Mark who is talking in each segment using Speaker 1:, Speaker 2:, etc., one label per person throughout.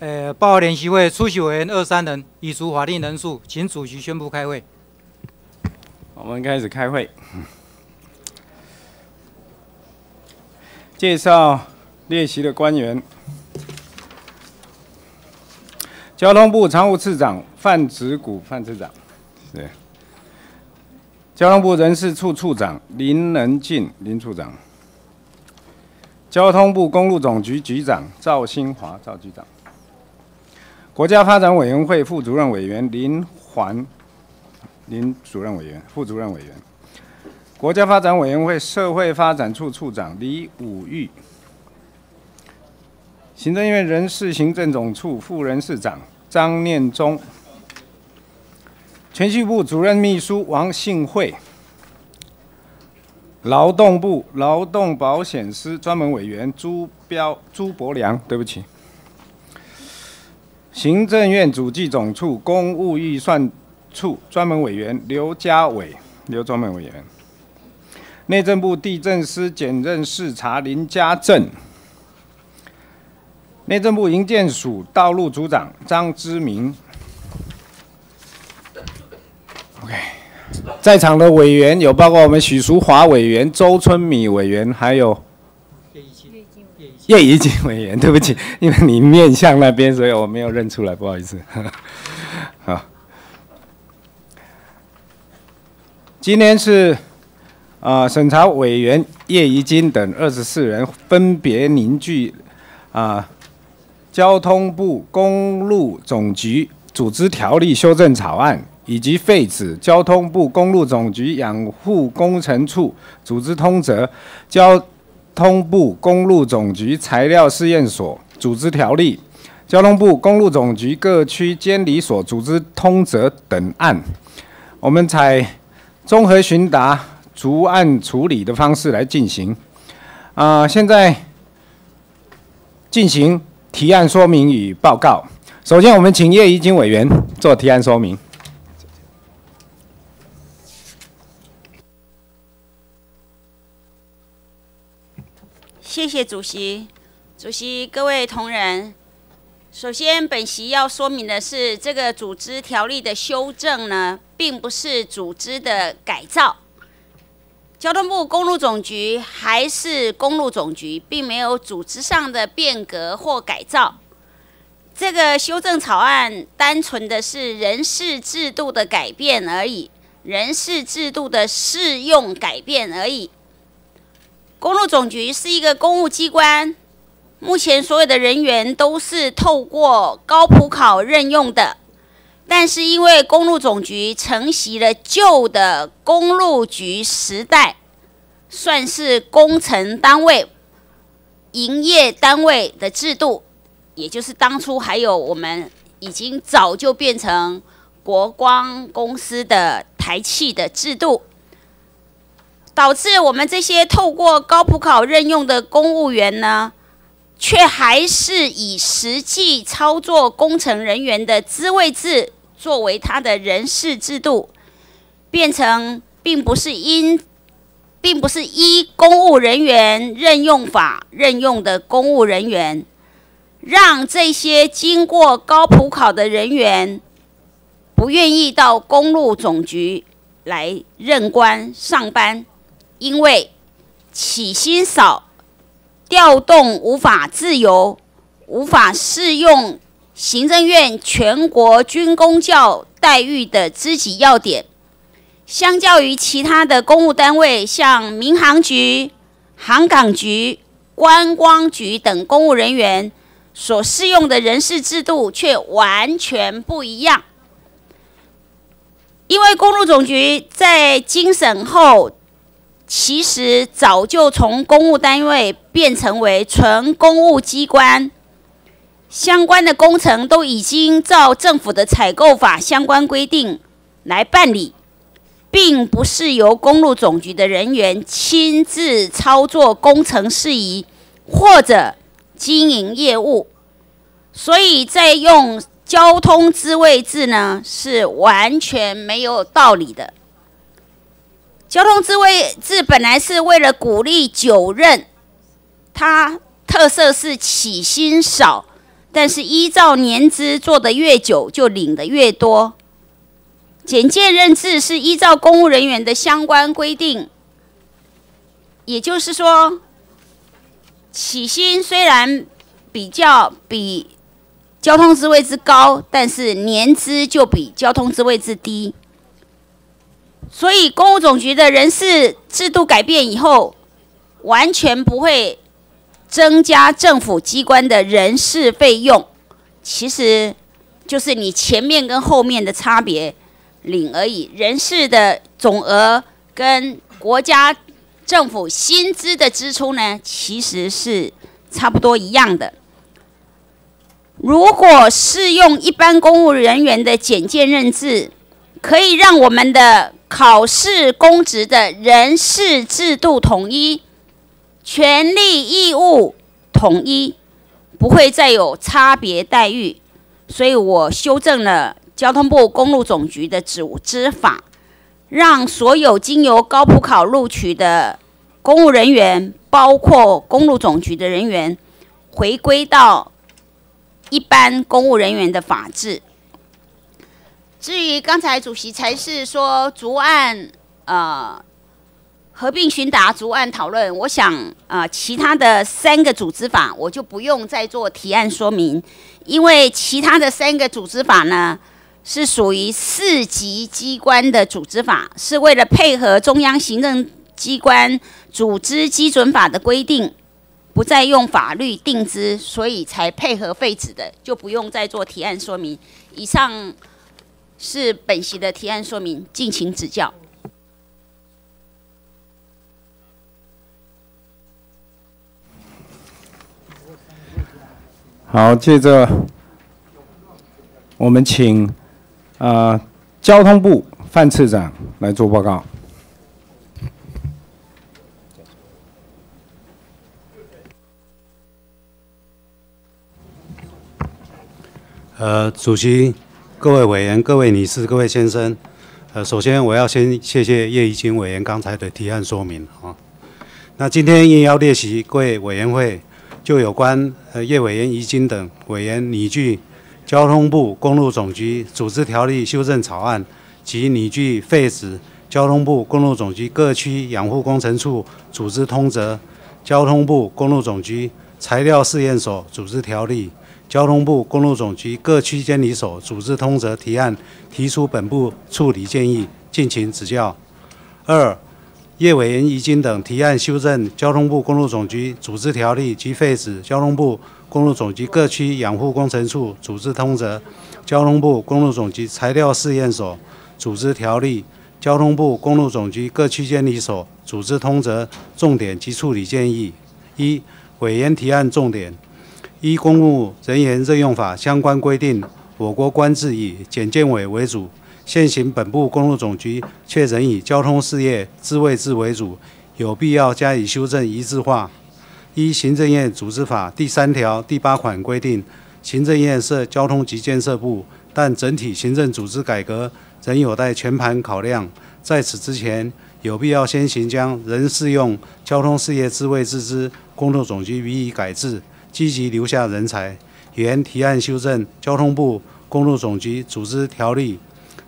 Speaker 1: 呃，报联席会出席委员二三人，已足法定人数，请主席宣布开会。
Speaker 2: 我们开始开会。介绍列席的官员：交通部常务次长范子谷范次长，是；交通部人事处处长林能进林处长；交通部公路总局局长赵新华赵局长。国家发展委员会副主任委员林环，林主任委员、副主任委员；国家发展委员会社会发展处处长李武玉；行政院人事行政总处副人事长张念忠；全序部主任秘书王信惠；劳动部劳动保险司专门委员朱标朱伯良，对不起。行政院主计总处公务预算处专门委员刘家伟，刘专门委员；内政部地震司检任视察林家正；内政部营建署道路组长张之明。在场的委员有包括我们许淑华委员、周春米委员，还有。叶怡景委员，对不起，因为你面向那边，所以我没有认出来，不好意思。好，今天是啊，审查委员叶怡金等二十四人分别凝聚啊，交通部公路总局组织条例修正草案，以及废止交通部公路总局养护工程处组织通则交。通部公路总局材料试验所组织条例、交通部公路总局各区监理所组织通则等案，我们采综合询答、逐案处理的方式来进行。啊，现在进行提案说明与报告。首先，我们请叶怡金委员做提案说明。
Speaker 3: 谢谢主席，主席各位同仁。首先，本席要说明的是，这个组织条例的修正呢，并不是组织的改造。交通部公路总局还是公路总局，并没有组织上的变革或改造。这个修正草案单纯的是人事制度的改变而已，人事制度的适用改变而已。公路总局是一个公务机关，目前所有的人员都是透过高普考任用的。但是因为公路总局承袭了旧的公路局时代，算是工程单位、营业单位的制度，也就是当初还有我们已经早就变成国光公司的台气的制度。导致我们这些透过高普考任用的公务员呢，却还是以实际操作工程人员的资位制作为他的人事制度，变成并不是因，并不是依公务人员任用法任用的公务人员，让这些经过高普考的人员不愿意到公路总局来任官上班。因为起薪少，调动无法自由，无法适用行政院全国军公教待遇的知己要点，相较于其他的公务单位，像民航局、航港局、观光局等公务人员所适用的人事制度却完全不一样。因为公路总局在经审后。其实早就从公务单位变成为纯公务机关，相关的工程都已经照政府的采购法相关规定来办理，并不是由公路总局的人员亲自操作工程事宜或者经营业务，所以在用。交通资位制呢是完全没有道理的。交通资位制本来是为了鼓励久任，它特色是起薪少，但是依照年资做得越久就领得越多。简介任制是依照公务人员的相关规定，也就是说，起薪虽然比较比交通职位之高，但是年资就比交通职位之低。所以，公务总局的人事制度改变以后，完全不会增加政府机关的人事费用，其实就是你前面跟后面的差别。领而已，人事的总额跟国家政府薪资的支出呢，其实是差不多一样的。如果适用一般公务人员的简介任制，可以让我们的考试公职的人事制度统一，权利义务统一，不会再有差别待遇。所以我修正了。交通部公路总局的组织法，让所有经由高普考录取的公务人员，包括公路总局的人员，回归到一般公务人员的法制。至于刚才主席才是说逐案呃合并询答逐案讨论，我想啊其他的三个组织法我就不用再做提案说明，因为其他的三个组织法呢。是属于市级机关的组织法，是为了配合中央行政机关组织基准法的规定，不再用法律定之，所以才配合废止的，就不用再做提案说明。以上是本席的提案说明，敬请指教。
Speaker 2: 好，接着我们请。啊，交通部范次长来做报告。
Speaker 4: 呃，主席、各位委员、各位女士、各位先生，呃，首先我要先谢谢叶怡清委员刚才的提案说明啊。那今天应邀列席各位委员会，就有关呃叶委员怡金等委员拟具。交通部公路总局组织条例修正草案及拟具废止交通部公路总局各区养护工程处组织通则、交通部公路总局材料试验所组织条例、交通部公路总局各区监理所组织通则提案，提出本部处理建议，敬请指教。二、叶委员已经等提案修正交通部公路总局组织条例及废止交通部。公路总局各区养护工程处组织通则，交通部公路总局材料试验所组织条例，交通部公路总局各区监理所组织通则重点及处理建议。一、委员提案重点：依、公务人员任用法相关规定，我国官制以检监委为主，现行本部公路总局却仍以交通事业自卫制为主，有必要加以修正一致化。一行政院组织法第三条第八款规定，行政院设交通及建设部，但整体行政组织改革仍有待全盘考量。在此之前，有必要先行将仍适用交通事业自卫自之公路总局予以改制，积极留下人才。原提案修正交通部公路总局组织条例，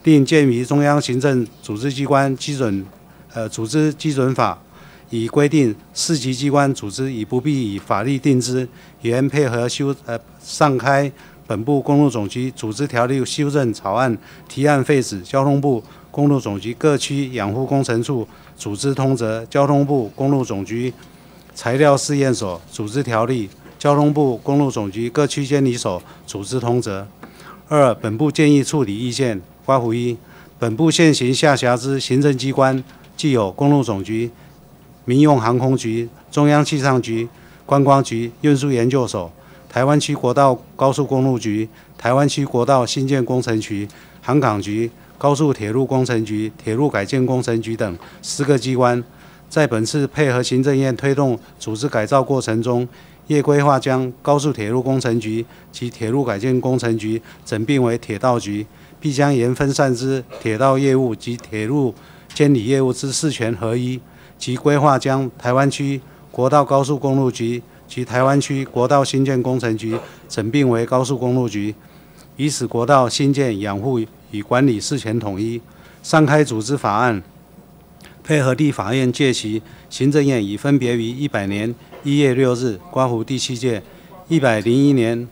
Speaker 4: 另鉴于中央行政组织机关基准呃组织基准法。已规定，市级机关组织已不必以法律定之，原配合修呃上开本部公路总局组织条例修正草案提案废止交通部公路总局各区养护工程处组织通则，交通部公路总局材料试验所组织条例，交通部公路总局各区监理所组织通则。二、本部建议处理意见：刮胡一，本部现行下辖之行政机关，既有公路总局。民用航空局、中央气象局、观光局、运输研究所、台湾区国道高速公路局、台湾区国道新建工程局、航港局、高速铁路工程局、铁路改建工程局等十个机关，在本次配合行政院推动组织改造过程中，业规划将高速铁路工程局及铁路改建工程局整并为铁道局，必将沿分散之铁道业务及铁路监理业务之事权合一，及规划将台湾区国道高速公路局及台湾区国道新建工程局整并为高速公路局，以使国道新建、养护与管理事权统一。上开组织法案，配合地法院届期，行政院已分别于一百年一月六日刮胡第七届，一百零一年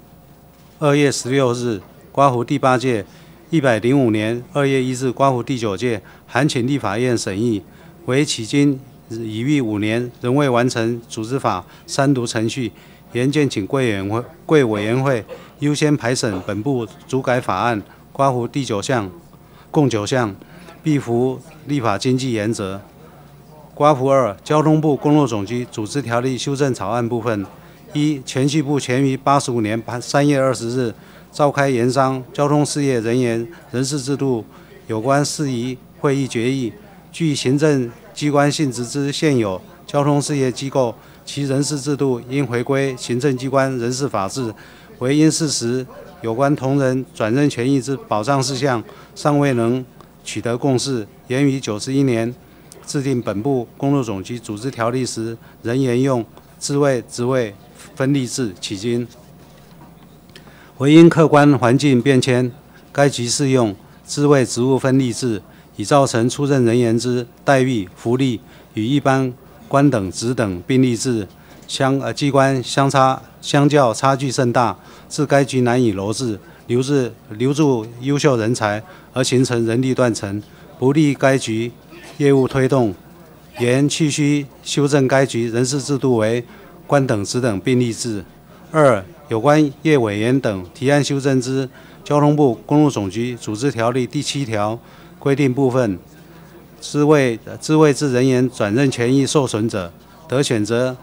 Speaker 4: 二月十六日刮胡第八届，一百零五年二月一日刮胡第九届，函请立法院审议，为迄今已逾五年，仍未完成组织法三读程序，原建请贵委员会贵委员会优先排审本部主改法案，刮胡第九项，共九项。必符立法经济原则。刮胡二，交通部公路总局组织条例修正草案部分。一、前序部前于八十五年三月二十日召开盐商交通事业人员人事制度有关事宜会议决议，据行政机关性质之现有交通事业机构，其人事制度应回归行政机关人事法制，为因事实有关同仁转任权益之保障事项尚未能。取得共识，延于九十一年制定本部公路总局组织条例时，仍沿用职位职位分立制起经。唯因客观环境变迁，该局适用职位职务分立制，已造成出任人员之待遇福利与一般官等职等并立制相呃机关相差相较差距甚大，致该局难以留置。留置留住优秀人才，而形成人力断层，不利该局业务推动。原继续修正该局人事制度为官等职等并立制。二、有关业委员等提案修正之交通部公路总局组织条例第七条规定部分，自位自位之人员转任权益受损者，得选择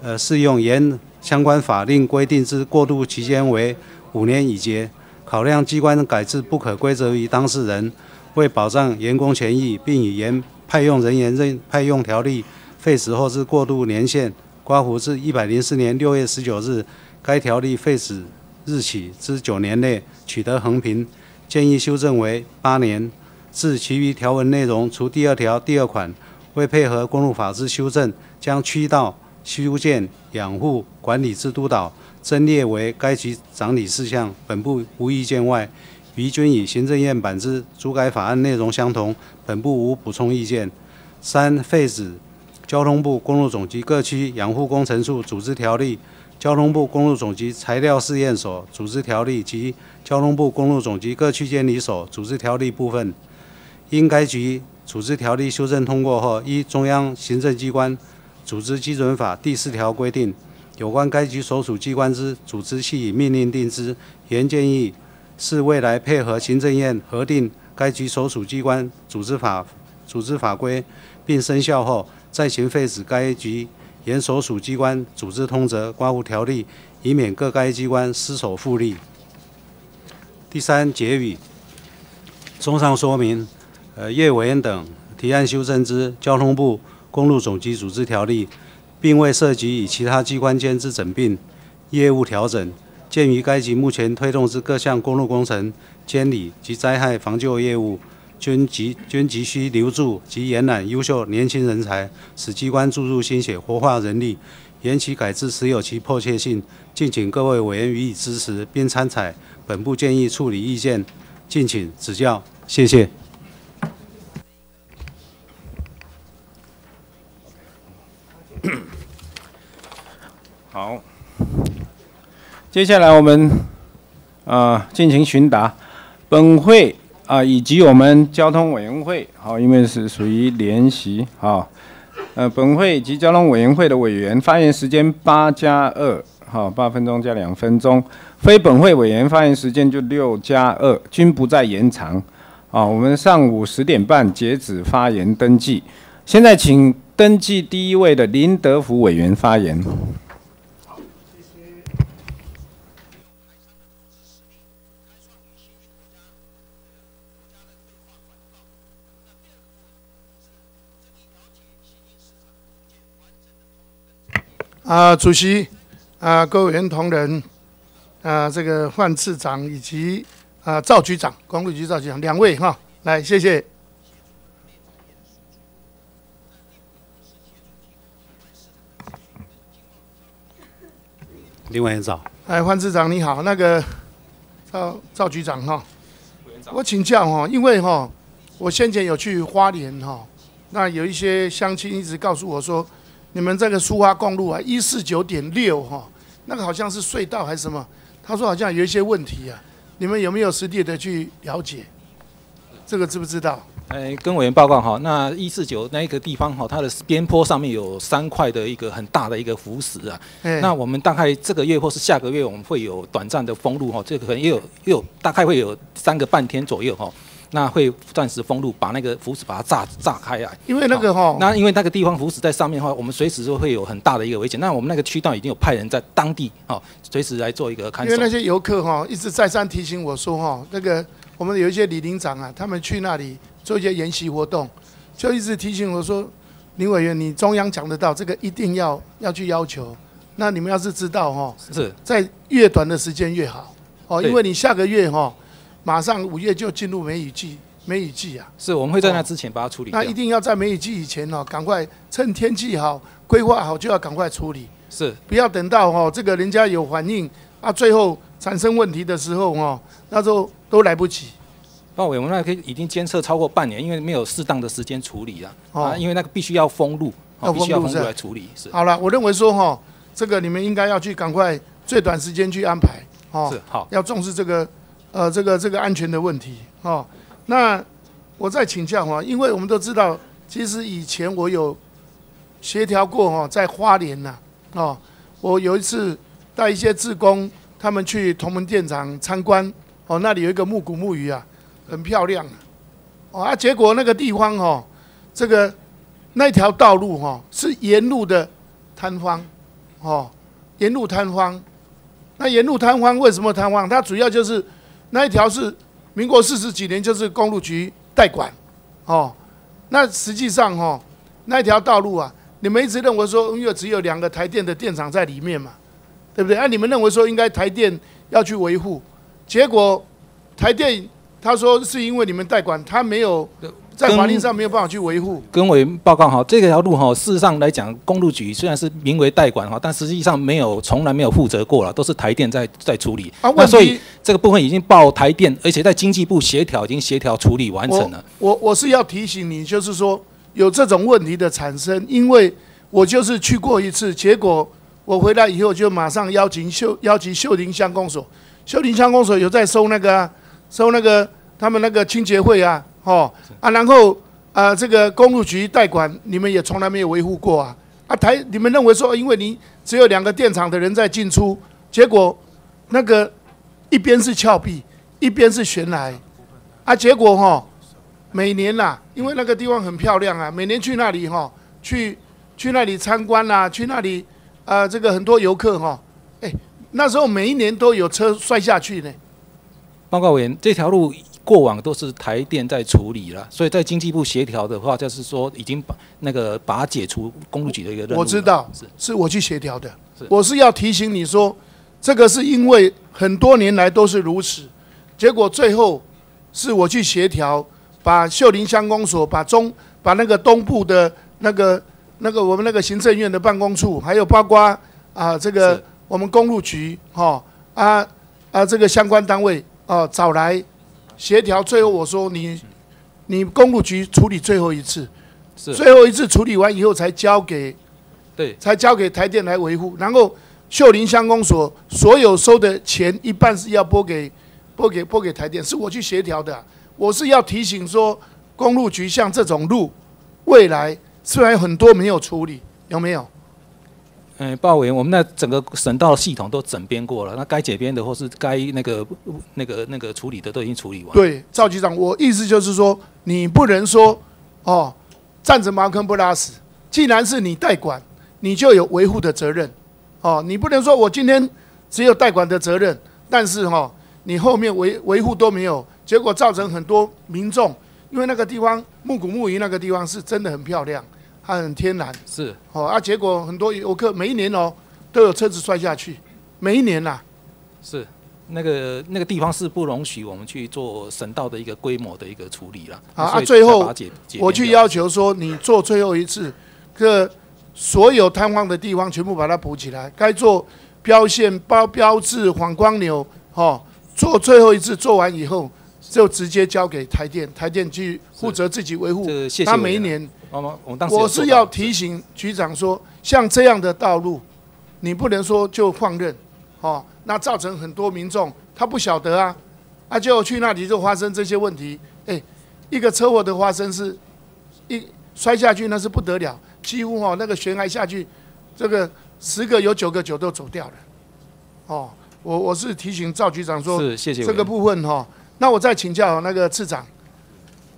Speaker 4: 呃适用原相关法令规定之过渡期间为。五年以节，考量机关改制不可归责于当事人，为保障员工权益，并以原派用人员任派用条例废止后之过渡年限，刮胡至一百零四年六月十九日该条例废止日起之九年内取得横平，建议修正为八年。至其余条文内容，除第二条第二款为配合公路法之修正，将区道修建、养护、管理之督导。增列为该局掌理事项，本部无意见外，余均与行政院版之主改法案内容相同，本部无补充意见。三、废止交通部公路总局各区养护工程处组织条例、交通部公路总局材料试验所组织条例及交通部公路总局各区监理所组织条例部分，因该局组织条例修正通过后，依中央行政机关组织基准法第四条规定。有关该局所属机关之组织系以命令定之，原建议是未来配合行政院核定该局所属机关组织法、组织法规，并生效后，再行废止该局原所属机关组织通则刮胡条例，以免各该机关失守复利。第三结语，综上说明，呃，叶委员等提案修正之交通部公路总局组织条例。并未涉及与其他机关间之整并、业务调整。鉴于该局目前推动之各项公路工程、监理及灾害防救业务，均急均急需留住及延揽优秀年轻人才，使机关注入心血，活化人力，延期改制实有其迫切性。敬请各位委员予以支持，并参采本部建议处理意见，敬请指教。谢谢。
Speaker 2: 好，接下来我们啊进行询答。本会啊以及我们交通委员会，好，因为是属于联席，好，呃，本会及交通委员会的委员发言时间八加二，好，八分钟加两分钟。非本会委员发言时间就六加二，均不再延长。啊，我们上午十点半截止发言登记。现在请登记第一位的林德福委员发言。
Speaker 5: 啊，主席，啊，各位委员同仁，啊，这个范次长以及啊赵局长，公路局赵局长两位哈，来谢谢。
Speaker 4: 林委员长，
Speaker 5: 哎，范次长你好，那个赵赵局长哈，我请教哈，因为哈，我先前有去花莲哈，那有一些乡亲一直告诉我说，你们这个苏花公路啊，一四九点六哈，那个好像是隧道还是什么？他说好像有一些问题啊，你们有没有实地的去了解？这个知不知道？
Speaker 6: 哎，跟委员报告哈，那一四九那一个地方哈，它的边坡上面有三块的一个很大的一个浮石啊。
Speaker 5: 哎
Speaker 6: 那我们大概这个月或是下个月，我们会有短暂的封路哈，这个可能也有也有大概会有三个半天左右哈，那会暂时封路，把那个浮石把它炸炸开来。
Speaker 5: 因为那个哈，
Speaker 6: 那因为那个地方浮石在上面的话，我们随时都会有很大的一个危险。那我们那个区道已经有派人在当地哦，随时来做一个看守
Speaker 5: 因为。那些游客哈一直再三提醒我说哈，那个我们有一些李林长啊，他们去那里做一些研习活动，就一直提醒我说，林委员，你中央讲得到，这个一定要要去要求。那你们要是知道哈，
Speaker 6: 是
Speaker 5: 在越短的时间越好哦，因为你下个月哈，马上五月就进入梅雨季，梅雨季啊，
Speaker 6: 是，我们会在那之前把它处理掉
Speaker 5: 那。一定要在梅雨季以前哦，赶快趁天气好，规划好就要赶快处理。
Speaker 6: 是
Speaker 5: 不要等到哦，这个人家有反应啊，最后产生问题的时候哦，那时候都来不及。
Speaker 6: 那，我们那可以已经监测超过半年，因为没有适当的时间处理啊。
Speaker 5: 哦
Speaker 6: 啊，因为那个必须要封路，必须要封路来处理。是
Speaker 5: 好了，我认为说哈，这个你们应该要去赶快最短时间去安排哦，
Speaker 6: 是好，
Speaker 5: 要重视这个呃这个这个安全的问题哦。那我再请教哈，因为我们都知道，其实以前我有协调过哈，在花莲呐哦，我有一次带一些志工他们去同门电厂参观哦，那里有一个木古木鱼啊，很漂亮哦啊，结果那个地方哦，这个那条道路哈、是沿路的摊荒哦，沿路摊荒。那沿路瘫痪为什么瘫痪？它主要就是那一条是民国四十几年就是公路局代管，哦，那实际上哦那一条道路啊，你们一直认为说因为只有两个台电的电厂在里面嘛，对不对？啊，你们认为说应该台电要去维护，结果台电他说是因为你们代管，他没有在法令上没有办法去维护。
Speaker 6: 跟委员报告哈，这条路哈，事实上来讲，公路局虽然是名为代管哈，但实际上没有从来没有负责过了，都是台电在在处理。
Speaker 5: 啊，
Speaker 6: 那所以这个部分已经报台电，而且在经济部协调已经协调处理完成了。
Speaker 5: 我我是要提醒你，就是说有这种问题的产生，因为我就是去过一次，结果我回来以后就马上邀请秀邀请秀林乡公所，秀林乡公所有在收那个啊、收那个他们那个清洁费啊，哦啊，然后啊这个公路局代管，你们也从来没有维护过啊啊台你们认为说，因为你只有两个电厂的人在进出，结果那个一边是峭壁，一边是悬崖，啊，结果哈、每年呐、因为那个地方很漂亮啊，每年去那里哈、去去那里参观啦、去那里呃，这个很多游客哈、哎，那时候每一年都有车摔下去呢。
Speaker 6: 报告委员，这条路过往都是台电在处理了，所以在经济部协调的话，就是说已经把那个把它解除公路局的一个任务。
Speaker 5: 我知道
Speaker 6: 是。
Speaker 5: 是我去协调的。
Speaker 6: 是，
Speaker 5: 我是要提醒你说，这个是因为很多年来都是如此，结果最后是我去协调，把秀林乡公所、把中、把那个东部的那个、那个我们那个行政院的办公处，还有包括啊、这个我们公路局哈啊啊这个相关单位啊找来协调，最后我说你你公路局处理最后一次，
Speaker 6: 是
Speaker 5: 最后一次处理完以后才交给
Speaker 6: 对
Speaker 5: 才交给台电来维护。然后秀林乡公所所有收的钱一半是要拨给拨给拨给台电，是我去协调的啊、我是要提醒说，公路局像这种路，未来虽然很多没有处理，有没有？
Speaker 6: 嗯，报委员，我们那整个省道系统都整编过了，那该解编的或是该那个那个那个处理的都已经处理完。，
Speaker 5: 对，赵局长，我意思就是说，你不能说哦，站着茅坑不拉屎。既然是你代管，你就有维护的责任。哦，你不能说我今天只有代管的责任，但是哈、你后面维维护都没有，结果造成很多民众，因为那个地方木古木鱼那个地方是真的很漂亮，它很天然。
Speaker 6: 是。
Speaker 5: 哦啊，结果很多游客每一年哦都有车子摔下去，每一年呐、
Speaker 7: 是。那个那个地方是不容许我们去做省道的一个规模的一个处理了。
Speaker 5: 啊啊最后我去要求说，你做最后一次，这所有瘫痪的地方全部把它补起来，该做标线、包标志、反光钮，哦，做最后一次做完以后，就直接交给台电，台电去负责自己维护他每一年，
Speaker 7: 我们我们当时
Speaker 5: 我是要提醒局长说，像这样的道路，你不能说就放任，哦，那造成很多民众他不晓得啊，啊，就去那里就发生这些问题，哎，一个车祸的发生是一摔下去那是不得了，几乎哦那个悬崖下去，这个十个有九个九都走掉了，哦，我我是提醒赵局长说，
Speaker 7: 是谢谢
Speaker 5: 这个部分哈、那我再请教那个次长，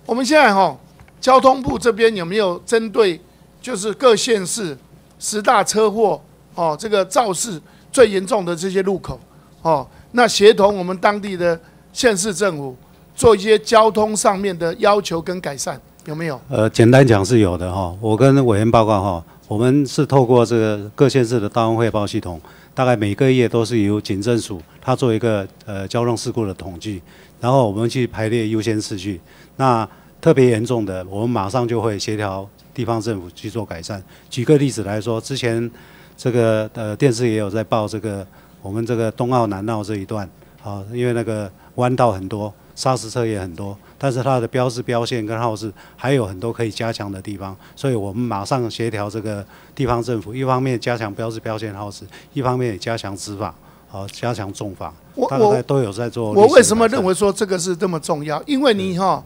Speaker 5: 我们现在哈、交通部这边有没有针对就是各县市十大车祸哦，这个肇事最严重的这些路口哦，那协同我们当地的县市政府做一些交通上面的要求跟改善，有没有？
Speaker 4: 呃，简单讲是有的哈。我跟委员报告哈，我们是透过这个各县市的道安汇报系统，大概每个月都是由警政署它做一个呃交通事故的统计，然后我们去排列优先次序。那特别严重的，我们马上就会协调地方政府去做改善。举个例子来说，之前这个呃电视也有在报这个我们这个东澳南澳这一段啊，因为那个弯道很多，砂石车也很多，但是它的标志标线跟号志还有很多可以加强的地方，所以我们马上协调这个地方政府，一方面加强标志标线号志，一方面也加强执法，好、加强重罚，大
Speaker 5: 我我
Speaker 4: 概都有在做。
Speaker 5: 我为什么认为？说这个是这么重要？因为你哈、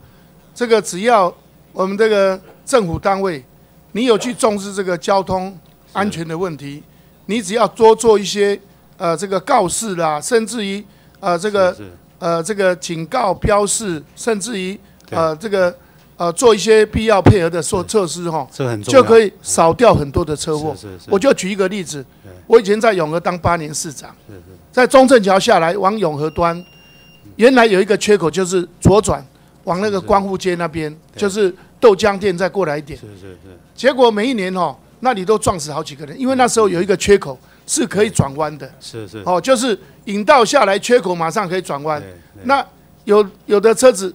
Speaker 5: 这个只要我们这个政府单位，你有去重视这个交通安全的问题，你只要多做一些呃这个告示啦，甚至于呃这个呃这个警告标示，甚至于呃这个呃做一些必要配合的措措施哈、
Speaker 4: 这很，
Speaker 5: 就可以少掉很多的车祸。我就举一个例子，我以前在永和当八年市长在中正桥下来往永和端，原来有一个缺口，就是左转往那个光复街那边，就是豆浆店再过来一点。
Speaker 4: 是是是。
Speaker 5: 结果每一年哦，那里都撞死好几个人，因为那时候有一个缺口是可以转弯的，
Speaker 4: 是是，
Speaker 5: 哦，就是引道下来缺口马上可以转弯。那有有的车子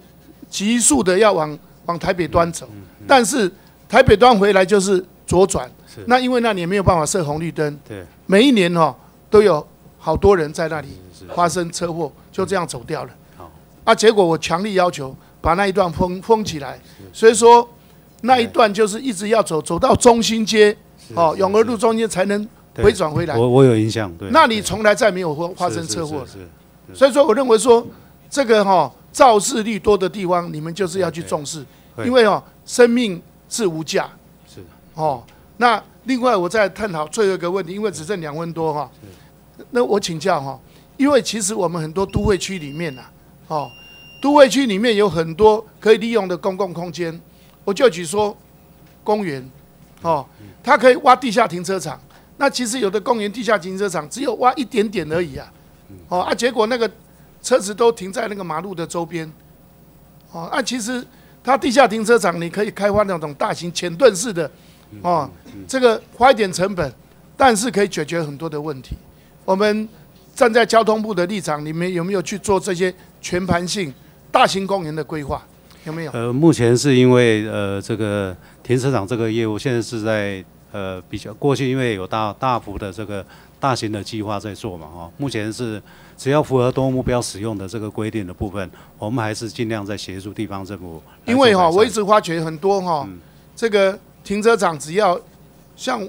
Speaker 5: 急速的要往往台北端走，但是台北端回来就是左转。那因为那里没有办法设红绿灯，
Speaker 4: 对。
Speaker 5: 每一年哦都有好多人在那里发生车祸，就这样走掉了。
Speaker 4: 好。
Speaker 5: 啊，结果我强力要求把那一段封封起来，所以说那一段就是一直要走走到中心街哦，永和路中间才能回转回来。
Speaker 4: 我我有印象，对，
Speaker 5: 那里从来再没有发生车祸了。
Speaker 4: 是是
Speaker 5: 所以说，我认为说这个哈、肇事率多的地方，你们就是要去重视，因为哦，生命是无价。
Speaker 4: 是。
Speaker 5: 哦。那另外，我再探讨最后一个问题，因为只剩两分多哈、那我请教哈、因为其实我们很多都会区里面呐、哦，都会区里面有很多可以利用的公共空间，我就举说公园哦，它可以挖地下停车场。那其实有的公园地下停车场只有挖一点点而已啊，哦啊，结果那个车子都停在那个马路的周边，哦，啊，其实它地下停车场你可以开发那种大型浅盾式的，哦，这个花一点成本，但是可以解决很多的问题。我们站在交通部的立场，你们有没有去做这些全盘性大型公园的规划？有没有？
Speaker 4: 呃，目前是因为呃这个停车场这个业务现在是在呃比较过去，因为有大大幅的这个大型的计划在做嘛哈、目前是只要符合多目标使用的这个规定的部分，我们还是尽量在协助地方政府
Speaker 5: 因为哈、我一直发觉很多哈、
Speaker 4: 嗯
Speaker 5: 这个停车场只要像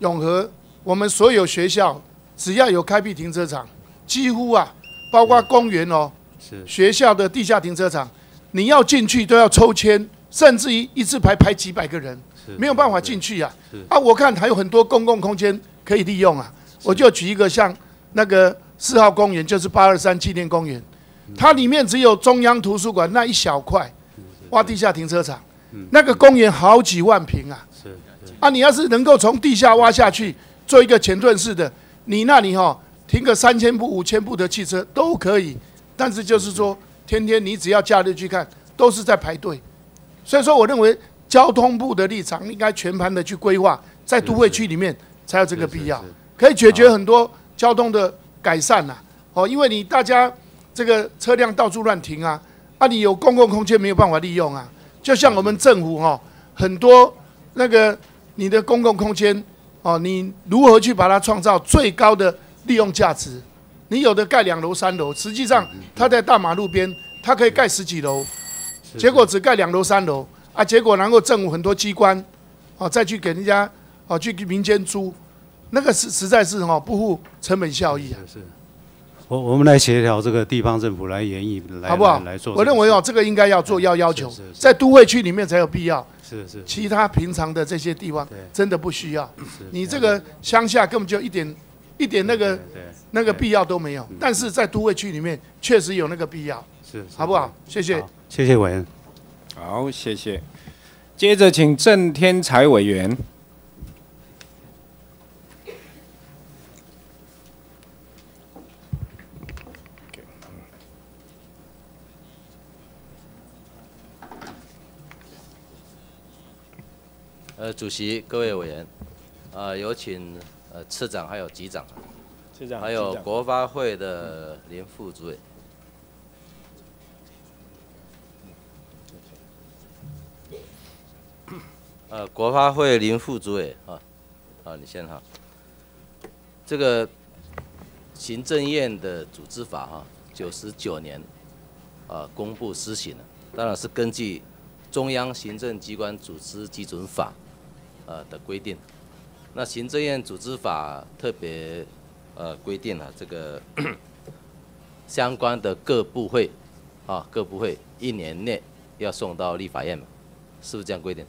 Speaker 5: 永和，我们所有学校只要有开辟停车场，几乎啊，包括公园哦，
Speaker 4: 是
Speaker 5: 学校的地下停车场，你要进去都要抽签，甚至于一次排排几百个人，
Speaker 4: 是
Speaker 5: 没有办法进去啊。啊，我看还有很多公共空间可以利用啊。我就举一个像那个四号公园，就是八二三纪念公园，它里面只有中央图书馆那一小块挖地下停车场，那个公园好几万平啊。
Speaker 4: 是
Speaker 5: 啊，你要是能够从地下挖下去做一个前盾式的，你那里哈、停个三千部、五千部的汽车都可以。但是就是说，天天你只要假日去看，都是在排队。所以说，我认为交通部的立场应该全盘的去规划，在都会区里面才有这个必要。可以解决很多交通的改善呐、哦，因为你大家这个车辆到处乱停啊，啊，你有公共空间没有办法利用啊。就像我们政府哈、很多那个你的公共空间哦，你如何去把它创造最高的利用价值？你有的盖两楼、三楼，实际上他在大马路边，他可以盖十几楼，结果只盖两楼、三楼啊，结果然后政府很多机关哦再去给人家哦去民间租，那个实实在是哦不符成本效益啊。
Speaker 4: 是，我我们来协调这个地方政府来演绎，来
Speaker 5: 好不好？
Speaker 4: 来来做？
Speaker 5: 我认为哦，这个应该要做，要要求
Speaker 4: 是是是。
Speaker 5: 在都会区里面才有必要，
Speaker 4: 是是
Speaker 5: 其他平常的这些地方真的不需要。你这个乡下根本就一点一点那个那个必要都没有，但是在都会区里面确实有那个必要，
Speaker 4: 是是
Speaker 5: 好不好？谢谢。
Speaker 4: 谢谢委员。
Speaker 2: 好，谢谢。接着请郑天才委员。
Speaker 8: 呃，主席、各位委员，呃，有请呃次长还有局长，还有国发会的林副主委。呃，国发会林副主委啊，啊，你先哈。这个行政院的组织法哈，九十九年啊公布施行了，当然是根据中央行政机关组织基准法呃的规定。那行政院组织法特别呃规定了这个 相关的各部会啊各部会一年内要送到立法院嘛，是不是这样规定？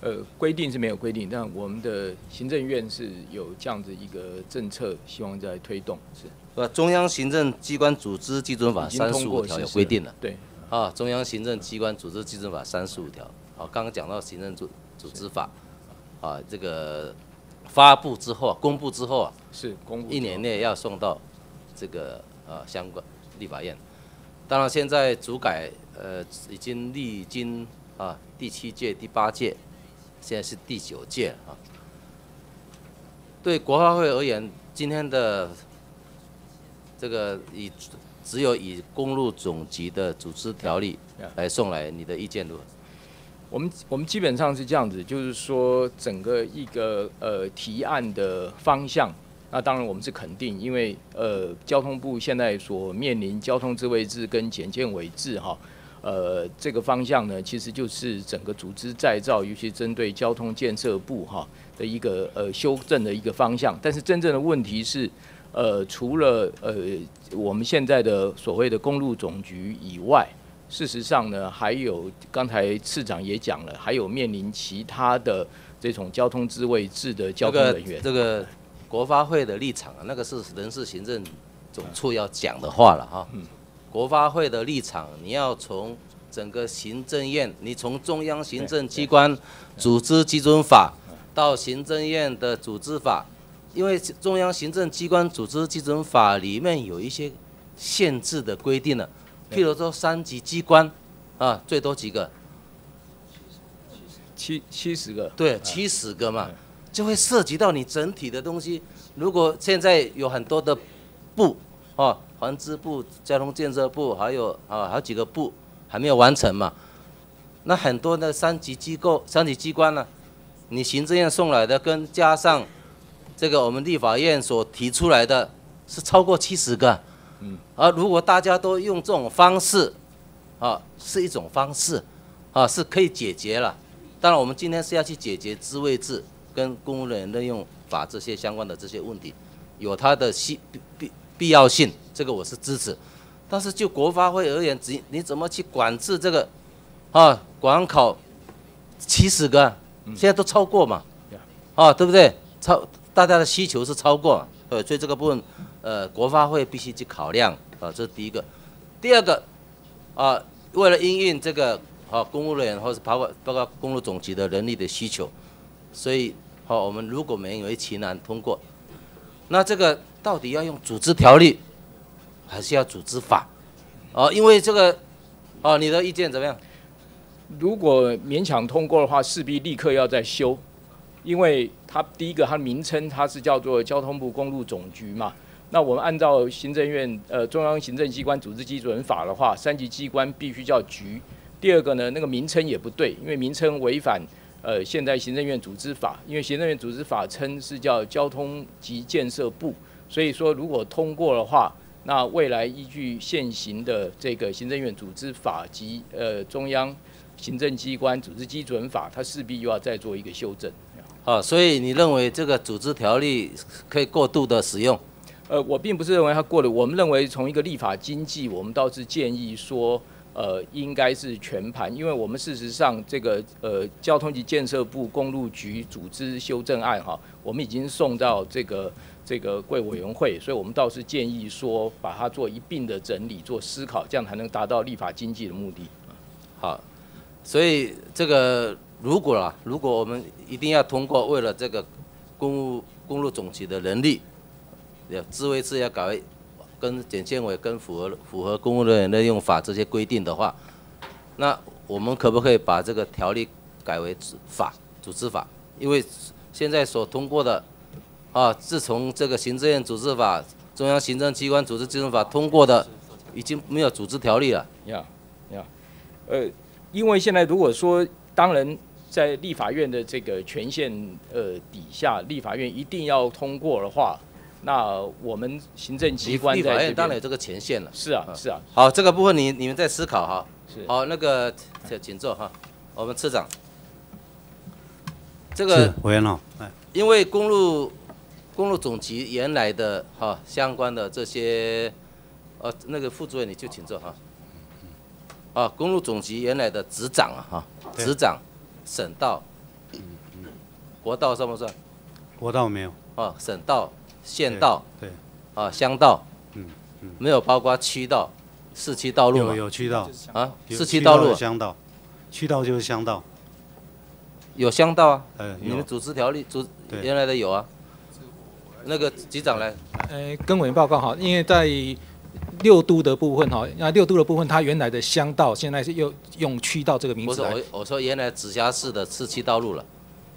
Speaker 7: 呃，规定是没有规定，但我们的行政院是有这样子一个政策，希望在推动，是
Speaker 8: 是吧？中央行政机关组织基准法三十五条有规定了。
Speaker 7: 对，
Speaker 8: 啊，中央行政机关组织基准法三十五条，好，刚刚讲到行政组组织法，啊，这个发布之后啊，公布之后啊，
Speaker 7: 是公布
Speaker 8: 一年内要送到这个呃相关立法院。当然，现在主改呃已经历经啊第七届、第八届，现在是第九届啊。对国发会而言，今天的这个以只有以公路总局的组织条例来送来，你的意见如何？
Speaker 7: 我们我们基本上是这样子，就是说整个一个呃提案的方向，那当然我们是肯定，因为呃交通部现在所面临交通智慧制跟简建委制哈，呃这个方向呢，其实就是整个组织再造，尤其针对交通建设部哈的一个呃修正的一个方向。但是真正的问题是，呃除了呃我们现在的所谓的公路总局以外，事实上呢，还有刚才市长也讲了，还有面临其他的这种交通自卫制的交通人员。
Speaker 8: 这个国发会的立场啊，那个是人事行政总处要讲的话了哈。
Speaker 7: 嗯
Speaker 8: 国发会的立场，你要从整个行政院，你从中央行政机关组织基准法到行政院的组织法，因为中央行政机关组织基准法里面有一些限制的规定了，譬如说三级机关啊，最多几个？
Speaker 7: 七七十个，
Speaker 8: 对，七十个嘛，就会涉及到你整体的东西。如果现在有很多的部，哦，环资部、交通建设部，还有啊好几个部还没有完成嘛，那很多的三级机构、三级机关呢，你行政院送来的，跟加上这个我们立法院所提出来的，是超过七十个。
Speaker 7: 嗯，
Speaker 8: 而如果大家都用这种方式，啊，是一种方式，啊，是可以解决了。当然，我们今天是要去解决资位制跟公务人员任用法这些相关的这些问题，有它的必必必必要性，这个我是支持。但是就国发会而言，只你怎么去管制这个啊？管考七十个，现在都超过嘛，啊，对不对？超大家的需求是超过，呃，所以这个部分，呃，国发会必须去考量啊，这是第一个。第二个，啊，为了应应这个啊公务人员或是包括包括公路总局的人力的需求，所以好、我们如果勉为其难通过，那这个到底要用组织条例，还是要组织法？哦，因为这个，哦，你的意见怎么样？
Speaker 7: 如果勉强通过的话，势必立刻要再修，因为它第一个它名称它是叫做交通部公路总局嘛。那我们按照行政院呃中央行政机关组织基准法的话，三级机关必须叫局。第二个呢，那个名称也不对，因为名称违反呃现代行政院组织法，因为行政院组织法称是叫交通及建设部，所以说如果通过的话，那未来依据现行的这个行政院组织法及呃中央行政机关组织基准法，它势必又要再做一个修正。
Speaker 8: 啊，所以你认为这个组织条例可以过度的使用？
Speaker 7: 呃，我并不是认为它过了，我们认为从一个立法经济，我们倒是建议说，呃，应该是全盘，因为我们事实上这个呃交通及建设部公路局组织修正案哈，我们已经送到这个这个贵委员会，所以我们倒是建议说，把它做一并的整理，做思考，这样才能达到立法经济的目的。
Speaker 8: 好，所以这个如果啊，如果我们一定要通过，为了这个公路公路总局的人力。要自卫制要改为跟检监委跟符合符合公务人员的用法这些规定的话，那我们可不可以把这个条例改为法组织法？因为现在所通过的啊，自从这个行政院组织法、中央行政机关组织基准法通过的，已经没有组织条例了。
Speaker 7: 呀呀，呃，因为现在如果说当然在立法院的这个权限呃底下，立法院一定要通过的话。那我们行政机关
Speaker 8: 立法院当然有这个权限了。
Speaker 7: 是啊，是啊。
Speaker 8: 好，这个部分你你们在思考哈。
Speaker 7: 是。
Speaker 8: 好，那个请请坐哈。我们次长。这个
Speaker 4: 委员哦，哎。
Speaker 8: 因为公路公路总局原来的哈相关的这些，呃，那个副主任你就请坐哈。啊，公路总局原来的执掌啊哈，执掌省道，国道算不算？
Speaker 4: 国道没有。
Speaker 8: 啊，省道。县道
Speaker 4: 对，
Speaker 8: 啊乡道，
Speaker 4: 嗯嗯，
Speaker 8: 没有包括区道、市区道路
Speaker 4: 有有区道。
Speaker 8: 啊，市区道路
Speaker 4: 乡道，区道就是乡道，
Speaker 8: 有乡道啊，
Speaker 4: 呃，
Speaker 8: 你们组织条例组原来的有啊，那个局长来，
Speaker 6: 呃，跟委员报告哈，因为在六都的部分哈，那六都的部分它原来的乡道现在是又用区道这个名字
Speaker 8: 不是我我说原来直辖市的市区道路了。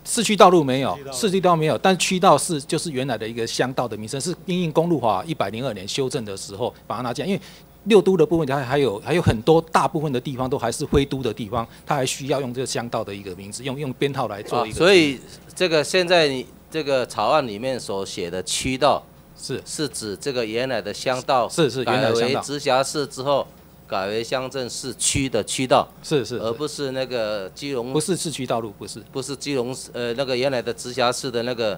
Speaker 6: 市区道路没有，市区道没有，但区道是就是原来的一个乡道的名称，是因应公路法一百零二年修正的时候把它拿进来。因为六都的部分它还有还有很多大部分的地方都还是灰都的地方，它还需要用这个乡道的一个名字，用用编号来做一个。
Speaker 8: 所以这个现在你这个草案里面所写的区道
Speaker 6: 是
Speaker 8: 是指这个原来的乡道
Speaker 6: 是是原来
Speaker 8: 为直辖市之后。改为乡镇市区的区道
Speaker 6: 是是，
Speaker 8: 而不是那个基隆
Speaker 6: 不是市区道路，不是。
Speaker 8: 不是基隆呃那个原来的直辖市的那个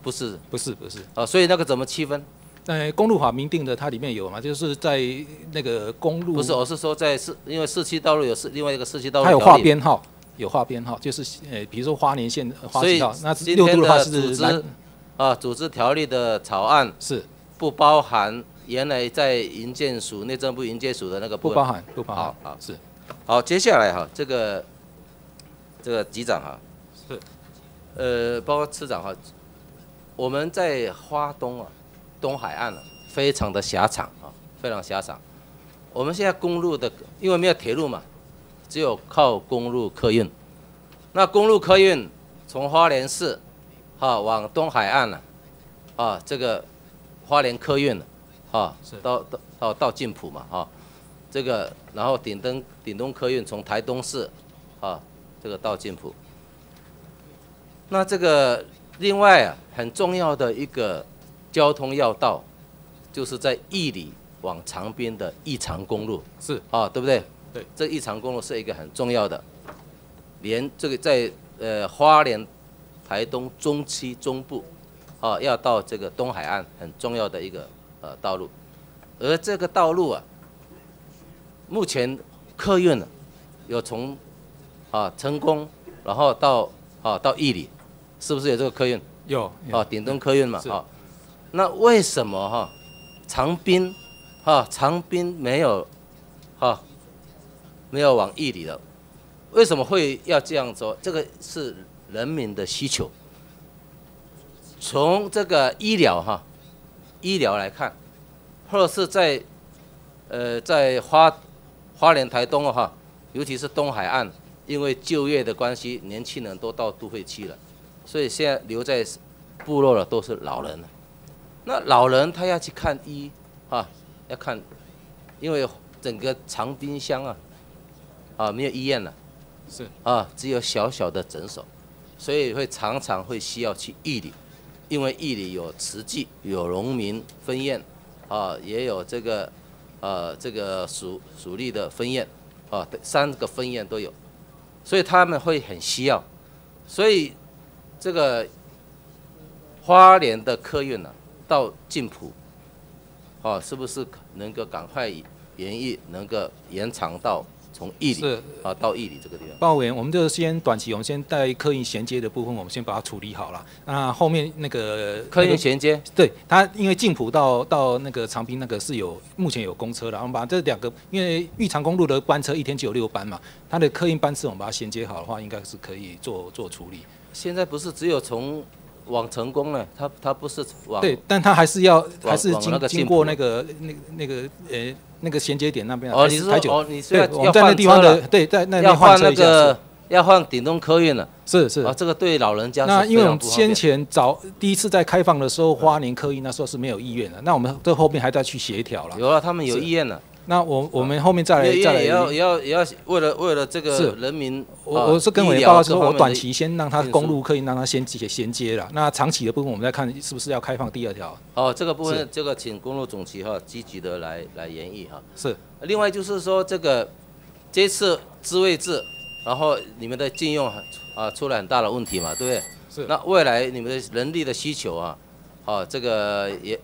Speaker 8: 不是。
Speaker 6: 不是不是。
Speaker 8: 啊，所以那个怎么区分？
Speaker 6: 呃，公路法明定的它里面有嘛，就是在那个公路
Speaker 8: 不是，我是说在市，因为市区道路有市另外一个市区道路，
Speaker 6: 它有划编号，有划编号，就是呃比如说花莲县花旗道，那六度的话是
Speaker 8: 织啊，组织条例的草案
Speaker 6: 是。
Speaker 8: 不包含。原来在营建署、内政部营建署的那个
Speaker 6: 不包含，不包含。
Speaker 8: 好，好
Speaker 6: 是。
Speaker 8: 好，接下来哈，这个这个局长哈，
Speaker 6: 是。
Speaker 8: 呃，包括次长哈，我们在花东啊，东海岸啊，非常的狭长啊，非常狭长。我们现在公路的，因为没有铁路嘛，只有靠公路客运。那公路客运从花莲市哈往东海岸了，啊，这个花莲客运。啊，到到到到晋浦嘛，哈，这个然后顶东顶东客运从台东市，啊，这个到晋浦。那这个另外啊，很重要的一个交通要道，就是在义里往长滨的义长公路，
Speaker 6: 是
Speaker 8: 啊，对不对？
Speaker 6: 对，
Speaker 8: 这义长公路是一个很重要的，连这个在呃花莲台东中期中部，啊，要到这个东海岸很重要的一个。呃，道路，而这个道路啊，目前客运呢，有从啊成功，然后到啊到义里，是不是有这个客运？
Speaker 6: 有
Speaker 8: 啊，顶东客运嘛，啊，那为什么哈长滨哈长滨没有哈没有往义里的？为什么会要这样做？这个是人民的需求，从这个医疗哈。医疗来看，或者是在，呃，在花花莲台东哈，尤其是东海岸，因为就业的关系，年轻人都到都会去了，所以现在留在部落的都是老人了。那老人他要去看医啊，要看，因为整个长滨乡啊，啊没有医院了，
Speaker 6: 是
Speaker 8: 啊，只有小小的诊所，所以会常常会需要去义里，因为义里有慈济，有农民分院，啊，也有这个呃这个属属立的分院，啊，三个分院都有，所以他们会很需要，所以这个花莲的客运呢、到晋埔，啊，是不是能够赶快延役，能够延长到从义里
Speaker 6: 是
Speaker 8: 啊到义里这个地方？
Speaker 6: 报委员，我们就先短期，我们先带客运衔接的部分，我们先把它处理好了。那后面那个
Speaker 8: 客
Speaker 6: 那个
Speaker 8: 运衔接，
Speaker 6: 对它，因为晋浦到到那个长滨那个是有目前有公车的，我们把这两个，因为玉长公路的班车一天只有六班嘛，它的客运班次我们把它衔接好的话，应该是可以做做处理。
Speaker 8: 现在不是只有从往成功了，它它不是往
Speaker 6: 对，但它还是要还是经经过那个那个那个呃那个衔接点那边啊。
Speaker 8: 哦，你是说
Speaker 6: 台九
Speaker 8: 哦，你是
Speaker 6: 对
Speaker 8: 要，
Speaker 6: 我们在那地方的对，在那
Speaker 8: 要
Speaker 6: 边
Speaker 8: 换那
Speaker 6: 车一下
Speaker 8: 个要换顶东科运了，
Speaker 6: 是是。
Speaker 8: 啊，这个对老人家
Speaker 6: 那
Speaker 8: 是
Speaker 6: 因为我们先前早第一次在开放的时候，花莲科医那时候是没有意愿的，那我们这后面还在去协调了。
Speaker 8: 有了，他们有意愿了，
Speaker 6: 那我我们后面再来再来
Speaker 8: 也要也要也要为了为了这个
Speaker 6: 是
Speaker 8: 人民，
Speaker 6: 我
Speaker 8: 啊
Speaker 6: 我是跟委
Speaker 8: 医疗
Speaker 6: 员报告说，我短期先让它公路可以让它先接衔接了，那长期的部分我们再看是不是要开放第二条。
Speaker 8: 哦，这个部分这个请公路总局哈积极的来来研议哈。
Speaker 6: 是
Speaker 8: 另外就是说这个这次自卫制，然后你们的禁用啊出了很大的问题嘛，对不对？
Speaker 6: 是
Speaker 8: 那未来你们的人力的需求啊，啊这个也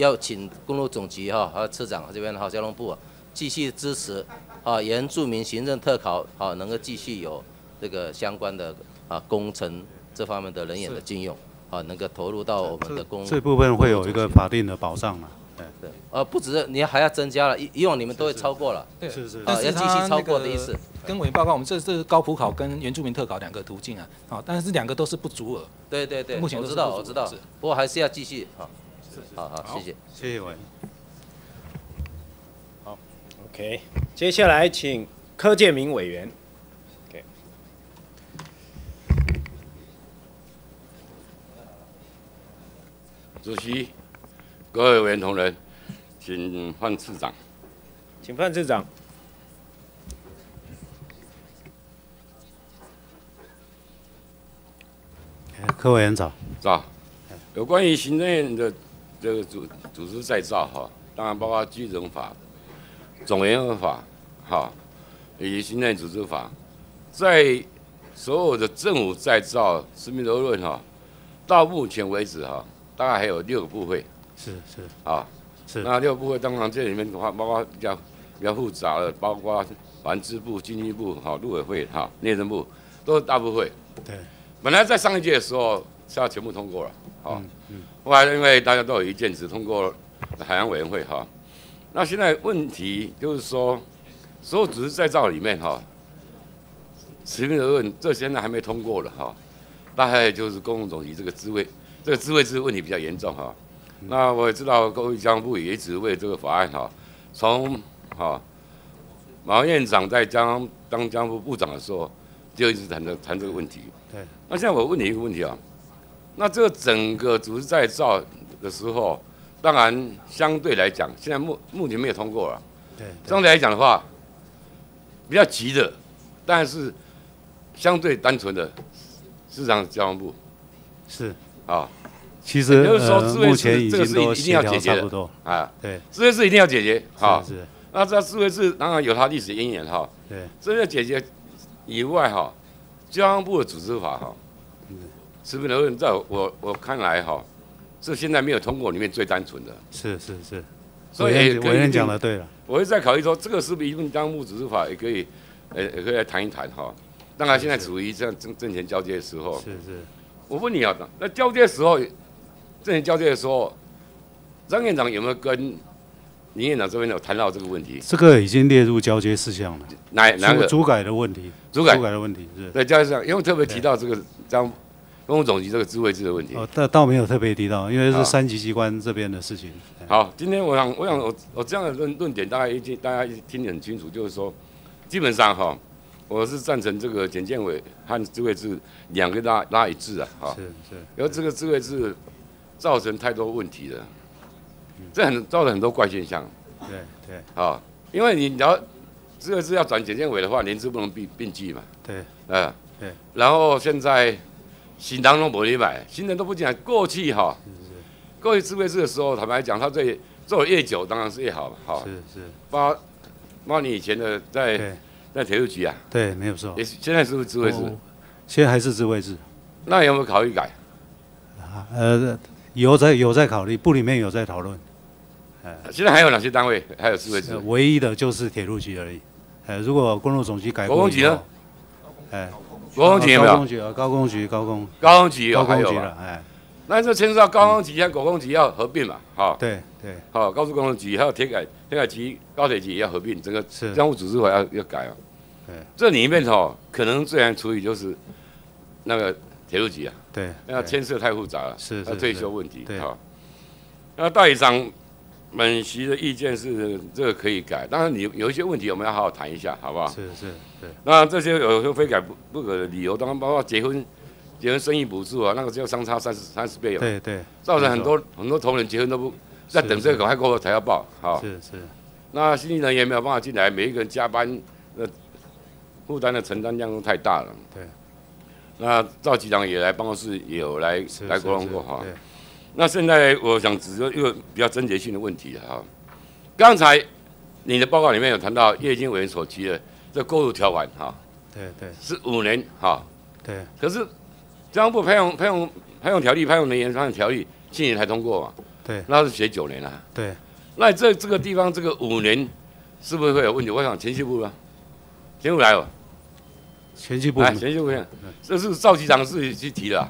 Speaker 8: 要请公路总局哈还有次长这边哈交通部啊继续支持啊原住民行政特考啊能够继续有这个相关的啊工程这方面的人员的禁用啊能够投入到我们的公
Speaker 4: 这部分会有一个法定的保障嘛？
Speaker 8: 对，呃，不止，你还要增加了，以以往你们都会超过了，
Speaker 6: 对
Speaker 4: 是是
Speaker 8: 啊，要继续超过的意思。
Speaker 6: 跟委员报告，我们这这是高普考跟原住民特考两个途径啊，啊，但是两个都是不足额。
Speaker 8: 对对对，
Speaker 6: 目前
Speaker 8: 我知道，
Speaker 6: 都是不足
Speaker 8: 我知道，不过还是要继续啊。好好，谢谢。
Speaker 4: 谢谢委员。
Speaker 2: OK，接下来请柯建明委员。
Speaker 9: 主席、各位委员同仁，请范次长。
Speaker 2: 请范市长。
Speaker 4: 柯委员早。
Speaker 9: 早，有关于行政院的这个组组织再造哈，当然包括基人法、总联合法哈，以及行政组织法，在所有的政府再造市民责任哈，到目前为止哈，大概还有六个部会
Speaker 4: 是是
Speaker 9: 啊。
Speaker 4: 是
Speaker 9: 那六个部会当然这里面的话，包括比较比较复杂的，包括环资部、经济部、哈陆委会、哈内政部，都是大部会。
Speaker 4: 对。
Speaker 9: 本来在上一届的时候是要全部通过了，好、
Speaker 4: 嗯
Speaker 9: 后来因为大家都有意见，只通过海洋委员会哈。那现在问题就是说，所有组织再造里面哈，实名责任这现在还没通过了哈，大概就是公共总局这个职位，这个职位制问题比较严重哈。那我也知道，各位交通部也一直为这个法案哈，从哈马院长在江当交通部部长的时候，就一直谈这谈这个问题。
Speaker 4: 对。
Speaker 9: 那现在我问你一个问题啊，那这个整个组织再造的时候，当然相对来讲，现在目目前没有通过了。
Speaker 4: 对。
Speaker 9: 相对来讲的话，比较急的，但是相对单纯的，市场交通部
Speaker 4: 是
Speaker 9: 啊。
Speaker 4: 其实
Speaker 9: 也就是说，
Speaker 4: 呃
Speaker 9: 智慧
Speaker 4: 目前已
Speaker 9: 制这个是一定要解决的。啊。
Speaker 4: 对。
Speaker 9: 智慧制一定要解决啊。那这智慧制当然有它历史渊源哈。
Speaker 4: 对。
Speaker 9: 这个解决以外哈，交通部的组织法哈，持名责任在我我看来哈，是现在没有通过里面最单纯的。
Speaker 4: 是是是。
Speaker 9: 所以
Speaker 4: 委员
Speaker 9: 可以
Speaker 4: 委员讲的对了。
Speaker 9: 我会再考虑说，这个是不是一份交通部组织法也可以，呃，也可以来谈一谈哈。当然现在处于这样政政权交接的时候。
Speaker 4: 是是。
Speaker 9: 我问你啊，那交接的时候，政权交接的时候，张院长有没有跟林院长这边有谈到这个问题？
Speaker 4: 这个已经列入交接事项了。
Speaker 9: 哪哪个
Speaker 4: 主主改的问题？
Speaker 9: 主改
Speaker 4: 的问题是。
Speaker 9: 对，交接上因为特别提到这个张公共总局这个智慧制的问题。
Speaker 4: 哦，倒倒没有特别提到，因为是三级机关这边的事情。
Speaker 9: 好，今天我想，我想我我这样的论论点，大家已经大家已经听得很清楚，就是说，基本上哈，我是赞成这个简建委和智慧制两个拉拉一致啊，哈。
Speaker 4: 是是，
Speaker 9: 因为这个智慧制造成太多问题了，这很造成很多怪现象
Speaker 4: 对对
Speaker 9: 啊。因为你要智慧制要转简建委的话，年资不能并并计嘛，
Speaker 4: 对
Speaker 9: 啊。
Speaker 4: 对。
Speaker 9: 然后现在新当中不礼买，新人都不进来。过去哈，过去智慧制的时候，坦白讲，他这做的越久，当然是越好嘛，哈。
Speaker 4: 是是，
Speaker 9: 包包你以前的在在铁路局啊，
Speaker 4: 对，没有错
Speaker 9: 也。是现在是不是智慧制？
Speaker 4: 哦现在还是智慧制，
Speaker 9: 那有没有考虑改？
Speaker 4: 啊呃，有在有在考虑，部里面有在讨论。
Speaker 9: 现在还有哪些单位还有智慧制
Speaker 4: 呃？唯一的就是铁路局而已。呃，如果公路总局改
Speaker 9: 公局呢
Speaker 4: 以后？哎，
Speaker 9: 国公局有没有？
Speaker 4: 高工？局啊，高工局，高工，
Speaker 9: 高公局有
Speaker 4: 高
Speaker 9: 还有吧？
Speaker 4: 工局了，哎，
Speaker 9: 那这牵涉到高公局和国公局要合并嘛？哈，
Speaker 4: 对对，
Speaker 9: 好，高速公路局还有铁改铁改局、高铁局也要合并，整个
Speaker 4: 是。
Speaker 9: 政务组织法要要改啊。
Speaker 4: 对。
Speaker 9: 这里面哈，可能最难处理就是那个铁路局啊，
Speaker 4: 对，
Speaker 9: 那牵涉太复杂了，
Speaker 4: 是是
Speaker 9: 那退休问题，
Speaker 4: 对。
Speaker 9: 好。那代理长本席的意见是这个可以改，当然你有一些问题我们要好好谈一下，好不好？
Speaker 4: 是是对，
Speaker 9: 那这些有时候非改不不可的理由，当然包括结婚结婚生育补助啊，那个就相差三十三十倍了，
Speaker 4: 对对，
Speaker 9: 造成很多很多同仁结婚都不在等这个赶快过后才要报，好。
Speaker 4: 是是，
Speaker 9: 那新进人员没有办法进来，每一个人加班那负担的承担量都太大了。
Speaker 4: 对。
Speaker 9: 那赵局长也来办公室，也有来
Speaker 4: 是
Speaker 9: 来
Speaker 4: 是是
Speaker 9: 沟通过哈。
Speaker 4: 对
Speaker 9: 那现在我想指出一个比较症结性的问题了哈。刚才你的报告里面有谈到叶经委员所提的这过渡条款哈，
Speaker 4: 对对。
Speaker 9: 是五年哈，
Speaker 4: 对，
Speaker 9: 可是交通部派用派用派用条例、派用人员派用条例去年才通过嘛，
Speaker 4: 对。
Speaker 9: 那是写九年啊。
Speaker 4: 对，
Speaker 9: 那这这个地方这个五年是不是会有问题？我想前期部呢，前部来哦，
Speaker 4: 前期部
Speaker 9: 来前期部，这是赵局长自己去提的啊，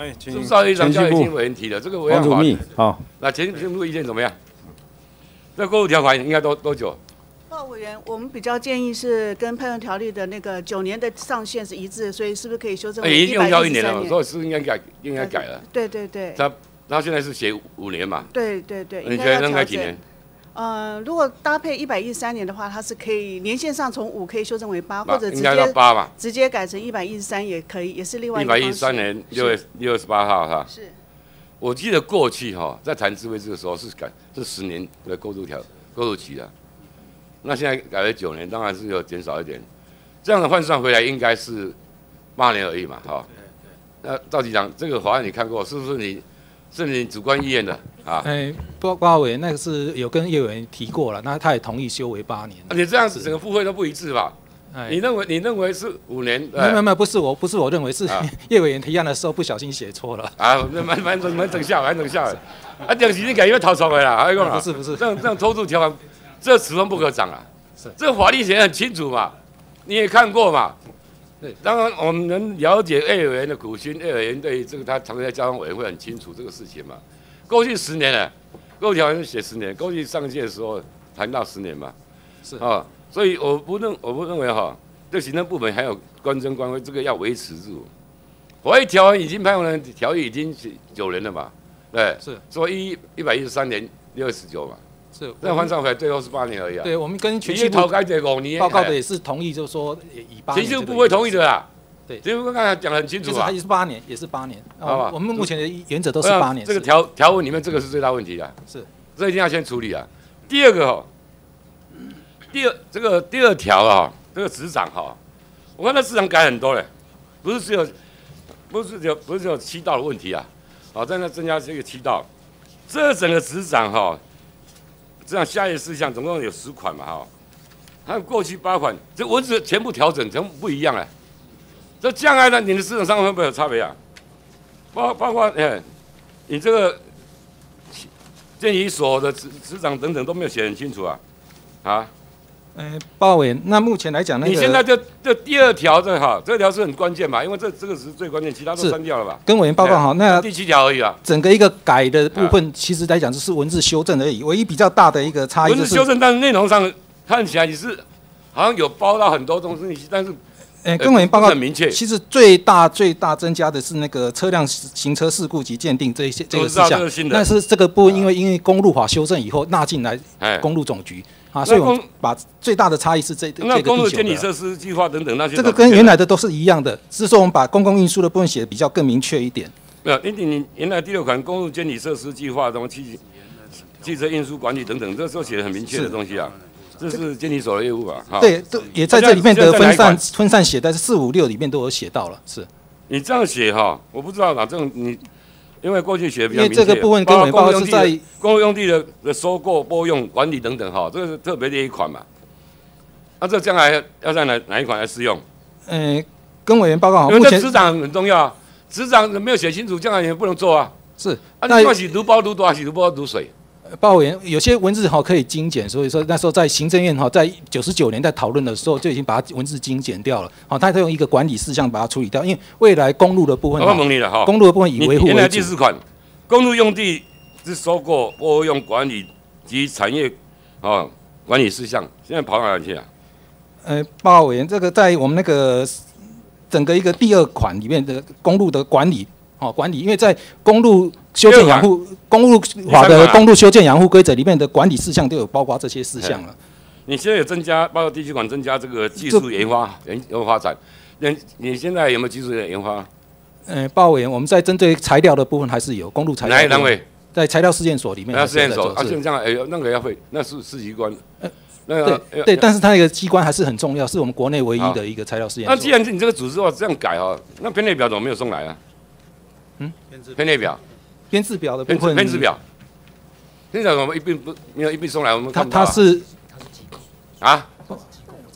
Speaker 2: 哎，
Speaker 9: 是不是赵局长
Speaker 2: 前期部
Speaker 9: 叫业经委员提的，这个我要
Speaker 2: 王主秘，好，
Speaker 9: 那前前部意见怎么样？那过渡条款应该多多久？
Speaker 10: 报委员，我们比较建议是跟配用条例的那个九年的上限是一致，所以是不是可以修正
Speaker 9: 已经用
Speaker 10: 一百一十
Speaker 9: 掉一年了，
Speaker 10: 三
Speaker 9: 所以是应该改，应该改了。
Speaker 10: 对对对，
Speaker 9: 他他现在是写五年嘛？
Speaker 10: 对对对，
Speaker 9: 你觉得应该几年？？
Speaker 10: 呃，如果搭配一百一十三年的话，它是可以年限上从五可以修正为八，或者直接
Speaker 9: 八吧？
Speaker 10: 直接改成一百一十三也可以，也是另外
Speaker 9: 一百一十三年六月六月十八号哈。
Speaker 10: 是
Speaker 9: 我记得过去哈，在谈智慧制的时候是改是十年的过渡条过渡期的，那现在改为九年，当然是有减少一点。这样的换算回来应该是八年而已嘛，哈。那赵局长，这个法案你看过，是不是你是你主观意愿的啊？
Speaker 6: 哎，报报告委员那个是有跟叶委员提过了，那他也同意修为八年。
Speaker 9: 啊你这样子整个付费都不一致吧？
Speaker 6: 哎
Speaker 9: 你认为你认为是五年？
Speaker 6: 没有没有没，不是我，不是我认为是
Speaker 9: 啊
Speaker 6: 叶委员提案的时候不小心写错了。
Speaker 9: 啊，那蛮蛮蛮整下，蛮整下的。啊，两时你改因为逃出来了，还有个？
Speaker 6: 不是不是
Speaker 9: 这样这样偷渡条款，这此风不可长啊！
Speaker 6: 是
Speaker 9: 这个法律写得很清楚嘛，你也看过嘛。
Speaker 6: 对，
Speaker 9: 当然我们能了解叶委员的苦心，叶委员对这个他常在交通委员会很清楚这个事情嘛。过去十年了，过去条是写十年，过去上届的时候谈到十年嘛。
Speaker 6: 是
Speaker 9: 啊，所以我不认我不认为哈，对行政部门还有官政官会这个要维持住。我一条文已经判用人条例已经九年了嘛，对，
Speaker 6: 是
Speaker 9: 说一一百一十三年六月十九嘛，
Speaker 6: 是，
Speaker 9: 那换算回来最后是八年而已啊。
Speaker 6: 对我们跟全
Speaker 9: 你
Speaker 6: 系部
Speaker 9: 去投改这五年，
Speaker 6: 报告的也是同意，就是说以八
Speaker 9: 前
Speaker 6: 年这个
Speaker 9: 系部会同意的啦。
Speaker 6: 对
Speaker 9: 前系部刚才讲的很清楚啊
Speaker 6: 就是它。也是八年，也是八年。
Speaker 9: 好吧
Speaker 6: 哦，我们目前的原则都是八年。
Speaker 9: 这个条条文里面这个是最大问题啊，
Speaker 6: 是
Speaker 9: 这一定要先处理啊。第二个哈，第二这个第二条啊，这个执掌哈，我看那市场改很多嘞，不是只有不是只有不是只有七道的问题啊，好，在那增加这个七道，这整个执掌哈，这样下列事项总共有十款嘛哈，还有过去八款，这文字全部调整，全部不一样了。这将来呢，你的市场上会不会有差别啊？包包括哎，你这个建议所的执执长等等都没有写很清楚啊，啊，
Speaker 6: 呃，报告委，那目前来讲，那个
Speaker 9: 你现在这这第二条这哈，这条是很关键嘛，因为这这个是最关键，其他都删掉了吧？
Speaker 6: 跟委员报告好，那
Speaker 9: 第七条而已啊。
Speaker 6: 整个一个改的部分，其实来讲就是文字修正而已，唯一比较大的一个差异就是
Speaker 9: 文字修正，但是内容上看起来你是好像有包到很多东西，但是
Speaker 6: 呃，跟委员报告
Speaker 9: 很明确
Speaker 6: 其实最大最大增加的是那个车辆行车事故及鉴定这一些这个事项但是这个部分因为因为公路法修正以后纳进来
Speaker 9: 哎，
Speaker 6: 公路总局，啊，所以我们把最大的差异是这这个
Speaker 9: 那公路监理设施计划等等那些
Speaker 6: 这个跟原来的都是一样的，只是说我们把公共运输的部分写的比较更明确一点。
Speaker 9: 没有，因为你原来第六款公路监理设施计划，什么汽汽车运输管理等等，这时候写的很明确的东西啊，这是监理所的业务吧？哈
Speaker 6: 对，都也在这里面的分散分散写但是四五六里面都有写到了，是。
Speaker 9: 你这样写哈，我不知道哪这种你，因为过去写比较明确，
Speaker 6: 这个部分根本
Speaker 9: 包括公
Speaker 6: 报告是在
Speaker 9: 路用地的公路用地的的收购、拨用、管理等等哈，这个是特别的一款嘛。那、这将来要在哪哪一款来适用？
Speaker 6: 呃，跟委员报告好，
Speaker 9: 因为这执掌很重要啊，执掌没有写清楚，将来也不能做啊。
Speaker 6: 是
Speaker 9: 啊，
Speaker 6: 那
Speaker 9: 你说是如包如多还是如包如水？
Speaker 6: 报委员有些文字哈可以精简，所以说那时候在行政院哈在九十九年在讨论的时候就已经把它文字精简掉了，好，他用一个管理事项把它处理掉，因为未来公路的部分
Speaker 9: 我，问你了哈，
Speaker 6: 公路的部分以维护
Speaker 9: 原来。第四款，公路用地是收购、拨用、管理及产业啊管理事项，现在跑哪里去啊？
Speaker 6: 呃，报委员，这个在我们那个整个一个第二款里面的公路的管理，哦，管理，因为在公路修建养护公路法的公路修建养护规则里面的管理事项都有包括这些事项了。
Speaker 9: 你现在有增加，包括地区管增加这个技术研发、研研发展，那你现在有没有技术的研发？
Speaker 6: 呃，报告委员，我们在针对材料的部分还是有公路材料。
Speaker 9: 哪一单位？
Speaker 6: 在材料试验所里面
Speaker 9: 那
Speaker 6: 还是有在做。
Speaker 9: 实验所啊，
Speaker 6: 是
Speaker 9: 现在这样，哎呦，那个要会，那是市级官，那个
Speaker 6: 对对，但是它那个机关还是很重要，是我们国内唯一的一个材料试验。
Speaker 9: 那既然是你这个组织的话这样改哦，那编列表怎么没有送来啊？
Speaker 6: 嗯，
Speaker 9: 编列表，
Speaker 6: 编制表的部
Speaker 9: 编制
Speaker 6: 分，
Speaker 9: 编制表，编制表我们一并不没有一并送来，我们
Speaker 6: 它
Speaker 9: 看不到啊
Speaker 6: 它是
Speaker 9: 啊，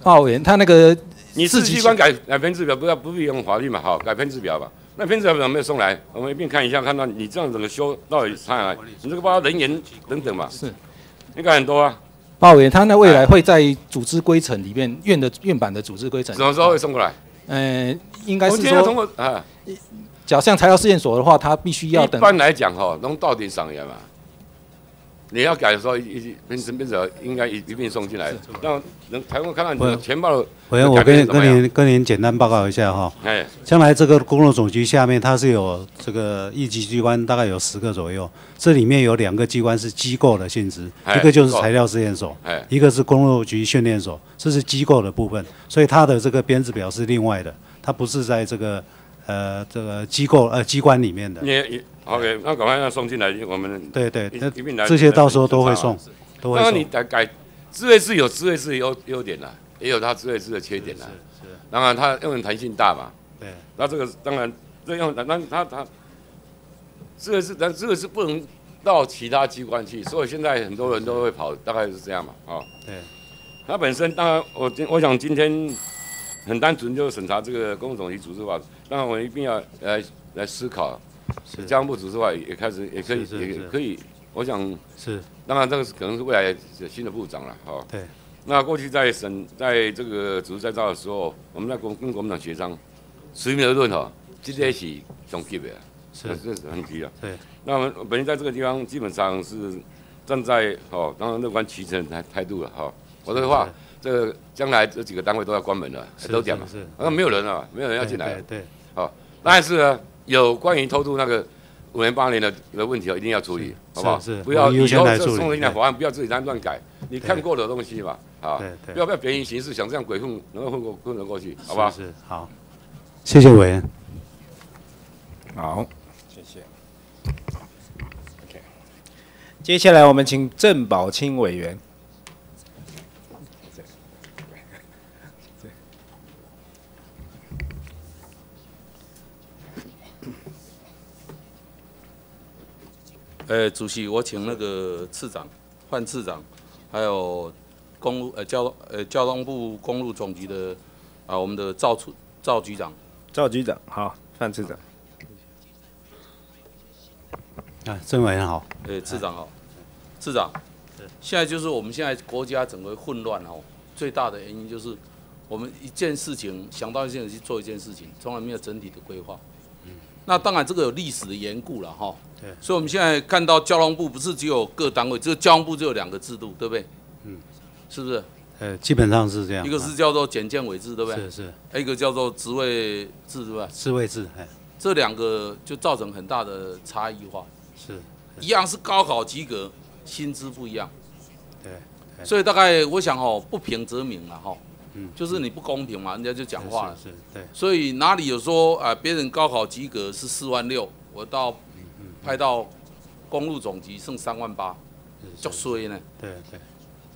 Speaker 6: 报员，他那个
Speaker 9: 你
Speaker 6: 自己
Speaker 9: 市机关改改编制表，不要不必用法律嘛，好，改编制表吧。那编制表怎么没有送来？我们一并看一下，看到你这样怎么修到底差哪里？你这个包括人员等等嘛，
Speaker 6: 是
Speaker 9: 应该很多啊。
Speaker 6: 报员，他那未来会在组织规程里面院的院版的组织规程。
Speaker 9: 什么时候会送过来？
Speaker 6: 呃，应该是
Speaker 9: 通
Speaker 6: 说，
Speaker 9: 过啊。
Speaker 6: 假如像材料试验所的话，它必须要等。
Speaker 9: 一般来讲哈，弄到底上来嘛。你要改的时候，一一编成编者应该一一并送进来，让能台湾看到你的钱包的
Speaker 4: 委员，我
Speaker 9: 改
Speaker 4: 跟跟您跟您简单报告一下哈。
Speaker 9: 哎，
Speaker 4: 将来这个公路总局下面它是有这个一级机关，大概有十个左右。这里面有两个机关是机构的性质，
Speaker 9: 哎
Speaker 4: 一个就是材料试验所
Speaker 9: 哎，
Speaker 4: 一个是公路局训练所，这是机构的部分。所以它的这个编制表是另外的，它不是在这个呃这个机构呃机关里面的。
Speaker 9: 你也 OK，那赶快要送进来，我们
Speaker 4: 对对，那
Speaker 9: 一一并来
Speaker 4: 这些到时候都会送，都会
Speaker 9: 当然你。改改智慧式有智慧式的优优点啦，也有它智慧式的缺点啦。当然它用的弹性大嘛。
Speaker 4: 对。
Speaker 9: 那这个当然这用那它它智慧式，但智慧式不能到其他机关去，所以现在很多人都会跑，大概是这样嘛，啊、
Speaker 4: 对。
Speaker 9: 它本身当然我今我想今天很单纯就是审查这个公共总局组织法，当然我们一定要来来思考。
Speaker 4: 是
Speaker 9: 交通部组织法也开始也可以也可以，我想
Speaker 4: 是
Speaker 9: 当然这个是可能是未来的新的部长了，哈、哦。
Speaker 4: 对。
Speaker 9: 那过去在审在这个组织再造的时候，我们在国跟国民党协商，实名而论哈，这些是上级的，
Speaker 4: 是
Speaker 9: 这是很急啊。
Speaker 4: 对。
Speaker 9: 那我们本身在这个地方基本上是站在哦，当然乐观其成态态度了哈。我的话，这个将来这几个单位都要关门了，
Speaker 4: 是
Speaker 9: 都讲了
Speaker 4: 是是，
Speaker 9: 啊没有人了，没有人要进来了。
Speaker 4: 对对对
Speaker 9: 好，但是呢，有关于偷渡那个五年八年的的问题哦，一定要处理，好不好？
Speaker 4: 是是
Speaker 9: 不要以后送进来
Speaker 4: 对
Speaker 9: 法案，不要自己在乱改。你看过的东西嘛，啊不要不要别人形式想这样鬼混，能够混过混得过去，好不好？
Speaker 4: 是是好，谢谢委员。
Speaker 2: 好，谢谢。OK，接下来我们请郑宝清委员。
Speaker 11: 呃，主席，我请那个次长、范次长，还有公路呃交呃交通部公路总局的啊我们的赵处赵局长。
Speaker 2: 赵局长，好，范次长。
Speaker 4: 啊，郑委员好。
Speaker 11: 呃，次长好，次长，现在就是我们现在国家整个混乱哦，最大的原因就是我们一件事情想到一件事情去做一件事情，从来没有整体的规划。那当然这个有历史的缘故了哈。
Speaker 4: 对。
Speaker 11: 所以我们现在看到交通部不是只有各单位，这个交通部只有两个制度，对不对？
Speaker 4: 嗯。
Speaker 11: 是不是？
Speaker 4: 呃，基本上是这样。
Speaker 11: 一个是叫做简建委制，对不对？
Speaker 4: 是是。
Speaker 11: 一个叫做职位制，对吧？
Speaker 4: 职位制，哎。
Speaker 11: 这两个就造成很大的差异化。
Speaker 4: 是。
Speaker 11: 一样是高考及格，薪资不一样。
Speaker 4: 对。
Speaker 11: 所以大概我想哦，不平则鸣了哈，就是你不公平嘛，人家就讲话了。
Speaker 4: 对，
Speaker 11: 所以哪里有说啊，别人高考及格是四万六，我到派到公路总局剩三万八，足衰呢。
Speaker 4: 对对，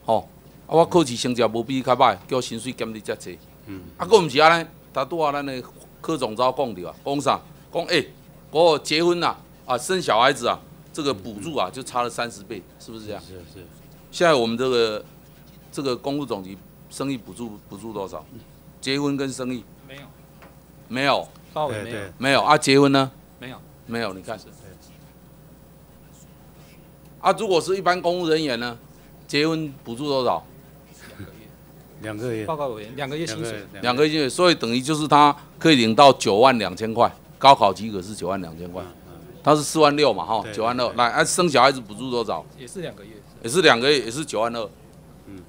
Speaker 11: 吼、啊，我考试成绩无比你较歹，叫薪水减你遮济。嗯，啊，佫毋是安尼，他拄啊，咱的柯总召讲着啊，讲啥？讲诶，我、结婚啦，啊，生小孩子啊，这个补助啊，就差了三十倍，是不是这样？
Speaker 4: 是是，
Speaker 11: 现在我们这个这个公路总局生意补助补助多少？结婚跟生意？
Speaker 6: 没有，
Speaker 11: 没有，
Speaker 6: 报委没有。
Speaker 11: 没有啊，结婚呢？
Speaker 6: 没有，
Speaker 11: 没有，你看。啊，如果是一般公务人员呢，结婚补助多少？
Speaker 4: 两个月，
Speaker 6: 报告委员两个月薪水，
Speaker 11: 两个月，所以等于就是他可以领到九万两千块，高考及格是九万两千块，他是四万六嘛，哈，九万二。来，啊，生小孩子补助多少？
Speaker 6: 也是两个月，
Speaker 11: 也是两个月，也是九万二。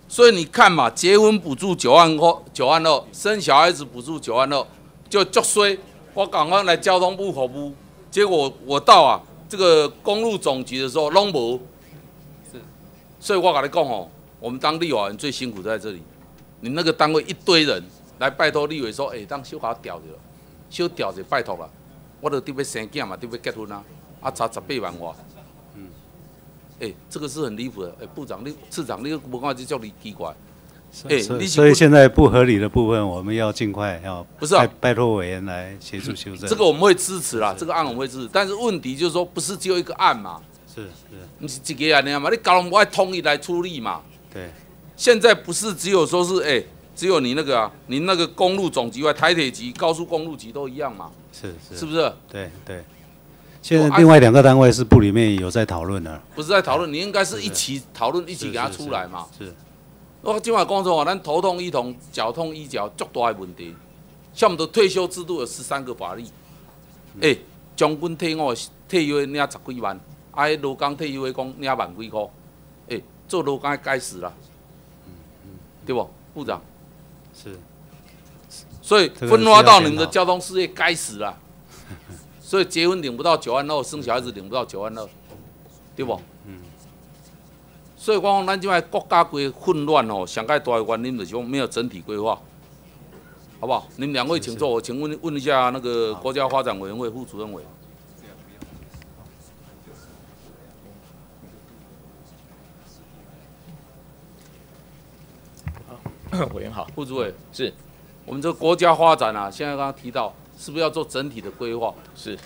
Speaker 11: 所以你看嘛，结婚补助九万块，九万二，生小孩子补助九万二，就足衰。我赶快来交通部服务，结果我到啊这个公路总局的时候拢无。所以我跟你讲哦，我们当立委人最辛苦在这里，你那个单位一堆人来拜托立委说，哎、当小可调着，小调者拜托啦，我都得要生囝嘛，得要结婚啊，啊差十八万外。哎、这个是很离谱的。哎、部长，你次长，你不看就叫你奇怪。哎、
Speaker 4: 所以现在不合理的部分，我们要尽快要
Speaker 11: 不是啊
Speaker 4: 拜拜托委员来协助修正。
Speaker 11: 这个我们会支持啦，这个案我们会支持。但是问题就是说，不是只有一个案嘛，
Speaker 4: 是是，
Speaker 11: 不是一个案那样嘛，你搞我爱统一来处理嘛。
Speaker 4: 对，
Speaker 11: 现在不是只有说是哎、只有你那个啊，你那个公路总局外台铁局、高速公路局都一样嘛，
Speaker 4: 是是
Speaker 11: 是不是？
Speaker 4: 对对。现在另外两个单位是部里面有在讨论的，
Speaker 11: 不是在讨论，你应该是一起讨论，一起给他出来嘛。
Speaker 4: 是。
Speaker 11: 我今晚讲说，咱头痛医头，脚痛医脚，足大的问题。像我们的退休制度有十三个法律，哎、将军退伍退休领十几万，啊，迄劳工退休的讲领万几块，哎、做劳工的该死啦，对不，部长？
Speaker 4: 是。
Speaker 11: 所以分发到你们的交通事业该死啦。所以结婚领不到九万二，生小孩子领不到九万二，对不？嗯。所以我讲，咱即摆国家规混乱哦，上盖大的原因就是讲没有整体规划，好不好？你们两位请坐，我请问问一下那个国家发展委员会副主任委。
Speaker 7: 委员好，
Speaker 11: 副主委
Speaker 7: 是
Speaker 11: 我们这个国家发展啊，现在刚刚提到，是不是要做整体的规划？
Speaker 7: 是，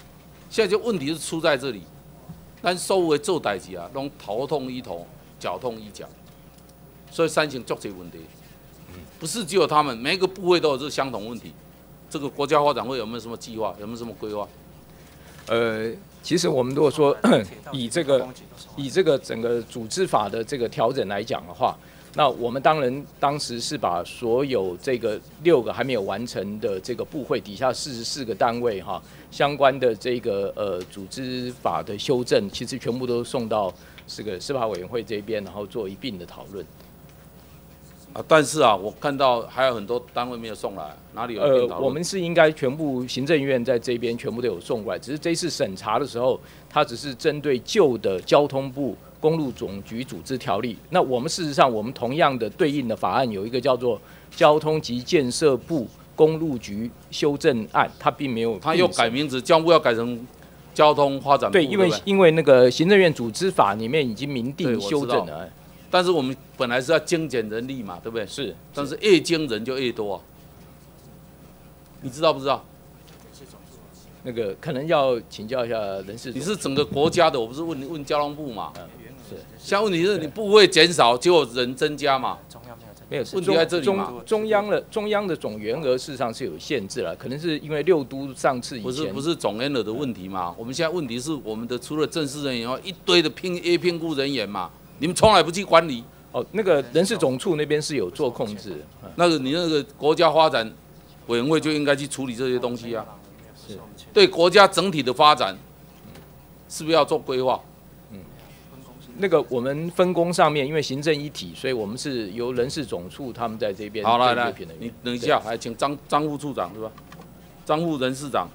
Speaker 11: 现在就问题是出在这里，咱所有的做代志啊，拢头痛医头，脚痛医脚，所以三型足这问题，不是只有他们，每一个部位都有这个相同问题。这个国家发展会有没有什么计划？有没有什么规划？
Speaker 7: 呃，其实我们如果说以这个以这个整个组织法的这个调整来讲的话，那我们当然当时是把所有这个六个还没有完成的这个部会底下四十四个单位哈相关的这个呃组织法的修正，其实全部都送到这个司法委员会这边，然后做一并的讨论。
Speaker 11: 啊，但是啊，我看到还有很多单位没有送来，哪里有
Speaker 7: 呃？我们是应该全部行政院在这边全部都有送过来，只是这次审查的时候，它只是针对旧的交通部公路总局组织条例。那我们事实上，我们同样的对应的法案有一个叫做交通及建设部公路局修正案，它并没有
Speaker 11: 它又改名字，交通部要改成交通发展部，
Speaker 7: 对，因为因为那个行政院组织法里面已经明定修正了。
Speaker 11: 但是我们本来是要精简人力嘛，对不对？
Speaker 7: 是，
Speaker 11: 但是越精人就越多啊。你知道不知道？
Speaker 7: 那个可能要请教一下人事。
Speaker 11: 你是整个国家的，我不是问问交通部嘛？
Speaker 7: 是。
Speaker 11: 现在问题是你部位减少，结果人增加嘛？
Speaker 7: 没有，是
Speaker 11: 问题在这里
Speaker 7: 中
Speaker 11: 嘛
Speaker 7: 中中央的中央的总员额事实上是有限制了，可能是因为六都上次
Speaker 11: 不是不是总员额的问题嘛？我们现在问题是我们的除了正式人员外，一堆的聘 A 聘雇人员嘛，你们从来不去管理。
Speaker 7: 哦，那个人事总处那边是有做控制，嗯
Speaker 11: 那个你那个国家发展委员会就应该去处理这些东西啊。
Speaker 7: 是
Speaker 11: 对国家整体的发展，是不是要做规划？
Speaker 7: 那个我们分工上面，因为行政一体，所以我们是由人事总处他们在这边
Speaker 11: 好，来来
Speaker 7: 对这边的，
Speaker 11: 你等一下，还请张张副处长是吧？张副人事长。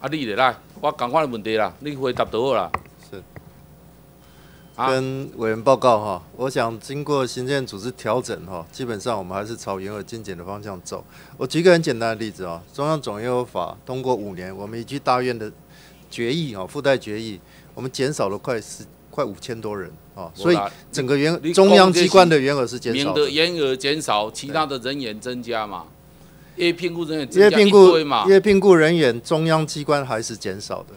Speaker 11: 啊，你来来，我赶快的问题啦，你回答就好啦。
Speaker 12: 跟委员报告哈，我想经过行政组织调整哈，基本上我们还是朝原额精简的方向走。我举个很简单的例子啊，中央总原油法通过五年，我们依据大院的决议啊，附带决议，我们减少了快十快五千多人啊，所以整个原中央机关的原额是减少的。
Speaker 11: 得员额减少，其他的人员增加嘛，因为评估人员
Speaker 12: 因
Speaker 11: 增加一
Speaker 12: 为评估
Speaker 11: 堆嘛
Speaker 12: 因，为评估人员中央机关还是减少的，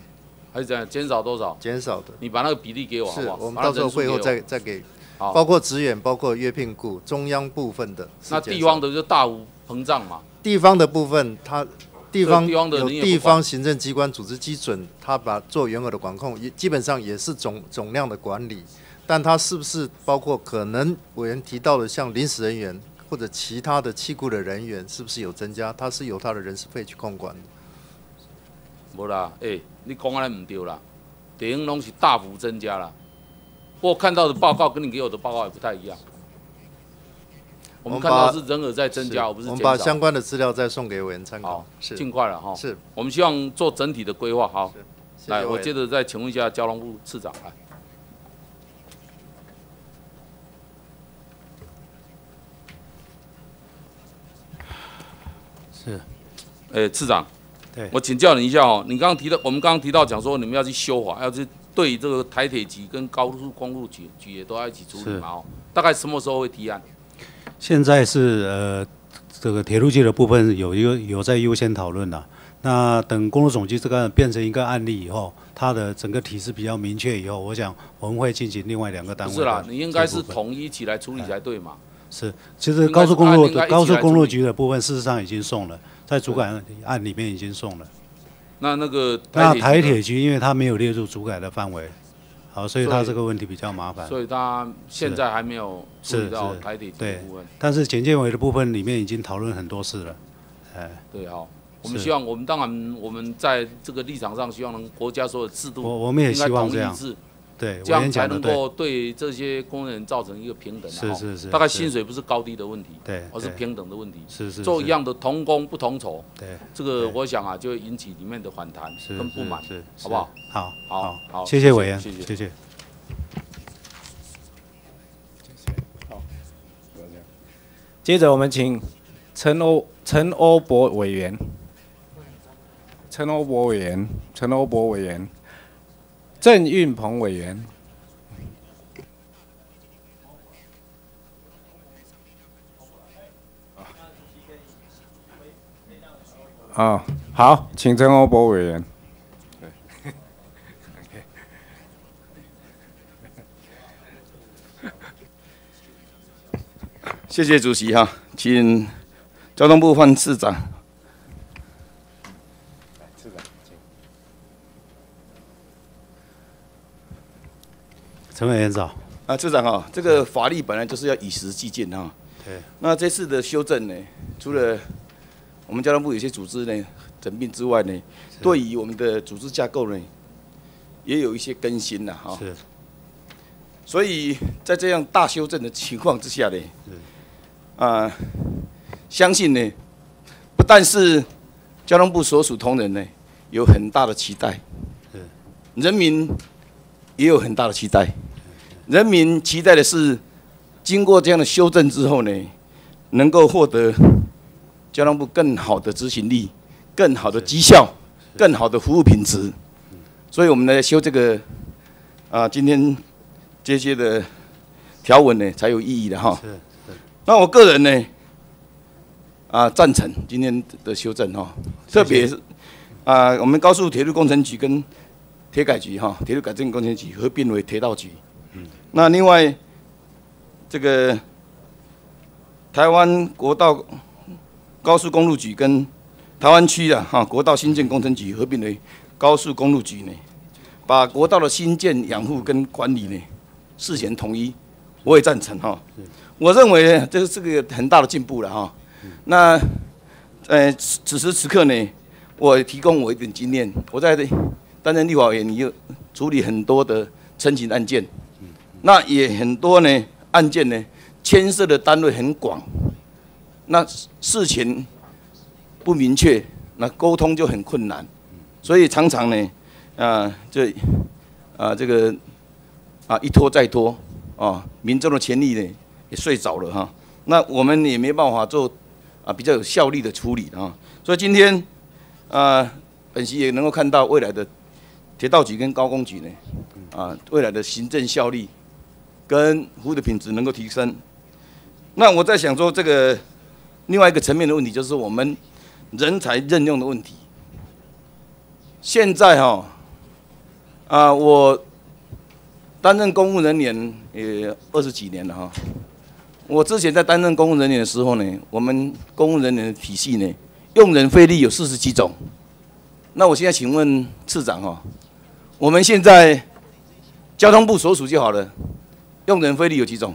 Speaker 11: 还是怎样？减少多少？
Speaker 12: 减少的。
Speaker 11: 你把那个比例给我好
Speaker 12: 是我们到时候会后再再给，
Speaker 11: 好
Speaker 12: 包括职员，包括约聘雇，中央部分的是
Speaker 11: 那地方的就大幅膨胀嘛。
Speaker 12: 地方的部分，它地方
Speaker 11: 地方的
Speaker 12: 地方行政机关组织基准，它把做原额的管控，也基本上也是总总量的管理，但它是不是包括可能委员提到的像临时人员或者其他的器库的人员，是不是有增加？它是由它的人事费去控管的。
Speaker 11: 无啦，诶、你讲安尼唔对啦，地方拢是大幅增加啦。我看到的报告跟你给我的报告也不太一样。我们看到是人额在增加，而不是。
Speaker 12: 我们把相关的资料再送给委员参考
Speaker 11: 好。，
Speaker 12: 是
Speaker 11: 尽快了哈。
Speaker 12: 是，
Speaker 11: 我们希望做整体的规划。好，来，我接着再请问一下交通部次长来。
Speaker 4: 是，
Speaker 11: 诶、次长，
Speaker 4: 对
Speaker 11: 我请教你一下哦，你刚刚提到，我们刚刚提到讲说你们要去修法，要去对这个台铁局跟高速公路局局也都要一起处理
Speaker 4: 是
Speaker 11: 嘛哦，大概什么时候会提案？
Speaker 4: 现在是呃，这个铁路局的部分有一个有在优先讨论了。那等公路总局这个变成一个案例以后，它的整个体制比较明确以后，我想我们会进行另外两个单位
Speaker 11: 不是啦，你应该是统一起来处理才对嘛。
Speaker 4: 是，其实高速公路高速公路局的部分，事实上已经送了，在主管案里面已经送了。
Speaker 11: 那那个
Speaker 4: 那
Speaker 11: 台
Speaker 4: 台铁
Speaker 11: 铁局
Speaker 4: 局因为它没有列入主改的范围，好，所以它这个问题比较麻烦，。
Speaker 11: 所以他现在还没有处理
Speaker 4: 是是
Speaker 11: 到台铁局的
Speaker 4: 对
Speaker 11: 部分。，
Speaker 4: 但是简介委的部分里面已经讨论很多次了，哎，
Speaker 11: 对好，我们希望，我们当然我们在这个立场上，希望能国家所有制度，
Speaker 4: 我我们也希望这样对，
Speaker 11: 这样才能够对这些工人造成一个平等
Speaker 4: 是是是
Speaker 11: 大概薪水不是高低的问题，
Speaker 4: 对
Speaker 11: 而是平等的问题。
Speaker 4: 是是是
Speaker 11: 做一样的同工不同酬，
Speaker 4: 对，
Speaker 11: 这个我想啊，就会引起里面的反弹
Speaker 4: 是
Speaker 11: 跟不满
Speaker 4: 是是，
Speaker 11: 好不好？
Speaker 4: 好，
Speaker 11: 好，好，
Speaker 4: 谢谢委员，
Speaker 11: 谢谢。
Speaker 4: 谢谢。
Speaker 2: 接着我们请陈欧陈欧博委员，陈欧博委员，陈欧博委员，郑运鹏委员。啊、好，请郑欧博委员。
Speaker 13: 谢谢主席哈，请交通部换市长。
Speaker 4: 陈委员长。
Speaker 13: 啊，处长啊，这个法律本来就是要与时俱进哈。
Speaker 4: 对。
Speaker 13: 那这次的修正呢，除了我们交通部有些组织呢整并之外呢，对于我们的组织架构呢，也有一些更新了哈。
Speaker 4: 是。
Speaker 13: 所以在这样大修正的情况之下呢，啊、相信呢，不但是交通部所属同仁呢有很大的期待，人民也有很大的期待。人民期待的是，经过这样的修正之后呢，能够获得交通部更好的执行力、更好的绩效、更好的服务品质。所以我们来修这个啊，今天这些的条文呢才有意义的哈。那我个人呢，啊赞成今天的修正哈，特别是啊我们高速铁路工程局跟铁改局哈，铁路改正工程局合并为铁道局。那另外，这个台湾国道高速公路局跟台湾区的哈国道新建工程局合并为高速公路局呢，把国道的新建、养护跟管理呢事前统一，我也赞成哈。我认为呢这是个很大的进步了哈。那呃此此时此刻呢，我提供我一点经验，我在担任立法委员，又处理很多的申请案件。那也很多呢，案件呢牵涉的单位很广，那事情不明确，那沟通就很困难。所以常常呢，啊，这啊这个啊一拖再拖，啊，民众的权利呢也睡着了哈。那我们也没办法做啊比较有效率的处理啊。所以今天啊，本席也能够看到未来的铁道局跟高工局呢，啊未来的行政效率跟服务的品质能够提升。那我在想说，这个另外一个层面的问题，就是我们人才任用的问题。现在哈，啊，我担任公务人员也二十几年了哈。我之前在担任公务人员的时候呢，我们公务人员的体系呢，用人费力有四十几种。那我现在请问次长哈，我们现在交通部所属就好了，用人费力有几种？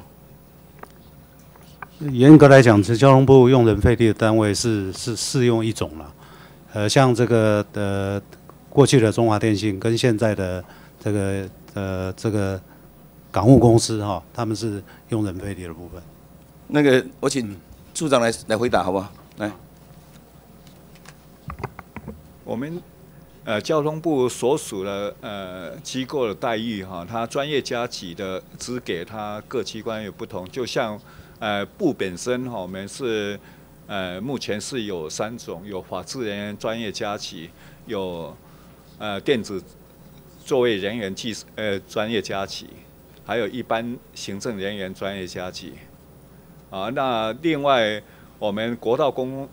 Speaker 4: 严格来讲，是交通部用人费力的单位是是适用一种了。呃，像这个的过去的中华电信跟现在的这个呃这个港务公司哈，他们是用人费力的部分。
Speaker 13: 那个我请处长来来回答好不好？来，
Speaker 14: 我们呃交通部所属的呃机构的待遇哈，它专业加级的只给它各机关有不同，就像。呃，部本身哈，我们是呃，目前是有三种，有法制人员专业加级，有呃电子作为人员技呃专业加级，还有一般行政人员专业加级。啊，那另外我们国道工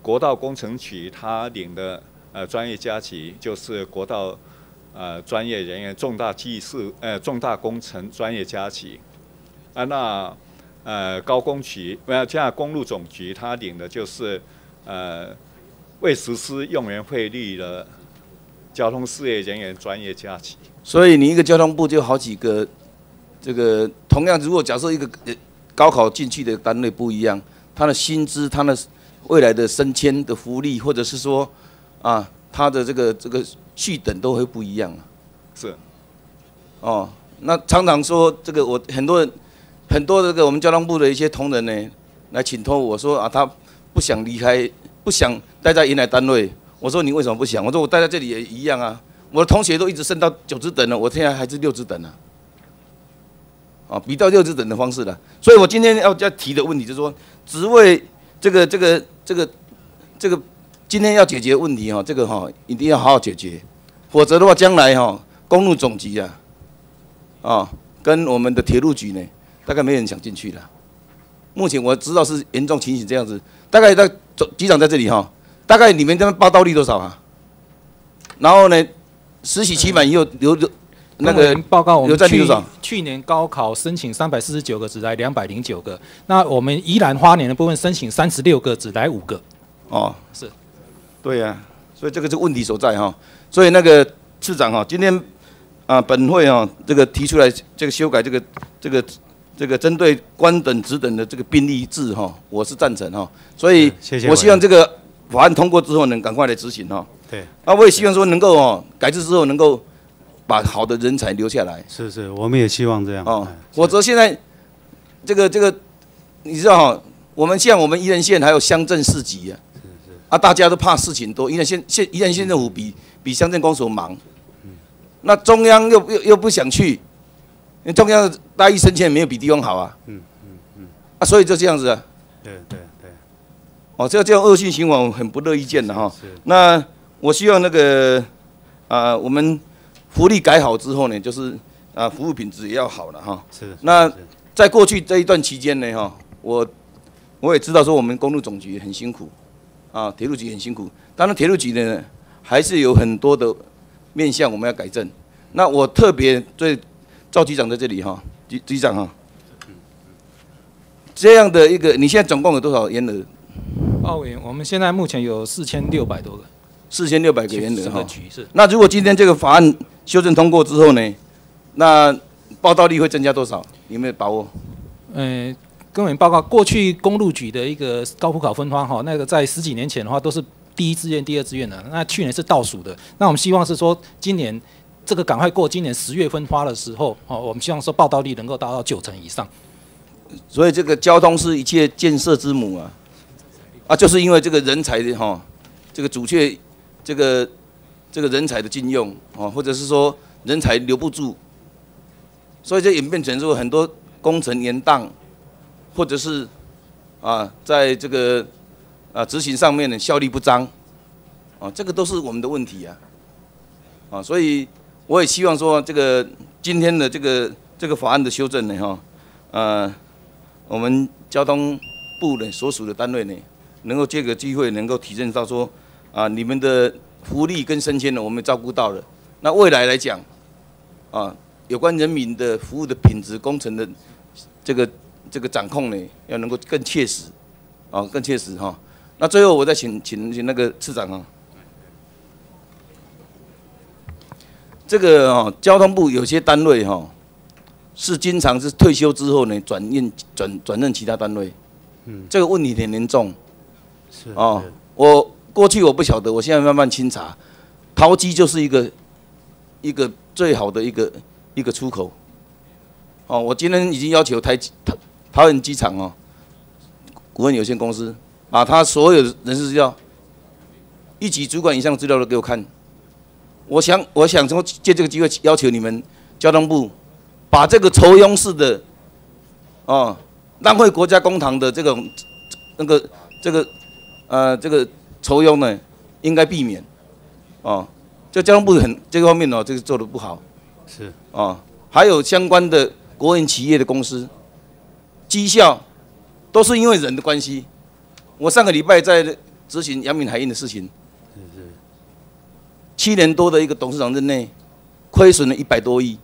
Speaker 14: 国道工程局他领的呃专业加级，就是国道呃专业人员重大技术呃重大工程专业加级。啊，那呃，高工局，不要加公路总局，他领的就是呃，未实施用人费率的交通事业人员专业加急。
Speaker 13: 所以你一个交通部就好几个，这个同样，如果假设一个高考进去的单位不一样，他的薪资、他的未来的升迁的福利，或者是说啊，他的这个这个序等都会不一样啊。
Speaker 14: 是。
Speaker 13: 哦，那常常说这个，我很多人。很多这个我们交通部的一些同仁呢，来请托我说啊，他不想离开，不想待在原来单位。我说你为什么不想？我说我待在这里也一样啊，我的同学都一直升到九职等了，我现在还是六职等呢。啊，比到六职等的方式了。所以我今天要要提的问题就是说，职位这个这个这个这个今天要解决问题哈，这个哈一定要好好解决，否则的话将来哈公路总局啊，啊跟我们的铁路局呢。大概没人想进去了。目前我知道是严重情形这样子。大概在局长在这里哈，大概你们这边报道率多少啊？然后呢，实习期满以后留留
Speaker 6: 那个报告，我们
Speaker 13: 去
Speaker 6: 去年高考申请三百四十九个，只来两百零九个。那我们宜兰花莲的部分申请三十六个，只来五个。
Speaker 13: 哦，
Speaker 6: 是，
Speaker 13: 对呀，所以这个是问题所在哈。所以那个市长哈，今天啊本会啊这个提出来这个修改这个这个。这个针对官等职等的这个兵力制哈，我是赞成哈，所以我希望这个法案通过之后能赶快来执行哈。
Speaker 4: 对，
Speaker 13: 啊，我也希望说能够哦改制之后能够把好的人才留下来。
Speaker 4: 是是，我们也希望这样。哦，
Speaker 13: 否则现在这个这个你知道哈，我们像我们宜兰县还有乡镇市级啊大家都怕事情多，宜兰县县宜兰县政府比比乡镇公所忙，那中央又又又不想去。因为中央大一升迁没有比地方好啊，嗯嗯嗯，啊，所以就这样子啊，
Speaker 4: 对对对，
Speaker 13: 哦，这这样恶性循环我很不乐意见的哈。那我希望那个啊，我们福利改好之后呢，就是啊，服务品质也要好了哈。
Speaker 4: 是。
Speaker 13: 那在过去这一段期间呢，哈，我我也知道说我们公路总局很辛苦，啊，铁路局很辛苦，当然铁路局呢还是有很多的面向我们要改正。那我特别对。赵局长在这里哈，局局长哈，这样的一个，你现在总共有多少员额？
Speaker 6: 奥委员，我们现在目前有四千六百多个，
Speaker 13: 四千六百个员额
Speaker 6: 哈。
Speaker 13: 是。那如果今天这个法案修正通过之后呢，那报道率会增加多少？有没有把握？
Speaker 6: 嗯，跟我们报告，过去公路局的一个高普考分发哈，那个在十几年前的话都是第一志愿、第二志愿的，那去年是倒数的。那我们希望是说今年。这个赶快过今年十月分发的时候，哦，我们希望说报道率能够达到九成以上。
Speaker 13: 所以这个交通是一切建设之母啊，啊，就是因为这个人才的哈，这个主确这个这个人才的禁用啊，或者是说人才留不住，所以就演变成说很多工程延宕，或者是啊，在这个啊执行上面呢效率不彰，啊，这个都是我们的问题啊，啊，所以我也希望说这个今天的这个这个法案的修正呢，哈，呃，我们交通部的所属的单位呢，能够借个机会能够体认到说啊，你们的福利跟升迁呢，我们照顾到了，那未来来讲，啊，有关人民的服务的品质、工程的这个这个掌控呢，要能够更切实，啊，更切实哈。那最后我再请请请那个次长啊，这个哦，交通部有些单位哈，是经常是退休之后呢转任转转任其他单位，嗯，这个问题很严重，
Speaker 4: 是
Speaker 13: 哦，我过去我不晓得，我现在慢慢清查，桃机就是一个一个最好的一个一个出口，哦，我今天已经要求台桃桃园机场哦，股份有限公司把他所有人事资料，一级主管以上资料都给我看。我想，我想说借这个机会要求你们交通部，把这个抽佣式的，哦，浪费国家公堂的这种那个这个呃这个抽佣呢，应该避免，哦，这交通部很这个方面哦，这个做的不好，
Speaker 4: 是。
Speaker 13: 哦，还有相关的国营企业的公司，绩效都是因为人的关系。我上个礼拜在执行阳明海运的事情，七年多的一个董事长任内，亏损了一百多亿。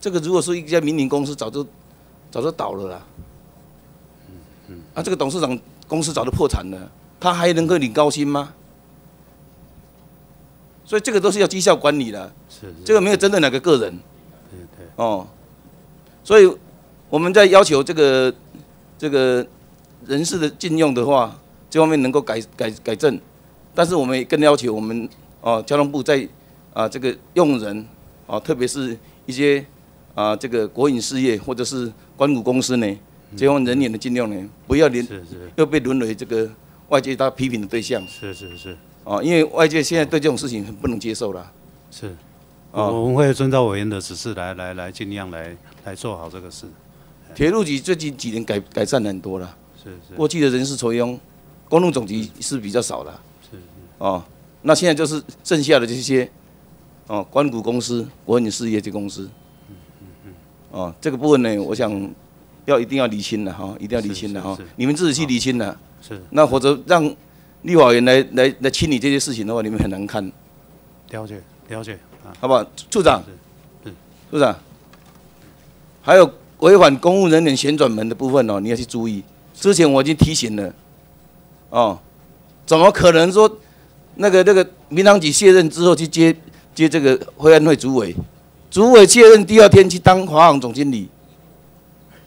Speaker 13: 这个如果是一家民营公司，早就早就倒了啦。啊，这个董事长公司早就破产了，他还能够领高薪吗？所以这个都是要绩效管理的，
Speaker 4: 是
Speaker 13: 这个没有针对哪个个人。
Speaker 4: 对对
Speaker 13: 哦，所以我们在要求这个这个人事的禁用的话，这方面能够改改改正，但是我们也更要求我们哦交通部在啊这个用人啊，特别是一些啊这个国营事业或者是关谷公司呢，这方人员的禁用呢，不要连又被沦为这个外界大批评的对象。
Speaker 4: 是是是
Speaker 13: 哦，因为外界现在对这种事情很不能接受了。
Speaker 4: 是，
Speaker 13: 哦
Speaker 4: 我们会遵照委员的指示来来来尽量来来做好这个事。
Speaker 13: 铁路局最近几年改改善了很多了。
Speaker 4: 是是。
Speaker 13: 过去的人事抽佣，公路总局是比较少的。
Speaker 4: 是是。
Speaker 13: 哦，那现在就是剩下的这些哦，关谷公司、国营事业这公司。嗯嗯嗯。哦，这个部分呢，我想要一定要理清了哈，一定要理清了哈。你们自己去理清了。
Speaker 4: 是。
Speaker 13: 那否则让立法员来来来清理这些事情的话，你们很难看，
Speaker 4: 了解了解。啊，
Speaker 13: 好不好？处长。
Speaker 4: 是是，
Speaker 13: 处长，还有违反公务人员旋转门的部分哦，你要去注意。之前我已经提醒了，哦，怎么可能说那个那个民航局卸任之后去接接这个会安会主委，主委卸任第二天去当华航总经理，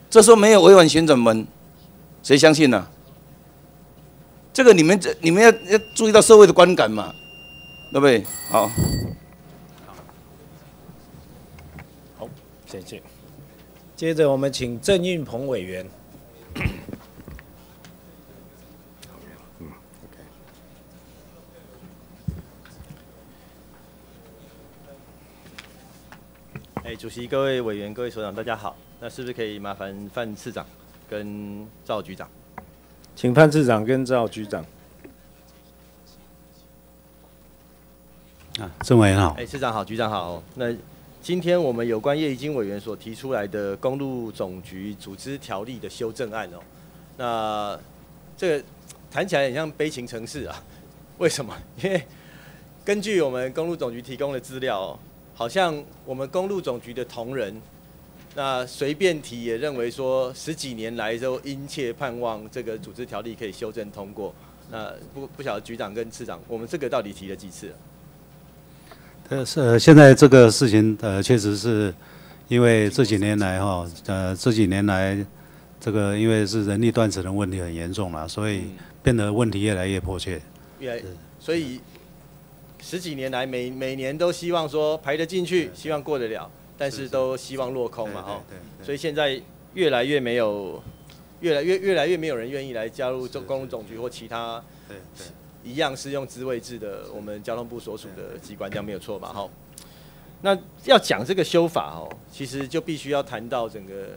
Speaker 13: 这时候没有违反旋转门，谁相信呢、这个你们这你们要要注意到社会的观感嘛，对不对？好好，
Speaker 15: 谢谢。接着我们请郑运鹏委员。
Speaker 16: 哎，主席、各位委员、各位所长，大家好。那是不是可以麻烦范次长跟赵局长？
Speaker 15: 请范次长跟赵局长。
Speaker 4: 啊，郑委员好
Speaker 16: 哎，次长好，局长好。那今天我们有关叶宜金委员所提出来的公路总局组织条例的修正案哦，那这个谈起来很像悲情城市啊。为什么？因为根据我们公路总局提供的资料、好像我们公路总局的同仁，那随便提也认为说十几年来都殷切盼望这个组织条例可以修正通过。那不不晓得局长跟次长，我们这个到底提了几次了？
Speaker 4: 呃，是呃现在这个事情，呃，确实是因为这几年来哈，呃，这几年来这个因为是人力断层的问题很严重了，所以变得问题越来越迫切。
Speaker 16: 越来，所以十几年来每每年都希望说排得进去，希望过得了，但是都希望落空嘛，哦，所以现在越来越没有，越来越越来越没有人愿意来加入中公路总局或其他一样是用资位制的，我们交通部所属的机关，这样没有错吧？哈。那要讲这个修法哦，其实就必须要谈到整个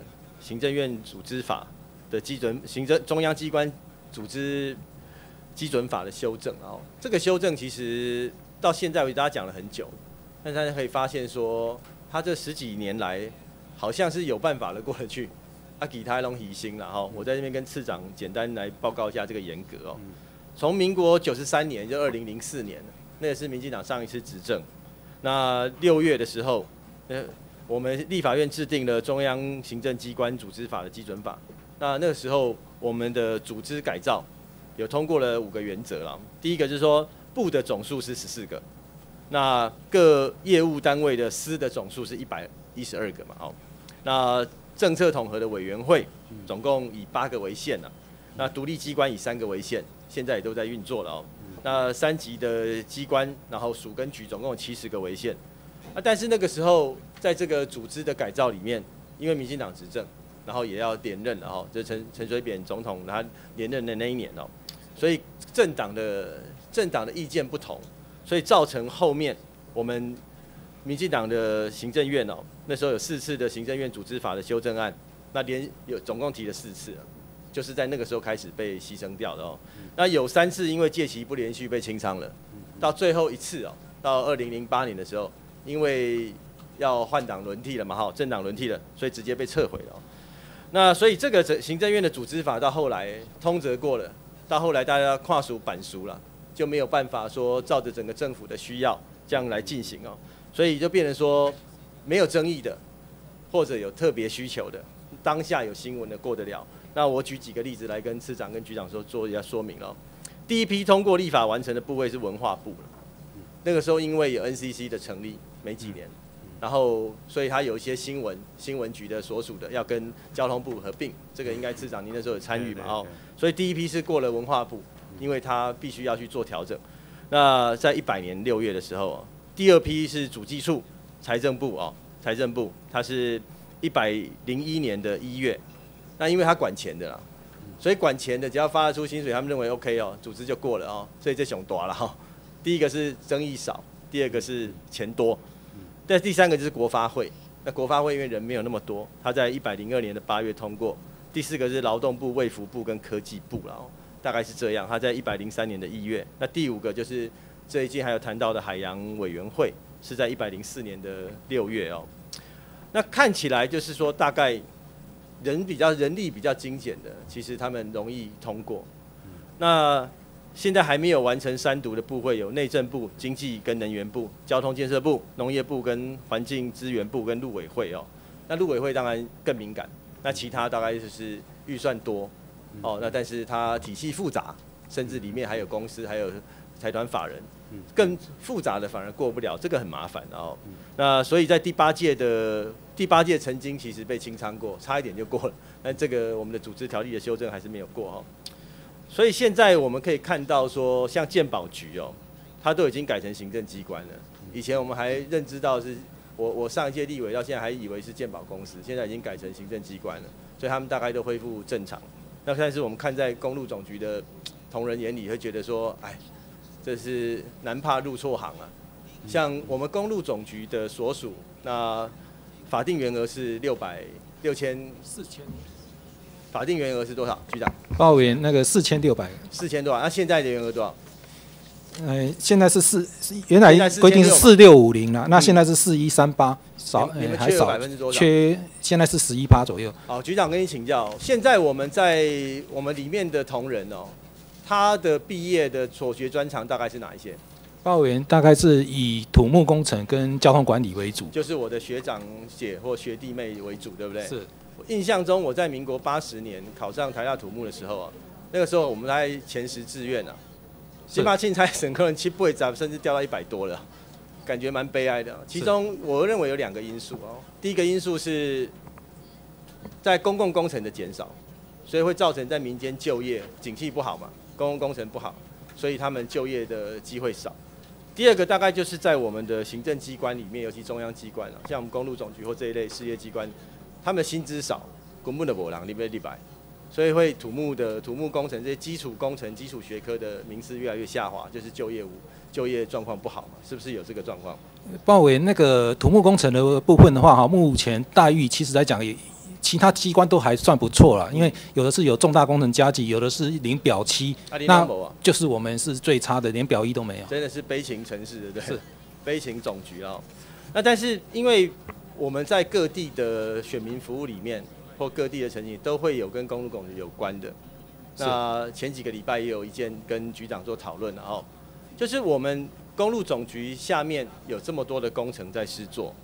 Speaker 16: 行政院组织法的基准，行政中央机关组织基准法的修正哦。这个修正其实到现在为止大家讲了很久，但大家可以发现说，他这十几年来好像是有办法的过得去。啊，给他龙喜心了哈。我在这边跟次长简单来报告一下这个严格哦。从民国九十三年，就二零零四年，那也是民进党上一次执政。那六月的时候，呃，我们立法院制定了中央行政机关组织法的基准法。那那个时候，我们的组织改造有通过了五个原则了。第一个就是说，部的总数是十四个，那各业务单位的司的总数是一百一十二个嘛，哦，那政策统合的委员会总共以八个为限了，那独立机关以三个为限，现在也都在运作了哦。那三级的机关，然后署跟局总共有七十个为限，啊，但是那个时候在这个组织的改造里面，因为民进党执政，然后也要连任了哈，就陈陈水扁总统他连任的那一年哦，所以政党的政党的意见不同，所以造成后面我们民进党的行政院哦，那时候有四次的行政院组织法的修正案，那连有总共提了四次。就是在那个时候开始被牺牲掉的哦，那有三次因为借期不连续被清仓了，到最后一次哦，到二零零八年的时候，因为要换党轮替了嘛哈，政党轮替了，所以直接被撤回了。那所以这个行政院的组织法到后来通则过了，到后来大家跨属板熟了，就没有办法说照着整个政府的需要这样来进行哦，所以就变成说没有争议的，或者有特别需求的，当下有新闻的过得了。那我举几个例子来跟次长跟局长说做一下说明了。第一批通过立法完成的部位是文化部了，那个时候因为有 NCC 的成立没几年，然后所以他有一些新闻新闻局的所属的要跟交通部合并，这个应该次长您那时候有参与嘛？哦，所以第一批是过了文化部，因为他必须要去做调整。那在一百年六月的时候，第二批是主计处财政部哦，财政部它是一百零一年的一月。那因为他管钱的啦，所以管钱的只要发得出薪水，他们认为 OK 哦，组织就过了哦，所以这熊多了哈。第一个是争议少，第二个是钱多，但第三个就是国发会。那国发会因为人没有那么多，他在一百零二年的八月通过。第四个是劳动部、卫福部跟科技部了哦，大概是这样。他在一百零三年的一月。那第五个就是最近还有谈到的海洋委员会，是在一百零四年的六月哦。那看起来就是说大概。人比较人力比较精简的，其实他们容易通过。那现在还没有完成三读的部会有内政部、经济跟能源部、交通建设部、农业部跟环境资源部跟陆委会哦。那陆委会当然更敏感。那其他大概就是预算多哦。那但是它体系复杂，甚至里面还有公司还有财团法人，更复杂的反而过不了，这个很麻烦哦。那所以在第八届的。第八届曾经其实被清仓过，差一点就过了，但这个我们的组织条例的修正还是没有过哈。所以现在我们可以看到说，像鉴宝局哦，它都已经改成行政机关了。以前我们还认知到是，我我上一届立委到现在还以为是鉴宝公司，现在已经改成行政机关了，所以他们大概都恢复正常。那但是我们看在公路总局的同仁眼里，会觉得说，哎，这是难怕入错行啊。像我们公路总局的所属那。法定员额是六百六千
Speaker 6: 四千，
Speaker 16: 法定员额是多少？局长，
Speaker 6: 报员那个四千六百，
Speaker 16: 四千多少？那现在的员额多少？
Speaker 6: 呃，现在是四，原来规定是四六五零了，那现在是四一三八，少，
Speaker 16: 你们
Speaker 6: 还少，缺，现在是十一趴左右。
Speaker 16: 好，局长跟你请教，现在我们在我们里面的同仁哦，他的毕业的所学专长大概是哪一些？
Speaker 6: 报员大概是以土木工程跟交通管理为主，
Speaker 16: 就是我的学长姐或学弟妹为主，对不对？
Speaker 6: 是。
Speaker 16: 印象中我在民国八十年考上台大土木的时候啊，那个时候我们在前十志愿啊，新马庆才省科人七倍涨，甚至掉到一百多了，感觉蛮悲哀的。其中我认为有两个因素哦，第一个因素是在公共工程的减少，所以会造成在民间就业景气不好嘛，公共工程不好，所以他们就业的机会少。第二个大概就是在我们的行政机关里面，尤其中央机关啊，像我们公路总局或这一类事业机关，他们的薪资少，公部的博朗里面立白，所以会土木的土木工程这些基础工程、基础学科的名次越来越下滑，就是就业无就业状况不好嘛，是不是有这个状况？
Speaker 6: 报委那个土木工程的部分的话，哈，目前待遇其实来讲也。其他机关都还算不错了，因为有的是有重大工程加急，有的是零表七，那就是我们是最差的，连表一都没有。
Speaker 16: 真的是悲情城市，对不对？是悲情总局了。那但是因为我们在各地的选民服务里面，或各地的成绩都会有跟公路总局有关的。那前几个礼拜也有一件跟局长做讨论，然后就是我们公路总局下面有这么多的工程在施作。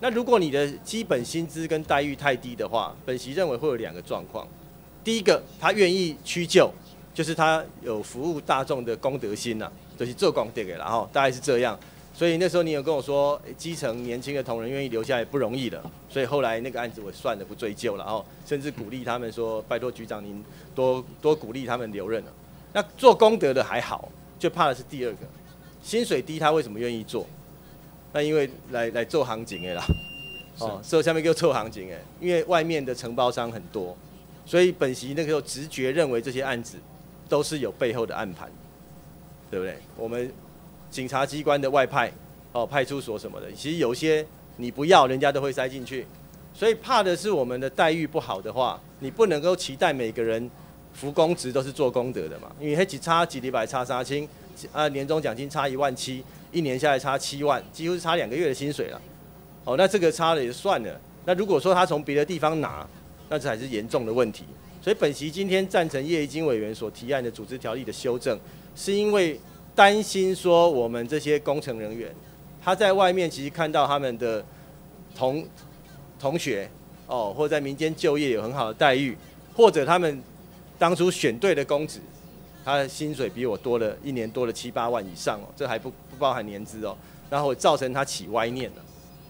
Speaker 16: 那如果你的基本薪资跟待遇太低的话，本席认为会有两个状况。第一个，他愿意屈就，就是他有服务大众的公德心呐，就是做公德的然后大概是这样。所以那时候你有跟我说，基层年轻的同仁愿意留下来不容易的，所以后来那个案子我算了不追究了，然后甚至鼓励他们说，拜托局长您多多鼓励他们留任了。那做功德的还好，就怕的是第二个，薪水低他为什么愿意做？那因为来来做行情的啦，哦，所以下面就做行情诶，因为外面的承包商很多，所以本席那个时候直觉认为这些案子都是有背后的暗盘，对不对？我们警察机关的外派，哦，派出所什么的，其实有些你不要，人家都会塞进去，所以怕的是我们的待遇不好的话，你不能够期待每个人服公职都是做功德的嘛，因为黑几差几礼拜差三千，啊，年终奖金差一万七。一年下来差七万，几乎是差两个月的薪水了。哦，那这个差了也就算了。那如果说他从别的地方拿，那这才是严重的问题。所以本席今天赞成叶一金委员所提案的组织条例的修正，是因为担心说我们这些工程人员，他在外面其实看到他们的同同学哦，或在民间就业有很好的待遇，或者他们当初选对的公职。他的薪水比我多了一年多了七八万以上哦，这还不不包含年资哦，然后造成他起歪念了。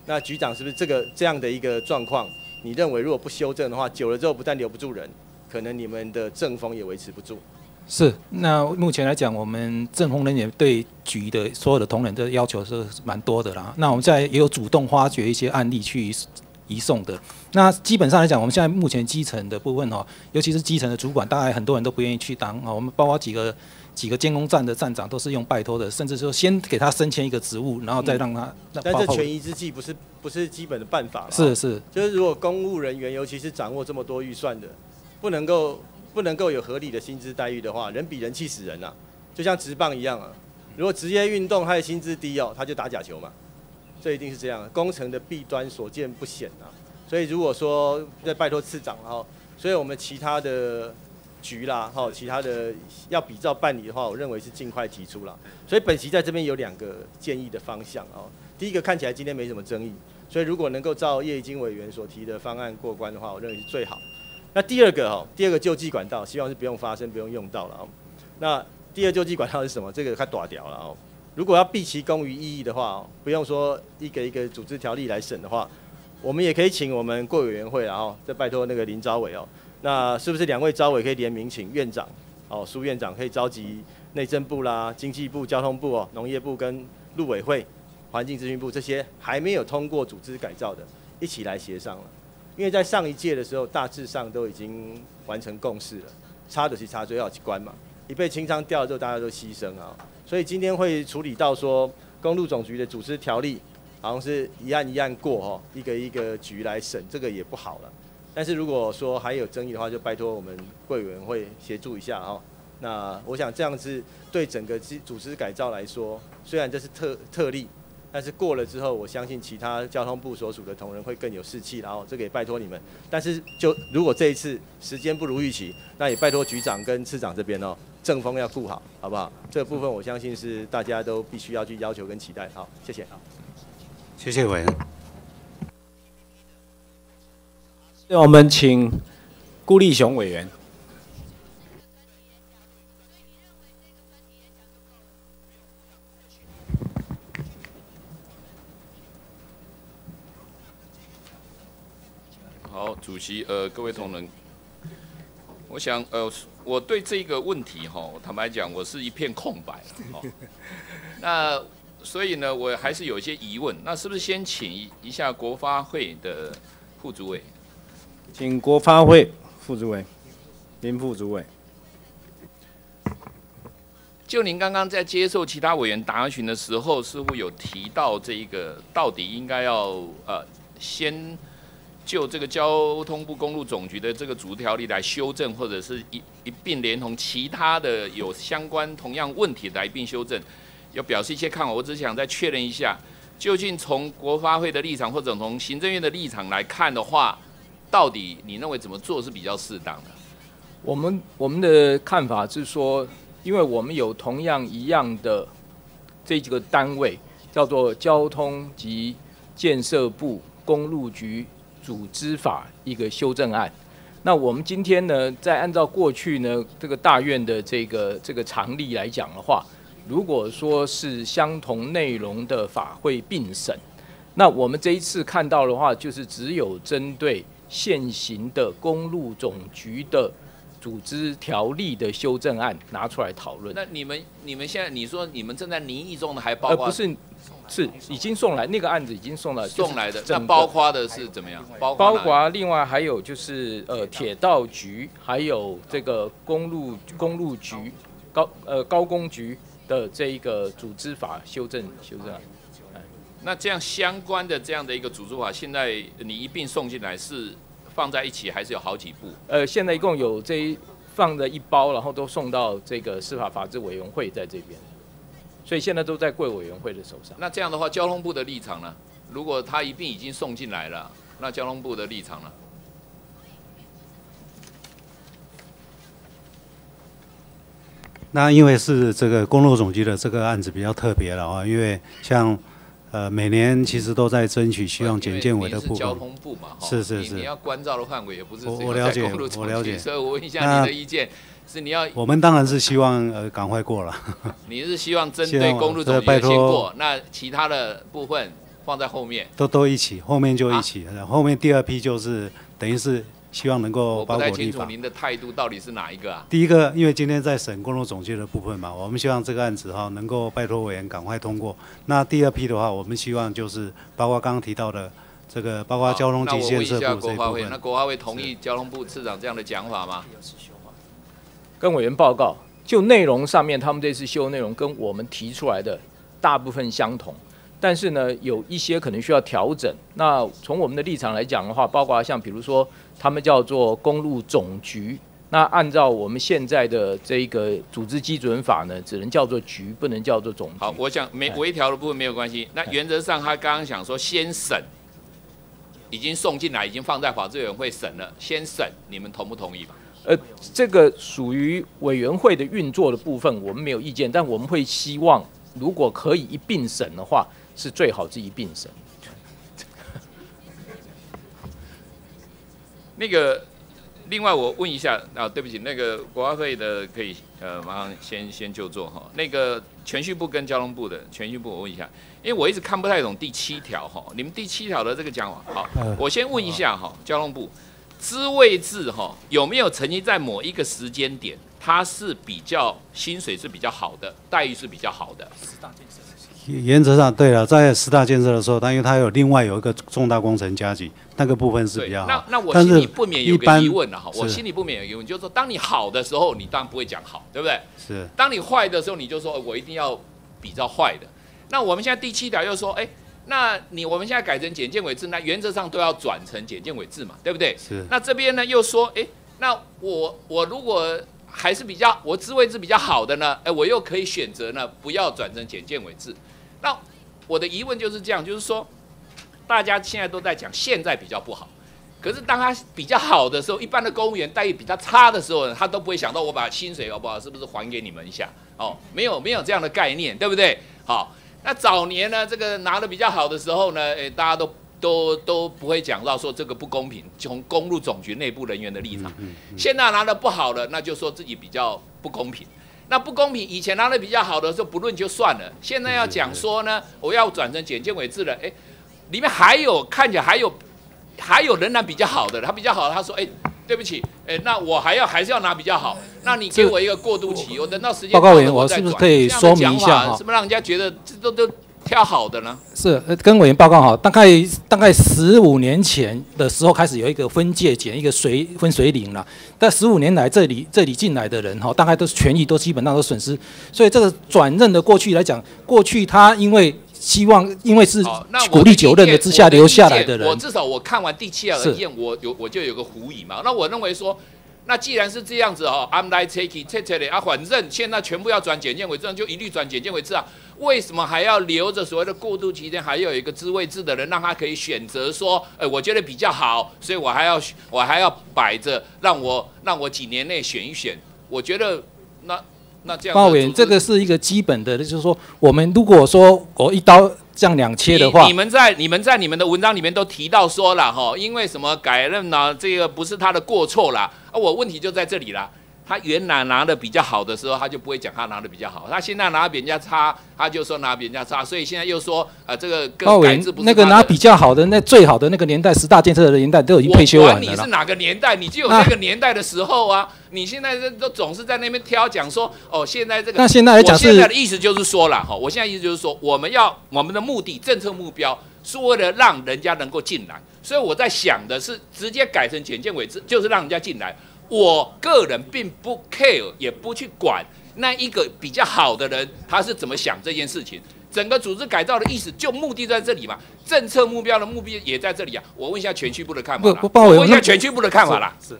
Speaker 16: 那局长是不是这个这样的一个状况？你认为如果不修正的话，久了之后不但留不住人，可能你们的政风也维持不住。
Speaker 6: 是，那目前来讲，我们政风人员对局的所有的同仁的要求是蛮多的啦。那我们在也有主动发掘一些案例去。移送的那基本上来讲，我们现在目前基层的部分哦，尤其是基层的主管，大概很多人都不愿意去当啊。我们包括几个几个监工站的站长都是用拜托的，甚至说先给他升迁一个职务，然后再让他。
Speaker 16: 但这权宜之计不是不是基本的办法
Speaker 6: 是是，
Speaker 16: 就是如果公务人员，尤其是掌握这么多预算的，不能够不能够有合理的薪资待遇的话，人比人气死人呐，就像职棒一样啊。如果职业运动他的薪资低哦，他就打假球嘛。这一定是这样，工程的弊端所见不鲜啊。所以如果说再拜托次长，然后，所以我们其他的局啦，哈，其他的要比照办理的话，我认为是尽快提出了。所以本席在这边有两个建议的方向哦。第一个看起来今天没什么争议，所以如果能够照叶金委员所提的方案过关的话，我认为是最好。那第二个哈，第二个救济管道，希望是不用发生、不用用到了啊。那第二救济管道是什么？这个太短条了哦。如果要毕其功于意义的话，不用说一个一个组织条例来审的话，我们也可以请我们过委员会，然后再拜托那个林招委哦。那是不是两位招委可以联名请院长哦，苏院长可以召集内政部啦、经济部、交通部哦、农业部跟陆委会、环境资讯部这些还没有通过组织改造的，一起来协商了。因为在上一届的时候，大致上都已经完成共识了，差的是差最后一关嘛。一被清仓掉了之后，大家都牺牲啊。所以今天会处理到说，公路总局的组织条例，好像是一案一案过哈，一个一个局来审，这个也不好了。但是如果说还有争议的话，就拜托我们贵委员会协助一下哈。那我想这样子对整个组织改造来说，虽然这是特特例，但是过了之后，我相信其他交通部所属的同仁会更有士气，然后这个也拜托你们。但是就如果这一次时间不如预期，那也拜托局长跟次长这边哦。正风要顾好，好不好？这个部分我相信是大家都必须要去要求跟期待。好，谢谢。好，
Speaker 4: 谢谢委员。
Speaker 2: 那我们请顾立雄委员。
Speaker 17: 好，主席，呃，各位同仁。我想，呃，我对这个问题哈，坦白讲，我是一片空白哈。那所以呢，我还是有一些疑问。那是不是先请一下国发会的副主委？
Speaker 2: 请国发会副主委。林副主委。
Speaker 17: 就您刚刚在接受其他委员答询的时候，似乎有提到这一个到底应该要呃先就这个交通部公路总局的这个主条例来修正，或者是一一并连同其他的有相关同样问题来并修正，要表示一些看法。我只想再确认一下，究竟从国发会的立场或者从行政院的立场来看的话，到底你认为怎么做是比较适当的？
Speaker 7: 我们我们的看法是说。因为我们有同样一样的这几个单位，叫做交通及建设部公路局组织法一个修正案。那我们今天呢，在按照过去呢这个大院的这个这个常例来讲的话，如果说是相同内容的法会并审，那我们这一次看到的话，就是只有针对现行的公路总局的。组织条例的修正案拿出来讨论。
Speaker 17: 那你们你们现在你说你们正在拟议中的还包括？
Speaker 7: 不是，是已经送来那个案子已经送来
Speaker 17: 送来的。那包括的是怎么样？包
Speaker 7: 包括另外还有就是呃铁道局，还有这个公路公路局高呃高工局的这一个组织法修正修正案。
Speaker 17: 那这样相关的这样的一个组织法，现在你一并送进来是？放在一起还是有好几部。
Speaker 7: 呃，现在一共有这一放的一包，然后都送到这个司法法制委员会在这边，所以现在都在贵委员会的手上。
Speaker 17: 那这样的话，交通部的立场呢？如果他一并已经送进来了，那交通部的立场呢？
Speaker 4: 那因为是这个公路总局的这个案子比较特别了啊，因为像。呃，每年其实都在争取，希望简建委的部分。
Speaker 17: 交通部嘛，
Speaker 4: 是是是。
Speaker 17: 你要关照的范围也不是
Speaker 4: 我了解，我了解。
Speaker 17: 所以我问一下你的意见，是你要？
Speaker 4: 我们当然是希望呃赶快过了。
Speaker 17: 你是希望针对公路总局先过，那其他的部分放在后面。
Speaker 4: 都都一起，后面就一起，后面第二批就是等于是。希望能够包括立法。我不太清
Speaker 17: 楚您的态度到底是哪一个啊？
Speaker 4: 第一个，因为今天在审公路总局的部分嘛，我们希望这个案子哈能够拜托委员赶快通过。那第二批的话，我们希望就是包括刚刚提到的这个，包括交通及建设部这一部分。
Speaker 17: 那国发会同意交通部次长这样的讲法吗？
Speaker 7: 跟委员报告，就内容上面，他们这次修内容跟我们提出来的大部分相同。但是呢，有一些可能需要调整。那从我们的立场来讲的话，包括像比如说，他们叫做公路总局。那按照我们现在的这个组织基准法呢，只能叫做局，不能叫做总局。
Speaker 17: 好，我想没微调的部分没有关系。那原则上，他刚刚想说先审，已经送进来，已经放在法制委员会审了，先审，你们同不同意吧？
Speaker 7: 呃，这个属于委员会的运作的部分，我们没有意见，但我们会希望，如果可以一并审的话。是最好是一并审。
Speaker 17: 那个，另外我问一下啊，对不起，那个国发会的可以呃，马上先先就坐哈。那个全序部跟交通部的全序部，我问一下，因为我一直看不太懂第七条哈，你们第七条的这个讲法，好，我先问一下哈，交通部，资位制哈有没有曾经在某一个时间点，它是比较薪水是比较好的，待遇是比较好的？
Speaker 4: 原则上对了，在十大建设的时候，它因为它有另外有一个重大工程加急，那个部分是比较好。
Speaker 17: 那那我心里不免有个疑问了哈，我心里不免有疑问，就是说，当你好的时候，你当然不会讲好，对不对？
Speaker 4: 是。
Speaker 17: 当你坏的时候，你就说我一定要比较坏的。那我们现在第七条又说，哎，那你我们现在改成简建委制，那原则上都要转成简建委制嘛，对不对？
Speaker 4: 是。
Speaker 17: 那这边呢又说，哎，那我我如果还是比较我自位制比较好的呢，哎，我又可以选择呢不要转成简建委制。那我的疑问就是这样，就是说，大家现在都在讲现在比较不好，可是当他比较好的时候，一般的公务员待遇比较差的时候，他都不会想到我把薪水好不好，是不是还给你们一下？哦，没有没有这样的概念，对不对？好，那早年呢，这个拿的比较好的时候呢，诶，大家都都都不会讲到说这个不公平，从公路总局内部人员的立场，现在拿的不好了，那就说自己比较不公平。那不公平，以前拿的比较好的时候不论就算了，现在要讲说呢，我要转成简建委制了，哎，里面还有看起来还有还有仍然比较好的，他比较好，他说，哎，对不起，哎，那我还要还是要拿比较好，那你给我一个过渡期，我等到时间
Speaker 6: 报告委员，我是不是可以说明一下
Speaker 17: 是不是让人家觉得这都都挑好的呢？
Speaker 6: 是呃跟委员报告哈，大概大概十五年前的时候开始有一个分界检，一个水分水岭了。但十五年来这里这里进来的人哈，大概都是权益都基本上都损失，所以这个转任的过去来讲，过去他因为希望因为是鼓励久任的之下留下来的人
Speaker 17: 我，至少我看完第七条的验，我有我就有个狐疑嘛。那我认为说，那既然是这样子哦，I'm like take it take it 啊，反正现在全部要转简介为证，就一律转简介为证啊。为什么还要留着所谓的过渡期间，还有一个知位制的人，让他可以选择说，哎，我觉得比较好，所以我还要我还要摆着，让我让我几年内选一选。我觉得那那这样
Speaker 6: 鲍委员，
Speaker 17: 的组织
Speaker 6: 这个是一个基本的，就是说我们如果说我一刀这样两切的话
Speaker 17: 你，你们在你们在你们的文章里面都提到说了哈，因为什么改任呢？这个不是他的过错啦。啊，我问题就在这里啦。他原来拿的比较好的时候，他就不会讲他拿的比较好。他现在拿比人家差，他就说拿比人家差，所以现在又说呃这个跟改制不是
Speaker 6: 那个拿比较好的那最好的那个年代，十大建设的年代都已经退休完了
Speaker 17: 你是哪个年代，你就有
Speaker 6: 那
Speaker 17: 那个年代的时候啊。你现在这都总是在那边挑讲说，哦，现在这个。
Speaker 6: 那现在来讲
Speaker 17: 现在的意思就是说了哈，我现在意思就是说，我们要我们的目的政策目标是为了让人家能够进来，所以我在想的是直接改成简建委制，就是让人家进来。我个人并不 care，也不去管那一个比较好的人他是怎么想这件事情。整个组织改造的意思就目的在这里嘛，政策目标的目标也在这里啊。我问一下全区部的看法啦我问一下全区部的看法啦。
Speaker 6: 是。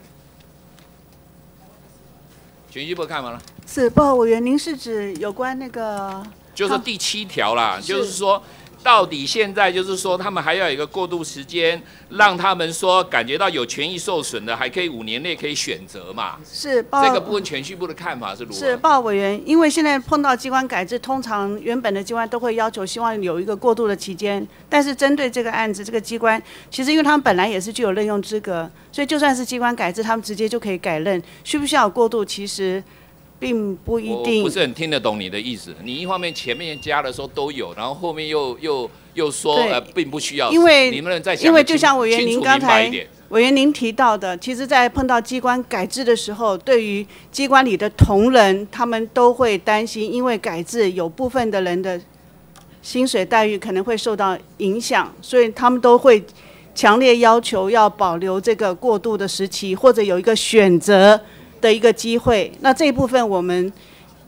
Speaker 17: 全区部的看法了，
Speaker 10: 是报告委员，您是指有关那个
Speaker 17: 就是第七条啦，就是说。到底现在就是说，他们还要有一个过渡时间，让他们说感觉到有权益受损的，还可以五年内可以选择嘛？
Speaker 10: 是报
Speaker 17: 这个部分全序部的看法是如何？
Speaker 10: 是报委员，因为现在碰到机关改制，通常原本的机关都会要求希望有一个过渡的期间，但是针对这个案子，这个机关其实因为他们本来也是具有任用资格，所以就算是机关改制，他们直接就可以改任，需不需要过渡，其实并不一
Speaker 17: 我
Speaker 10: 定
Speaker 17: 不。是很听得懂你的意思。你一方面前面加的时候都有，然后后面又又又说呃并不需要，
Speaker 10: 因为因为就像委员您刚才？委员您提到的，其实，在碰到机关改制的时候，对于机关里的同仁，他们都会担心，因为改制有部分的人的薪水待遇可能会受到影响，所以他们都会强烈要求要保留这个过渡的时期，或者有一个选择的一个机会。那这一部分我们。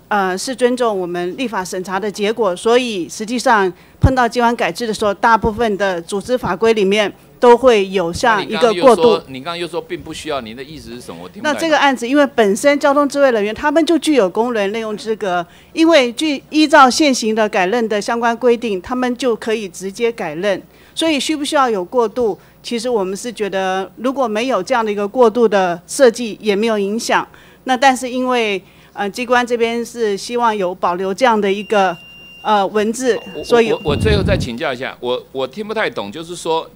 Speaker 10: 呃，是尊重我们立法审查的结果，所以实际上碰到机关改制的时候，大部分的组织法规里面都会有
Speaker 17: 那
Speaker 10: 像一个过渡。
Speaker 17: 你刚刚又说并不需要，你的意思是什么？我听
Speaker 10: 那这个案子，因为本身交通智慧人员他们就具有工人任用资格，因为据依照现行的改任的相关规定，他们就可以直接改任。所以需不需要有过渡？其实我们是觉得，如果没有这样的一个过渡的设计，也没有影响。那但是因为呃机关这边是希望有保留这样的一个呃文字，所以
Speaker 17: 我我最后再请教一下，我我听不太懂，就是说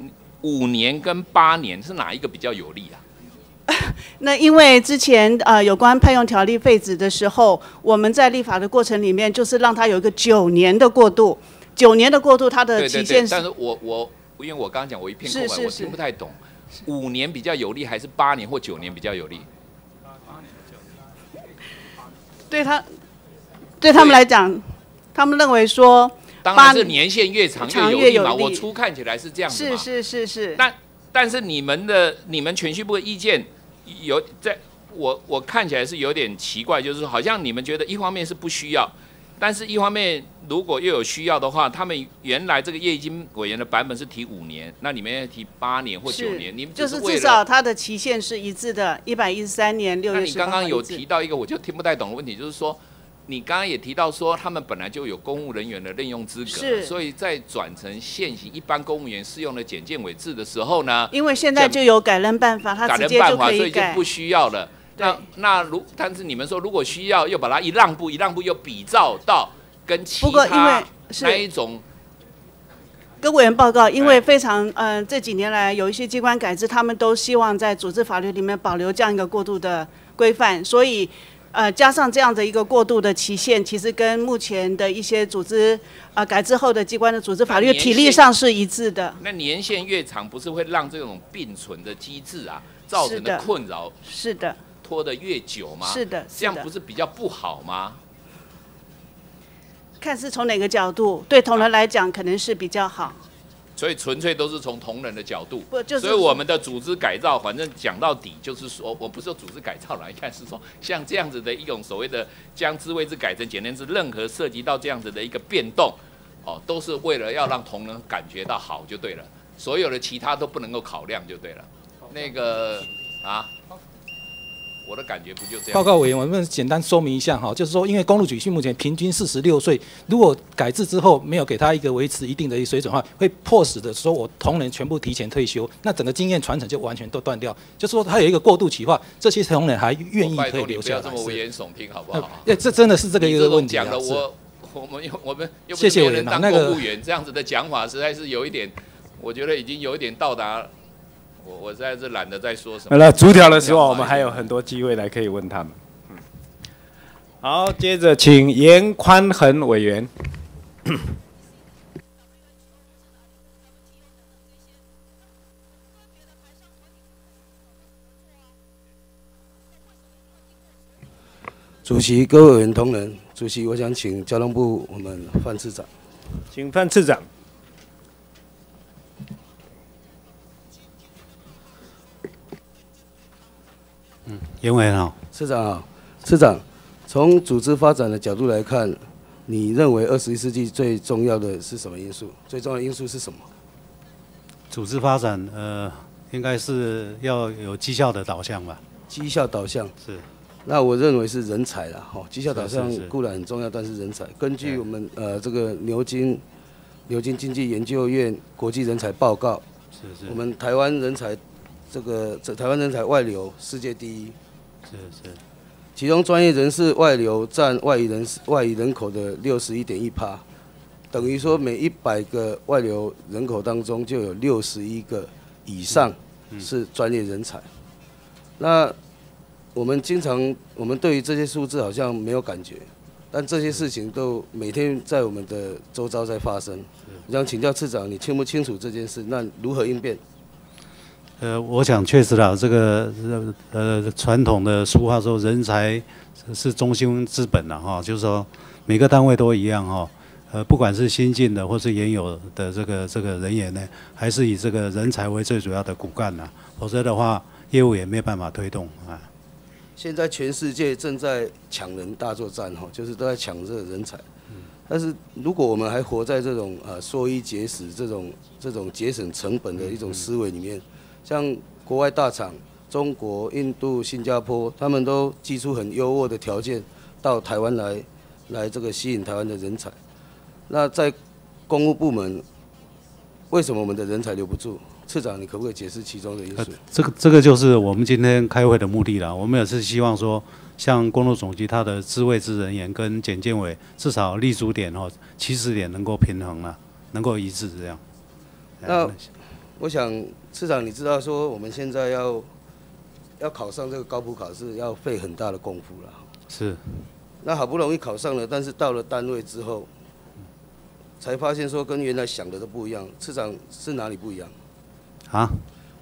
Speaker 17: 五年跟八年是哪一个比较有利啊？
Speaker 10: 那因为之前呃有关配用条例废止的时候，我们在立法的过程里面，就是让它有一个九年的过渡，九年的过渡，它的
Speaker 17: 对对
Speaker 10: 期限
Speaker 17: 对，但是我我因为我刚刚讲我一片空白，我听不太懂，五年比较有利还是八年或九年比较有利？
Speaker 10: 对他对他们来讲，他们认为说
Speaker 17: 当
Speaker 10: 八
Speaker 17: 然是年限越长
Speaker 10: 长
Speaker 17: 越有利嘛，
Speaker 10: 利
Speaker 17: 我初看起来是这样子嘛。
Speaker 10: 是是是是，
Speaker 17: 但但是你们的你们全序部的意见有在，我我看起来是有点奇怪，就是好像你们觉得一方面是不需要，但是一方面如果又有需要的话，他们原来这个业经委员的版本是提五年，那你们要提八年或九年，你们
Speaker 10: 就是至少它的期限是一致的，一百一十三年六
Speaker 17: 那你
Speaker 10: 月十八号
Speaker 17: 刚刚有提到一个我就听不太懂的问题，就是说，你刚刚也提到说，他们本来就有公务人员的任用资格，
Speaker 10: 是
Speaker 17: 所以在转成现行一般公务员适用的简介委制的时候呢，
Speaker 10: 因为现在就有改任办法，他
Speaker 17: 改
Speaker 10: 直接就
Speaker 17: 人办法，
Speaker 10: 可以改
Speaker 17: 所以就不。需要了。那那如但是你们说，如果需要，又把它一让步一让步，又比照到跟其
Speaker 10: 不过因
Speaker 17: 他
Speaker 10: 为是
Speaker 17: 那一种
Speaker 10: 跟委员报告，因为非常呃这几年来有一些机关改制，他们都希望在组织法律里面保留这样一个过渡的规范，所以呃加上这样的一个过渡的期限，其实跟目前的一些组织呃改制后的机关的组织法律体力上是一致的。
Speaker 17: 那年限越长，不是会让这种并存的机制啊造成的
Speaker 10: 是的。
Speaker 17: 困扰
Speaker 10: 是的，
Speaker 17: 拖得越久吗？
Speaker 10: 是的
Speaker 17: 这样不是比较不好吗？
Speaker 10: 看是从哪个角度，对同仁来讲可能是比较好。
Speaker 17: 所以纯粹都是从同仁的角度，
Speaker 10: 不就是
Speaker 17: 所以我们的组织改造，反正讲到底就是说，我不是说组织改造来看，是说像这样子的一种所谓的将资位制改成简单制，任何涉及到这样子的一个变动，哦，都是为了要让同仁感觉到好就对了，所有的其他都不能够考量就对了。那个啊。我的感觉不就这样？
Speaker 6: 报告委员，我们简单说明一下哈，就是说，因为公路局目前平均四十六岁，如果改制之后没有给他一个维持一定的水准的话，会迫使的说我同仁全部提前退休，那整个经验传承就完全都断掉。就是说，他有一个过渡期化，这些同仁还愿意可以留下来。
Speaker 17: 不要这么危言耸听，好不好？
Speaker 6: 哎，这真的是这个一个问题
Speaker 17: 啊！讲的我，我们又我们又不是别人当公务员，这样子的讲法实在是有一点，我觉得已经有一点到达。我我实在是懒得再说什么。好
Speaker 2: 了，逐条的时候，我们还有很多机会来可以问他们。嗯，好，接着请严宽恒委员。
Speaker 18: 主席、各位委员同仁，主席，我想请交通部我们范次长，
Speaker 2: 请范次长。
Speaker 4: 严委员好，
Speaker 18: 市长好，市长，从组织发展的角度来看，你认为二十一世纪最重要的是什么因素？最重要的因素是什么？
Speaker 4: 组织发展，呃，应该是要有绩效的导向吧？
Speaker 18: 绩效导向
Speaker 4: 是。
Speaker 18: 那我认为是人才啦，哈，绩效导向固然很重要，但是人才，根据我们呃这个牛津牛津经济研究院国际人才报告，
Speaker 4: 是是，
Speaker 18: 我们台湾人才这个这台湾人才外流世界第一。
Speaker 4: 是是，
Speaker 18: 其中专业人士外流占外移人外移人口的六十一点一趴，等于说每一百个外流人口当中就有六十一个以上是专业人才。那我们经常我们对于这些数字好像没有感觉，但这些事情都每天在我们的周遭在发生。我想请教次长，你清不清楚这件事？那如何应变？
Speaker 4: 呃，我想确实啦，这个呃传统的俗话说，人才是中心资本了哈，就是说每个单位都一样哈，呃，不管是新进的或是原有的这个这个人员呢，还是以这个人才为最主要的骨干呐，否则的话，业务也没办法推动啊。
Speaker 18: 现在全世界正在抢人大作战哈，就是都在抢这个人才，但是如果我们还活在这种呃缩衣节食这种这种节省成本的一种思维里面。像国外大厂，中国、印度、新加坡，他们都寄出很优渥的条件到台湾来，来这个吸引台湾的人才。那在公务部门，为什么我们的人才留不住？次长，你可不可以解释其中的因素？
Speaker 4: 这个这个就是我们今天开会的目的了。我们也是希望说，像公路总局它的自卫之人员跟检建委至少立足点哦，起始点能够平衡了，能够一致这样。
Speaker 18: 那我想。市长，你知道说我们现在要要考上这个高普考试，要费很大的功夫了。
Speaker 4: 是。
Speaker 18: 那好不容易考上了，但是到了单位之后，才发现说跟原来想的都不一样。市长是哪里不一样？
Speaker 4: 啊？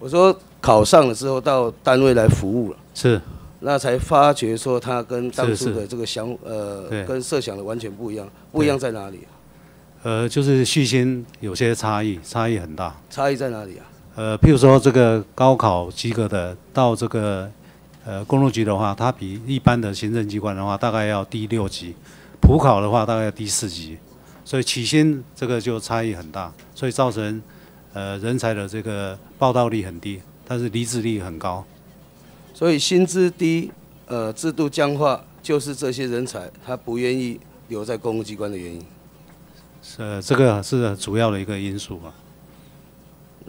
Speaker 18: 我说考上了之后到单位来服务了。
Speaker 4: 是。
Speaker 18: 那才发觉说他跟当初的这个想呃跟设想的完全不一样。不一样在哪里？
Speaker 4: 呃，就是续心有些差异，差异很大。
Speaker 18: 差异在哪里啊？
Speaker 4: 呃，譬如说这个高考及格的到这个呃公路局的话，它比一般的行政机关的话大概要低六级，普考的话大概要低四级，所以起薪这个就差异很大，所以造成呃人才的这个报道率很低，但是离职率很高。
Speaker 18: 所以薪资低，呃制度僵化，就是这些人才他不愿意留在公务机关的原因。
Speaker 4: 是这个是主要的一个因素啊。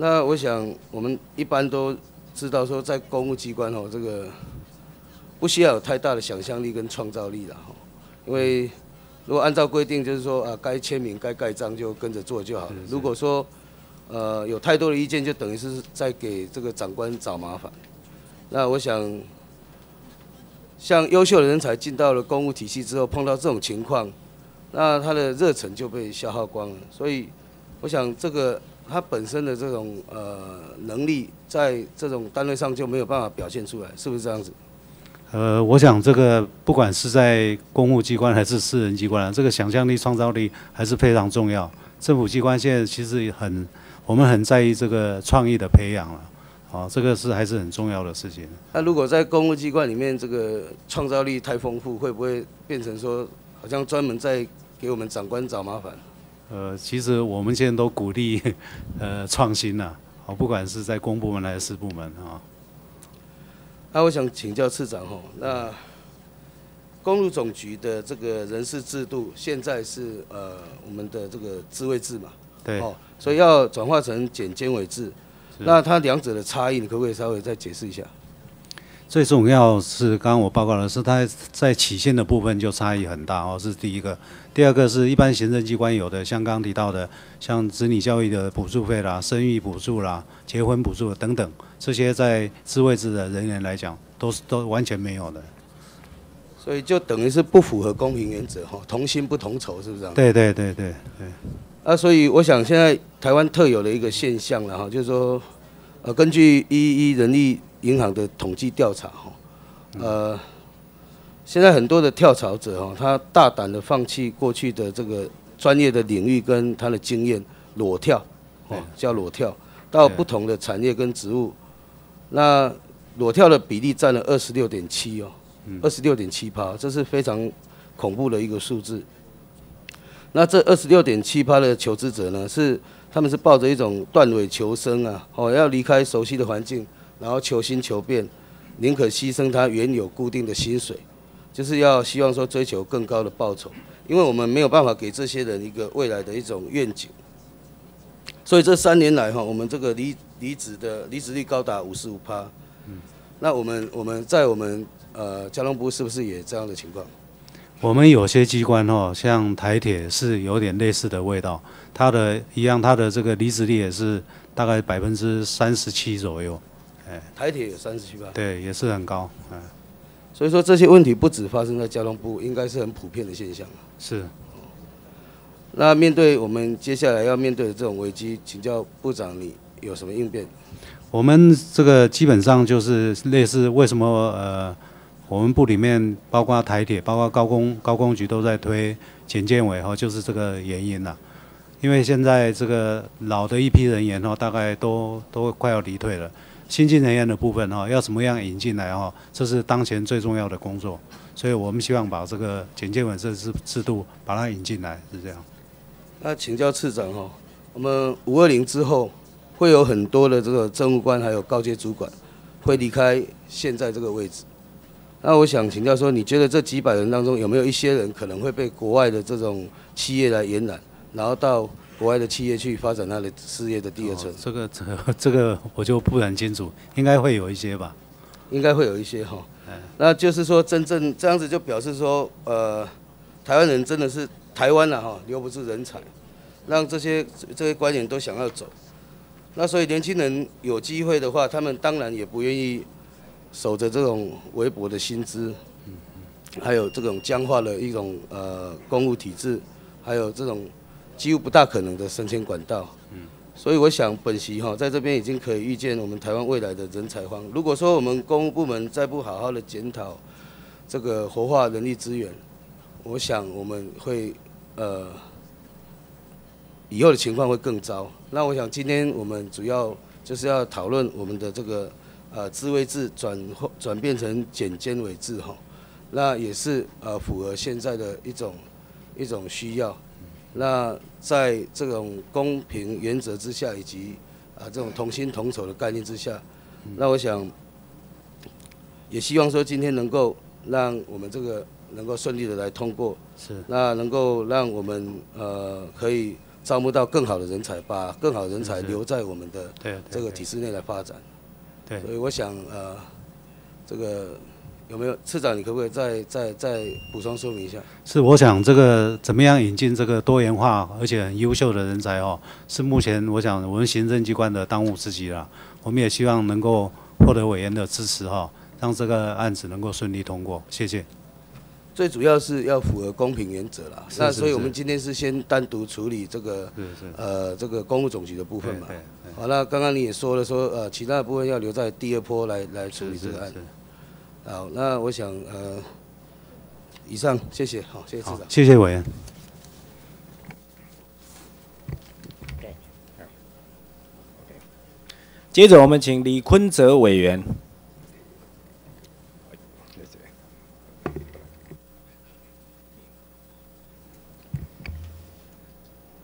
Speaker 18: 那我想，我们一般都知道说，在公务机关哦，这个不需要有太大的想象力跟创造力了哈。因为如果按照规定，就是说啊，该签名、该盖章就跟着做就好了。如果说呃有太多的意见，就等于是在给这个长官找麻烦。那我想，像优秀的人才进到了公务体系之后，碰到这种情况，那他的热忱就被消耗光了。所以，我想这个。他本身的这种呃能力，在这种单位上就没有办法表现出来，是不是这样子？
Speaker 4: 呃，我想这个不管是在公务机关还是私人机关啊，这个想象力、创造力还是非常重要。政府机关现在其实很，我们很在意这个创意的培养了，啊，这个是还是很重要的事情。
Speaker 18: 那如果在公务机关里面，这个创造力太丰富，会不会变成说，好像专门在给我们长官找麻烦？
Speaker 4: 呃，其实我们现在都鼓励 呃创新呐，好，不管是在公部门还是私部门啊。
Speaker 18: 那我想请教次长哈，那公路总局的这个人事制度现在是呃我们的这个自卫制嘛？
Speaker 4: 对。
Speaker 18: 哦，所以要转化成简监委制，那它两者的差异，你可不可以稍微再解释一下？
Speaker 4: 最重要是刚刚我报告的是，它在起薪的部分就差异很大哦，是第一个。第二个是一般行政机关有的，像刚刚提到的，像子女教育的补助费啦、生育补助啦、结婚补助等等，这些在自卫制的人员来讲，都是都完全没有的。
Speaker 18: 所以就等于是不符合公平原则哈，同薪不同酬，是不是这样？
Speaker 4: 对对对对对。
Speaker 18: 啊，所以我想现在台湾特有的一个现象了哈，就是说，呃，根据一一人力银行的统计调查哈，呃，现在很多的跳槽者哦，他大胆的放弃过去的这个专业的领域跟他的经验，裸跳，哦，叫裸跳，到不同的产业跟职务，那裸跳的比例占了二十六点七哦，二十六点七趴，这是非常恐怖的一个数字。那这二十六点七趴的求职者呢，是他们是抱着一种断尾求生啊，哦，要离开熟悉的环境，然后求新求变，宁可牺牲他原有固定的薪水，就是要希望说追求更高的报酬，因为我们没有办法给这些人一个未来的一种愿景。所以这三年来哈，我们这个离离职的离职率高达五十五趴。嗯，那我们我们在我们呃交通部是不是也这样的情况？
Speaker 4: 我们有些机关哦，像台铁是有点类似的味道，它的一样，它的这个离职率也是大概百分之三十七左右，哎，
Speaker 18: 台铁有三十七吧？
Speaker 4: 对，也是很高，嗯，
Speaker 18: 所以说这些问题不止发生在交通部，应该是很普遍的现象。
Speaker 4: 是。
Speaker 18: 那面对我们接下来要面对的这种危机，请教部长你有什么应变？
Speaker 4: 我们这个基本上就是类似为什么呃，我们部里面包括台铁、包括高工高工局都在推简建委哈，就是这个原因呐。因为现在这个老的一批人员哈，大概都都快要离退了，新进人员的部分哈，要怎么样引进来哈，这是当前最重要的工作。所以我们希望把这个简介文这制制度把它引进来，是这样。
Speaker 18: 那请教次长哈，我们五二零之后会有很多的这个政务官还有高阶主管会离开现在这个位置。那我想请教说，你觉得这几百人当中有没有一些人可能会被国外的这种企业来延揽，然后到国外的企业去发展他的事业的第二层？
Speaker 4: 这个这 这个我就不很清楚，应该会有一些吧？
Speaker 18: 应该会有一些哈。那就是说，真正这样子就表示说，呃，台湾人真的是。台湾了哈，留不住人才，让这些这些官员都想要走，那所以年轻人有机会的话，他们当然也不愿意守着这种微薄的薪资，还有这种僵化的一种呃公务体制，还有这种几乎不大可能的升迁管道。所以我想本席哈在这边已经可以预见我们台湾未来的人才荒。如果说我们公务部门再不好好的检讨这个活化人力资源，我想我们会。呃，以后的情况会更糟。那我想今天我们主要就是要讨论我们的这个呃自卫制转转变成简监委制哈，那也是呃符合现在的一种一种需要。那在这种公平原则之下，以及啊这种同心同酬的概念之下，那我想也希望说今天能够让我们这个。能够顺利的来通过，
Speaker 4: 是
Speaker 18: 那能够让我们呃可以招募到更好的人才，把更好的人才留在我们的这个体制内来发展。
Speaker 4: 对，
Speaker 18: 所以我想呃这个有没有次长，你可不可以再再再补充说明一下？
Speaker 4: 是，我想这个怎么样引进这个多元化而且很优秀的人才哦，是目前我想我们行政机关的当务之急了。我们也希望能够获得委员的支持哈，让这个案子能够顺利通过。谢谢。
Speaker 18: 最主要是要符合公平原则了。那所以我们今天是先单独处理这个呃这个公务总局的部分嘛。好，那刚刚你也说了说呃其他的部分要留在第二波来来处理这个案。好，那我想呃，以上谢谢，好，谢谢市长。
Speaker 4: 谢谢委员。
Speaker 2: 接着我们请李坤泽委员。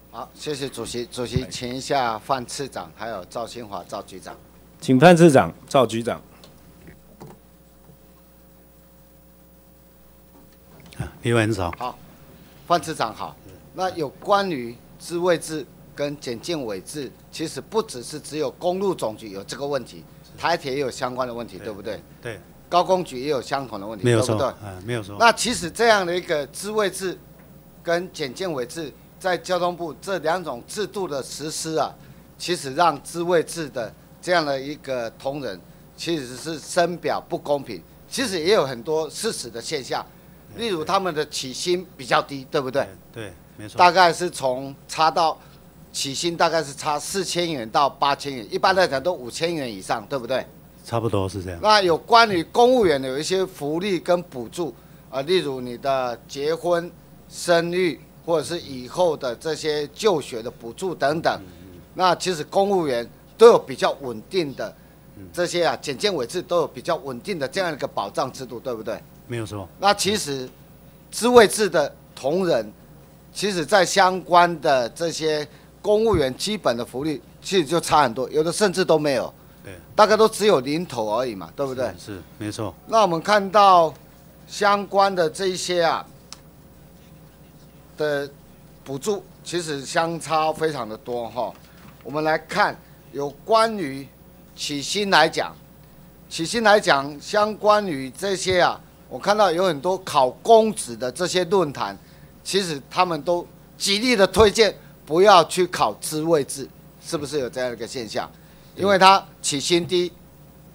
Speaker 19: 好，谢谢主席。主席，请一下范次长，还有赵新华赵局长。
Speaker 2: 请范次长、赵局长。
Speaker 4: 李委员长。
Speaker 19: 好，范市长好。那有关于自卫制跟简建委制，其实不只是只有公路总局有这个问题，台铁也有相关的问题，对不对？
Speaker 4: 对。
Speaker 19: 高工局也有相同的问题，
Speaker 4: 没有错。
Speaker 19: 对不对？
Speaker 4: 嗯，没有错。
Speaker 19: 那其实这样的一个自卫制跟简建委制，在交通部这两种制度的实施啊，其实让自卫制的这样的一个同仁，其实是深表不公平。其实也有很多事实的现象，例如他们的起薪比较低，对不对？
Speaker 4: 对，没错。
Speaker 19: 大概是从差到起薪大概是差四千元到八千元，一般来讲都五千元以上，对不对？
Speaker 4: 差不多是这样。
Speaker 19: 那有关于公务员的有一些福利跟补助啊，例如你的结婚、生育或者是以后的这些就学的补助等等。那其实公务员都有比较稳定的这些啊，简建委制都有比较稳定的这样一个保障制度，对不对？
Speaker 4: 没有错。
Speaker 19: 那其实知位制的同仁，其实在相关的这些公务员基本的福利，其实就差很多，有的甚至都没有。
Speaker 4: 对，
Speaker 19: 大概都只有零头而已嘛，对不对？
Speaker 4: 是，没错。
Speaker 19: 那我们看到相关的这一些啊的补助，其实相差非常的多哈。我们来看有关于起薪来讲，起薪来讲，相关于这些啊，我看到有很多考公职的这些论坛，其实他们都极力的推荐不要去考资位制，是不是有这样一个现象？因为它起薪低，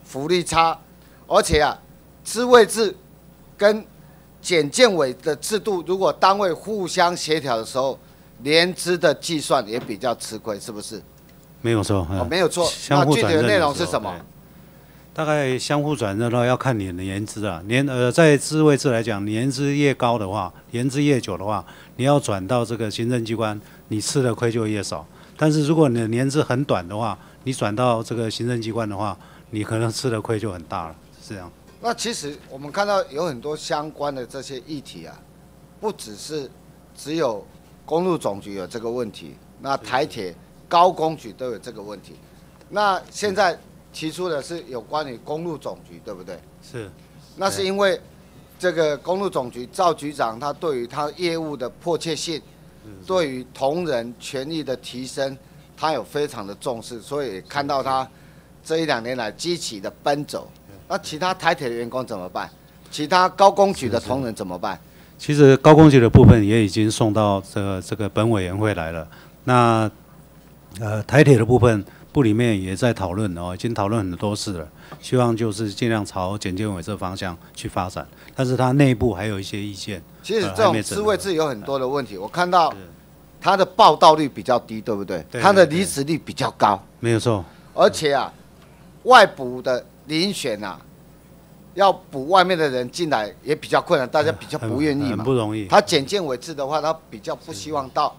Speaker 19: 福利差，而且啊，资位制跟检建委的制度，如果单位互相协调的时候，年资的计算也比较吃亏，是不是？
Speaker 4: 没有错。
Speaker 19: 哦，没有错。那具体的内容是什么？
Speaker 4: 大概相互转任的话，要看你的年资啊。年呃，在资位制来讲，年资越高的话，年资越久的话，你要转到这个行政机关，你吃的亏就越少。但是如果你的年资很短的话，你转到这个行政机关的话，你可能吃的亏就很大了，是这样。
Speaker 19: 那其实我们看到有很多相关的这些议题啊，不只是只有公路总局有这个问题，那台铁、高工局都有这个问题。那现在提出的是有关于公路总局，对不对？
Speaker 4: 是。
Speaker 19: 那是因为这个公路总局赵局长他对于他业务的迫切性，对于同仁权益的提升。他有非常的重视，所以看到他这一两年来积极的奔走。那其他台铁的员工怎么办？其他高工局的同仁怎么办？
Speaker 4: 其实高工局的部分也已经送到这个这个本委员会来了。那呃台铁的部分部里面也在讨论哦，已经讨论很多次了。希望就是尽量朝检建委这方向去发展，但是它内部还有一些意见。
Speaker 19: 其实这种职位制有很多的问题，我看到。他的报道率比较低，对不对？他的离职率比较高，
Speaker 4: 没有错。
Speaker 19: 而且啊，外补的遴选啊，要补外面的人进来也比较困难，大家比较不愿意嘛，
Speaker 4: 不容易。
Speaker 19: 他简建委制的话，他比较不希望到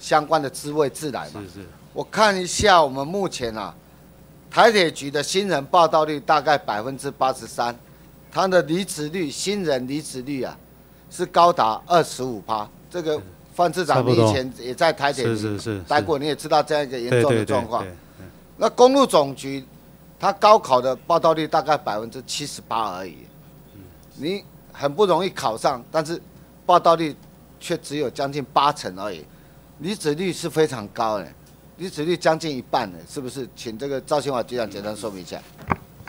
Speaker 19: 相关的职位制来嘛。
Speaker 4: 是是。
Speaker 19: 我看一下，我们目前啊，台铁局的新人报道率大概百分之八十三，他的离职率新人离职率啊，是高达二十五趴，这个。范市长，你以前也在台铁待过，你也知道这样一个严重的状况。那公路总局，他高考的报道率大概百分之七十八而已，你很不容易考上，但是报道率却只有将近八成而已，离职率是非常高的，离职率将近一半的，是不是？请这个赵新华局长简单说明一下。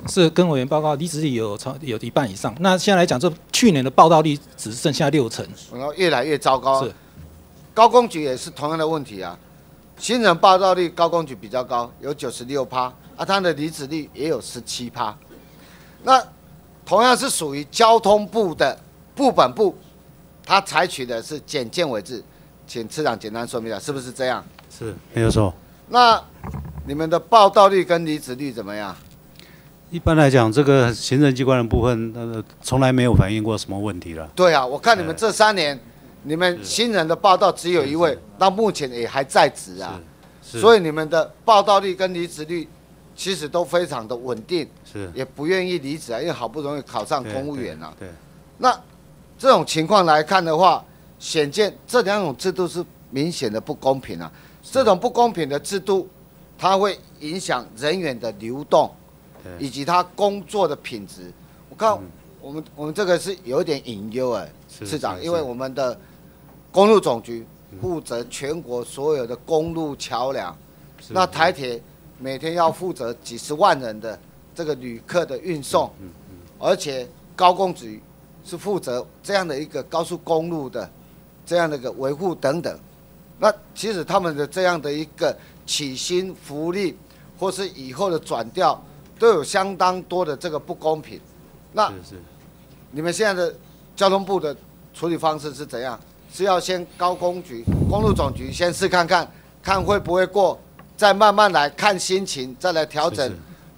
Speaker 6: 是跟委员报告，离职率有超有一半以上。那现在来讲，这去年的报道率只剩下六成，
Speaker 19: 然后越来越糟糕。
Speaker 6: 是。
Speaker 19: 高工局也是同样的问题啊，新人报道率高工局比较高，有九十六趴，啊，他的离职率也有十七趴。那同样是属于交通部的部本部，他采取的是简建委制，请次长简单说明一下，是不是这样？
Speaker 4: 是，没有错。
Speaker 19: 那你们的报道率跟离职率怎么样？
Speaker 4: 一般来讲，这个行政机关的部分，呃，从来没有反映过什么问题了。
Speaker 19: 对啊，我看你们这三年，你们新人的报道只有一位，到目前也还在职啊，
Speaker 4: 是
Speaker 19: 所以你们的报道率跟离职率其实都非常的稳定，
Speaker 4: 是
Speaker 19: 也不愿意离职啊，因为好不容易考上公务员啊。
Speaker 4: 对，
Speaker 19: 那这种情况来看的话，显见这两种制度是明显的不公平啊。这种不公平的制度，它会影响人员的流动，以及他工作的品质。我看我们我们这个是有点隐忧哎，市长，因为我们的公路总局负责全国所有的公路桥梁，那台铁每天要负责几十万人的这个旅客的运送，而且高工局是负责这样的一个高速公路的这样的一个维护等等。那其实他们的这样的一个起薪福利，或是以后的转调，都有相当多的这个不公平。那
Speaker 4: 是
Speaker 19: 你们现在的交通部的处理方式是怎样？是要先高工局、公路总局先试看看，看会不会过，再慢慢来看心情，再来调整。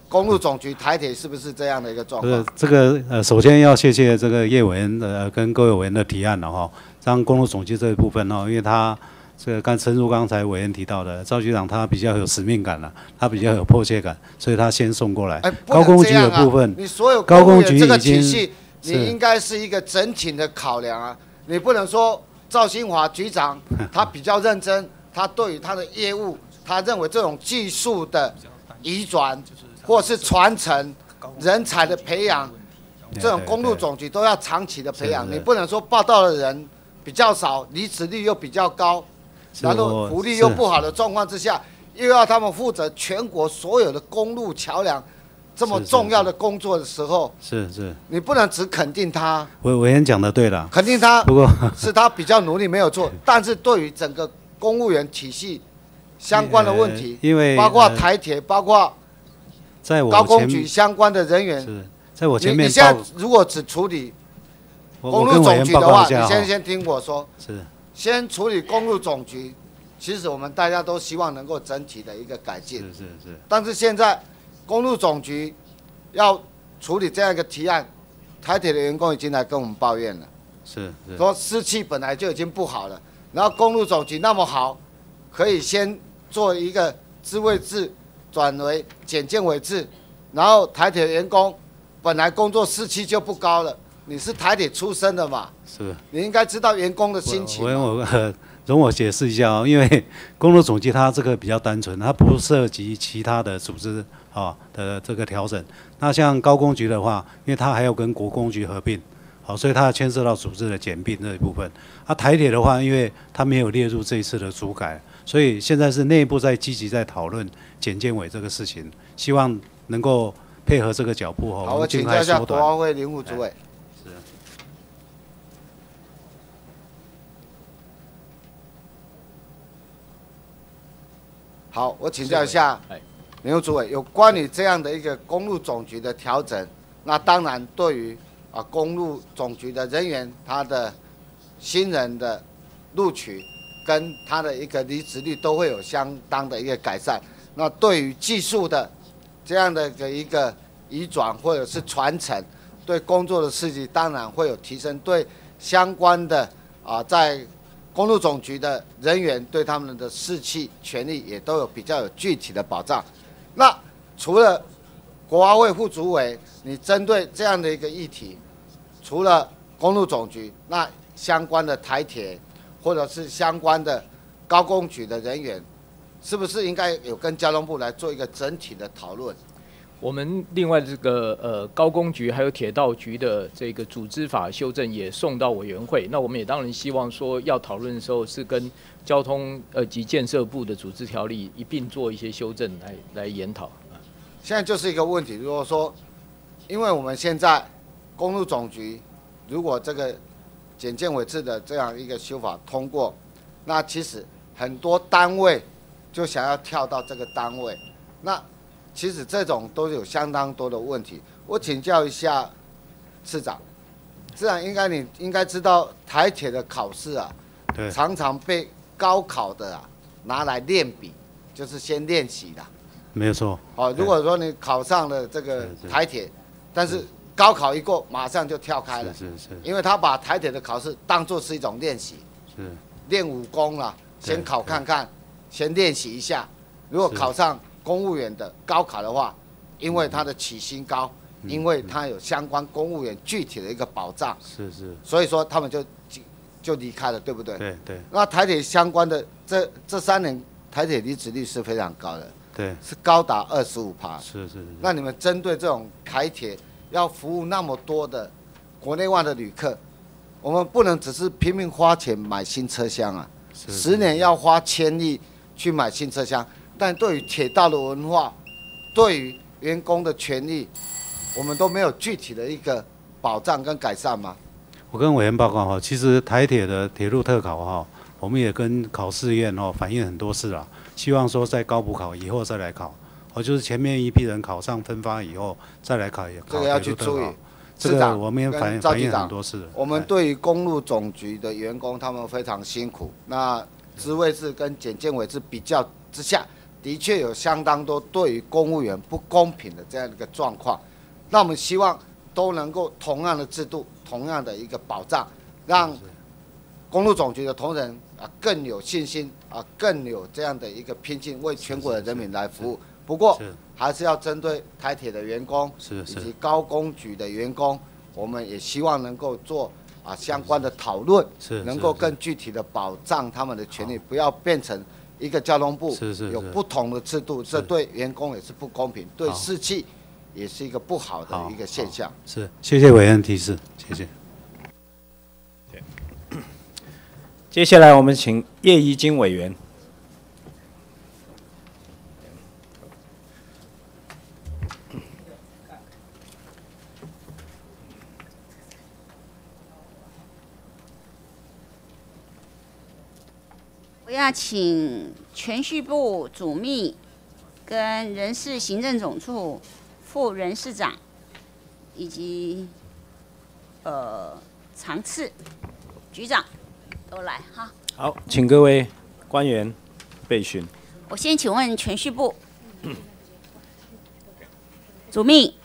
Speaker 19: 公路总局、台铁是不是这样的一个状
Speaker 4: 这个
Speaker 19: 况？
Speaker 4: 这个呃，首先要谢谢这个叶委员呃跟各位委员的提案了哈。像公路总局这一部分哦，因为他这个刚诚如刚才委员提到的，赵局长他比较有使命感了，他比较有迫切感，所以他先送过来。高工局的部分，
Speaker 19: 你所有
Speaker 4: 高工
Speaker 19: 公务员这个体系，你应该是一个整体的考量啊，你不能说赵新华局长 他比较认真，他对于他的业务，他认为这种技术的移转或是传承、人才的培养，这种公路总局都要长期的培养，你不能说报道的人比较少，离职率又比较高，
Speaker 4: 是
Speaker 19: 然后福利又不好的状况之下，又要他们负责全国所有的公路桥梁这么重要的工作的时候，
Speaker 4: 是是。
Speaker 19: 你不能只肯定他，
Speaker 4: 委委员讲的对了，
Speaker 19: 肯定他
Speaker 4: 不过
Speaker 19: 是他比较努力没有错，但是对于整个公务员体系相关的问题，
Speaker 4: 呃因为
Speaker 19: 包括
Speaker 4: 呃
Speaker 19: 台铁，包括
Speaker 4: 在我
Speaker 19: 高工
Speaker 4: 前
Speaker 19: 局相关的人员，
Speaker 4: 在我前面
Speaker 19: 你你现在如果只处理公路总局的话，你先先听我说，
Speaker 4: 是
Speaker 19: 先处理公路总局，其实我们大家都希望能够整体的一个改进。
Speaker 4: 是是是。
Speaker 19: 但是现在公路总局要处理这样一个提案，台铁的员工已经来跟我们抱怨了，
Speaker 4: 是是。
Speaker 19: 说士气本来就已经不好了，然后公路总局那么好，可以先做一个自卫制转为简建委制，然后台铁员工本来工作士气就不高了，你是台铁出身的嘛，
Speaker 4: 是。
Speaker 19: 你应该知道员工的心情
Speaker 4: 我
Speaker 19: 嘛。
Speaker 4: 我呃，容我解释一下哦，因为 工作总局它这个比较单纯，它不涉及其他的组织啊的这个调整。那像高工局的话，因为它还要跟国工局合并，好，所以它牵涉到组织的简并这一部分。啊，台铁的话，因为它没有列入这一次的主改，所以现在是内部在积极在讨论简建委这个事情，希望能够配合这个脚步哈，
Speaker 19: 好，我请教一下。国奥会林务主委。
Speaker 4: 是。
Speaker 19: 好，我请教一下
Speaker 7: 哎
Speaker 19: 林务主委，有关于这样的一个公路总局的调整，那当然对于啊公路总局的人员，他的新人的录取跟他的一个离职率都会有相当的一个改善。那对于技术的这样的一个一个移转或者是传承，对工作的刺激当然会有提升，对相关的啊在公路总局的人员对他们的士气、权利也都有比较有具体的保障。那除了国安会副主委，你针对这样的一个议题，除了公路总局，那相关的台铁或者是相关的高工局的人员，是不是应该有跟交通部来做一个整体的讨论？
Speaker 7: 我们另外这个呃高工局还有铁道局的这个组织法修正也送到委员会，那我们也当然希望说要讨论的时候是跟交通呃及建设部的组织条例一并做一些修正来来研讨。
Speaker 19: 现在就是一个问题，如果说，因为我们现在公路总局如果这个简建委制的这样一个修法通过，那其实很多单位就想要跳到这个单位，那其实这种都有相当多的问题。我请教一下市长，市长应该你应该知道台铁的考试啊，
Speaker 4: 对。
Speaker 19: 常常被高考的啊拿来练笔，就是先练习的。
Speaker 4: 没有错。
Speaker 19: 哦，如果说你考上了这个台铁，但是高考一过，马上就跳开了，
Speaker 4: 是是，
Speaker 19: 因为他把台铁的考试当做是一种练习，
Speaker 4: 是。
Speaker 19: 练武功啦，先考看看，先练习一下。如果考上公务员的高考的话，因为他的起薪高，因为他有相关公务员具体的一个保障，
Speaker 4: 是是，
Speaker 19: 所以说他们就就就离开了，对不对？
Speaker 4: 对对。
Speaker 19: 那台铁相关的这这三年，台铁离职率是非常高的，
Speaker 4: 对，
Speaker 19: 是高达二十五趴。
Speaker 4: 是是是。
Speaker 19: 那你们针对这种台铁要服务那么多的国内外的旅客，我们不能只是拼命花钱买新车厢啊，十年要花千亿去买新车厢，但对于铁道的文化，对于员工的权益，我们都没有具体的一个保障跟改善吗？
Speaker 4: 我跟委员报告哈，其实台铁的铁路特考哈，我们也跟考试院哦反映很多次了，希望说在高补考以后再来考，哦就是前面一批人考上分发以后再来考也考
Speaker 19: 这个要去注意。
Speaker 4: 这个我们也反映反映很多次。
Speaker 19: 我们对于公路总局的员工，他们非常辛苦。那职位制跟检建委制比较之下，的确有相当多对于公务员不公平的这样一个状况。那我们希望都能够同样的制度，同样的一个保障，让公路总局的同仁啊更有信心啊，更有这样的一个拼劲，为全国的人民来服务。不过还是要针对台铁的员工以及高工局的员工，我们也希望能够做啊相关的讨论，能够更具体的保障他们的权利，不要变成一个交通部是是有不同的制度，这对员工也是不公平，对士气也是一个不好的一个现象。
Speaker 4: 是，谢谢委员提示，谢谢。
Speaker 2: 接下来我们请叶宜金委员。
Speaker 3: 要请全序部主秘跟人事行政总处副人事长以及呃常次局长都来哈。
Speaker 2: 好，请各位官员备询。
Speaker 3: 我先请问全序部主秘，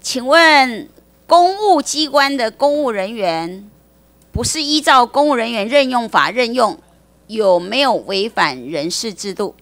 Speaker 3: 请问公务机关的公务人员？不是依照公务人员任用法任用，有没有违反人事制度？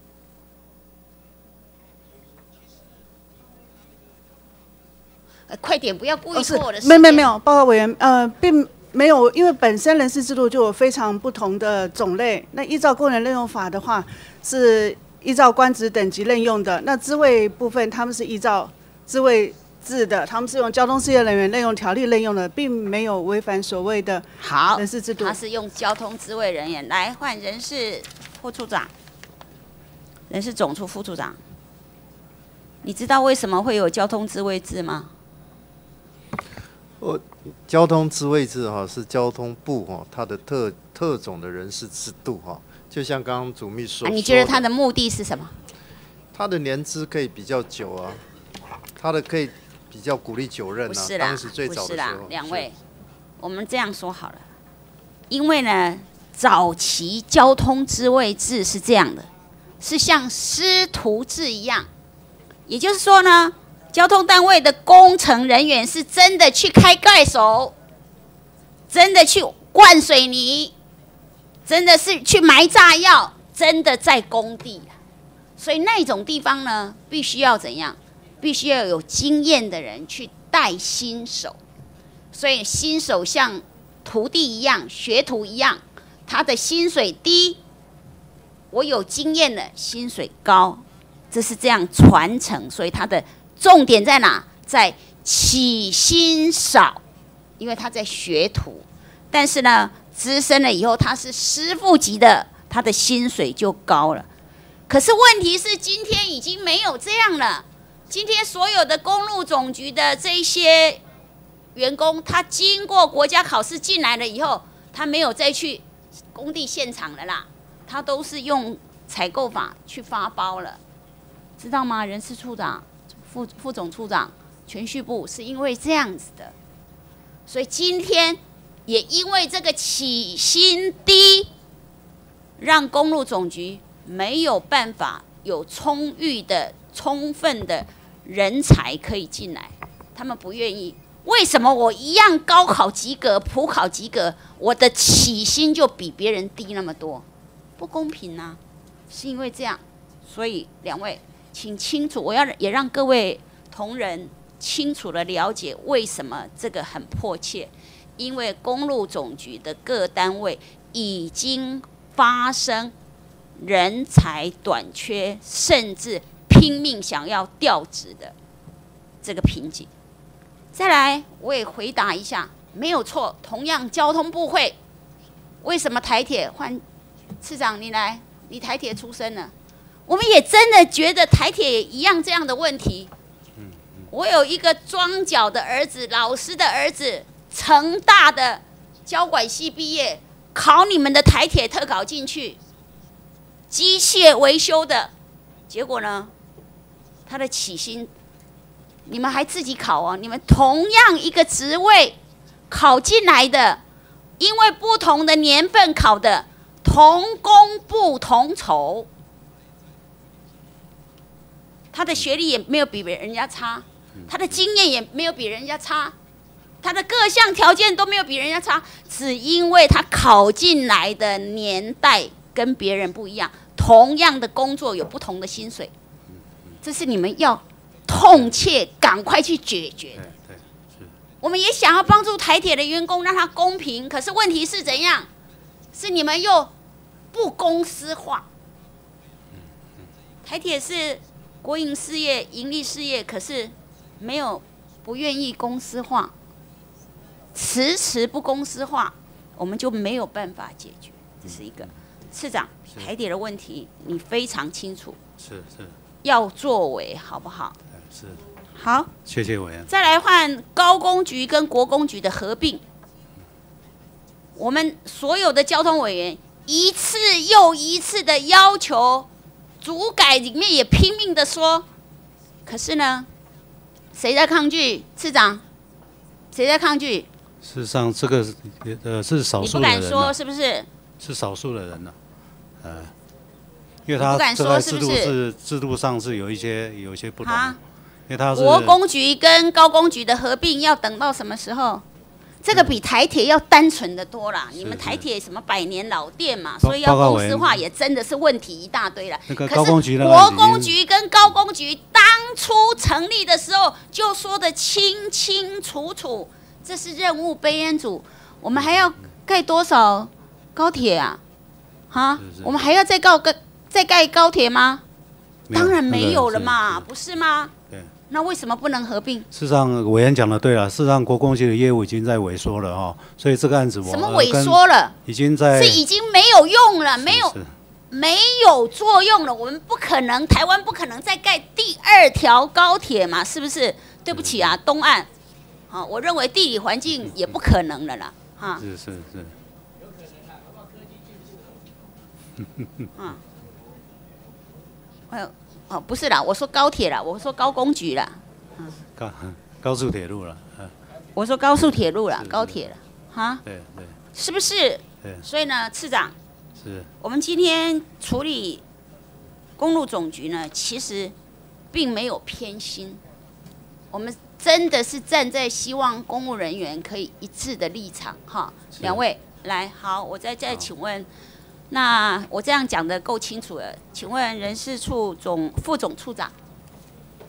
Speaker 3: 快点，不要故意拖我的时间。
Speaker 10: 没没没有，报告委员，呃，并没有，因为本身人事制度就有非常不同的种类。那依照公人任用法的话，是依照官职等级任用的。那职位部分，他们是依照职位。是的，他们是用交通事业人员任用条例任用的，并没有违反所谓的
Speaker 3: 好
Speaker 10: 人事制度。
Speaker 3: 他是用交通职位人员来换人事副处长、人事总处副处长。你知道为什么会有交通职位制吗？
Speaker 12: 我交通职位制哈是交通部哈它的特特种的人事制度哈，就像刚刚主秘说，
Speaker 3: 你觉得它的目的是什么？
Speaker 12: 他的年资可以比较久啊，他的可以。比较鼓励九任
Speaker 3: 啊，
Speaker 12: 当时最早
Speaker 3: 的时候，两位，我们这样说好了，因为呢，早期交通之位制是这样的，是像师徒制一样，也就是说呢，交通单位的工程人员是真的去开盖手，真的去灌水泥，真的是去埋炸药，真的在工地，所以那种地方呢，必须要怎样？必须要有经验的人去带新手，所以新手像徒弟一样、学徒一样，他的薪水低，我有经验的薪水高，这是这样传承。所以他的重点在哪？在起薪少，因为他在学徒。但是呢，资深了以后，他是师傅级的，他的薪水就高了。可是问题是，今天已经没有这样了。今天所有的公路总局的这些员工，他经过国家考试进来了以后，他没有再去工地现场了啦，他都是用采购法去发包了，知道吗？人事处长、副副总处长、全序部是因为这样子的，所以今天也因为这个起薪低，让公路总局没有办法有充裕的、充分的人才可以进来，他们不愿意。为什么我一样高考及格、普考及格，我的起薪就比别人低那么多？不公平啊！是因为这样，所以两位请清楚，我要也让各位同仁清楚的了解为什么这个很迫切。因为公路总局的各单位已经发生人才短缺，甚至拼命想要调职的这个瓶颈。再来，我也回答一下，没有错。同样，交通部会为什么台铁换次长你来？你台铁出身呢，我们也真的觉得台铁一样这样的问题。我有一个庄脚的儿子，老师的儿子，成大的交管系毕业，考你们的台铁特考进去，机械维修的，结果呢，他的起薪。你们还自己考哦？你们同样一个职位考进来的，因为不同的年份考的，同工不同酬。他的学历也没有比别人家差，他的经验也没有比人家差，他的各项条件都没有比人家差，只因为他考进来的年代跟别人不一样，同样的工作有不同的薪水，这是你们要。痛切，赶快去解决的。我们也想要帮助台铁的员工，让他公平。可是问题是怎样？是你们又不公司化。台铁是国营事业、盈利事业，可是没有不愿意公司化，迟迟不公司化，我们就没有办法解决。这是一个次长台铁的问题，你非常清楚。
Speaker 4: 是是。
Speaker 3: 要作为，好不好？
Speaker 4: 是，
Speaker 3: 好，
Speaker 4: 谢谢委员。
Speaker 3: 再来换高工局跟国工局的合并，我们所有的交通委员一次又一次的要求，主改里面也拼命的说，可是呢，谁在抗拒？市长，谁在抗拒？
Speaker 4: 事实上，这个呃是少数
Speaker 3: 的人，你不敢说是不是？
Speaker 4: 是少数的人呢，呃，因为他这个制度是制度上是有一些有一些不同。
Speaker 3: 国工局跟高工局的合并要等到什么时候？这个比台铁要单纯的多啦。你们台铁什么百年老店嘛，所以要公司化也真的是问题一大堆了。可是国工局跟高工局当初成立的时候就说的清清楚楚，这是任务备案组，我们还要盖多少高铁啊？哈，我们还要再盖个再盖高铁吗？当然没有了嘛，不是吗？对那为什么不能合并？
Speaker 4: 事实上，委员讲的对了。事实上，国公局的业务已经在萎缩了哈，所以这个案子我
Speaker 3: 什么萎缩了？
Speaker 4: 已经在
Speaker 3: 是已经没有用了，没有没有作用了。我们不可能，台湾不可能再盖第二条高铁嘛？是不是？对不起啊，东岸，好，我认为地理环境也不可能了啦，哈。
Speaker 4: 是是是。
Speaker 3: 嗯。哦，不是啦，我说高铁啦，我说高工局啦，
Speaker 4: 高高速铁路了，
Speaker 3: 我说高速铁路了，高铁了，哈，
Speaker 4: 对对，
Speaker 3: 是不是？
Speaker 4: 对，
Speaker 3: 所以呢，次长，
Speaker 4: 是，
Speaker 3: 我们今天处理公路总局呢，其实并没有偏心，我们真的是站在希望公务人员可以一致的立场，哈，两位来，好，我再再请问。那我这样讲的够清楚了，请问人事处总副总处长，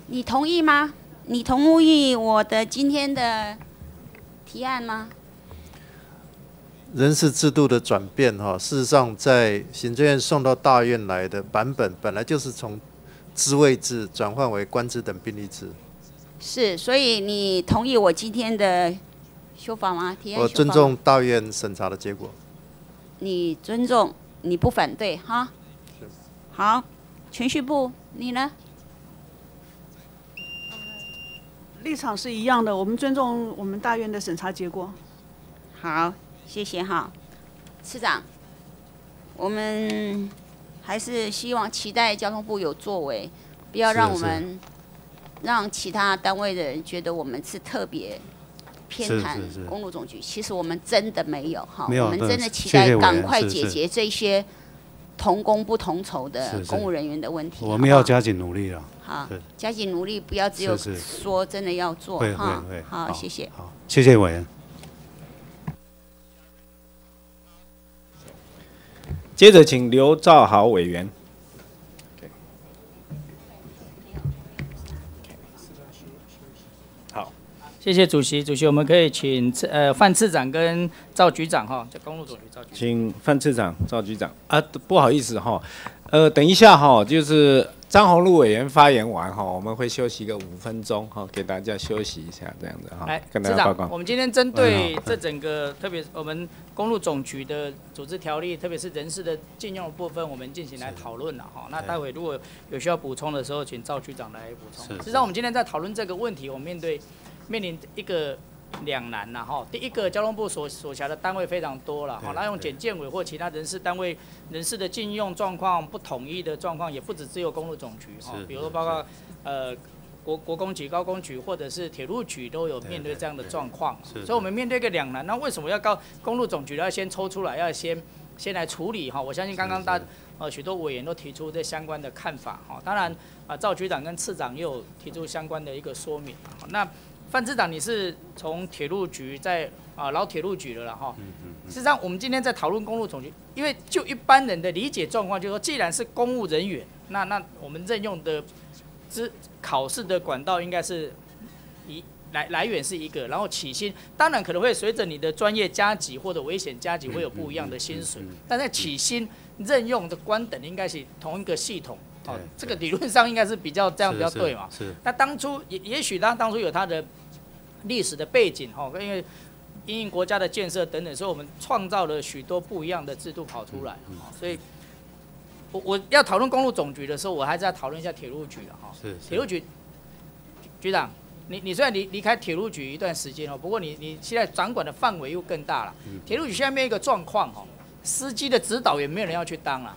Speaker 3: 你同意吗？你同意我的今天的提案吗？
Speaker 12: 人事制度的转变，哈，事实上在行政院送到大院来的版本，本来就是从职位制转换为官职等并立制。
Speaker 3: 是，所以你同意我今天的修法吗？提案
Speaker 12: 我尊重大院审查的结果。
Speaker 3: 你尊重。你不反对哈？好，全序部你呢？
Speaker 10: 立场是一样的，我们尊重我们大院的审查结果。
Speaker 3: 好，谢谢哈，市长，我们还是希望期待交通部有作为，不要让我们让其他单位的人觉得我们是特别。偏袒公路总局，其实我们真的没有哈，我们真的期待赶快解决这些同工不同酬的
Speaker 4: 是是
Speaker 3: 公务人员的问题。
Speaker 4: 我们要加紧努力了。
Speaker 3: 好
Speaker 4: 是，
Speaker 3: 加紧努力，不要只有
Speaker 4: 是是
Speaker 3: 说，真的要做
Speaker 4: 会
Speaker 3: 哈。好，
Speaker 4: 好
Speaker 3: 谢谢。
Speaker 4: 谢谢委员。
Speaker 2: 接着请刘兆豪委员。
Speaker 20: 谢谢主席。主席，我们可以请次呃范次长跟赵局长哈，就公路总局赵局长。
Speaker 2: 请范次长、赵局长啊，不好意思哈，呃，等一下哈，就是张宏禄委员发言完哈，我们会休息个五分钟哈，给大家休息一下，这样子哈
Speaker 20: 来，，
Speaker 2: 跟大，家报告。
Speaker 20: 我们今天针对这整个，特别是我们公路总局的组织条例，特别是人事的禁用的部分，我们进行来讨论了哈。那待会如果有需要补充的时候，请赵局长来补充。
Speaker 4: 是
Speaker 20: 实际上，我们今天在讨论这个问题，我们面对面临一个两难呐哈。第一个，交通部所所辖的单位非常多了哈，那用检建委或其他人事单位人事的禁用状况不统一的状况，也不止只有公路总局哈，比如说包括呃。国国公局、高工局或者是铁路局都有面对这样的状况，
Speaker 4: 是
Speaker 20: 所以我们面对一个两难。那为什么要告公路总局要先抽出来，要先先来处理哈？我相信刚刚大呃许多委员都提出这相关的看法哈。当然啊，赵局长跟次长也有提出相关的一个说明。好那范市长，你是从铁路局在啊老铁路局的了哈。事实上，我们今天在讨论公路总局，因为就一般人的理解状况，就是说，既然是公务人员，那那我们任用的之考试的管道应该是一来来源是一个，然后起薪当然可能会随着你的专业加级或者危险加级会有不一样的薪水，但在起薪任用的官等应该是同一个系统。哦，这个理论上应该是比较这样比较对嘛？
Speaker 4: 是是
Speaker 20: 那当初也也许他当初有他的历史的背景哈，因为因应国家的建设等等，所以我们创造了许多不一样的制度跑出来。所以我我要讨论公路总局的时候，我还是要讨论一下铁路局的哈。
Speaker 4: 是是
Speaker 20: 铁路局局长，你你虽然离离开铁路局一段时间哦，不过你你现在掌管的范围又更大了。
Speaker 4: 嗯
Speaker 20: 铁路局下面一个状况哦，司机的指导员没有人要去当了。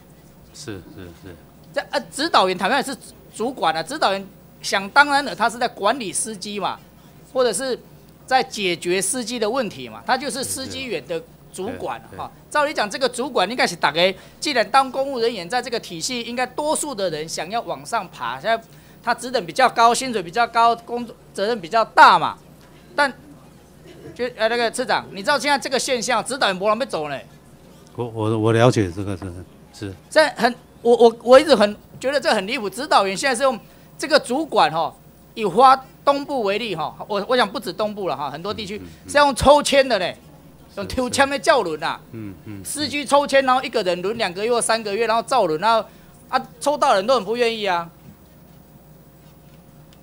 Speaker 4: 是是是，
Speaker 20: 这呃，指导员坦白讲是主管啊，指导员想当然了，他是在管理司机嘛，或者是在解决司机的问题嘛，他就是司机员的主管
Speaker 4: 对
Speaker 20: 哈。照理讲，这个主管应该是大概，既然当公务人员在这个体系，应该多数的人想要往上爬，现在他职等比较高，薪水比较高，工作责任比较大嘛，但就呃那个次长，你知道现在这个现象，指导员没人要走呢。
Speaker 4: 我我我了解这个是是
Speaker 20: 这很，我我我一直很觉得这很离谱。指导员现在是用这个主管哈，以花东部为例哈，我我想不止东部了哈，很多地区是要用抽签的嘞，用抽签的叫轮啊，
Speaker 4: 嗯嗯，
Speaker 20: 司机抽签，然后一个人轮两个月或三个月，然后造轮，然后啊抽到人都很不愿意啊。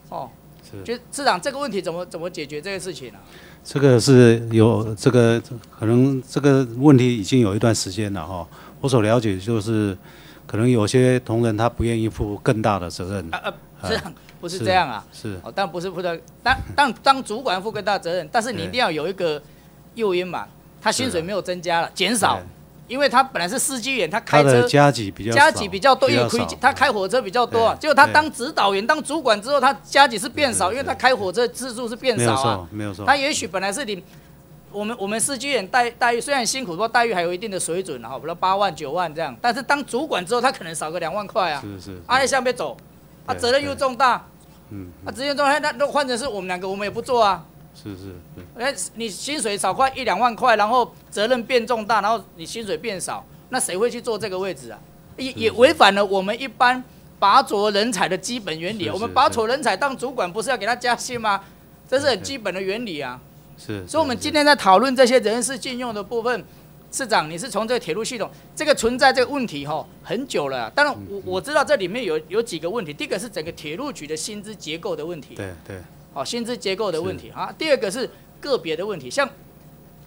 Speaker 20: 哦，
Speaker 4: 是
Speaker 20: 就市长这个问题怎么怎么解决这个事情啊？
Speaker 4: 这个是有这个可能这个问题已经有一段时间了哈。我所了解就是，可能有些同仁他不愿意负更大的责任。
Speaker 20: 啊啊，
Speaker 4: 哎
Speaker 20: 市长不是这样啊。
Speaker 4: 是。
Speaker 20: 哦，但不是负责，当当当主管负更大责任，但是你一定要有一个诱因嘛，他薪水没有增加了，减少，因为他本来是司机员，他开车
Speaker 4: 加级比较
Speaker 20: 加
Speaker 4: 少
Speaker 20: 级比较多，因为亏他开火车比较多啊，结果他当指导员、当主管之后，他加级是变少，因为他开火车次数是变
Speaker 4: 没有
Speaker 20: 少啊
Speaker 4: 错。没有错。
Speaker 20: 他也许本来是你我们我们司机员待待遇虽然辛苦，不过待遇还有一定的水准哈，比如八万九万这样，但是当主管之后，他可能少个两万块啊。
Speaker 4: 是是，
Speaker 20: 阿里向边走，啊，责任又重大，
Speaker 4: 嗯，
Speaker 20: 啊，责任重大，那都换成是我们两个，我们也不做啊。
Speaker 4: 是是是，
Speaker 20: 哎，你薪水少块一两万块，然后责任变重大，然后你薪水变少，那谁会去做这个位置啊？也也违反了我们一般拔擢人才的基本原理。
Speaker 4: 是
Speaker 20: 我们拔擢人才当主管，不是要给他加薪吗？这是很基本的原理啊。
Speaker 4: 是，
Speaker 20: 所以，我们今天在讨论这些人事禁用的部分，市长，你是从这个铁路系统这个存在这个问题哈很久了啊。当然，我我知道这里面有有几个问题，第一个是整个铁路局的薪资结构的问题。
Speaker 4: 对对，
Speaker 20: 好，薪资结构的问题啊。第二个是个别的问题，像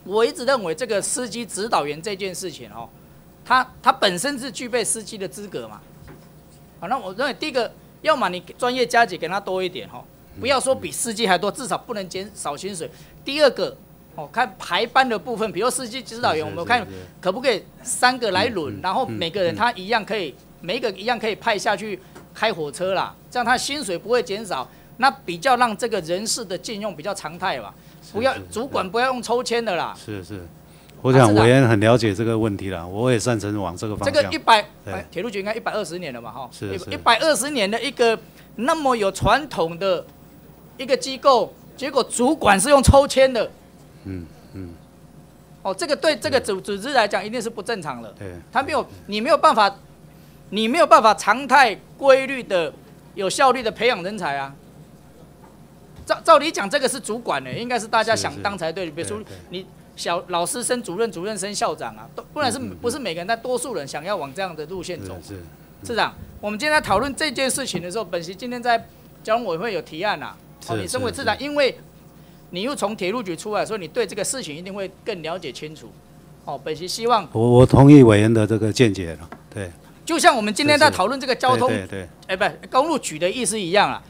Speaker 20: 我一直认为这个司机指导员这件事情哦，他他本身是具备司机的资格嘛。好，那我认为第一个，要么你专业加级给他多一点哈，不要说比司机还多，至少不能减少薪水。第二个，哦，看排班的部分，比如司机指导员，我们看可不可以三个来轮，然后每个人他一样可以，每一个一样可以派下去开火车啦，这样他薪水不会减少，那比较让这个人事的禁用比较常态吧，不要主管不要用抽签的啦。
Speaker 4: 是是，我想
Speaker 20: 啊是的。
Speaker 4: 委员很了解这个问题了，我也赞成往这个方向。
Speaker 20: 这个一百哎铁路局应该一百二十年了嘛，哈，
Speaker 4: 是是。
Speaker 20: 一百二十年的一个那么有传统的一个机构，结果主管是用抽签的，
Speaker 4: 嗯嗯，
Speaker 20: 哦，这个对这个组组织来讲一定是不正常的。
Speaker 4: 对，
Speaker 20: 他没有，你没有办法，你没有办法常态规律的、有效率的培养人才啊。照照理讲，这个是主管的，应该是大家想当才对。比如说你小老师升主任，主任升校长啊，都不然是不是每个人，但多数人想要往这样的路线走。
Speaker 4: 是
Speaker 20: 市长，我们今天在讨论这件事情的时候，本席今天在交通委员会有提案啊、哦，
Speaker 4: 是
Speaker 20: 你身为
Speaker 4: 是
Speaker 20: 市长，因为你又从铁路局出来，所以你对这个事情一定会更了解清楚。哦，本席希望，
Speaker 4: 我我同意委员的这个见解了，对。
Speaker 20: 就像我们今天在
Speaker 4: 是是
Speaker 20: 讨论这个交通，
Speaker 4: 对对
Speaker 20: 哎，不，公路局的意思一样啊。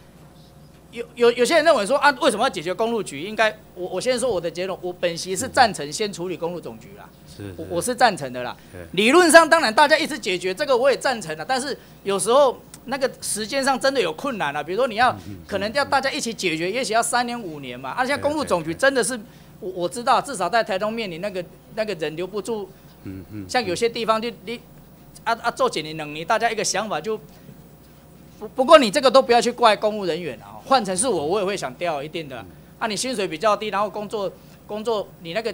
Speaker 20: 有有有些人认为说啊，为什么要解决公路局？应该我我先说我的结论，我本席是赞成先处理公路总局啦。
Speaker 4: 是
Speaker 20: 我我是赞成的啦。理论上当然大家一直解决这个我也赞成了，但是有时候那个时间上真的有困难了。比如说你
Speaker 4: 嗯
Speaker 20: 要可能要大家一起解决，也许要三年五年嘛。而且公路总局真的是我我知道，至少在台东面临那个那个人留不住，
Speaker 4: 嗯嗯，
Speaker 20: 像有些地方就你啊啊做几年两年，大家一个想法就。不不过你这个都不要去怪公务人员啊，换成是我，我也会想调一定的。啊，你薪水比较低，然后工作工作你那个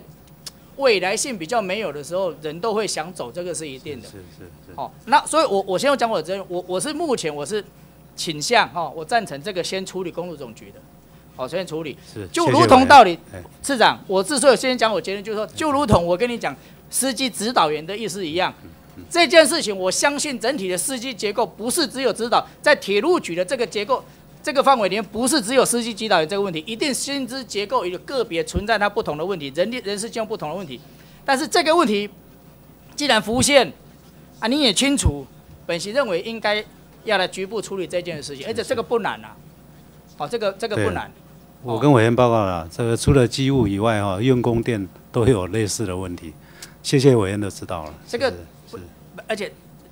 Speaker 20: 未来性比较没有的时候，人都会想走，这个是一定的。
Speaker 4: 是是是。
Speaker 20: 哦，那所以我我先讲我的责任，我我是目前我是倾向哈、哦，我赞成这个先处理公路总局的，好、先处理。
Speaker 4: 是
Speaker 20: 就如同道理
Speaker 4: 哎，
Speaker 20: 市长，我之所以先讲我结论，就是说，就如同我跟你讲司机指导员的意思一样，这件事情我相信整体的司机结构不是只有指导，在铁路局的这个结构。这个范围里面不是只有司机指导员这个问题，一定薪资结构有个别存在它不同的问题，人力人事兼用不同的问题。但是这个问题既然浮现，啊，你也清楚，本席认为应该要来局部处理这件事情，而且这个不难啊，哦，这个这个不难。
Speaker 4: 我跟委员报告了，这个除了机务以外哈，用工电都有类似的问题。谢谢委员的指导了。
Speaker 20: 这个不，而且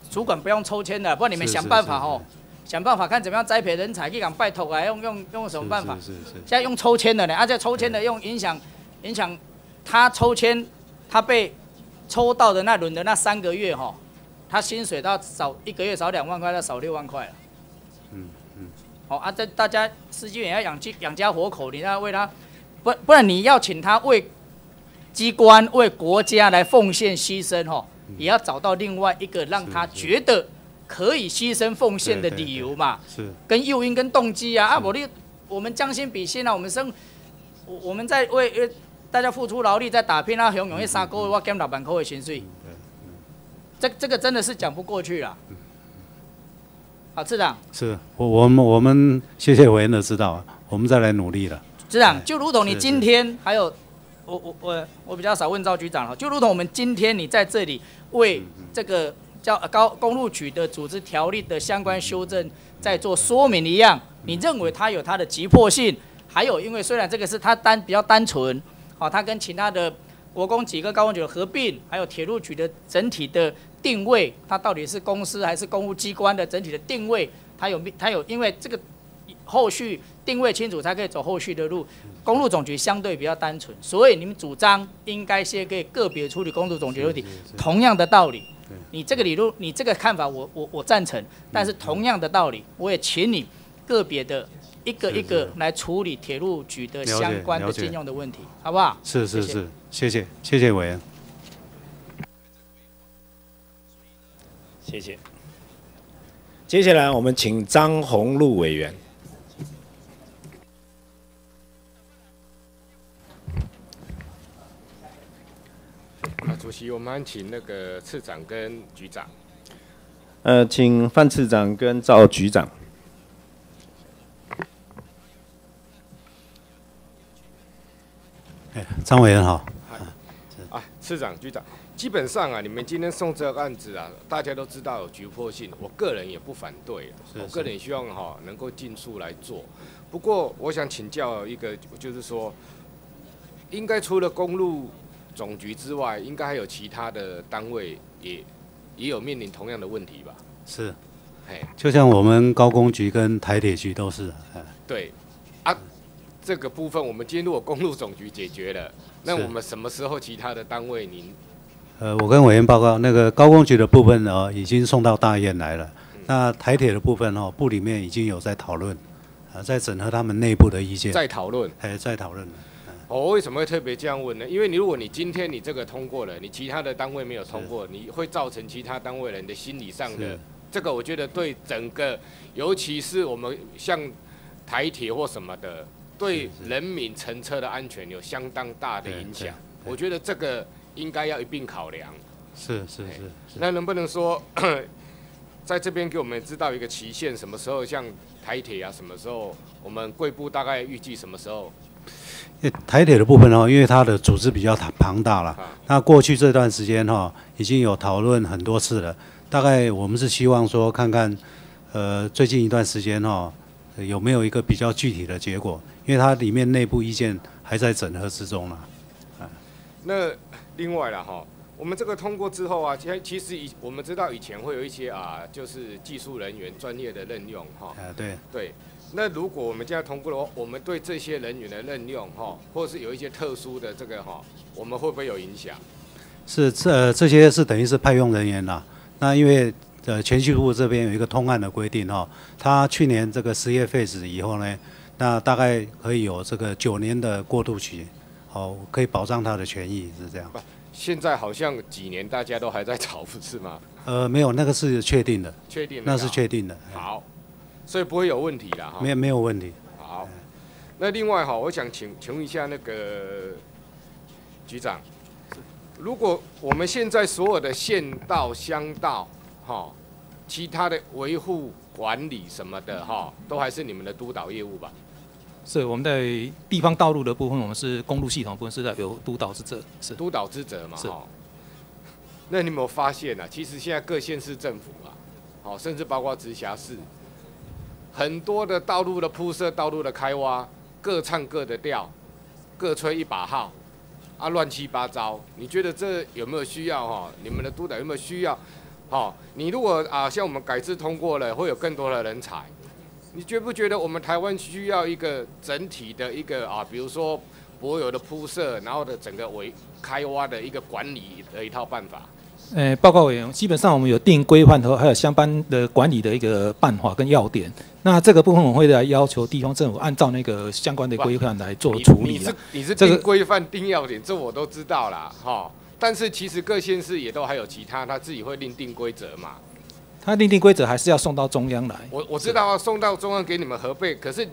Speaker 20: 主管不用抽签的，不然你们想办法哦，想办法看怎么样栽培人才，去讲拜托啊，用用用什么办法？
Speaker 4: 是是是
Speaker 20: 现在用抽签的呢，而且抽签的用影响影响他抽签，他被抽到的那轮的那三个月哈，他薪水到少一个月少两万块，到少六万块了。
Speaker 4: 嗯嗯。
Speaker 20: 好啊，这大家司机也要养鸡养家活口，你要为他，不不然你要请他为机关为国家来奉献牺牲哈，也要找到另外一个让他觉得可以牺牲奉献的理由嘛，
Speaker 4: 是。
Speaker 20: 跟诱因跟动机啊啊，我你我们将心比心啊，我们生我我们在为为大家付出劳力在打拼啊，雄勇一三个月我减老板扣的薪水，这这个真的是讲不过去了。好，市长。
Speaker 4: 是我我们我们谢谢委员的指导，我们再来努力了。
Speaker 20: 局长，就如同你今天还有，我我我我比较少问赵局长了，就如同我们今天你在这里为这个叫呃高公路局的组织条例的相关修正在做说明一样，你认为它有它的急迫性，还有因为虽然这个是它单比较单纯，好、它跟其他的国公几个高公局的合并，还有铁路局的整体的定位，它到底是公司还是公务机关的整体的定位，它有它有因为这个后续定位清楚，才可以走后续的路。公路总局相对比较单纯，所以你们主张应该先给个别处理公路总局问题。同样的道理，你这个理论，你这个看法我，我我赞成。但是同样的道理，我也请你个别的一个一个来处理铁路局的相关的禁用的问题，好不好？谢谢
Speaker 4: 是是是，谢谢谢谢委员。
Speaker 15: 谢谢。接下来我们请张宏禄委员。
Speaker 21: 啊，主席，我们请那个次长跟局长。
Speaker 2: 呃，请范次长跟赵局长。
Speaker 4: 哎张委员好。
Speaker 21: 啊，次长、局长，基本上啊，你们今天送这个案子啊，大家都知道有局迫性，我个人也不反对啊
Speaker 4: 是是
Speaker 21: 我个人也希望哈、能够尽速来做。不过，我想请教一个，就是说，应该除了公路总局之外，应该还有其他的单位也也有面临同样的问题吧？
Speaker 4: 是，
Speaker 21: 哎，
Speaker 4: 就像我们高工局跟台铁局都是，哎
Speaker 21: 对，啊，这个部分我们今天如果公路总局解决了，那我们什么时候其他的单位您
Speaker 4: 呃，我跟委员报告，那个高工局的部分呢，已经送到大院来了。那台铁的部分哦，部里面已经有在讨论，啊，在整合他们内部的意见。
Speaker 21: 在讨论？
Speaker 4: 哎，在讨论。
Speaker 21: 我为什么会特别这样问呢？因为你如果你今天你这个通过了，你其他的单位没有通过，你会造成其他单位人的心理上的这个，我觉得对整个，尤其是我们像台铁或什么的，对人民乘车的安全有相当大的影响。我觉得这个应该要一并考量。
Speaker 4: 是是是。
Speaker 21: 那能不能说，在这边给我们知道一个期限，什么时候像台铁啊，什么时候我们贵部大概预计什么时候？
Speaker 4: 台铁的部分哦，因为它的组织比较庞大了，那过去这段时间哈，已经有讨论很多次了。大概我们是希望说，看看呃最近一段时间哈，有没有一个比较具体的结果，因为它里面内部意见还在整合之中了。
Speaker 21: 那另外了哈，我们这个通过之后啊，其实其实以我们知道以前会有一些啊，就是技术人员专业的任用哈。
Speaker 4: 啊，对。
Speaker 21: 对。那如果我们现在通过的话，我们对这些人员的任用哈，或者是有一些特殊的这个哈，我们会不会有影响？
Speaker 4: 是这、呃、这些是等于是派用人员啦。那因为呃前序部这边有一个通案的规定哈，他去年这个失业废止以后呢，那大概可以有这个九年的过渡期，好可以保障他的权益是这样。
Speaker 21: 现在好像几年大家都还在吵，不是吗？
Speaker 4: 呃，没有，那个是确定的。
Speaker 21: 确定的
Speaker 4: 那是确定的。
Speaker 21: 好，所以不会有问题啦哈。
Speaker 4: 没有没有问题。
Speaker 21: 好，那另外哈，我想请请问一下那个局长，如果我们现在所有的县道、乡道，哈，其他的维护管理什么的哈，都还是你们的督导业务吧？
Speaker 6: 是我们在地方道路的部分，我们是公路系统部分是在有督导之责，是
Speaker 21: 督导之责嘛？
Speaker 6: 是。
Speaker 21: 那你有没有发现啊？其实现在各县市政府啊，好，甚至包括直辖市，很多的道路的铺设、道路的开挖，各唱各的调，各吹一把号，啊，乱七八糟。你觉得这有没有需要哈？你们的督导有没有需要？好，你如果啊，像我们改制通过了，会有更多的人才。你觉不觉得我们台湾需要一个整体的一个啊，比如说柏油的铺设，然后的整个为开挖的一个管理的一套办法？
Speaker 6: 呃，报告委员，基本上我们有定规范和还有相关的管理的一个办法跟要点。那这个部分我会来要求地方政府按照那个相关的规范来做处理
Speaker 21: 你是你是
Speaker 6: 这个
Speaker 21: 定规范定要点，这我都知道啦，哈。但是其实各县市也都还有其他，他自己会另定规则嘛。
Speaker 6: 他另定规则还是要送到中央来。
Speaker 21: 我我知道啊，送到中央给你们核备，可是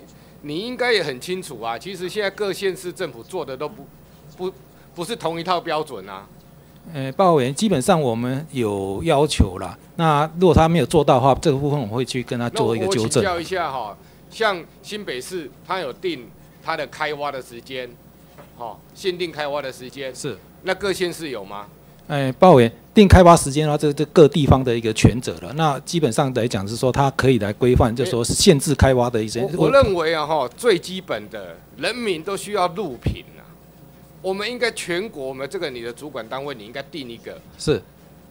Speaker 21: 你应该也很清楚啊。其实现在各县市政府做的都不不不是同一套标准啊。
Speaker 6: 呃，报告委员，基本上我们有要求啦。那如果他没有做到的话，这个部分我会去跟他做一个纠正。
Speaker 21: 一下哈，像新北市，它有定它的开挖的时间，哈，限定开挖的时间
Speaker 6: 是。
Speaker 21: 那各县市有吗？
Speaker 6: 哎，报告委员，定开发时间的话，这这各地方的一个权责了。那基本上来讲是说，它可以来规范，就说是限制开挖的一些。
Speaker 21: 我我认为啊哈，最基本的人民都需要路平啊。我们应该全国，我们这个你的主管单位，你应该定一个
Speaker 6: 是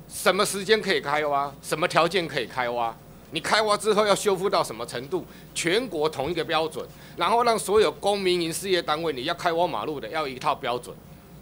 Speaker 21: 什么时间可以开挖，什么条件可以开挖，你开挖之后要修复到什么程度，全国同一个标准，然后让所有公民营事业单位，你要开挖马路的要一套标准。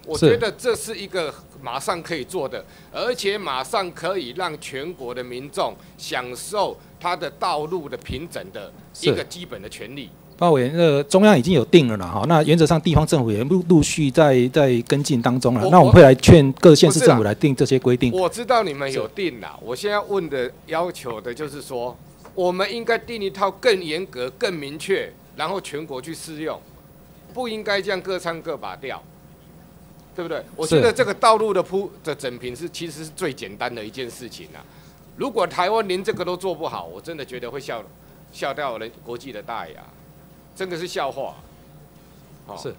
Speaker 21: 我觉得这是一个马上可以做的，而且马上可以让全国的民众享受它的道路的平整的一个基本的权利。
Speaker 6: 报告委员，呃，中央已经有定了啦，哈，那原则上地方政府也陆陆续在在跟进当中了。那我们会来劝各县市政府来定这些规定。
Speaker 21: 我知道你们有定了，我现在问的要求的就是说，我们应该定一套更严格、更明确，然后全国去适用，不应该这样各唱各把调。对不对？我觉得这个道路的铺的整平是其实是最简单的一件事情啊。如果台湾连这个都做不好，我真的觉得会笑笑掉人国际的大牙，真的是笑话。
Speaker 6: 好，是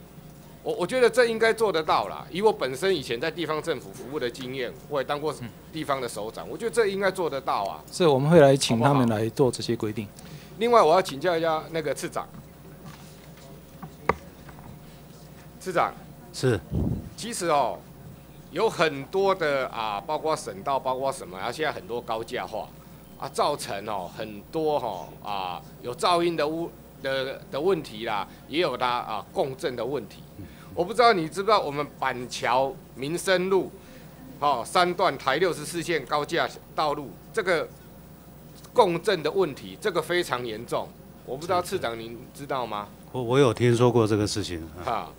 Speaker 21: 我我觉得这应该做得到啦。以我本身以前在地方政府服务的经验，我也当过地方的首长，我觉得这应该做得到啊。
Speaker 6: 是，我们会来请他们来做这些规定。
Speaker 21: 另外，我要请教一下那个次长，次长。
Speaker 4: 是，
Speaker 21: 其实哦，有很多的啊，包括省道，包括什么，啊，现在很多高架化，啊，造成哦很多哈啊有噪音的污的的问题啦，也有它啊共振的问题。我不知道你知不知道我们板桥民生路，哦，三段台六十四线高架道路这个共振的问题，这个非常严重。我不知道次长您知道吗？
Speaker 4: 我我有听说过这个事情。
Speaker 21: 哈，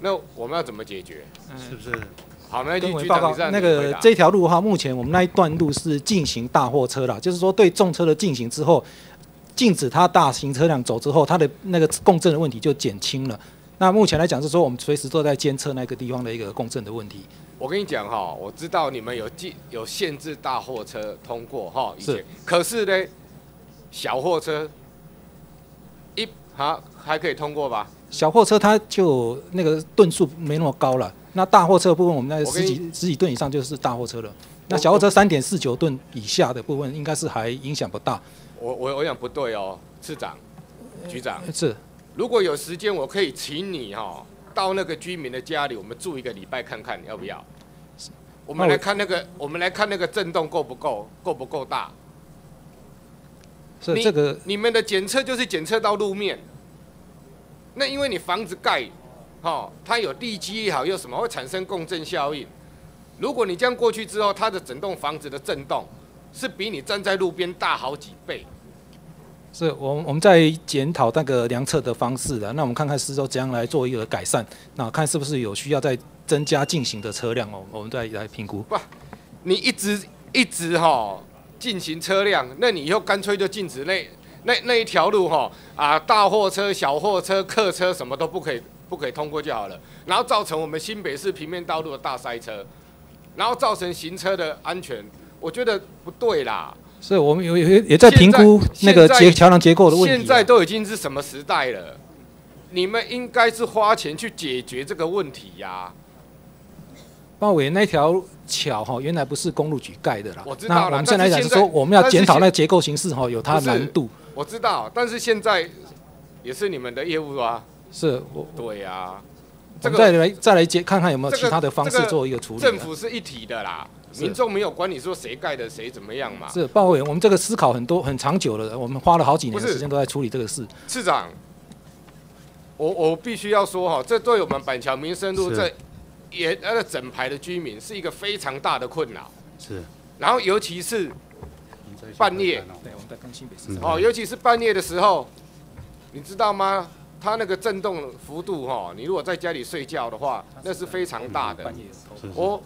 Speaker 21: 那我们要怎么解决？
Speaker 4: 是不是？
Speaker 21: 好，那局长
Speaker 6: 那个这条路的话，目前我们那一段路是进行大货车啦，就是说对重车的进行之后，禁止它大型车辆走之后，它的那个共振的问题就减轻了。那目前来讲是说，我们随时都在监测那个地方的一个共振的问题。
Speaker 21: 我跟你讲哈，我知道你们有禁有限制大货车通过哈，以前
Speaker 6: 是
Speaker 21: 可是呢，小货车一哈还可以通过吧？
Speaker 6: 小货车它就那个吨数没那么高了，那大货车的部分我们那十几十几吨以上就是大货车了。那小货车三点四九吨以下的部分应该是还影响不大。
Speaker 21: 我我我想不对哦，市长、局长，
Speaker 6: 是
Speaker 21: 如果有时间，我可以请你哈、到那个居民的家里，我们住一个礼拜看看，要不要？我们来看那个，我们来看那个震动够不够，够不够大？你
Speaker 6: 是这个
Speaker 21: 你们的检测就是检测到路面，那因为你房子盖，哦，它有地基也好，又什么会产生共振效应。如果你这样过去之后，它的整栋房子的震动是比你站在路边大好几倍。
Speaker 6: 是我们我们在检讨那个量测的方式的，那我们看看是说怎样来做一个改善，那看是不是有需要再增加进行的车辆哦，我们再来评估。
Speaker 21: 不你一直一直哈、进行车辆，那你以后干脆就禁止那那那一条路哈、啊，大货车、小货车、客车什么都不可以不可以通过就好了，然后造成我们新北市平面道路的大塞车，然后造成行车的安全，我觉得不对啦。
Speaker 6: 所以我们有有也在评估那个结桥梁结构的问题啊。
Speaker 21: 现在都已经是什么时代了？你们应该是花钱去解决这个问题呀、
Speaker 6: 鲍伟那条桥哈，原来不是公路局盖的啦。
Speaker 21: 我知道了
Speaker 6: 那我们现在来讲是说，我们要检讨那个结构形式哈，有它的难度。
Speaker 21: 我知道，但是现在也是你们的业务啊。
Speaker 6: 是我
Speaker 21: 对呀、
Speaker 6: 我
Speaker 21: 这个
Speaker 6: 们再来再来接看看有没有其他的方式做一个处理啊。
Speaker 21: 政府是一体的啦，
Speaker 6: 是
Speaker 21: 民众没有管你说谁盖的谁怎么样嘛。
Speaker 6: 是鲍伟，我们这个思考很多很长久了，我们花了好几年的时间都在处理这个事。
Speaker 21: 市长，我我必须要说哈，这对我们板桥民生路这也那个整排的居民是一个非常大的困扰。
Speaker 4: 是。
Speaker 21: 然后尤其是半夜，
Speaker 6: 对，我们在更新北市
Speaker 21: 哦，尤其是半夜的时候，你知道吗？它那个震动幅度哈，你如果在家里睡觉的话，那是非常大的。我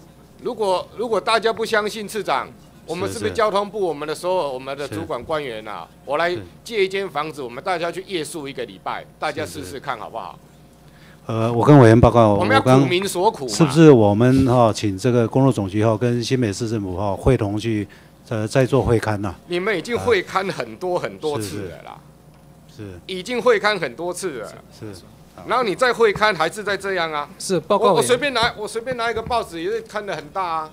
Speaker 21: 如果如果大家不相信市长，我们
Speaker 4: 是
Speaker 21: 是不是
Speaker 4: 是。
Speaker 21: 交通部我们的所有我们的主管官员啊，我来借一间房子，我们大家去夜宿一个礼拜，大家试试看好不好？
Speaker 4: 呃，我跟委员报告，
Speaker 21: 我们要
Speaker 4: 刚
Speaker 21: 苦民所苦嘛。
Speaker 4: 是不是我们哈、请这个公路总局哈、跟新北市政府哈、会同去呃再做会刊呐、
Speaker 21: 你们已经会刊很多很多次了啦，
Speaker 4: 是。
Speaker 21: 已经会刊很多次了。
Speaker 4: 是，
Speaker 21: 然后你再会刊还是在这样啊？
Speaker 6: 是报告
Speaker 21: 我我随便拿我随便拿一个报纸也是刊的很大啊，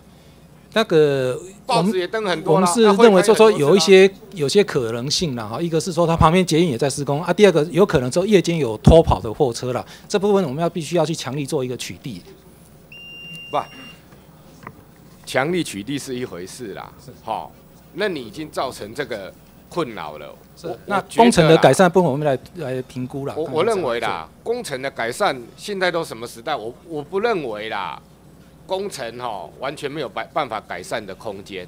Speaker 6: 那个
Speaker 21: 报纸也登很多
Speaker 6: 我们是认为就说有一些有些可能性了哈，一个是说它旁边捷运也在施工啊，第二个有可能说夜间有偷跑的货车了，这部分我们要必须要去强力做一个取缔。
Speaker 21: 不，强力取缔是一回事啦，好，那你已经造成这个困扰了。我
Speaker 6: 那工程的改善部分我们来来评估了。
Speaker 21: 我我认为
Speaker 6: 做
Speaker 21: 啦，工程的改善现在都什么时代？我我不认为啦，工程哈、完全没有办办法改善的空间，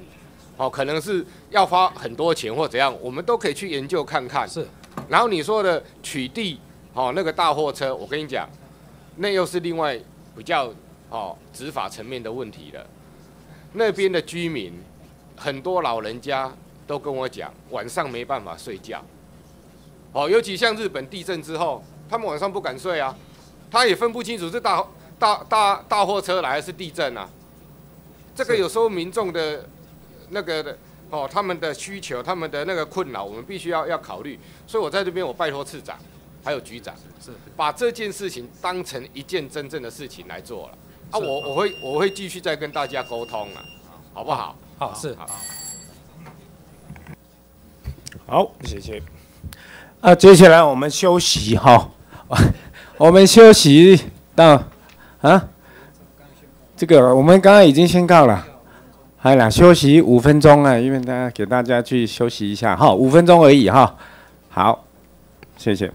Speaker 21: 哦，可能是要花很多钱或怎样，我们都可以去研究看看。
Speaker 6: 是。
Speaker 21: 然后你说的取缔，哦，那个大货车，我跟你讲，那又是另外比较哦执法层面的问题了。那边的居民很多老人家都跟我讲，晚上没办法睡觉。哦，尤其像日本地震之后，他们晚上不敢睡啊，他也分不清楚是大大大大货车来还是地震啊。这个有时候民众的那个的哦，他们的需求、他们的那个困扰，我们必须要要考虑。所以我在这边，我拜托次长还有局长，
Speaker 6: 是
Speaker 21: 把这件事情当成一件真正的事情来做了。啊，我我会我会继续再跟大家沟通啊，好不好？
Speaker 6: 好是
Speaker 21: 好。
Speaker 2: 好，谢谢。啊，接下来我们休息哈，我们休息到啊，这个我们刚刚已经宣告了，好了，休息五分钟啊，因为大家给大家去休息一下哈，五分钟而已哈。好，谢谢。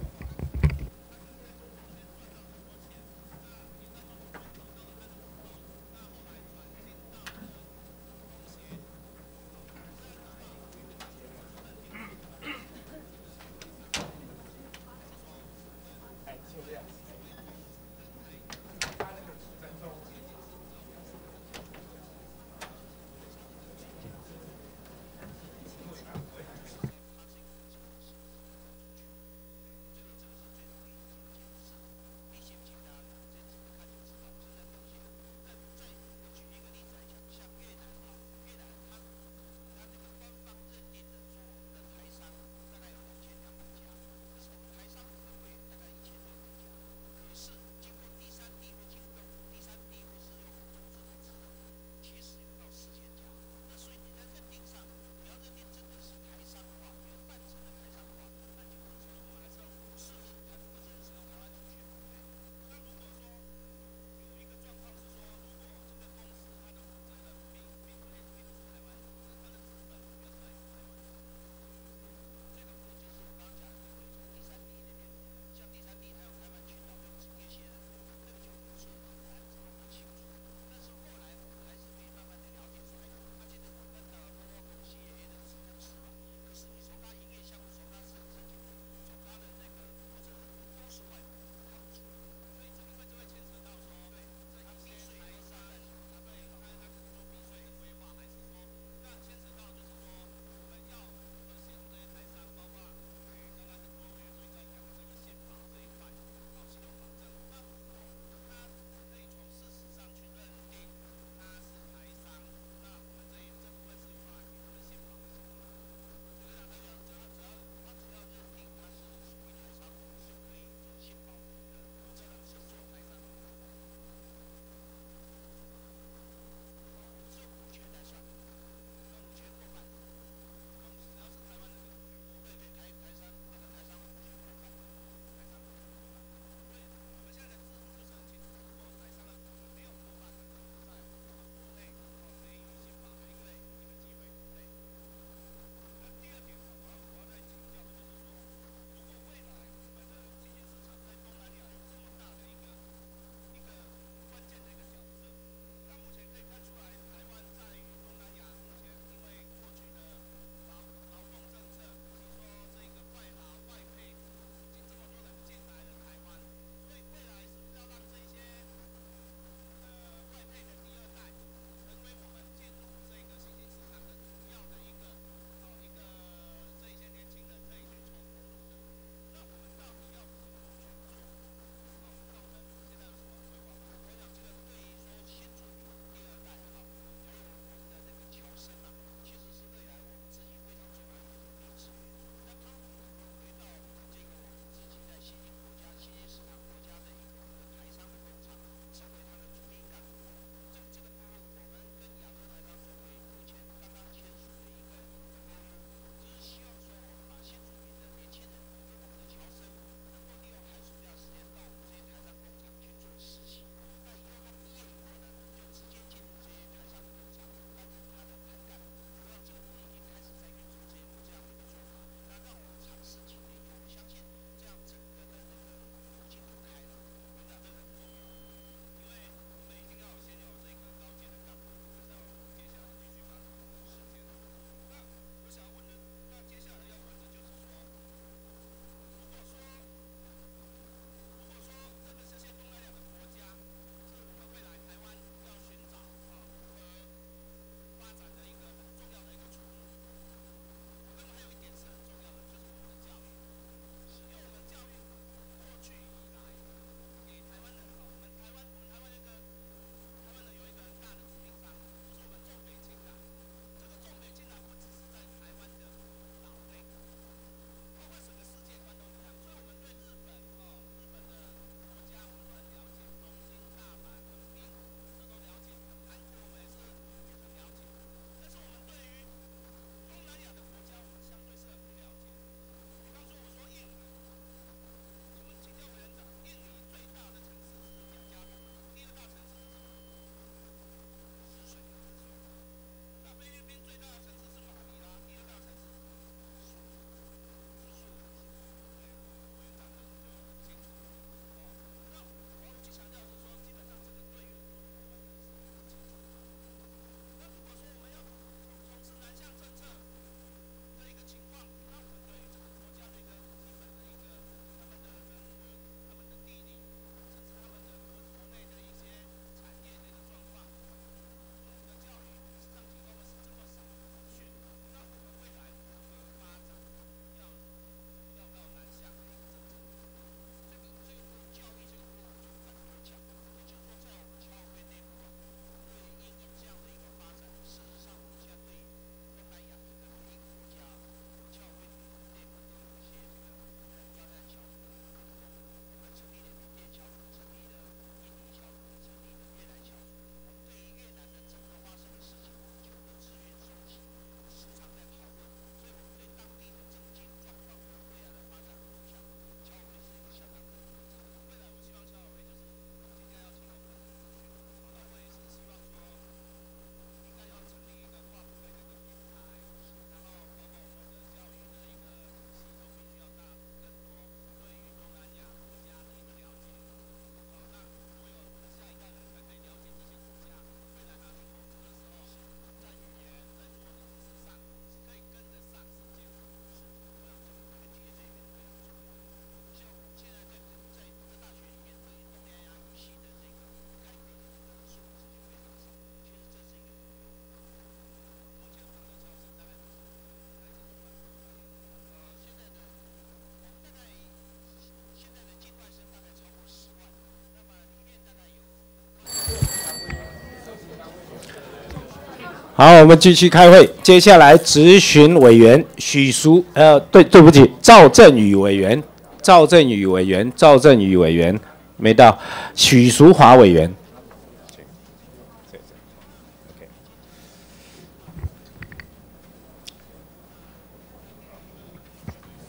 Speaker 2: 好，我们继续开会。接下来质询委员许淑，呃，对，对不起，赵振宇委员，赵振宇委员，赵振宇委员没到，许淑华委员。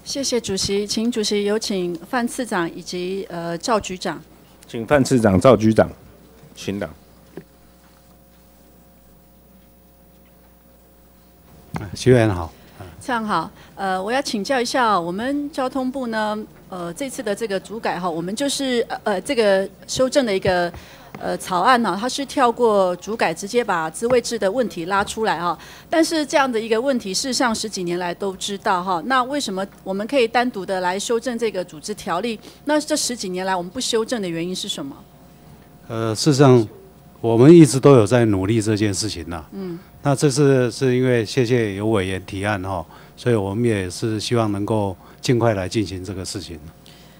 Speaker 22: 谢谢主席，请主席有请范次长以及呃赵局长。
Speaker 23: 请范次长、赵局长、请党。
Speaker 4: 徐委员好。
Speaker 22: 这样好，呃，我要请教一下，我们交通部呢，呃，这次的这个主改哈，我们就是呃呃这个修正的一个呃草案呢，它是跳过主改，直接把资位制的问题拉出来哈。但是这样的一个问题，事实上十几年来都知道哈。那为什么我们可以单独的来修正这个组织条例？那这十几年来我们不修正的原因是什么？
Speaker 4: 呃，事实上，我们一直都有在努力这件事情呐。
Speaker 22: 嗯。
Speaker 4: 那这次是因为谢谢有委员提案哈，所以我们也是希望能够尽快来进行这个事情。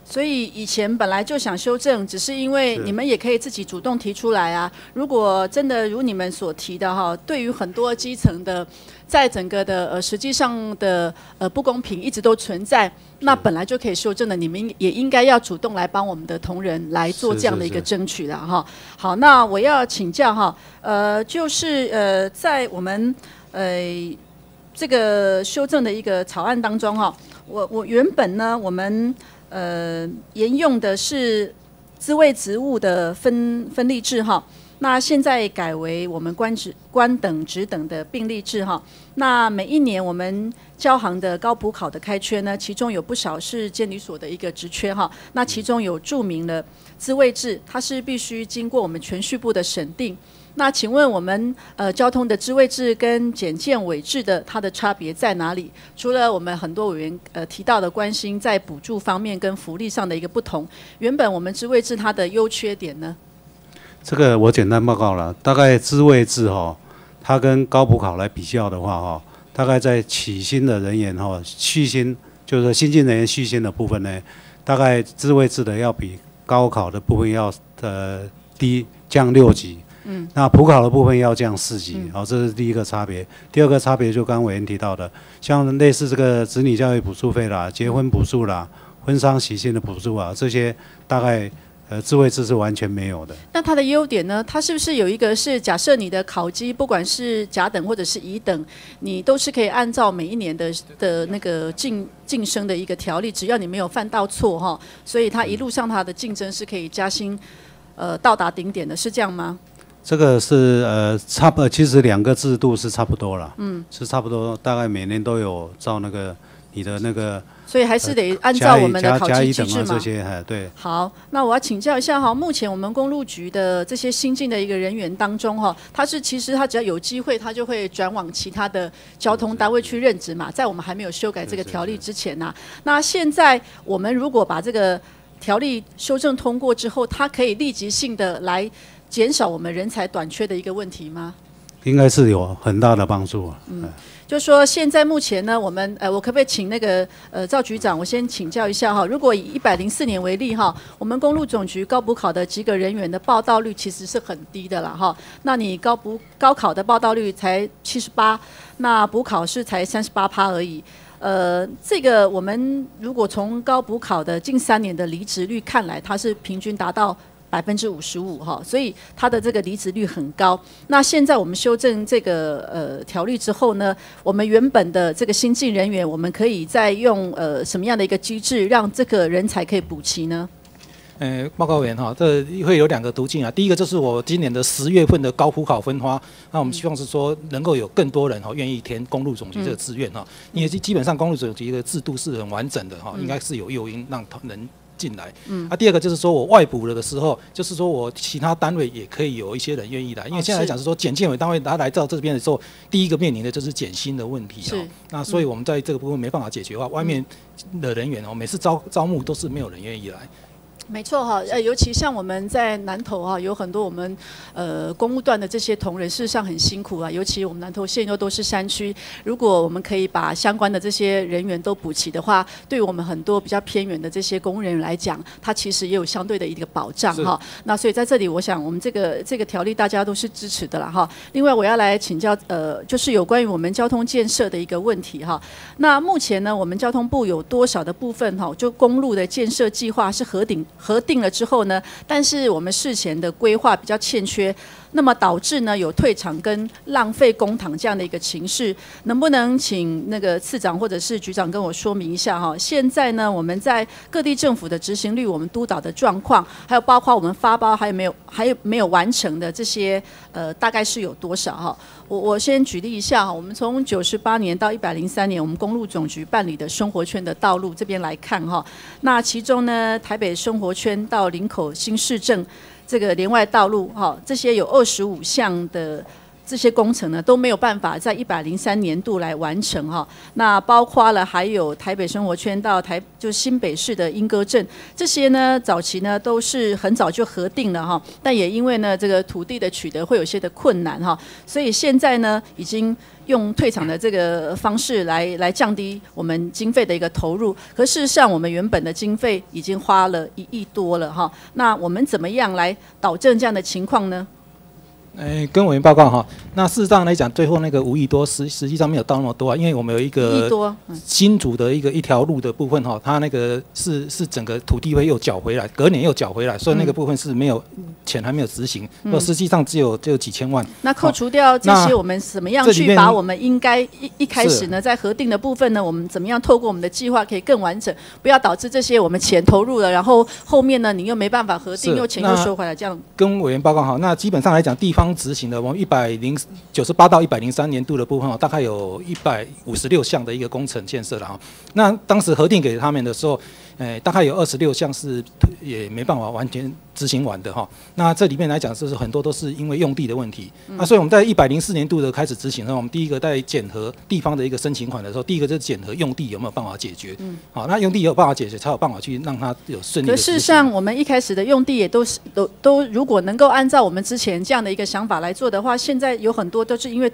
Speaker 22: 所以以前本来就想修正，只是因为你们也可以自己主动提出来啊。如果真的如你们所提的哈，对于很多基层的，在整个的呃实际上的呃不公平一直都存在，那本来就可以修正的，你们也应该要主动来帮我们的同仁来做这样的一个争取的哈。好，那我要请教哈，呃，就是呃在我们呃这个修正的一个草案当中哈，我我原本呢我们。呃，沿用的是滋味植物的分分立制哈，那现在改为我们官职官等职等的并立制哈。那每一年我们交行的高普考的开缺呢，其中有不少是监理所的一个职缺哈。那其中有注明了资位制，它是必须经过我们全序部的审定。那请问我们呃交通的知位制跟检建委制的它的差别在哪里？除了我们很多委员呃提到的关心在补助方面跟福利上的一个不同，原本我们知位制它的优缺点呢？
Speaker 4: 这个我简单报告了，大概知位制哈，它跟高补考来比较的话哈，大概在起薪的人员哈续薪就是新进人员续薪的部分呢，大概知位制的要比高考的部分要呃低降六级。嗯，那普考的部分要降四级，好，这是第一个差别。第二个差别就刚刚委员提到的，像类似这个子女教育补助费啦、结婚补助啦、婚丧喜庆的补助啊，这些大概呃智慧制是完全没有的。
Speaker 22: 那它的优点呢？它是不是有一个是假设你的考绩不管是甲等或者是乙等，你都是可以按照每一年的的那个晋晋升的一个条例，只要你没有犯到错哈，所以它一路上它的竞争是可以加薪，呃，到达顶点的，是这样吗？
Speaker 4: 这个是呃差不，其实两个制度是差不多了，嗯，是差不多，大概每年都有照那个你的那个，
Speaker 22: 所以还是得按照我们的考级机制嘛。
Speaker 4: 这些哎，对。
Speaker 22: 好，那我要请教一下哈，目前我们公路局的这些新进的一个人员当中哈，他是其实他只要有机会，他就会转往其他的交通单位去任职嘛，在我们还没有修改这个条例之前呐，那现在我们如果把这个条例修正通过之后，他可以立即性的来。减少我们人才短缺的一个问题吗？
Speaker 4: 应该是有很大的帮助啊。嗯，
Speaker 22: 就说现在目前呢，我们呃，我可不可以请那个呃赵局长，我先请教一下哈。如果以一百零四年为例哈，我们公路总局高补考的及格人员的报道率其实是很低的了哈。那你高补高考的报道率才七十八，那补考是才三十八趴而已。呃，这个我们如果从高补考的近三年的离职率看来，它是平均达到。百分之五十五哈，所以它的这个离职率很高。那现在我们修正这个呃条例之后呢，我们原本的这个新进人员，我们可以再用呃什么样的一个机制，让这个人才可以补齐呢？
Speaker 6: 呃，报告员哈，这会有两个途径啊。第一个就是我今年的十月份的高普考分发，那我们希望是说能够有更多人哈愿意填公路总局这个志愿哈，因为基本上公路总局的制度是很完整的哈，应该是有诱因让人。进来，嗯，啊，第二个就是说我外补了的时候，就是说我其他单位也可以有一些人愿意来，因为现在来讲是说检建委单位他来到这边的时候，第一个面临的就是减薪的问题哦，那所以我们在这个部分没办法解决的话，外面的人员哦，每次招招募都是没有人愿意来。
Speaker 22: 没错哈，呃，尤其像我们在南投啊，有很多我们呃公务段的这些同仁，事实上很辛苦啊。尤其我们南投县又都是山区，如果我们可以把相关的这些人员都补齐的话，对于我们很多比较偏远的这些公务人员来讲，它其实也有相对的一个保障哈。那所以在这里，我想我们这个这个条例大家都是支持的啦哈。另外，我要来请教呃，就是有关于我们交通建设的一个问题哈。那目前呢，我们交通部有多少的部分哈，就公路的建设计划是核定核定了之后呢，但是我们事前的规划比较欠缺，那么导致呢有退场跟浪费公帑这样的一个情势，能不能请那个次长或者是局长跟我说明一下哈？现在呢我们在各地政府的执行率，我们督导的状况，还有包括我们发包还有没有还有没有完成的这些呃大概是有多少哈？我我先举例一下哈，我们从九十八年到一百零三年，我们公路总局办理的生活圈的道路这边来看哈，那其中呢，台北生活圈到林口新市镇这个连外道路哈，这些有二十五项的。这些工程呢都没有办法在一百零三年度来完成哈，那包括了还有台北生活圈到台就新北市的莺歌镇，这些呢早期呢都是很早就核定了哈，但也因为呢这个土地的取得会有些的困难哈，所以现在呢已经用退场的这个方式来来降低我们经费的一个投入，可事实上我们原本的经费已经花了一亿多了哈，那我们怎么样来导正这样的情况呢？
Speaker 6: 诶，跟委员报告哈。那事实上来讲，最后那个五亿多实实际上没有到那么多啊，因为我们有一
Speaker 22: 一
Speaker 6: 个新组的一个一条路的部分哈，它那个是是整个土地会又缴回来，隔年又缴回来，所以那个部分是没有钱还没有执行，
Speaker 22: 嗯
Speaker 6: 那、实际上只有只有几千万。
Speaker 22: 那扣除掉这些，我们怎么样去把我们应该一一开始呢，在核定的部分呢，我们怎么样透过我们的计划可以更完整，不要导致这些我们钱投入了，然后后面呢你又没办法核定，又钱又收回来，这样
Speaker 6: 跟委员报告哈，那基本上来讲，地方执行的，我们一百零九十八到一百零三年度的部分哦，大概有一百五十六项的一个工程建设了哈。那当时核定给他们的时候，呃，大概有二十六项是也没办法完全执行完的哈。那这里面来讲，就是很多都是因为用地的问题。
Speaker 24: 嗯
Speaker 6: 那所以我们在一百零四年度的开始执行呢，我们第一个在检核地方的一个申请款的时候，第一个就是检核用地有没有办法解决。
Speaker 22: 嗯
Speaker 6: 好，那用地有办法解决，才有办法去让它有顺利
Speaker 22: 可
Speaker 6: 执行。
Speaker 22: 事实上，我们一开始的用地也都是都都，如果能够按照我们之前这样的一个想法来做的话，现在有很多都是因为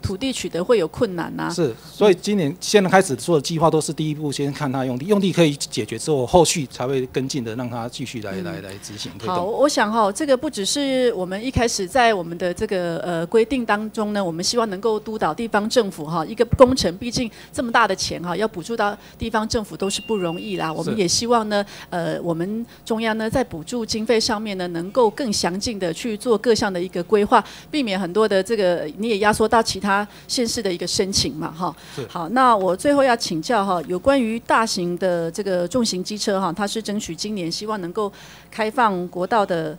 Speaker 22: 土地取得会有困难呐、
Speaker 6: 是，所以今年现在开始做的计划都是第一步先看它用地，用地可以解决之后，后续才会跟进的让它继续来、来来执行推
Speaker 22: 好，我想哈、这个不只是我们一开始在我们的这个呃规定当中呢，我们希望能够督导地方政府哈、一个工程，毕竟这么大的钱哈、要补助到地方政府都是不容易啦。我们也希望呢，呃，我们中央呢在补助经费上面呢，能够更详尽的去做各项的一个规划，避免很多的这个你也压缩到其他县市的一个申请嘛哈。
Speaker 24: 是
Speaker 22: 好，那我最后要请教哈，有关于大型的这个重型机车哈，它是争取今年希望能够开放国道的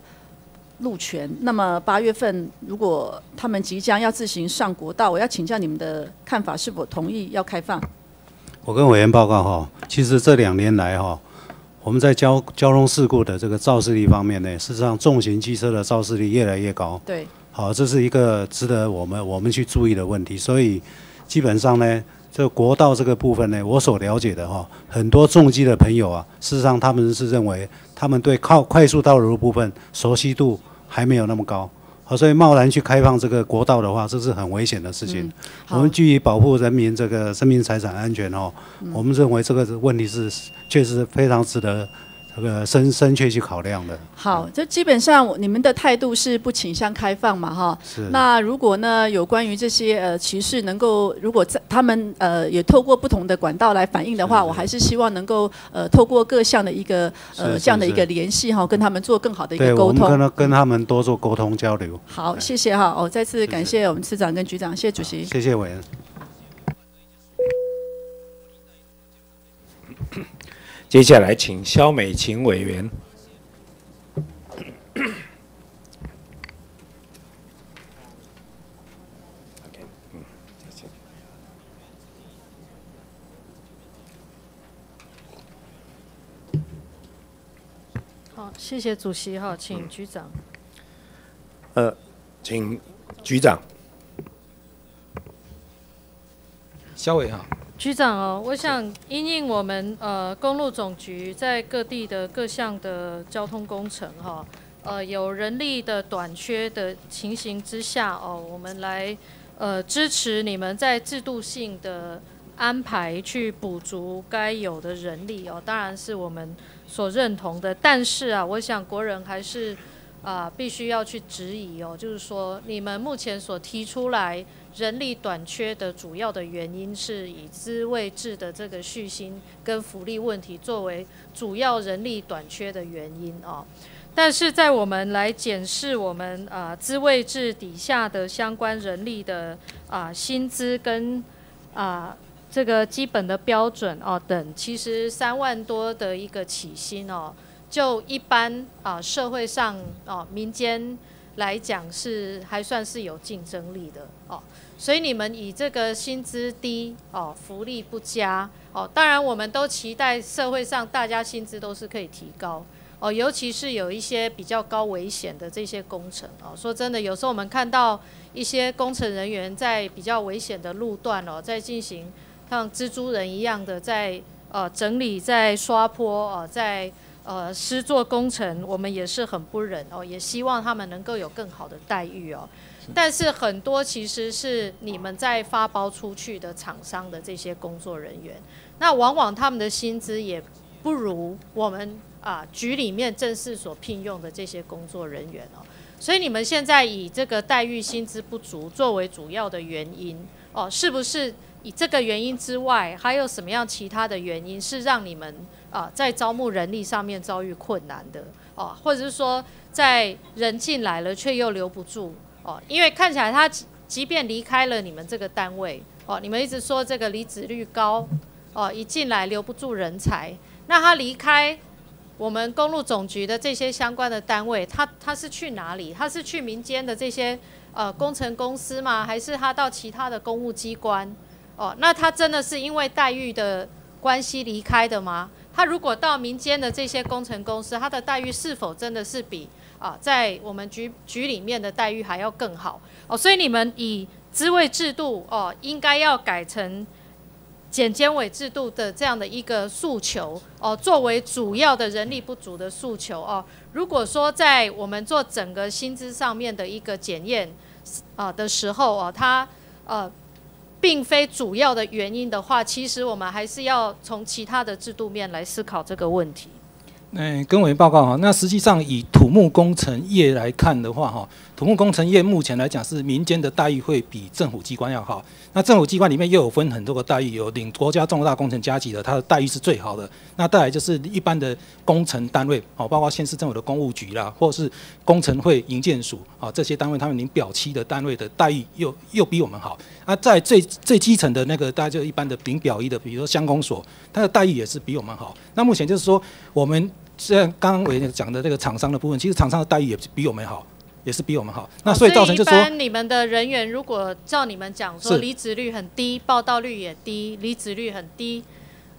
Speaker 22: 路权。那么八月份如果他们即将要自行上国道，我要请教你们的看法，是否同意要开放？
Speaker 4: 我跟委员报告哈，其实这两年来哈，我们在交交通事故的这个肇事率方面呢，事实上重型机车的肇事率越来越高。
Speaker 22: 对，
Speaker 4: 好，这是一个值得我们我们去注意的问题。所以基本上呢，这国道这个部分呢，我所了解的哈，很多重机的朋友啊，事实上他们是认为他们对靠快速道路的部分熟悉度还没有那么高。好，所以贸然去开放这个国道的话，这是很危险的事情。
Speaker 22: 嗯
Speaker 4: 我们基于保护人民这个生命财产安全哦，
Speaker 22: 嗯
Speaker 4: 我们认为这个问题是确实非常值得这个深深切去考量的。
Speaker 22: 好，就基本上你们的态度是不倾向开放嘛，哈。
Speaker 4: 是
Speaker 22: 那如果呢，有关于这些呃歧视能够，如果在他们呃也透过不同的管道来反映的话，我还是希望能够呃透过各项的一个呃这样的一个联系哈，跟他们做更好的一，个沟通
Speaker 4: 我们跟。他跟他们多做沟通交流。
Speaker 22: 好，谢谢哈。哦，再次感谢我们次长跟局长，谢谢主席。
Speaker 4: 谢谢委员。
Speaker 15: 接下来请肖美琴委员。
Speaker 24: 好，谢谢主席哈，请局长。
Speaker 15: 呃，请局长。
Speaker 6: 肖伟哈，
Speaker 24: 局长哦，我想因应我们呃公路总局在各地的各项的交通工程哈，呃有人力的短缺的情形之下哦，我们来呃支持你们在制度性的安排去补足该有的人力哦，当然是我们所认同的。但是啊，我想国人还是啊必须要去质疑哦，就是说你们目前所提出来。人力短缺的主要的原因是以资位制的这个续薪跟福利问题作为主要人力短缺的原因哦。但是在我们来检视我们啊资位制底下的相关人力的啊薪资跟啊这个基本的标准哦等，其实三万多的一个起薪哦，就一般啊社会上哦民间来讲是还算是有竞争力的哦。所以你们以这个薪资低哦，福利不佳哦，当然我们都期待社会上大家薪资都是可以提高哦，尤其是有一些比较高危险的这些工程哦。说真的，有时候我们看到一些工程人员在比较危险的路段哦，在进行像蜘蛛人一样的在呃整理、在刷坡哦，在呃施作工程，我们也是很不忍哦，也希望他们能够有更好的待遇哦。但是很多其实是你们在发包出去的厂商的这些工作人员，那往往他们的薪资也不如我们啊局里面正式所聘用的这些工作人员哦，所以你们现在以这个待遇薪资不足作为主要的原因哦，是不是以这个原因之外，还有什么样其他的原因是让你们啊在招募人力上面遭遇困难的哦，或者是说在人进来了却又留不住？哦，因为看起来他即便离开了你们这个单位，哦，你们一直说这个离职率高，哦，一进来留不住人才，那他离开我们公路总局的这些相关的单位，他他是去哪里？他是去民间的这些呃工程公司吗？还是他到其他的公务机关？哦，那他真的是因为待遇的关系离开的吗？他如果到民间的这些工程公司，他的待遇是否真的是比？啊，在我们局局里面的待遇还要更好哦，所以你们以资位制度哦，应该要改成减监委制度的这样的一个诉求哦，作为主要的人力不足的诉求哦。如果说在我们做整个薪资上面的一个检验啊的时候哦，它呃并非主要的原因的话，其实我们还是要从其他的制度面来思考这个问题。
Speaker 6: 嗯，跟委员报告哈，那实际上以土木工程业来看的话哈，土木工程业目前来讲是民间的待遇会比政府机关要好。那政府机关里面又有分很多个待遇，有领国家重大工程加级的，它的待遇是最好的。那再来就是一般的工程单位，哦，包括县市政府的公务局啦，或是工程会营建署啊这些单位，他们领表期的单位的待遇又又比我们好。那在最最基层的那个，大家就一般的领表一的，比如说乡公所，它的待遇也是比我们好。那目前就是说我们。虽然刚刚我讲的这个厂商的部分，其实厂商的待遇也比我们好，也是比我们好。那所以造成就说，
Speaker 24: 你们的人员如果照你们讲说，离职率很低，报道率也低，离职率很低，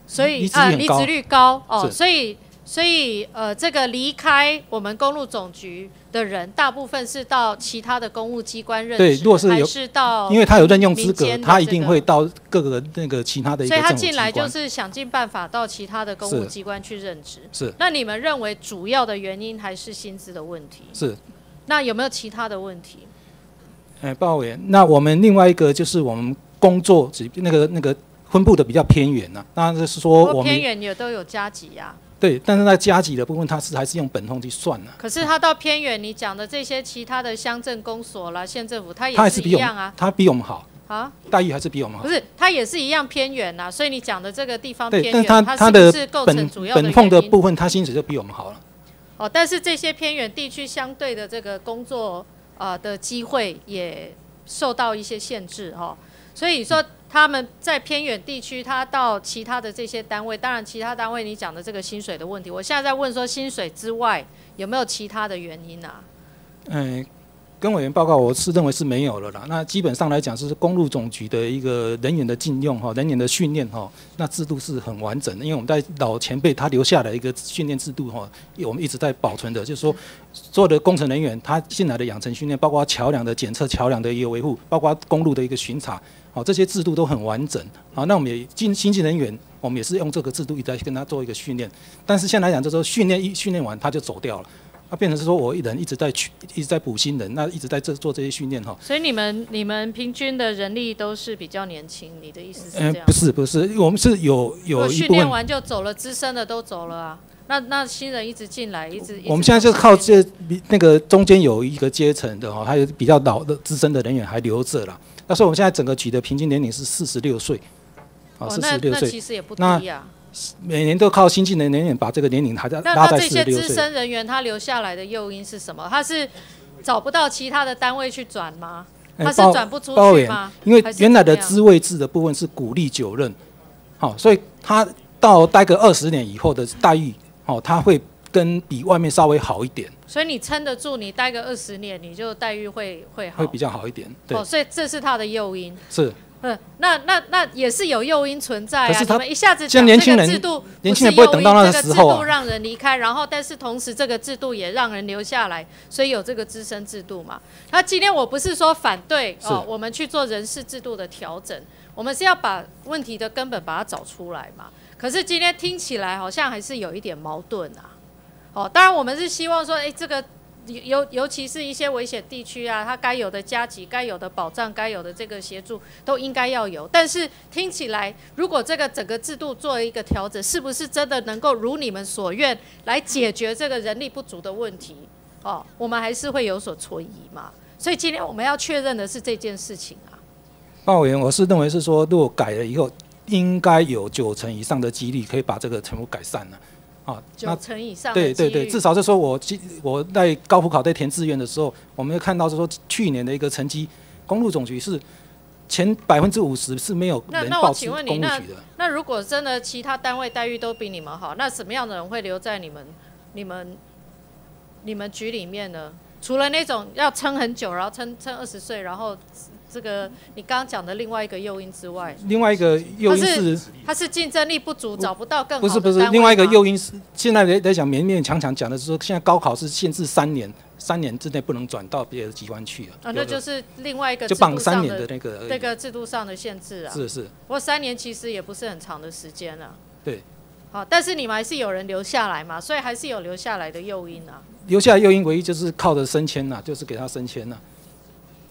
Speaker 24: 所以啊，离职率高哦，所以。所以，呃，这个离开我们公路总局的人，大部分是到其他的公务机关任职，如果是到？
Speaker 6: 因为他有任用资格，他一定会到各个那个其他的。
Speaker 24: 所以他进来就是想尽办法到其他的公务机关去任职。
Speaker 6: 是。
Speaker 24: 那你们认为主要的原因还是薪资的问题？
Speaker 6: 是。
Speaker 24: 那有没有其他的问题？
Speaker 6: 哎，报告委员，那我们另外一个就是我们工作只那个那个分布的比较偏远呐，那就是说我们
Speaker 24: 偏远也都有加急呀。
Speaker 6: 对，但是那加急的部分，它是还是用本通去算的。
Speaker 24: 可是它到偏远，你讲的这些其他的乡镇公所啦、县政府，它也是一样啊。
Speaker 6: 它比我们好
Speaker 24: 啊，
Speaker 6: 待遇还是比我们好。
Speaker 24: 不是，它也是一样偏远呐。所以你讲的这个地方
Speaker 6: 偏
Speaker 24: 远，它
Speaker 6: 它
Speaker 24: 的本
Speaker 6: 本控的部分，它薪水就比我们好了。
Speaker 24: 哦，但是这些偏远地区相对的这个工作啊的机会也受到一些限制哈。所以说。他们在偏远地区，他到其他的这些单位，当然其他单位你讲的这个薪水的问题，我现在在问说薪水之外有没有其他的原因啊？
Speaker 6: 嗯。跟委员报告，我是认为是没有了啦。那基本上来讲，是公路总局的一个人员的禁用哈，人员的训练哈，那制度是很完整的。因为我们在老前辈他留下的一个训练制度哈，我们一直在保存的，就是说所有的工程人员他进来的养成训练，包括桥梁的检测、桥梁的一个维护，包括公路的一个巡查。好，这些制度都很完整。好，那我们也进新进人员，我们也是用这个制度一直在跟他做一个训练。但是现在来讲，就是说训练一训练完他就走掉了，那变成是说我一人一直在去一直在补新人，那一直在这做这些训练哈。
Speaker 24: 所以你们你们平均的人力都是比较年轻，你的意思是
Speaker 6: 嗯
Speaker 24: 这样？
Speaker 6: 不是不是，我们是有有。
Speaker 24: 训练完就走了，资深的都走了啊。那那新人一直进来，一直。
Speaker 6: 我们现在就靠这那个中间有一个阶层的哈，还有比较老的资深的人员还留着了。那所以我们现在整个局的平均年龄是四十六岁，啊，四十六岁。
Speaker 24: 那其实也不低
Speaker 6: 那
Speaker 24: 呀。
Speaker 6: 每年都靠新进的人员把这个年龄还在
Speaker 24: 那
Speaker 6: 拉在
Speaker 24: 那这些
Speaker 6: 四十六岁。
Speaker 24: 资深人员他留下来的诱因是什么？他是找不到其他的单位去转吗？他是转不出去吗？
Speaker 6: 因为原来的资位制的部分是鼓励九任，好、所以他到待个二十年以后的待遇，哦，他会跟比外面稍微好一点，
Speaker 24: 所以你撑得住，你待个二十年，你就待遇会会好。
Speaker 6: 会比较好一点。对，
Speaker 24: 哦，所以这是他的诱因。
Speaker 6: 是。
Speaker 24: 嗯，那那那也是有诱因存在啊！
Speaker 6: 可是他
Speaker 24: 们一下子
Speaker 6: 像
Speaker 24: 讲这
Speaker 6: 年轻人
Speaker 24: 个制度，
Speaker 6: 年轻人不会等到那个时候啊
Speaker 24: 这个制度让人离开，然后但是同时这个制度也让人留下来，所以有这个资深制度嘛。那今天我不是说反对哦，我们去做人事制度的调整，我们是要把问题的根本把它找出来嘛。可是今天听起来好像还是有一点矛盾啊。哦，当然我们是希望说，哎，这个。尤尤其是一些危险地区啊，它该有的加急、该有的保障、该有的这个协助都应该要有。但是听起来，如果这个整个制度做一个调整，是不是真的能够如你们所愿来解决这个人力不足的问题？哦，我们还是会有所存疑嘛。所以今天我们要确认的是这件事情啊。
Speaker 6: 报委员，我是认为是说，如果改了以后，应该有九成以上的几率可以把这个全部改善了。
Speaker 24: 九成以上
Speaker 6: 对对对，至少是说我我在高普考在填志愿的时候，我们看到是说去年的一个成绩，公路总局是前百分之五十是没有
Speaker 24: 那那我
Speaker 6: 人报知
Speaker 24: 请问你，那
Speaker 6: 公路局的。
Speaker 24: 那如果真的其他单位待遇都比你们好，那什么样的人会留在你们、你们、你们局里面呢？除了那种要撑很久，然后撑撑二十岁，然后这个你刚刚讲的另外一个诱因之外，
Speaker 6: 另外一个诱因是
Speaker 24: 它是竞争力不足，找不到更好
Speaker 6: 不是不是另外一个诱因是现在来来讲勉勉强强讲的是说，现在高考是限制三年，三年之内不能转到别的机关去了。
Speaker 24: 啊，那就是另外一个
Speaker 6: 就
Speaker 24: 制度上
Speaker 6: 绑三年的那个
Speaker 24: 那个制度上的限制啊。
Speaker 6: 是是
Speaker 24: 不过三年其实也不是很长的时间啊。
Speaker 6: 对，
Speaker 24: 好，但是你们还是有人留下来嘛，所以还是有留下来的诱因啊。
Speaker 6: 留下来诱因唯一就是靠着升迁呐，就是给他升迁呐。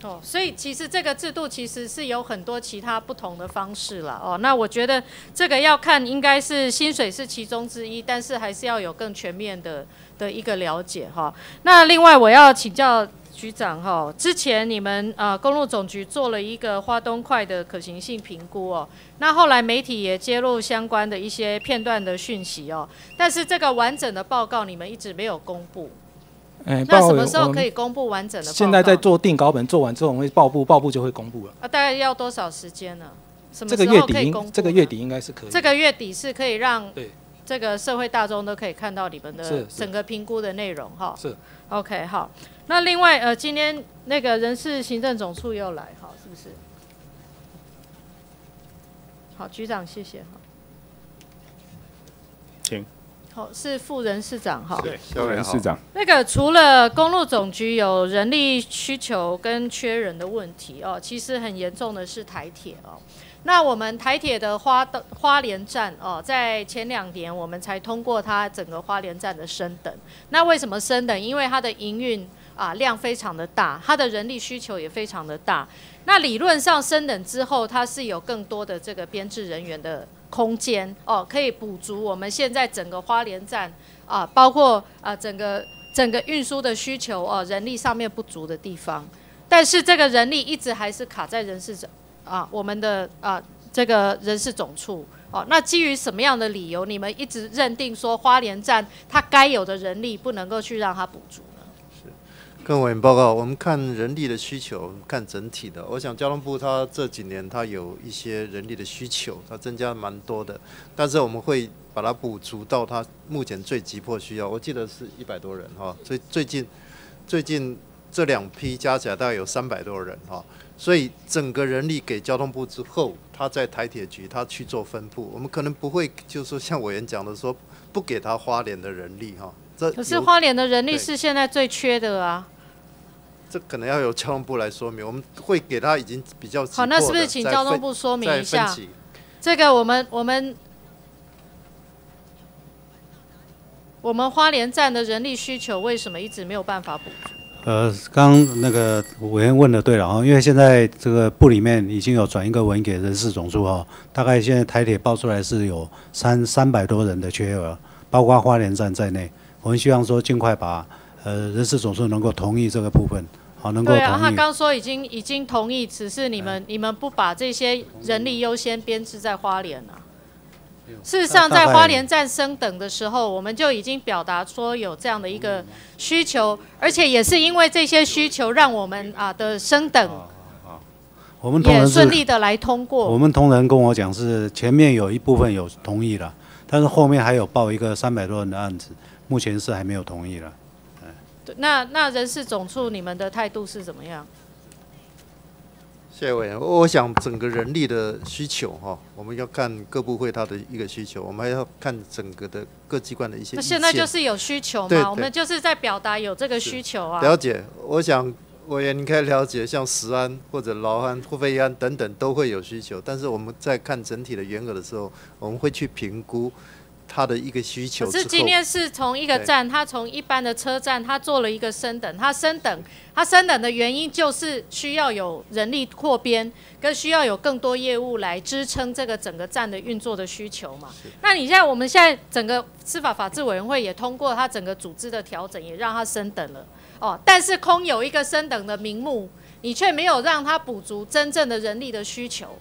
Speaker 24: 哦，所以其实这个制度其实是有很多其他不同的方式了哦。那我觉得这个要看，应该是薪水是其中之一，但是还是要有更全面的的一个了解哈。那另外我要请教局长哈，之前你们呃公路总局做了一个花东快的可行性评估哦，那后来媒体也揭露相关的一些片段的讯息哦，但是这个完整的报告你们一直没有公布。
Speaker 6: 哎，
Speaker 24: 那什么时候可以公布完整的报告？
Speaker 6: 现在在做定稿本，做完之后我们会报布，报布就会公布了。
Speaker 24: 啊，大概要多少时间呢？什么
Speaker 6: 这个
Speaker 24: 时
Speaker 6: 月底应
Speaker 24: 候可以公布？
Speaker 6: 这个月底应该是可以。
Speaker 24: 这个月底是可以让
Speaker 6: 对
Speaker 24: 这个社会大众都可以看到你们的整个评估的内容哈。
Speaker 6: 是。
Speaker 24: OK，好。那另外呃，今天那个人事行政总处又来，好，是不是？好，局长，谢谢哈。
Speaker 2: 请。
Speaker 24: 好，是副人事长哈。
Speaker 2: 对，校园市长。
Speaker 24: 那个除了公路总局有人力需求跟缺人的问题哦，其实很严重的是台铁哦。那我们台铁的花的花莲站哦，在前两年我们才通过它整个花莲站的升等。那为什么升等？因为它的营运啊量非常的大，它的人力需求也非常的大。那理论上升等之后，它是有更多的这个编制人员的空间哦，可以补足我们现在整个花莲站啊，包括啊整个整个运输的需求哦，人力上面不足的地方。但是这个人力一直还是卡在人事长啊，我们的啊这个人事总处哦。那基于什么样的理由，你们一直认定说花莲站它该有的人力不能够去让它补足？
Speaker 12: 跟委员报告，我们看人力的需求，看整体的。我想交通部它这几年它有一些人力的需求，它增加蛮多的，但是我们会把它补足到它目前最急迫需要。我记得是一百多人哈，所以最近最近这两批加起来大概有三百多人哈，所以整个人力给交通部之后，他在台铁局他去做分布，我们可能不会就是说像委员讲的说不给他花莲的人力哈。这
Speaker 24: 可是花莲的人力是现在最缺的啊。
Speaker 12: 这可能要由交通部来说明，我们会给他已经比较
Speaker 24: 好，那是不是请交通部说明一下？这个我们我们我们花莲站的人力需求为什么一直没有办法补足？
Speaker 4: 呃，刚那个委员问的对了啊，因为现在这个部里面已经有转一个文给人事总处哈，大概现在台铁报出来是有三三百多人的缺额，包括花莲站在内，我们希望说尽快把呃人事总处能够同意这个部分，好能够
Speaker 24: 对啊，他刚说已经已经同意，只是你们你们不把这些人力优先编制在花莲啊。事实上，在花莲站升等的时候，我们就已经表达说有这样的一个需求，而且也是因为这些需求，让我们啊的升等
Speaker 4: 我们
Speaker 24: 也顺利的来通过。
Speaker 4: 我们同仁跟我讲是前面有一部分有同意了，但是后面还有报一个三百多人的案子，目前是还没有同意了。
Speaker 24: 对，那那人事总处你们的态度是怎么样？
Speaker 12: 谢谢委员，我想整个人力的需求哈，我们要看各部会它的一个需求，我们还要看整个的各机关的一些。
Speaker 24: 那现在就是有需求嘛，我们就是在表达有这个需求啊。
Speaker 12: 了解，我想委员你可以了解，像石安或者劳安、或飞安等等都会有需求，但是我们在看整体的员额的时候，我们会去评估。他的一个需求。
Speaker 24: 可是今天是从一个站，他从一般的车站，他做了一个升等，他升等，他升等的原因就是需要有人力扩编，跟需要有更多业务来支撑这个整个站的运作的需求嘛。那你现在我们现在整个司法法制委员会也通过他整个组织的调整，也让他升等了哦。但是空有一个升等的名目，你却没有让他补足真正的人力的需求，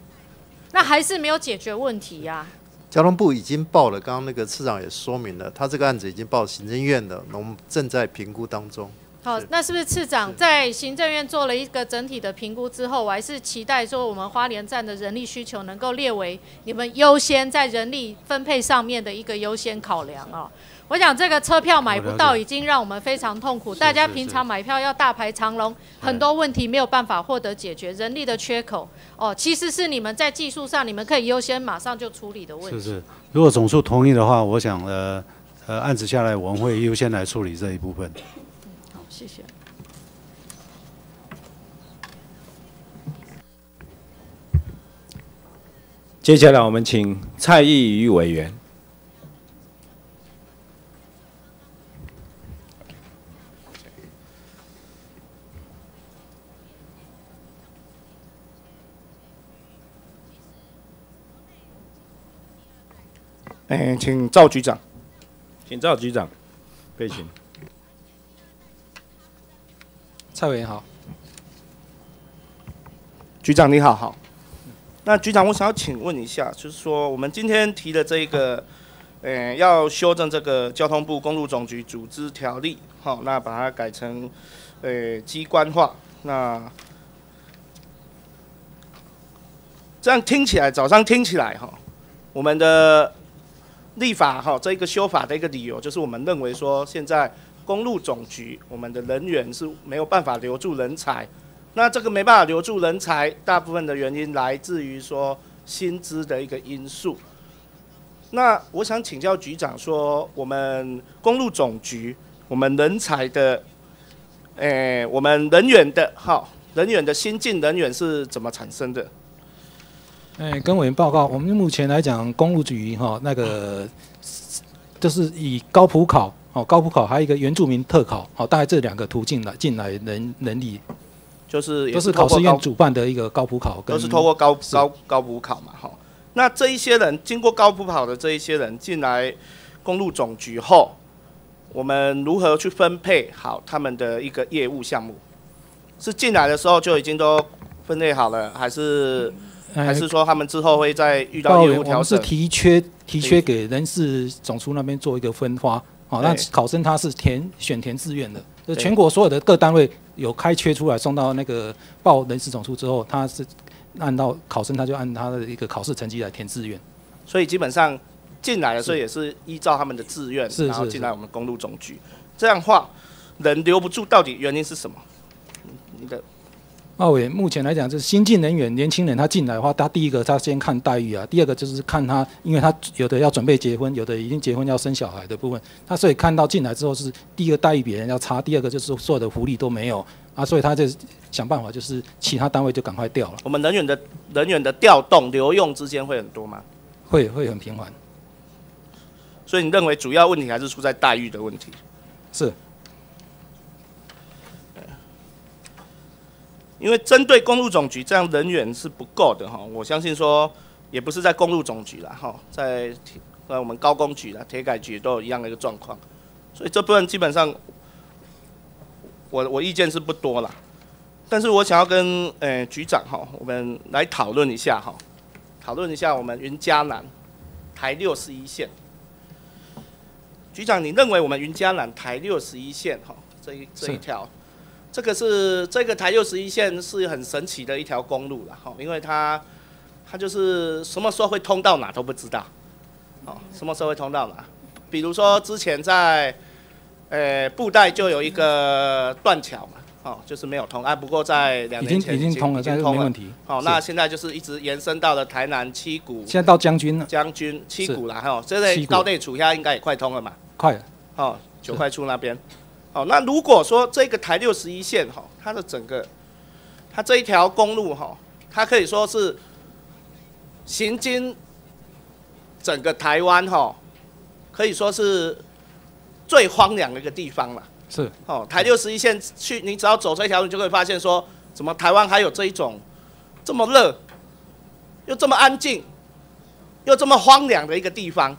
Speaker 24: 那还是没有解决问题呀。
Speaker 12: 交通部已经报了，刚刚那个市长也说明了，他这个案子已经报行政院了，我们正在评估当中。
Speaker 24: 好，那是不是次长在行政院做了一个整体的评估之后，我还是期待说我们花莲站的人力需求能够列为你们优先在人力分配上面的一个优先考量啊？我想这个车票买不到，已经让我们非常痛苦。大家平常买票要大排长龙，很多问题没有办法获得解决。人力的缺口，哦，其实是你们在技术上，你们可以优先马上就处理的问题。
Speaker 4: 是是，如果总数同意的话，我想呃呃案子下来，我们会优先来处理这一部分。
Speaker 24: 好，谢谢。
Speaker 15: 接下来我们请蔡意瑜委员。
Speaker 25: 哎，请赵局长，
Speaker 15: 请赵局长，备询。
Speaker 6: 蔡委员好，
Speaker 25: 局长你好，好。那局长，我想要请问一下，就是说我们今天提的这个，呃，要修正这个交通部公路总局组织条例，好，那把它改成，呃，机关化，那这样听起来，早上听起来哈，我们的。立法哈，这一个修法的一个理由，就是我们认为说，现在公路总局我们的人员是没有办法留住人才，那这个没办法留住人才，大部分的原因来自于说薪资的一个因素。那我想请教局长说，我们公路总局我们人才的，诶，我们人员的哈，人员的新进人员是怎么产生的？
Speaker 6: 哎，跟委员报告，我们目前来讲，公路局哈那个就是以高普考哦，高普考还有一个原住民特考哦，大概这两个途径来进来人能力，
Speaker 25: 就是
Speaker 6: 都是考试院主办的一个高普考，
Speaker 25: 都是透过高高高普考嘛哈。那这一些人经过高普考的这一些人进来公路总局后，我们如何去分配好他们的一个业务项目？是进来的时候就已经都分类好了，还是？还是说他们之后会再遇到业务调整？
Speaker 6: 我们是提缺提缺给人事总处那边做一个分发，好，那考生他是填选填志愿的，就全国所有的各单位有开缺出来送到那个报人事总处之后，他是按照考生他就按他的一个考试成绩来填志愿，
Speaker 25: 所以基本上进来的时候也是依照他们的志愿，然后进来我们公路总局，这样话人留不住，到底原因是什么？你的。
Speaker 6: 二委目前来讲，就是新进人员、年轻人，他进来的话，他第一个他先看待遇啊，第二个就是看他，因为他有的要准备结婚，有的已经结婚要生小孩的部分，他所以看到进来之后是第一个待遇比人要差，第二个就是所有的福利都没有，啊，所以他就想办法，就是其他单位就赶快调了，
Speaker 25: 我们人员的人员的调动流用之间会很多吗？
Speaker 6: 会会很频繁。
Speaker 25: 所以你认为主要问题还是出在待遇的问题？
Speaker 6: 是。
Speaker 25: 因为针对公路总局这样人员是不够的哈，我相信说也不是在公路总局啦哈，在在我们高工局啦、铁改局都有一样的一个状况，所以这部分基本上我我意见是不多啦，但是我想要跟呃局长哈，我们来讨论一下哈，讨论一下我们云嘉南台六十一线，局长你认为我们云嘉南台六十一线哈这一这一条？这个是这个台六十一线是很神奇的一条公路了哈，因为它它就是什么时候会通到哪都不知道，哦，什么时候会通到哪？比如说之前在呃布袋就有一个断桥嘛，哦，就是没有通，啊，不过在两年前
Speaker 6: 已经通了，这个没问题。
Speaker 25: 好，那现在就是一直延伸到了台南七股，
Speaker 6: 现在到将军了，
Speaker 25: 将军七股了哈，现在高内处下应该也快通了嘛，
Speaker 6: 快了，
Speaker 25: 哦，九块处那边。好，那如果说这个台六十一线哈，它的整个，它这一条公路哈，它可以说是行经整个台湾哈，可以说是最荒凉的一个地方了。
Speaker 6: 是。
Speaker 25: 哦，台六十一线去，你只要走这条路，就会发现说，怎么台湾还有这一种这么热，又这么安静，又这么荒凉的一个地方。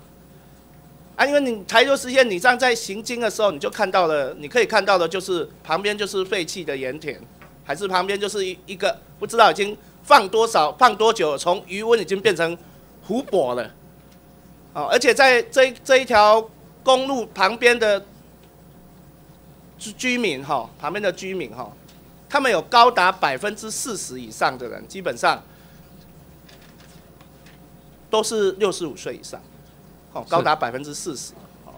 Speaker 25: 啊，因为你台六实线，你这样在行经的时候，你就看到了，你可以看到的就是旁边就是废弃的盐田，还是旁边就是一一个不知道已经放多少、放多久，从余温已经变成湖泊了。哦，而且在这这一条公路旁边的居居民哈，旁边的居民哈，他们有高达百分之四十以上的人，基本上都是六十五岁以上。高达百分之四十，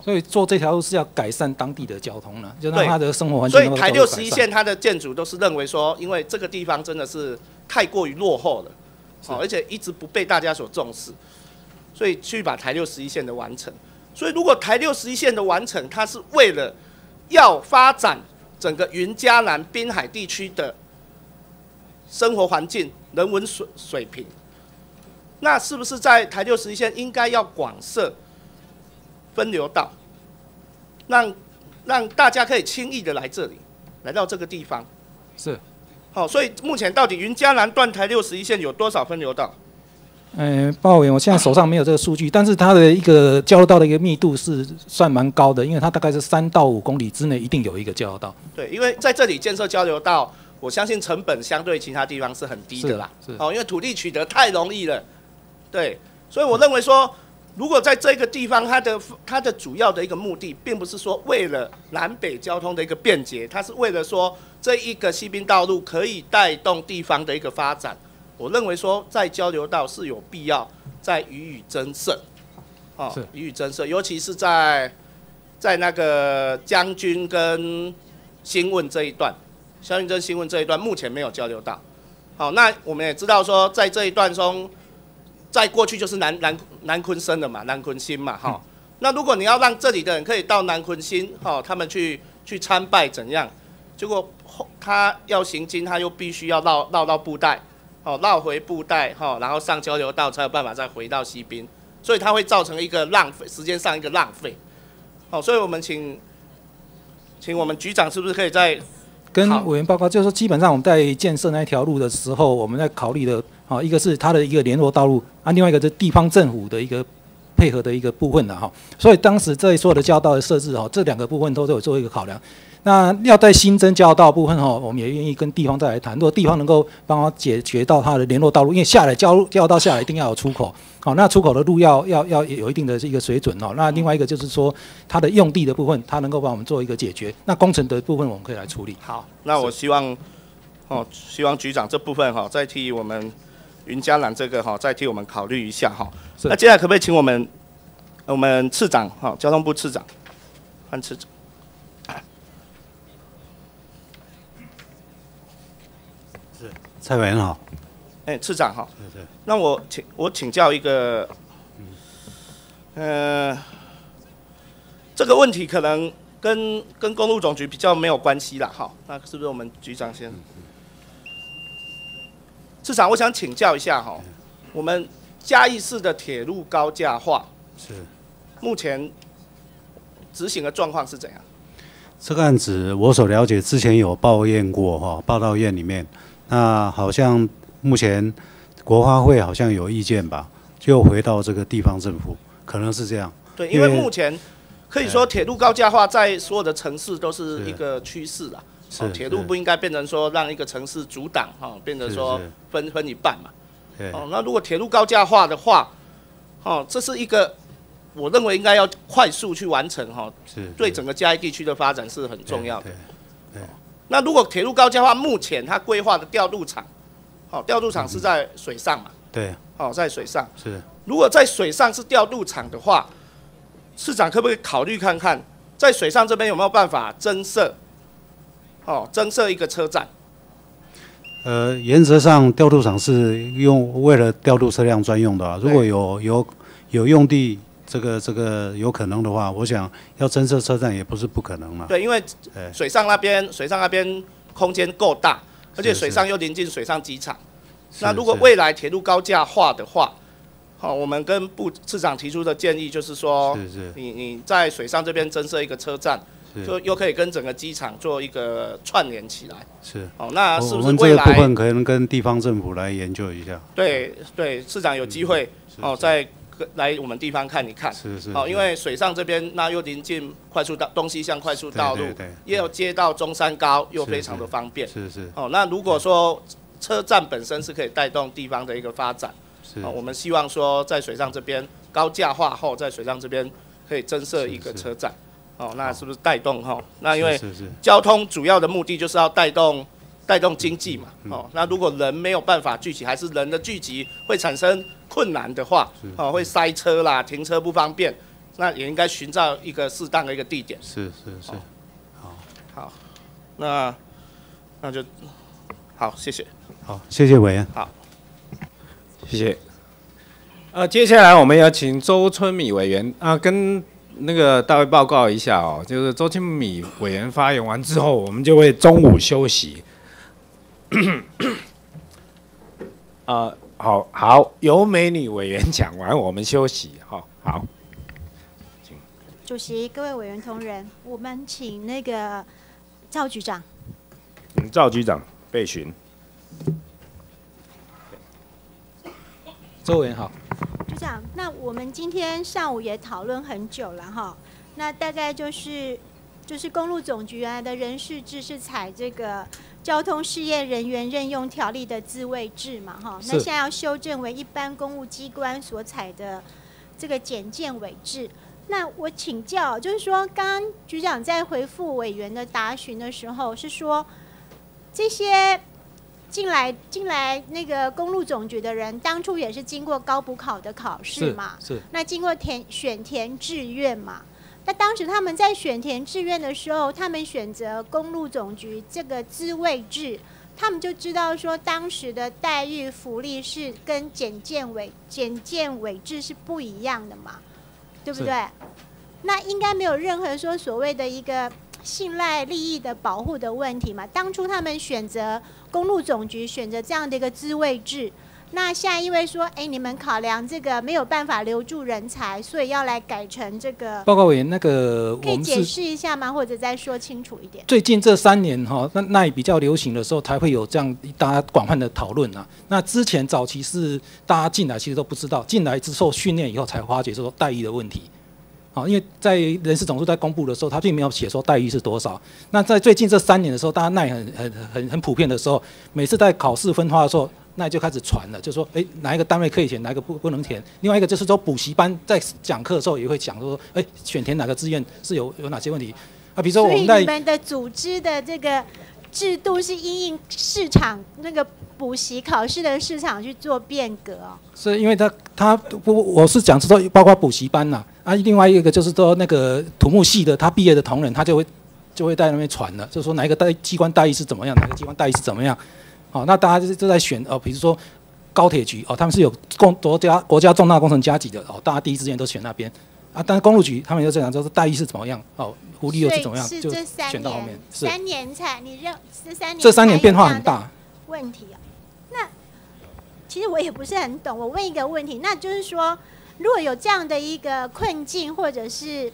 Speaker 6: 所以做这条路是要改善当地的交通呢，就让他的生活环境。
Speaker 25: 所以台六十一线它的建筑都是认为说，因为这个地方真的是太过于落后了，哦，而且一直不被大家所重视，所以去把台六十一线的完成。所以如果台六十一线的完成，它是为了要发展整个云嘉南滨海地区的生活环境、人文水水平，那是不是在台六十一线应该要广设？分流道，让让大家可以轻易的来这里，来到这个地方，
Speaker 6: 是，
Speaker 25: 好，所以目前到底云嘉南断台六十一线有多少分流道？
Speaker 6: 嗯，报告员，我现在手上没有这个数据，但是它的一个交流道的一个密度是算蛮高的，因为它大概是三到五公里之内一定有一个交流道。
Speaker 25: 对，因为在这里建设交流道，我相信成本相对其他地方是很低的啦。
Speaker 6: 是，
Speaker 25: 哦，因为土地取得太容易了。对，所以我认为说。如果在这个地方，它的它的主要的一个目的，并不是说为了南北交通的一个便捷，它是为了说这一个西滨道路可以带动地方的一个发展。我认为说在交流道是有必要再予以增设，哦，予以增设，尤其是在在那个将军跟新问这一段，将军跟新问这一段目前没有交流道。好，那我们也知道说在这一段中。在过去就是南南南昆生的嘛，南昆新嘛，哈。那如果你要让这里的人可以到南昆新，哈，他们去去参拜怎样？结果后他要行经，他又必须要绕绕到布袋，哦，绕回布袋，哈，然后上交流道才有办法再回到西滨，所以它会造成一个浪费，时间上一个浪费。好，所以我们请请我们局长是不是可以在
Speaker 6: 跟委员报告，就是说基本上我们在建设那一条路的时候，我们在考虑的。好，一个是它的一个联络道路，啊，另外一个是地方政府的一个配合的一个部分的哈，所以当时这所有的交道的设置哈，这两个部分都都有做一个考量。那要在新增交道部分哈，我们也愿意跟地方再来谈。如果地方能够帮我解决到它的联络道路，因为下来交交道下来一定要有出口，好，那出口的路要要要有一定的一个水准哦。那另外一个就是说它的用地的部分，它能够帮我们做一个解决。那工程的部分我们可以来处理。
Speaker 25: 好，那我希望哦，希望局长这部分哈，再替我们。云嘉南这个哈，再替我们考虑一下哈。那接下来可不可以请我们我们次长哈，交通部次长换次长。
Speaker 4: 是蔡委员好。
Speaker 25: 哎，次长好。那我请我请教一个，呃，这个问题可能跟跟公路总局比较没有关系啦，哈。那是不是我们局长先？市长，我想请教一下哈，我们嘉义市的铁路高架化
Speaker 4: 是
Speaker 25: 目前执行的状况是怎样？
Speaker 4: 这个案子我所了解，之前有报验过哈，报道院里面，那好像目前国发会好像有意见吧，就回到这个地方政府，可能是这样。
Speaker 25: 对，因为目前可以说铁路高架化在所有的城市都是一个趋势啦。
Speaker 4: 是
Speaker 25: 哦，铁路不应该变成说让一个城市阻挡哈，变成说分分一半嘛。哦，那如果铁路高架化的话，哦，这是一个我认为应该要快速去完成哈，
Speaker 4: 是
Speaker 25: 对整个嘉义地区的发展是很重要的。
Speaker 4: 对。
Speaker 25: 那如果铁路高架化目前它规划的调度场，好，调度场是在水上嘛？
Speaker 4: 对。
Speaker 25: 好，在水上。
Speaker 4: 是。
Speaker 25: 如果在水上是调度场的话，市长可不可以考虑看看，在水上这边有没有办法增设？哦，增设一个车站。
Speaker 4: 呃，原则上调度场是用为了调度车辆专用的啊。如果有有有用地，这个这个有可能的话，我想要增设车站也不是不可能嘛。
Speaker 25: 对，因为水上那边水上那边空间够大，而且水上又临近水上机场。那如果未来铁路高架化的话，好，我们跟部市长提出的建议就是说，
Speaker 4: 是是，
Speaker 25: 你你在水上这边增设一个车站。就又可以跟整个机场做一个串联起来。
Speaker 4: 是。
Speaker 25: 哦，那是不是？
Speaker 4: 这个部分可能跟地方政府来研究一下。
Speaker 25: 对对，市长有机会哦，再来我们地方看一看。
Speaker 4: 是是。
Speaker 25: 哦，因为水上这边那又临近快速道东西向快速道路，也有接到中山高，又非常的方便。
Speaker 4: 是是。
Speaker 25: 哦，那如果说车站本身是可以带动地方的一个发展，
Speaker 4: 是。
Speaker 25: 哦，我们希望说在水上这边高架化后，在水上这边可以增设一个车站。哦，那是不是带动哈？那因为交通主要的目的就是要带动带动经济嘛。哦，那如果人没有办法聚集，还是人的聚集会产生困难的话，哦，会塞车啦，停车不方便，那也应该寻找一个适当的一个地点。
Speaker 4: 是是是。好，
Speaker 25: 好，那那就好，谢谢。
Speaker 4: 好，谢谢委员。
Speaker 25: 好，
Speaker 15: 谢谢。呃，接下来我们要请周春米委员啊，跟。那个大会报告一下哦，就是周清米委员发言完之后，我们就会中午休息。啊，好好，由美女委员讲完，我们休息。好好，
Speaker 26: 主席、各位委员同仁，我们请那个赵局长。
Speaker 15: 嗯，赵局长备询。
Speaker 6: 周委员好。
Speaker 26: 局长，那我们今天上午也讨论很久了哈，那大概就是就是公路总局原来的人事制是采这个交通事业人员任用条例的自卫制嘛哈，那现在要修正为一般公务机关所采的这个简建委制。那我请教，就是说刚刚局长在回复委员的答询的时候是说这些。进来进来那个公路总局的人，当初也是经过高补考的考试嘛，
Speaker 6: 是。
Speaker 26: 那经过填选填志愿嘛，那当时他们在选填志愿的时候，他们选择公路总局这个资位制，他们就知道说当时的待遇福利是跟简建委简建委制是不一样的嘛，对不对？那应该没有任何说所谓的一个。信赖利益的保护的问题嘛，当初他们选择公路总局选择这样的一个资位制，那现在因为说，哎，你们考量这个没有办法留住人才，所以要来改成这个。
Speaker 6: 报告委员，那个
Speaker 26: 可以解释一下吗？或者再说清楚一点？
Speaker 6: 最近这三年哈，那那也比较流行的时候，才会有这样大家广泛的讨论啊。那之前早期是大家进来其实都不知道，进来之后训练以后才发觉说待遇的问题。啊，因为在人事总数在公布的时候，他并没有写说待遇是多少。那在最近这三年的时候，大家耐很很很很普遍的时候，每次在考试分发的时候，那就开始传了，就说，哎，哪一个单位可以填，哪一个不不能填。另外一个就是说，补习班在讲课的时候也会讲说，哎，选填哪个志愿是有有哪些问题啊？比如说我们在
Speaker 26: 你们的组织的这个制度是因应市场那个补习考试的市场去做变革哦。
Speaker 6: 是因为他他不，我是讲说包括补习班呐。啊，另外一个就是说，那个土木系的他毕业的同仁，他就会就会在那边传了，就说哪一个待机关待遇是怎么样，哪个机关待遇是怎么样。好，那大家就就在选哦，比如说高铁局哦，他们是有共国家国家重大工程加急的哦，大家第一志愿都选那边。啊，啊，但是公路局他们就这样，就是待遇是怎么样，哦，福利又是怎么样，就
Speaker 26: 所以是这三
Speaker 6: 选到后面
Speaker 26: 年，
Speaker 6: 是
Speaker 26: 三年才你认这三年
Speaker 6: 这三年变化很大。
Speaker 26: 问题啊。那其实我也不是很懂，我问一个问题，那就是说，如果有这样的一个困境或者是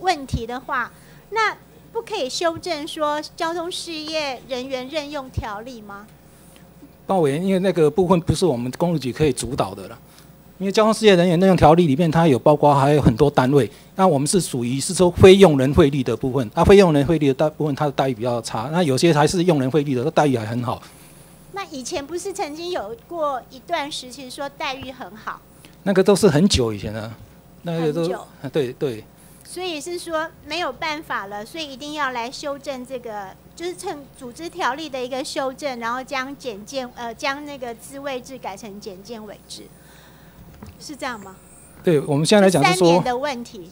Speaker 26: 问题的话，那不可以修正说交通事业人员任用条例吗？
Speaker 6: 包委员，因为那个部分不是我们公路局可以主导的了，因为交通事业人员任用条例里面，它有包括还有很多单位，那我们是属于是说非用人费率的部分，那非用人费率的大部分它的待遇比较差，那有些还是用人费率的，待遇还很好，
Speaker 26: 那以前不是曾经有过一段时期说待遇很好，
Speaker 6: 那个都是很久以前的，那个都对对，
Speaker 26: 所以是说没有办法了，所以一定要来修正这个，就是趁组织条例的一个修正，然后将简介呃将那个自卫制改成简介委制，是这样吗？
Speaker 6: 对我们现在来讲是说
Speaker 26: 三年，的问题，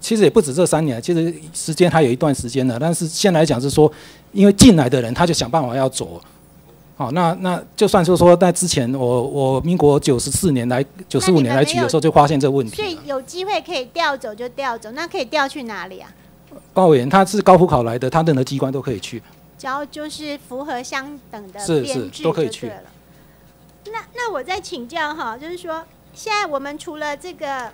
Speaker 6: 其实也不止这三年，其实时间还有一段时间的。但是现在来讲是说，因为进来的人他就想办法要走，好，那那就算是说在之前我我民国九十四年来九十五年来举的时候就发现这个问题
Speaker 26: 所，以有机会可以调走就调走，那可以调去哪里啊？
Speaker 6: 高委员他是高普考来的，他任何机关都可以去。
Speaker 26: 只要就是符合相等的
Speaker 6: 是是
Speaker 26: 编制
Speaker 6: 都可以去。
Speaker 26: 那那我再请教哈，就是说，现在我们除了这个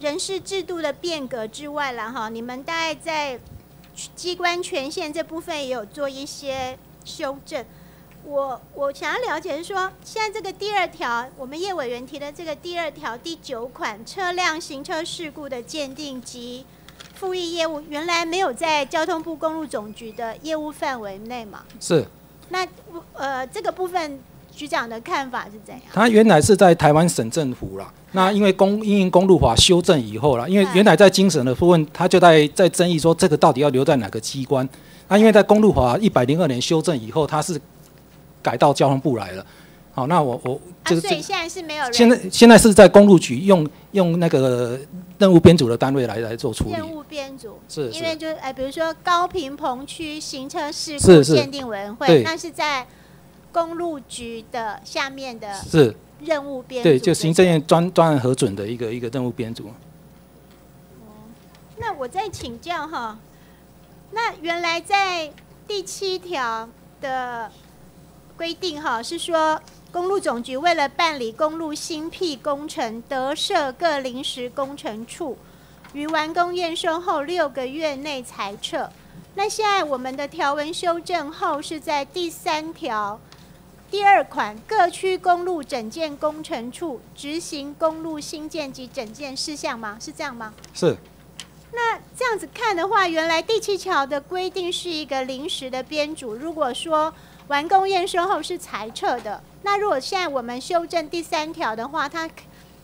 Speaker 26: 人事制度的变革之外了哈，你们大概在机关权限这部分也有做一些修正。我我想要了解是说，现在这个第二条，我们叶委员提的这个第二条第九款车辆行车事故的鉴定及复议业务，原来没有在交通部公路总局的业务范围内嘛？
Speaker 6: 是
Speaker 26: 那呃，这个部分局长的看法是怎样？
Speaker 6: 他原来是在台湾省政府啦，那因为公因应公路法修正以后啦，因为原来在精神的部分，他就在在争议说这个到底要留在哪个机关？那因为在公路法一百零二年修正以后，他是改到交通部来了。好，那我我
Speaker 26: 啊，
Speaker 6: 就是这
Speaker 26: 所以现在是没有人
Speaker 6: 现在现在是在公路局用用那个任务编组的单位来来做处理。
Speaker 26: 任务编组，
Speaker 6: 是
Speaker 26: 因为就是哎，比如说高平棚区行车事故鉴定委员会，
Speaker 6: 对
Speaker 26: 那是在公路局的下面的
Speaker 6: 是
Speaker 26: 任务编组。
Speaker 6: 对，就行政院专专案核准的一个一个任务编组。
Speaker 26: 那我再请教哈，那原来在第七条的规定哈，是说公路总局为了办理公路新辟工程，得设各临时工程处，于完工验收后六个月内裁撤。那现在我们的条文修正后，是在第三条第二款，各区公路整建工程处执行公路新建及整建事项吗？是这样吗？
Speaker 6: 是
Speaker 26: 那这样子看的话，原来第七条的规定是一个临时的编组。如果说完工验收后是裁撤的，那如果现在我们修正第三条的话，它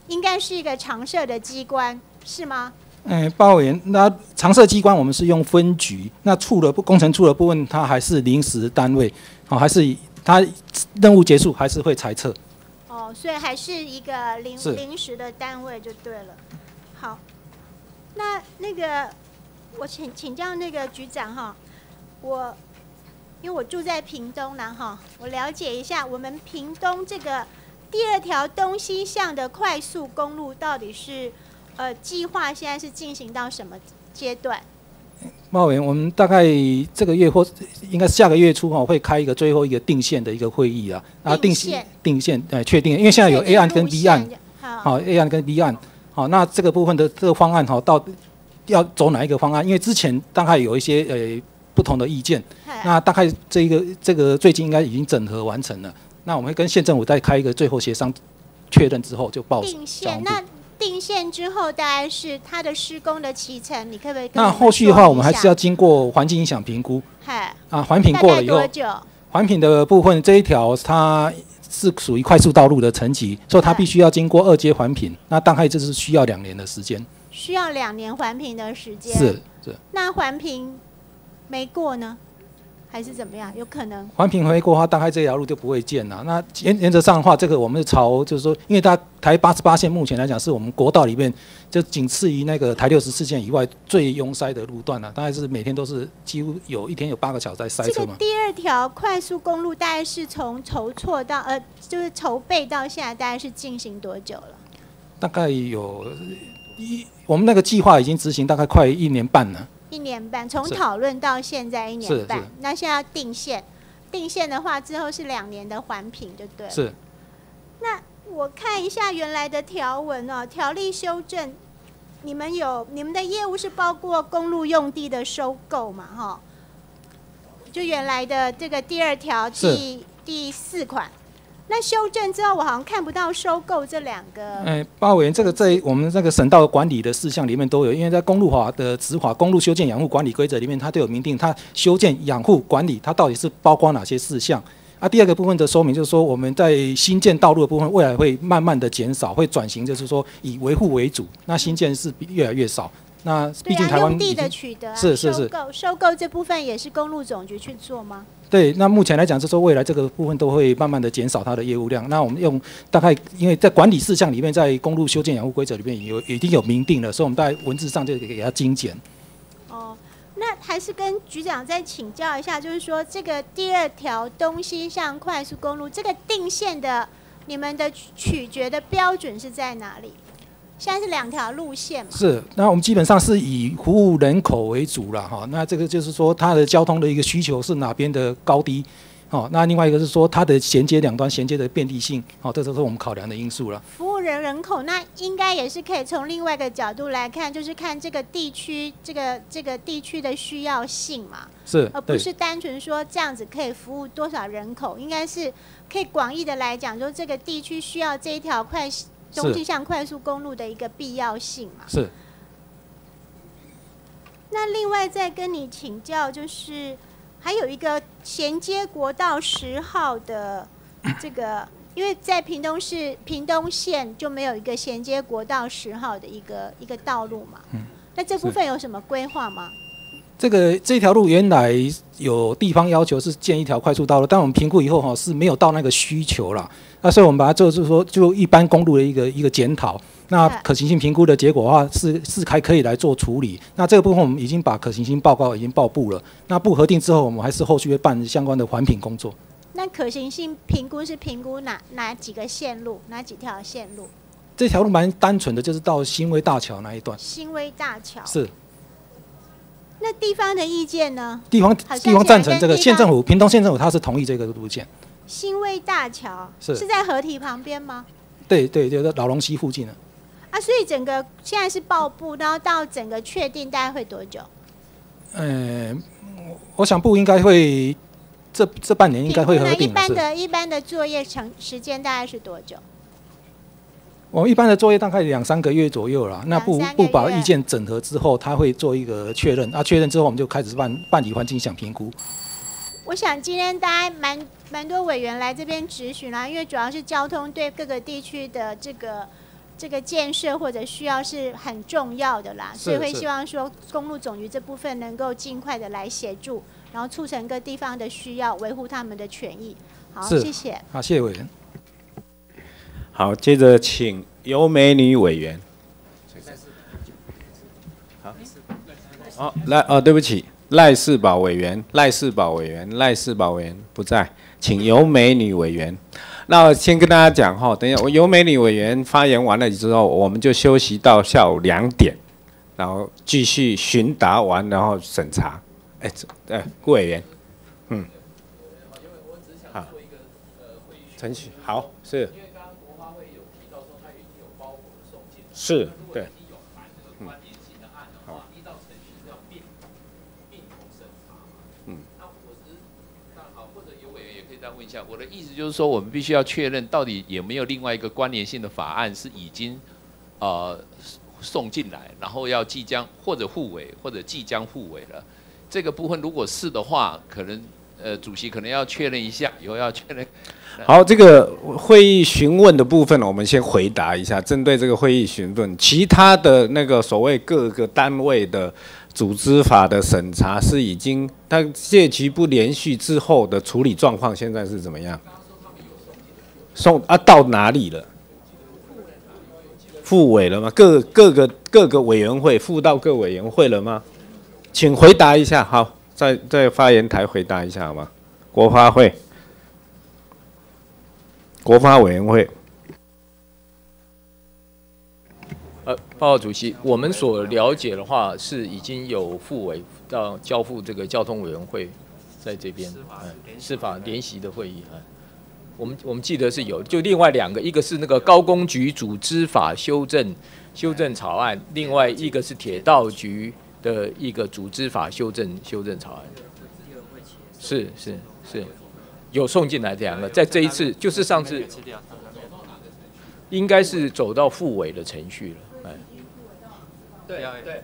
Speaker 26: 应该是一个常设的机关，是吗？
Speaker 6: 嗯，报委员，那常设机关我们是用分局，那处的工程处的部分，它还是临时单位，哦，还是以它任务结束还是会裁撤。
Speaker 26: 哦，所以还是一个临临时的单位就对了。好，那那个我请请教那个局长哈，我因为我住在屏东呢哈，我了解一下我们屏东这个第二条东西向的快速公路到底是呃计划现在是进行到什么阶段？
Speaker 6: 报委员，我们大概这个月或应该是下个月初哈、会开一个最后一个定线的一个会议啊，啊定
Speaker 26: 线
Speaker 6: 定线呃确定，因为现在有 A 案跟 B 案，
Speaker 26: 好，
Speaker 6: 好 A 案跟 B 案，好那这个部分的这个方案哈、到要走哪一个方案？因为之前大概有一些呃不同的意见，那大概这一个这个最近应该已经整合完成了，那我们会跟县政府再开一个最后协商确认之后就报交
Speaker 26: 定线
Speaker 6: 通部。
Speaker 26: 那定线之后大概是它的施工的期程，你可不可以跟
Speaker 6: 那后续的话，我们还是要经过环境影响评估
Speaker 26: 嗨
Speaker 6: 啊，环评过了以后
Speaker 26: 多，久？
Speaker 6: 环评的部分这一条它是属于快速道路的层级，所以它必须要经过二阶环评，那大概就是需要两年的时间。
Speaker 26: 需要两年环评的时间。
Speaker 6: 是是，
Speaker 26: 那环评没过呢，还是怎么样？有可能
Speaker 6: 环评回过的话，大概这条路就不会建了。那原原则上的话，这个我们是朝就是说，因为它台八十八线目前来讲是我们国道里面就仅次于那个台六十四线以外最拥塞的路段了、大概是每天都是几乎有一天有八个小时在塞车嘛。
Speaker 26: 这个第二条快速公路大概是从筹措到呃，就是筹备到现在，大概是进行多久了？
Speaker 6: 大概有一，我们那个计划已经执行大概快一年半了。
Speaker 26: 一年半，从讨论到现在一年半，那现在要定线，定线的话之后是两年的环评，就对了。
Speaker 6: 是。
Speaker 26: 那我看一下原来的条文哦，条例修正，你们有你们的业务是包括公路用地的收购嘛？哈，就原来的这个第二条第第四款，那修正之后我好像看不到收购这两个。
Speaker 6: 哎，八委员，这个在我们那个省道管理的事项里面都有，因为在公路法的执法公路修建养护管理规则里面，它都有明定，它修建养护管理它到底是包括哪些事项。啊，第二个部分的说明就是说，我们在新建道路的部分，未来会慢慢的减少，会转型，就是说以维护为主。那新建是越来越少。那毕竟台湾
Speaker 26: 用地的取得、啊、
Speaker 6: 是是是
Speaker 26: 收购收购这部分也是公路总局去做吗？
Speaker 6: 对，那目前来讲，就是说未来这个部分都会慢慢的减少它的业务量。那我们用大概，因为在管理事项里面，在公路修建养护规则里面有已经有明定了，所以我们在文字上就给它精简。
Speaker 26: 哦，那还是跟局长再请教一下，就是说这个第二条东西向快速公路这个定线的，你们的取决的标准是在哪里？现在是两条路线嘛？
Speaker 6: 是，那我们基本上是以服务人口为主了哈。那这个就是说，它的交通的一个需求是哪边的高低，哦，那另外一个是说它的衔接两端衔接的便利性，哦，这都是我们考量的因素了。
Speaker 26: 服务人人口，那应该也是可以从另外一个角度来看，就是看这个地区这个这个地区的需要性嘛，
Speaker 6: 是
Speaker 26: 而不是单纯说这样子可以服务多少人口，应该是可以广义的来讲，说这个地区需要这一条快东西向快速公路的一个必要性嘛。
Speaker 6: 是。
Speaker 26: 那另外再跟你请教，就是还有一个衔接国道十号的这个，因为在屏东市屏东县就没有一个衔接国道十号的一个一个道路嘛。
Speaker 6: 嗯。
Speaker 26: 那这部分有什么规划吗？
Speaker 6: 这个这条路原来有地方要求是建一条快速道路，但我们评估以后哈是没有到那个需求了。那所以我们把它做就是说就一般公路的一个一个检讨。那可行性评估的结果的话是是还可以来做处理。那这个部分我们已经把可行性报告已经报部了。那部核定之后，我们还是后续会办相关的环评工作。
Speaker 26: 那可行性评估是评估哪哪几个线路，哪几条线路？
Speaker 6: 这条路蛮单纯的，就是到新威大桥那一段。
Speaker 26: 新威大桥。
Speaker 6: 是。
Speaker 26: 那地方的意见呢？
Speaker 6: 地方地方赞成这个县政府，屏东县政府他是同意这个路线。
Speaker 26: 新威大桥
Speaker 6: 是是
Speaker 26: 在河堤旁边吗？
Speaker 6: 对对，就在老龙溪附近了。
Speaker 26: 啊，所以整个现在是报布，然后到整个确定大概会多久？
Speaker 6: 呃，我想不应该会这这半年应该会核
Speaker 26: 那一。般的一般的作业长时间大概是多久？
Speaker 6: 我们一般的作业大概两三个月左右啦。那部
Speaker 26: 两三个
Speaker 6: 部把意见整合之后，他会做一个确认。啊，确认之后我们就开始办办理环境影响评估。
Speaker 26: 我想今天大家蛮蛮多委员来这边质询啦，因为主要是交通对各个地区的这个这个建设或者需要是很重要的啦，所以会希望说公路总局这部分能够尽快的来协助，然后促成各地方的需要，维护他们的权益。好，谢谢。
Speaker 6: 好，谢谢委员。
Speaker 2: 好，接着请尤美女委员。好，哦，赖哦，对不起，赖世宝委员，赖世宝委员，赖世宝委员不在，请尤美女委员。那我先跟大家讲哈，等一下我尤美女委员发言完了之后，我们就休息到下午两点，然后继续询答完，然后审查。哎，这哎，顾委员，嗯，好，程序好是。是，对。嗯。好。
Speaker 17: 嗯。或者有委员也可以问一下，我的意思就是说，我们必须要确认到底有没有另外一个关联性的法案是已经呃送进来，然后要即将或者互委或者即将互委了。这个部分如果是的话，可能呃主席可能要确认一下，以后要确认。
Speaker 2: 好，这个会议询问的部分，我们先回答一下。针对这个会议询问，其他的那个所谓各个单位的组织法的审查是已经，它借期不连续之后的处理状况现在是怎么样？送啊，到哪里了？复委了吗？各各个各个委员会复到各委员会了吗？请回答一下。好，在在发言台回答一下好吗？国发会。国发委员会，
Speaker 7: 报告主席，我们所了解的话是已经有副委到交付这个交通委员会，在这边，哎，司法联席的会议，啊，我们我们记得是有，就另外两个，一个是那个高工局组织法修正修正草案，另外一个是铁道局的一个组织法修正修正草案，是是是，有送进来这两个，在这一次就是上次，应该是走到副委的程序了。哎，
Speaker 20: 对对。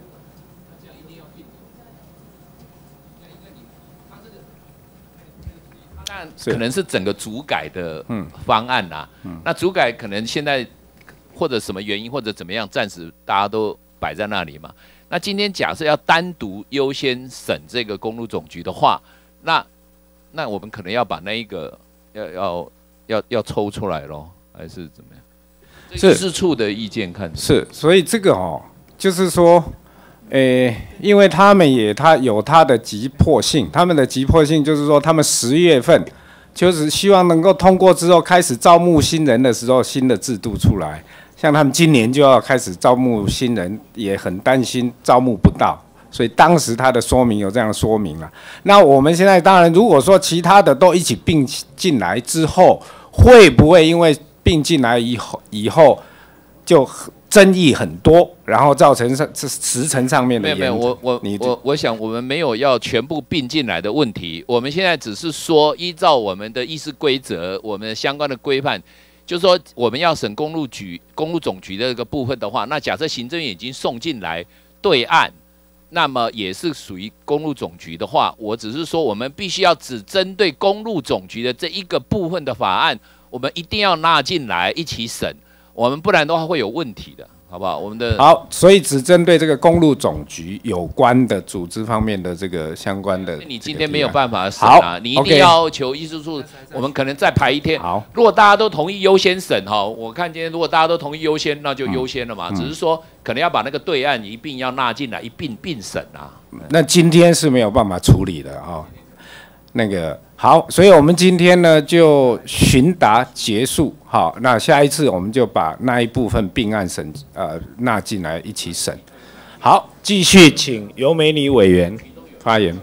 Speaker 17: 那可能是整个主改的方案呐、那主改可能现在或者什么原因或者怎么样，暂时大家都摆在那里嘛。那今天假设要单独优先审这个公路总局的话，那那我们可能要把那一个要要要要抽出来咯，还是怎么样？
Speaker 2: 是
Speaker 17: 事处的意见看
Speaker 2: 是，所以这个哦，就是说，诶、因为他们也他有他的急迫性，他们的急迫性就是说，他们十月份就是希望能够通过之后开始招募新人的时候，新的制度出来。像他们今年就要开始招募新人，也很担心招募不到，所以当时他的说明有这样说明了。那我们现在当然，如果说其他的都一起并进来之后，会不会因为并进来以后以后就争议很多，然后造成上是时程上面的
Speaker 17: 没有没有，我我
Speaker 2: 你
Speaker 17: 我我想我们没有要全部并进来的问题，我们现在只是说依照我们的议事规则，我们相关的规范，就是说我们要审公路局、公路总局的这个部分的话，那假设行政院已经送进来对岸，那么也是属于公路总局的话，我只是说我们必须要只针对公路总局的这一个部分的法案，我们一定要纳进来一起审，我们不然的话会有问题的，好不好？我们的
Speaker 2: 好，所以只针对这个公路总局有关的组织方面的这个相关的。
Speaker 17: 你今天没有办法审
Speaker 2: 好
Speaker 17: 啊，你一定要求艺术处，我们可能再排一天。
Speaker 2: 好，
Speaker 17: 如果大家都同意优先审哈，我看今天如果大家都同意优先，那就优先了嘛。
Speaker 2: 嗯
Speaker 17: 只是说可能要把那个对岸一并要纳进来，一并并审啊。
Speaker 2: 那今天是没有办法处理的啊、那个好，所以我们今天呢就询答结束。好，那下一次我们就把那一部分并案审呃纳进来一起审。好，继续请尤美女委员发言。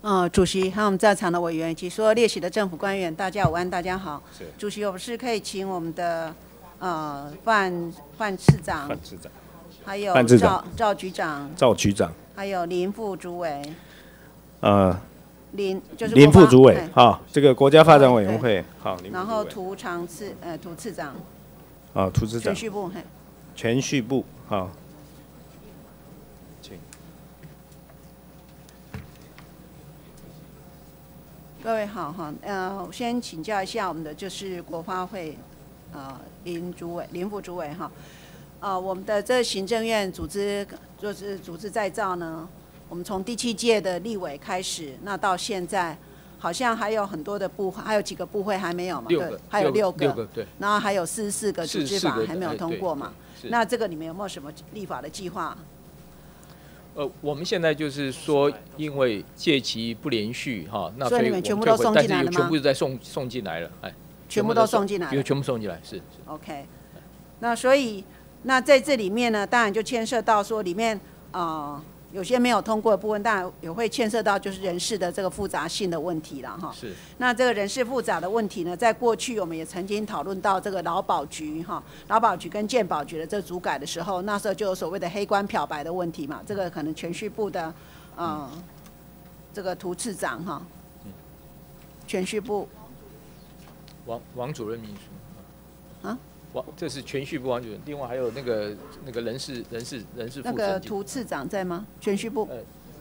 Speaker 27: 呃，主席还有我们在场的委员以及所有列席的政府官员，大家午安，大家好。
Speaker 2: 是
Speaker 27: 主席，我们是可以请我们的呃范范次长，
Speaker 2: 范市长，
Speaker 27: 还有
Speaker 2: 范次长。
Speaker 27: 赵赵局长，
Speaker 2: 赵局长，
Speaker 27: 还有林副主委，
Speaker 2: 呃，
Speaker 27: 林就是
Speaker 2: 林
Speaker 27: 国发
Speaker 2: 副主委
Speaker 27: 哎，
Speaker 2: 好，这个国家发展委员会，好，林
Speaker 27: 然后
Speaker 2: 主委，
Speaker 27: 涂长次呃涂次长，
Speaker 2: 啊，涂次长。
Speaker 27: 全，序部嘿。
Speaker 2: 全序部，好，请。
Speaker 27: 各位好哈，呃，我先请教一下我们的就是国发会，呃，林主委、林副主委哈，呃，我们的这行政院组织就是组织再造呢，我们从第七届的立委开始，那到现在好像还有很多的部，还有几个部会还没有嘛？对
Speaker 7: 六个，
Speaker 27: 还有六
Speaker 7: 六个对
Speaker 27: 然后还有四十四个组织法还没有通过嘛？
Speaker 7: 是
Speaker 27: 那这个里面有没有什么立法的计划？
Speaker 7: 呃，我们现在就是说，因为届期不连续哈，那
Speaker 27: 所以你
Speaker 7: 我
Speaker 27: 们全部都送进来了吗
Speaker 7: 全部都在送送进来了，哎，
Speaker 27: 全部都送进来
Speaker 7: 全部送进来是。是
Speaker 27: OK，那所以那在这里面呢，当然就牵涉到说里面呃有些没有通过的部分，当然也会牵涉到就是人事的这个复杂性的问题了哈。
Speaker 7: 是。
Speaker 27: 那这个人事复杂的问题呢，在过去我们也曾经讨论到这个劳保局哈，劳保局跟健保局的这组改的时候，那时候就有所谓的黑官漂白的问题嘛，这个可能全序部的呃这个涂次长哈，全序部
Speaker 7: 王王主任秘书。
Speaker 27: 啊？
Speaker 7: 王，这是全序部王主任，另外还有那个那个人事人事人事
Speaker 27: 那个涂次长在吗？全序部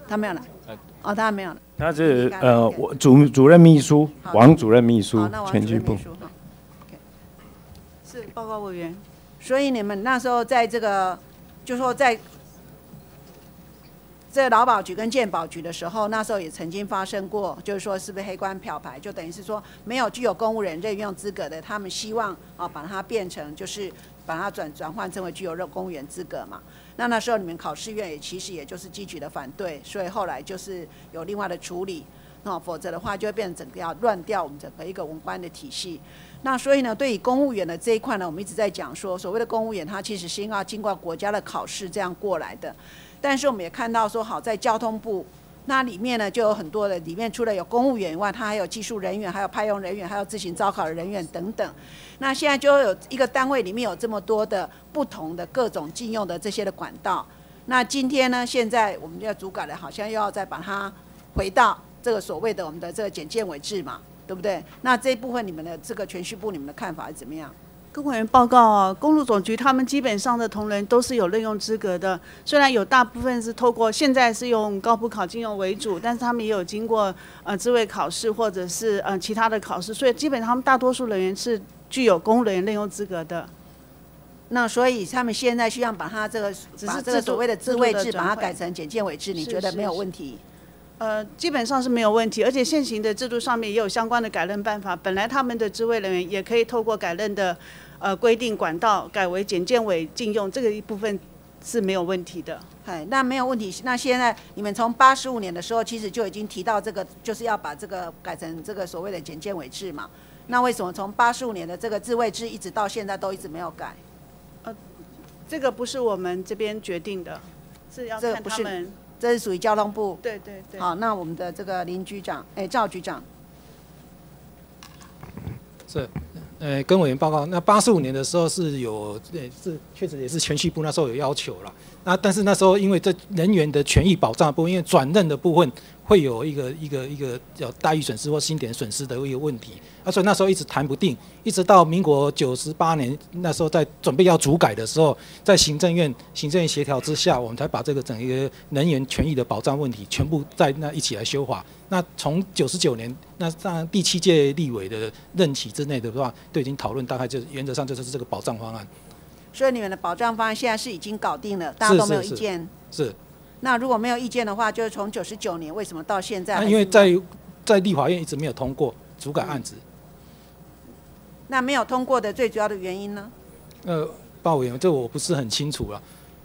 Speaker 27: 他没有来
Speaker 7: 呃，
Speaker 27: 哦，他没有来。
Speaker 2: 他是呃，我主主任秘书，王主任秘书全局部
Speaker 27: 是报告委员。所以你们那时候在这个，就说在这劳保局跟健保局的时候，那时候也曾经发生过，就是说是不是黑官漂白，就等于是说没有具有公务人任用资格的，他们希望啊把它变成就是把它转转换成为具有任公务员资格嘛。那那时候你们考试院也其实也就是积极的反对，所以后来就是有另外的处理，那否则的话就会变成整个要乱掉我们整个一个文官的体系。那所以呢，对于公务员的这一块呢，我们一直在讲说，所谓的公务员他其实是要经过国家的考试这样过来的。但是我们也看到说，好在交通部那里面呢，就有很多的，里面除了有公务员以外，它还有技术人员，还有派用人员，还有自行招考的人员等等。那现在就有一个单位里面有这么多的不同的各种禁用的这些的管道。那今天呢，现在我们要主改的，好像又要再把它回到这个所谓的我们的这个简介委制嘛，对不对？那这一部分你们的这个全序部，你们的看法是怎么样？
Speaker 10: 跟委员报告啊，公路总局他们基本上的同仁都是有任用资格的，虽然有大部分是透过现在是用高普考禁用为主，但是他们也有经过呃职位考试或者是呃其他的考试，所以基本上他们大多数人员是具有公务人员任用资格的。
Speaker 27: 那所以他们现在需要把它这个只是这个所谓的自卫制把它改成简介委制，你觉得没有问题？
Speaker 10: 呃，基本上是没有问题，而且现行的制度上面也有相关的改任办法，本来他们的职位人员也可以透过改任的。呃，规定管道改为检建委禁用，这个一部分是没有问题的。
Speaker 27: 哎，那没有问题。那现在你们从八十五年的时候，其实就已经提到这个，就是要把这个改成这个所谓的检建委制嘛？那为什么从八十五年的这个自卫制一直到现在都一直没有改？
Speaker 10: 呃，这个不是我们这边决定的，是要看他们。
Speaker 27: 这是属于交通部。
Speaker 10: 对对对。
Speaker 27: 好，那我们的这个林局长，哎，赵局长。
Speaker 6: 是。呃，跟委员报告，那八十五年的时候是有，呃，是确实也是全序部那时候有要求了。那但是那时候因为这人员的权益保障部，因为转任的部分会有一个一个一个叫待遇损失或薪点损失的一个问题，啊，所以那时候一直谈不定，一直到民国九十八年那时候在准备要主改的时候，在行政院行政院协调之下，我们才把这个整一个人员权益的保障问题全部在那一起来修法。那从九十九年，那上第七届立委的任期之内的话，都已经讨论，大概就是原则上就是这个保障方案。
Speaker 27: 所以你们的保障方案现在是已经搞定了，大家都没有意见。
Speaker 6: 是。
Speaker 27: 那如果没有意见的话，就是从九十九年为什么到现在？
Speaker 6: 那因为在在立法院一直没有通过主改案子。
Speaker 27: 那没有通过的最主要的原因呢？
Speaker 6: 呃，报委员，这我不是很清楚了。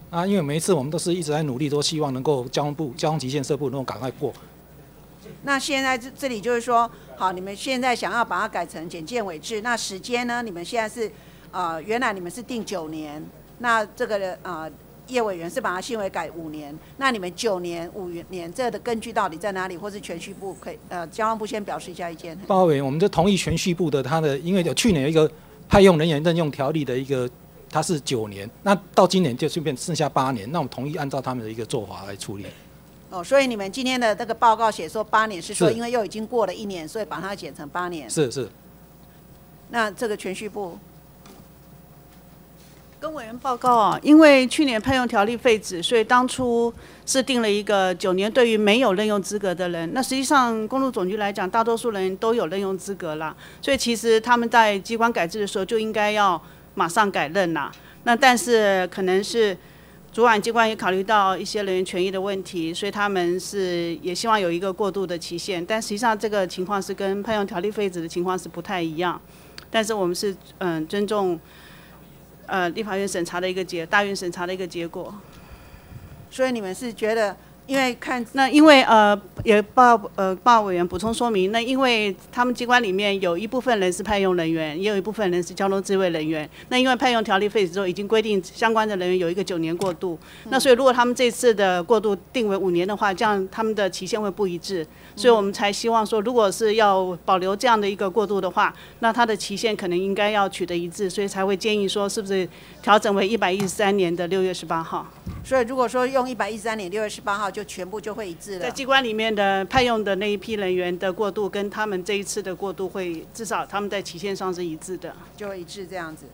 Speaker 6: 啊，因为每一次我们都是一直在努力，都希望能够交通部、交通局建设部能够赶快过。
Speaker 27: 那现在这这里就是说，好，你们现在想要把它改成简建委制，那时间呢？你们现在是，呃，原来你们是定九年，那这个呃叶委员是把它新为改五年，那你们九年、五年这的根据到底在哪里？或是全序部可以呃交通部先表示一下意见。
Speaker 6: 报告委员，我们就同意全序部的他的，因为有去年有一个派用人员任用条例的一个，它是九年，那到今年就顺便剩下八年，那我们同意按照他们的一个做法来处理。
Speaker 27: 哦，所以你们今天的这个报告写说八年，是说因为又已经过了一年，所以把它减成八年。
Speaker 6: 是是。
Speaker 27: 那这个全序部
Speaker 10: 跟委员报告啊，因为去年派用条例废止，所以当初是定了一个九年，对于没有任用资格的人，那实际上公路总局来讲，大多数人都有任用资格啦，所以其实他们在机关改制的时候就应该要马上改任啦。那但是可能是。主管机关也考虑到一些人员权益的问题，所以他们是也希望有一个过渡的期限。但实际上这个情况是跟派用条例废止的情况是不太一样。但是我们是嗯尊重呃立法院审查的一个结，大院审查的一个结果。
Speaker 27: 所以你们是觉得？因为看
Speaker 10: 那，因为呃，也报呃报委员补充说明，那因为他们机关里面有一部分人是派用人员，也有一部分人是交通自卫人员。那因为派用条例废止之后，已经规定相关的人员有一个九年过渡。那所以如果他们这次的过渡定为五年的话，这样他们的期限会不一致。所以我们才希望说，如果是要保留这样的一个过渡的话，那它的期限可能应该要取得一致，所以才会建议说，是不是调整为一百一十三年的六月十八号？
Speaker 27: 所以如果说用一百一十三年六月十八号，就全部就会一致了。
Speaker 10: 在机关里面的派用的那一批人员的过渡，跟他们这一次的过渡会至少他们在期限上是一致的，
Speaker 27: 就会一致这样子。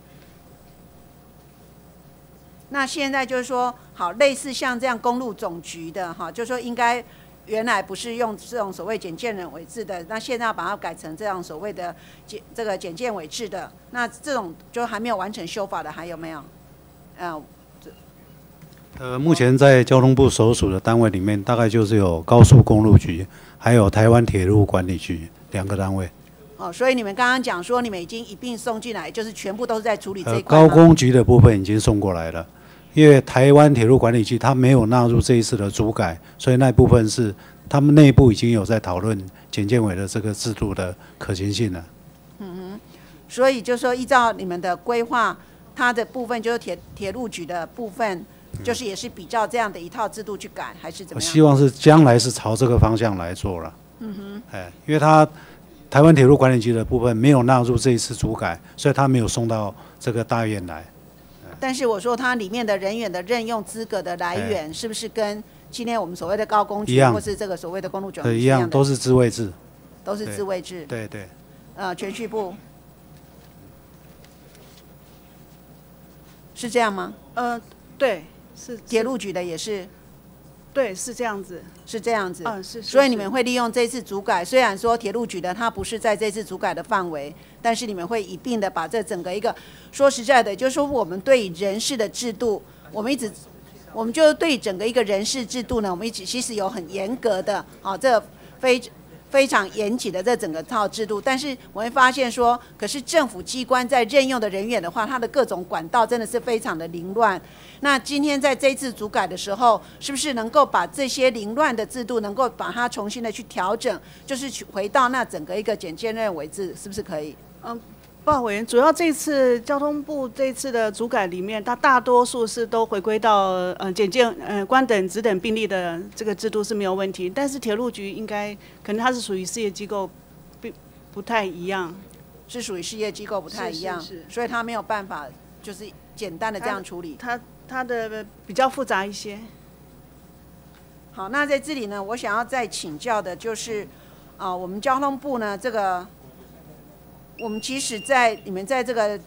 Speaker 27: 那现在就是说，好，类似像这样公路总局的哈，就说应该原来不是用这种所谓简建人为制的，那现在要把它改成这样所谓的简这个简建为制的，那这种就还没有完成修法的还有没有？嗯。
Speaker 4: 呃，目前在交通部所属的单位里面，大概就是有高速公路局，还有台湾铁路管理局两个单位。
Speaker 27: 哦，所以你们刚刚讲说你们已经一并送进来，就是全部都是在处理这
Speaker 4: 呃，
Speaker 27: 一块吗
Speaker 4: 高工局的部分已经送过来了，因为台湾铁路管理局它没有纳入这一次的主改，所以那部分是他们内部已经有在讨论检建委的这个制度的可行性了。
Speaker 27: 嗯哼，所以就说依照你们的规划，它的部分就是铁铁路局的部分，就是也是比照这样的一套制度去改，还是怎么样？
Speaker 4: 我希望是将来是朝这个方向来做了。
Speaker 27: 嗯哼，
Speaker 4: 哎，因为他台湾铁路管理局的部分没有纳入这一次主改，所以他没有送到这个大院来。
Speaker 27: 但是我说它里面的人员的任用资格的来源，是不是跟今天我们所谓的高工局
Speaker 4: 一样
Speaker 27: 或是这个所谓的公路总，局
Speaker 4: 一样都是自卫制。
Speaker 27: 都是自卫制？
Speaker 4: 对对。
Speaker 27: 呃，全序部是这样吗？
Speaker 10: 呃，对，是
Speaker 27: 铁路局的也是。
Speaker 10: 对，是这样子，
Speaker 27: 是这样子。
Speaker 10: 嗯，是。是
Speaker 27: 所以你们会利用这次主改，虽然说铁路局的它不是在这次主改的范围，但是你们会一并的把这整个一个，说实在的，就是说我们对人事的制度，我们一直，我们就对整个一个人事制度呢，我们一直其实有很严格的啊，这非非常严谨的这整个套制度，但是我会发现说，可是政府机关在任用的人员的话，他的各种管道真的是非常的凌乱。那今天在这一次主改的时候，是不是能够把这些凌乱的制度，能够把它重新的去调整，就是去回到那整个一个简介认为制，是不是可以？
Speaker 10: 嗯，委员，主要这次交通部这次的主改里面，它大多数是都回归到呃简介呃官等职等并例的这个制度是没有问题，但是铁路局应该可能它是属于事业机构，并不太一样，
Speaker 27: 是属于事业机构不太一样，
Speaker 10: 是是是
Speaker 27: 所以他没有办法就是简单的这样处理。
Speaker 10: 它它的比较复杂一些。
Speaker 27: 好，那在这里呢，我想要再请教的就是，啊、我们交通部呢，这个，我们其实在你们在这个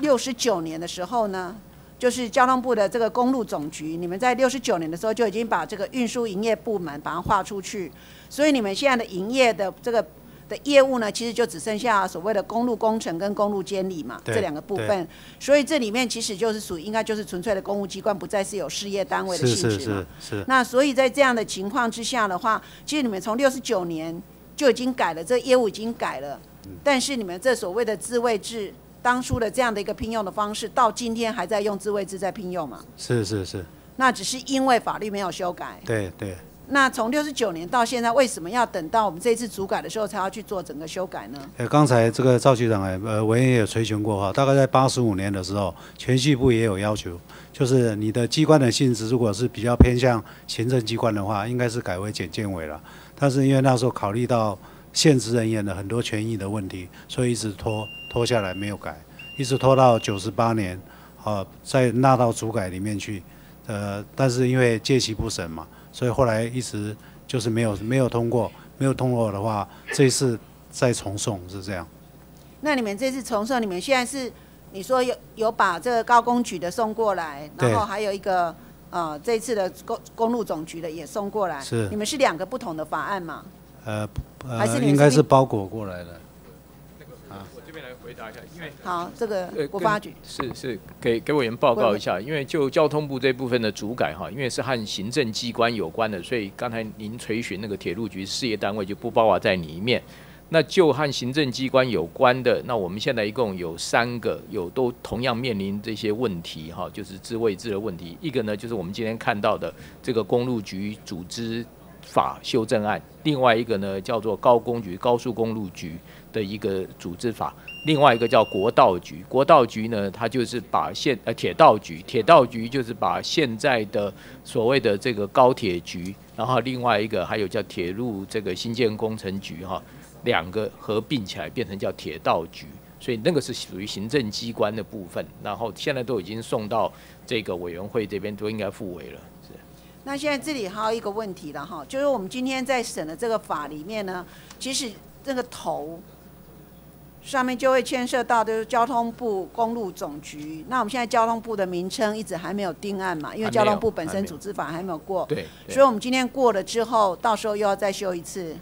Speaker 27: 六十九年的时候呢，就是交通部的这个公路总局，你们在六十九年的时候就已经把这个运输营业部门把它划出去，所以你们现在的营业的这个的业务呢，其实就只剩下所谓的公路工程跟公路监理嘛这两个部
Speaker 4: 对
Speaker 27: 分，所以这里面其实就是属于应该就是纯粹的公务机关，不再是有事业单位的性质嘛。
Speaker 4: 是是是。
Speaker 27: 那所以在这样的情况之下的话，其实你们从六十九年就已经改了，这业务已经改了，但是你们这所谓的自卫制，当初的这样的一个聘用的方式，到今天还在用自卫制在聘用吗？
Speaker 4: 是是是，
Speaker 27: 那只是因为法律没有修改。
Speaker 4: 对对。
Speaker 27: 那从六十九年到现在，为什么要等到我们这次主改的时候才要去做整个修改呢？
Speaker 4: 呃，刚才这个赵局长哎，呃，委员也有垂询过哈，大概在八十五年的时候，全系部也有要求，就是你的机关的性质如果是比较偏向行政机关的话，应该是改为检监委了。但是因为那时候考虑到现职人员的很多权益的问题，所以一直拖拖下来没有改，一直拖到九十八年，啊，再纳到主改里面去，呃，但是因为届期不审嘛，所以后来一直就是没有没有通过，没有通过的话，这一次再重送是这样。
Speaker 27: 那你们这次重送，你们现在是你说有有把这个高工局的送过来，然后还有一个呃这一次的公公路总局的也送过来，
Speaker 4: 是
Speaker 27: 你们是两个不同的法案嘛？
Speaker 4: 呃
Speaker 27: 还是
Speaker 4: 呃，应该
Speaker 27: 是
Speaker 4: 是包裹过来的。
Speaker 7: 我这边来回答一下，因为
Speaker 27: 好，这个
Speaker 7: 呃，
Speaker 27: 国发局
Speaker 7: 跟是是给给委员报告一下，因为就交通部这部分的主改哈，因为是和行政机关有关的，所以刚才您垂询那个铁路局事业单位就不包括在里面。那就和行政机关有关的，那我们现在一共有三个，有都同样面临这些问题哈，就是自卫制的问题。一个呢，就是我们今天看到的这个公路局组织法修正案，另外一个呢叫做高工局高速公路局的一个组织法，另外一个叫国道局。国道局呢，它就是把现呃铁道局，铁道局就是把现在的所谓的这个高铁局，然后另外一个还有叫铁路这个新建工程局哈，两个合并起来变成叫铁道局。所以那个是属于行政机关的部分，然后现在都已经送到这个委员会这边，都应该复委了。是。
Speaker 27: 那现在这里还有一个问题了哈，就是我们今天在审的这个法里面呢，其实这个头上面就会牵涉到就是交通部公路总局。那我们现在交通部的名称一直还没有定案嘛，因为交通部本身组织法还没有过。
Speaker 7: 对对
Speaker 27: 所以我们今天过了之后，到时候又要再修一次。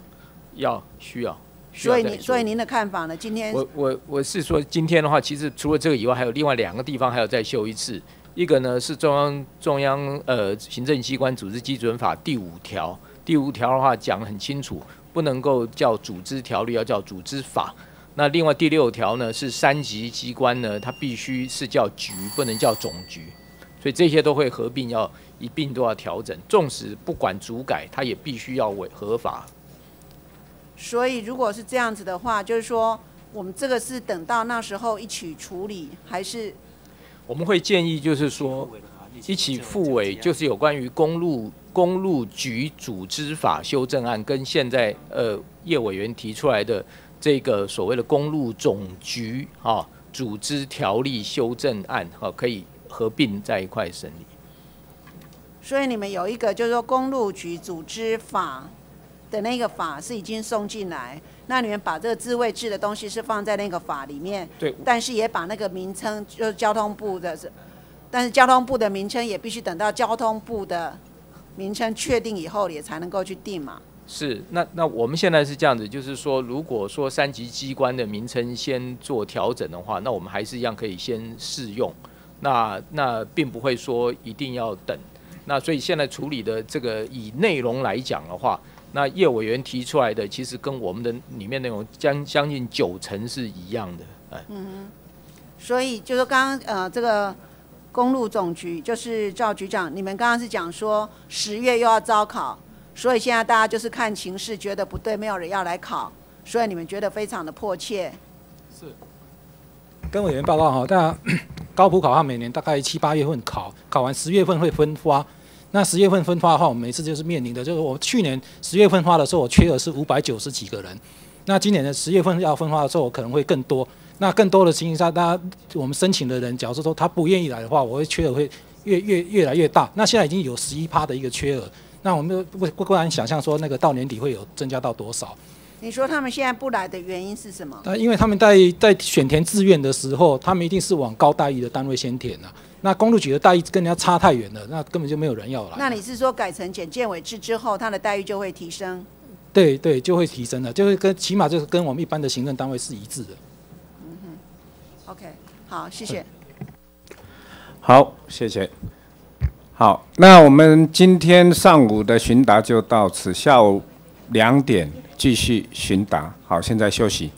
Speaker 7: 要需要。
Speaker 27: 所以您所以您的看法呢？今天
Speaker 7: 我我我是说，今天的话，其实除了这个以外，还有另外两个地方还要再修一次。一个呢是中央中央呃行政机关组织基准法第五条，第五条的话讲很清楚，不能够叫组织条例，要叫组织法。那另外第六条呢是三级机关呢，它必须是叫局，不能叫总局，所以这些都会合并，要一并都要调整。纵使不管主改，它也必须要违合法。
Speaker 27: 所以如果是这样子的话，就是说我们这个是等到那时候一起处理，还是
Speaker 7: 我们会建议就是说，一起复委就是有关于公路公路局组织法修正案，跟现在呃叶委员提出来的这个所谓的公路总局啊组织条例修正案哈，可以合并在一块审理。
Speaker 27: 所以你们有一个就是说公路局组织法的那个法是已经送进来，那你们把这个自卫制的东西是放在那个法里面，
Speaker 7: 对，
Speaker 27: 但是也把那个名称就是交通部的，但是交通部的名称也必须等到交通部的名称确定以后也才能够去定嘛。
Speaker 7: 是，那那我们现在是这样子，就是说，如果说三级机关的名称先做调整的话，那我们还是一样可以先试用，那那并不会说一定要等。那所以现在处理的这个以内容来讲的话，那业委员提出来的其实跟我们的里面内容将将近九成是一样的，哎。
Speaker 27: 嗯。所以就是刚刚呃这个公路总局就是赵局长，你们刚刚是讲说十月又要招考，所以现在大家就是看情势，觉得不对，没有人要来考，所以你们觉得非常的迫切。
Speaker 6: 是。跟委员报告哈，大家高普考它每年大概七八月份考，考完十月份会分发。那十月份分发的话，我们每次就是面临的，就是我去年十月份发的时候，我缺额是五百九十几个人。那今年的十月份要分发的时候，我可能会更多。那更多的情形下，大家我们申请的人，假如说他不愿意来的话，我会缺额会越越越来越大。那现在已经有十一趴的一个缺额，那我们不不敢想象说，那个到年底会有增加到多少？
Speaker 27: 你说他们现在不来的原因是什么？
Speaker 6: 那因为他们在在选填志愿的时候，他们一定是往高待遇的单位先填啊。那公路局的待遇跟人家差太远了，那根本就没有人要了。
Speaker 27: 那你是说改成检建委制之后，他的待遇就会提升？
Speaker 6: 对对，就会提升了，就会跟起码就是跟我们一般的行政单位是一致的。
Speaker 27: 嗯哼，OK，好，谢谢。
Speaker 2: 好，谢谢。好，那我们今天上午的询答就到此，下午两点继续询答。好，现在休息。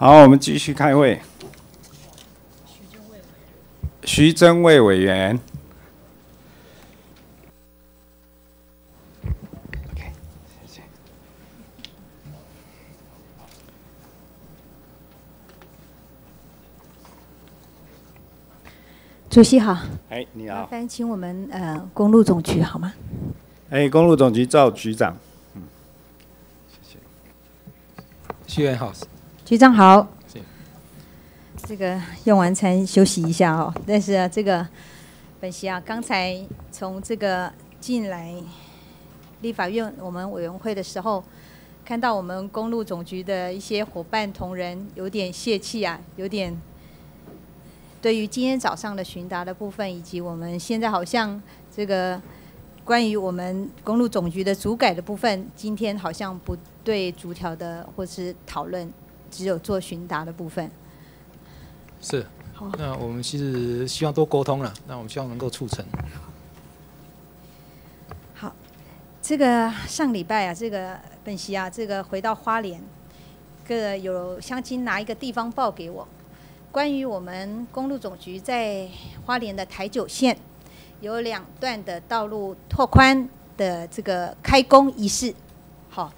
Speaker 2: 好，我们继续开会。徐增卫委员。
Speaker 28: 主席好，
Speaker 2: 哎，你好
Speaker 28: 麻。烦请我们呃公路总局好吗？
Speaker 2: 哎，公路总局赵局长。
Speaker 6: 徐员好，
Speaker 28: 局长好。这个用完餐休息一下哦，但是啊，这个本席啊，刚才从这个进来立法院我们委员会的时候，看到我们公路总局的一些伙伴同仁有点泄气啊，有点对于今天早上的询答的部分，以及我们现在好像这个关于我们公路总局的主改的部分，今天好像不对逐条的或是讨论，只有做询答的部分。
Speaker 6: 是。那我们其实希望多沟通了，那我们希望能够促成。
Speaker 28: 好，这个上礼拜啊，这个本席啊，这个回到花莲，个有乡亲拿一个地方报给我，关于我们公路总局在花莲的台九线有两段的道路拓宽的这个开工仪式，好，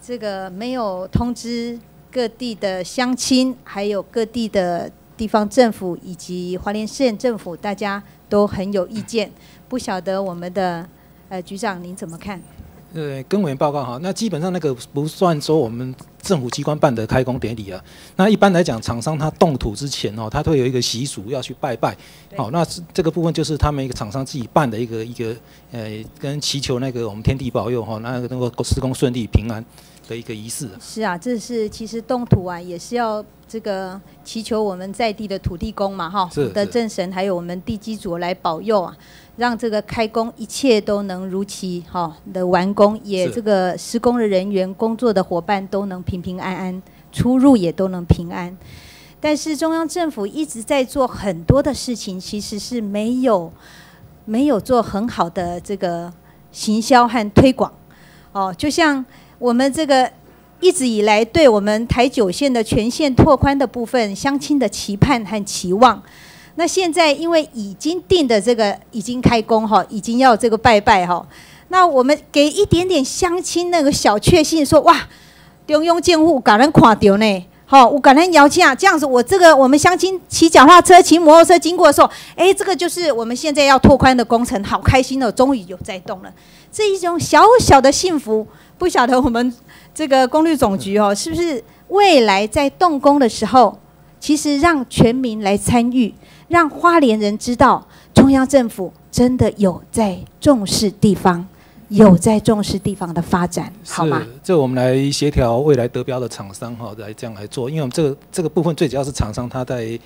Speaker 28: 这个没有通知各地的乡亲，还有各地的地方政府以及华莲县政府，大家都很有意见，不晓得我们的呃局长您怎么看？
Speaker 6: 呃，跟委员报告哈，那基本上那个不算说我们政府机关办的开工典礼啊。那一般来讲，厂商他动土之前哦，他都会有一个习俗要去拜拜。好，那是这个部分就是他们一个厂商自己办的一个一个呃，跟祈求那个我们天地保佑哈，那个能够施工顺利平安的一个仪式。
Speaker 28: 啊是啊，这是其实动土啊，也是要这个祈求我们在地的土地公嘛哈
Speaker 6: 是
Speaker 28: 的正神，还有我们地基主来保佑啊。让这个开工一切都能如期哈、的完工，也这个施工的人员、工作的伙伴都能平平安安，出入也都能平安。但是中央政府一直在做很多的事情，其实是没有没有做很好的这个行销和推广。哦，就像我们这个一直以来对我们台九线的全线拓宽的部分，乡亲的期盼和期望。那现在因为已经定的这个已经开工哈，已经要这个拜拜哈，那我们给一点点乡亲那个小确幸，说哇，中庸建户感人看到呢，好，我感人摇旗啊，这样子我这个我们乡亲骑脚踏车、骑摩托车经过的时候，哎，这个就是我们现在要拓宽的工程，好开心哦，终于有在动了，这一种小小的幸福，不晓得我们这个功率总局哦，是不是未来在动工的时候，其实让全民来参与。让花莲人知道中央政府真的有在重视地方，有在重视地方的发展，好吗？
Speaker 6: 是，这我们来协调未来得标的厂商哈，来这样来做，因为我们这个这个部分最主要是厂商他在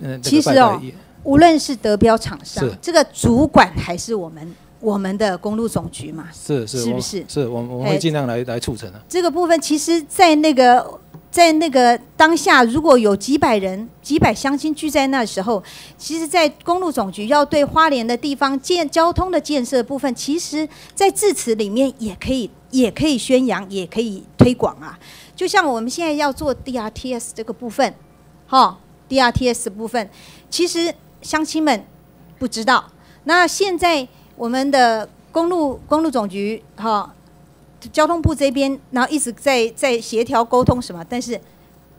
Speaker 6: 嗯，这
Speaker 28: 其实哦无论是得标厂商，这个主管还是我们我们的公路总局嘛，
Speaker 6: 是是
Speaker 28: 是不是
Speaker 6: 是我们我们
Speaker 28: 哎
Speaker 6: 会尽量来来促成的。
Speaker 28: 这个部分其实，在那个在那个当下，如果有几百人、几百乡亲聚在那时候，其实，在公路总局要对花莲的地方建交通的建设部分，其实，在致辞里面也可以也可以宣扬，也可以推广啊。就像我们现在要做 DRTS 这个部分，哈，DRTS 部分，其实乡亲们不知道。那现在我们的公路公路总局，哈。交通部这边，然后一直在在协调沟通什么，但是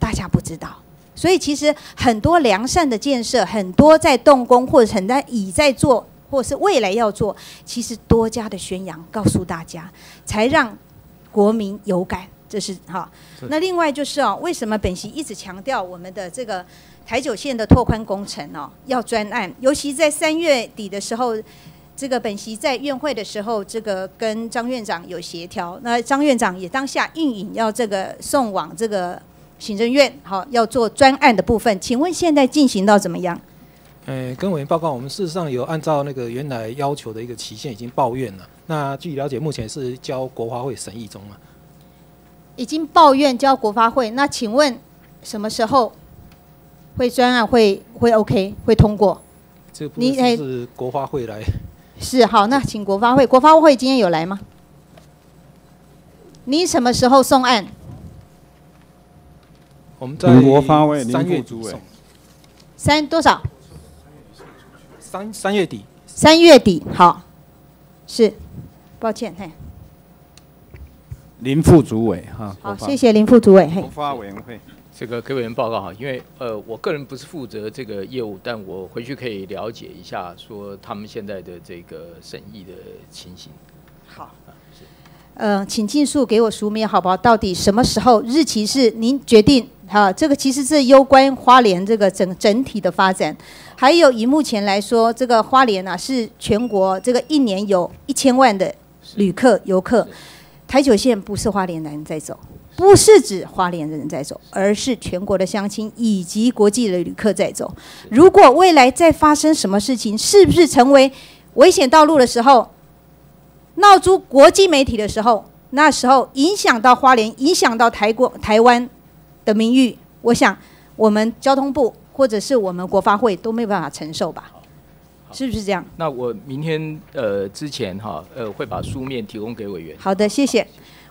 Speaker 28: 大家不知道，所以其实很多良善的建设，很多在动工或者很在已在做，或是未来要做，其实多加的宣扬，告诉大家，才让国民有感。这是哈。那另外就是哦，为什么本席一直强调我们的这个台九线的拓宽工程哦，要专案，尤其在三月底的时候。这个本席在院会的时候，这个跟张院长有协调，那张院长也当下应允要这个送往这个行政院，好要做专案的部分。请问现在进行到怎么样？
Speaker 6: 呃，跟委员报告，我们事实上有按照那个原来要求的一个期限已经报院了。那据了解，目前是交国发会审议中了。
Speaker 28: 已经报院交国发会，那请问什么时候会专案会会 OK 会通过？
Speaker 6: 这不是国发会来？
Speaker 28: 是好，那请国发会，国发会今天有来吗？你什么时候送案？
Speaker 6: 我们在
Speaker 2: 国发会林
Speaker 6: 三月
Speaker 2: 副主委
Speaker 28: 三多少？
Speaker 6: 三三月底，
Speaker 28: 三月底，好，是，抱歉，嘿，
Speaker 2: 林副主委哈。
Speaker 28: 好，谢谢林副主委，嘿
Speaker 2: 国，发委员会。
Speaker 7: 这个给委员报告哈，因为呃，我个人不是负责这个业务，但我回去可以了解一下，说他们现在的这个审议的情形。
Speaker 28: 好，呃，请尽速给我书面好不好？到底什么时候？日期是您决定。哈，这个其实是攸关花莲这个整整体的发展。还有以目前来说，这个花莲啊是全国这个一年有一千万的旅客游客，台九线不是花莲人在走。不是指花莲人在走，而是全国的乡亲以及国际的旅客在走。如果未来再发生什么事情，是不是成为危险道路的时候，闹出国际媒体的时候，那时候影响到花莲，影响到台国台湾的名誉，我想我们交通部或者是我们国发会都没有办法承受吧？是不是这样？
Speaker 7: 那我明天呃之前哈呃会把书面提供给委员。
Speaker 28: 好的，谢谢。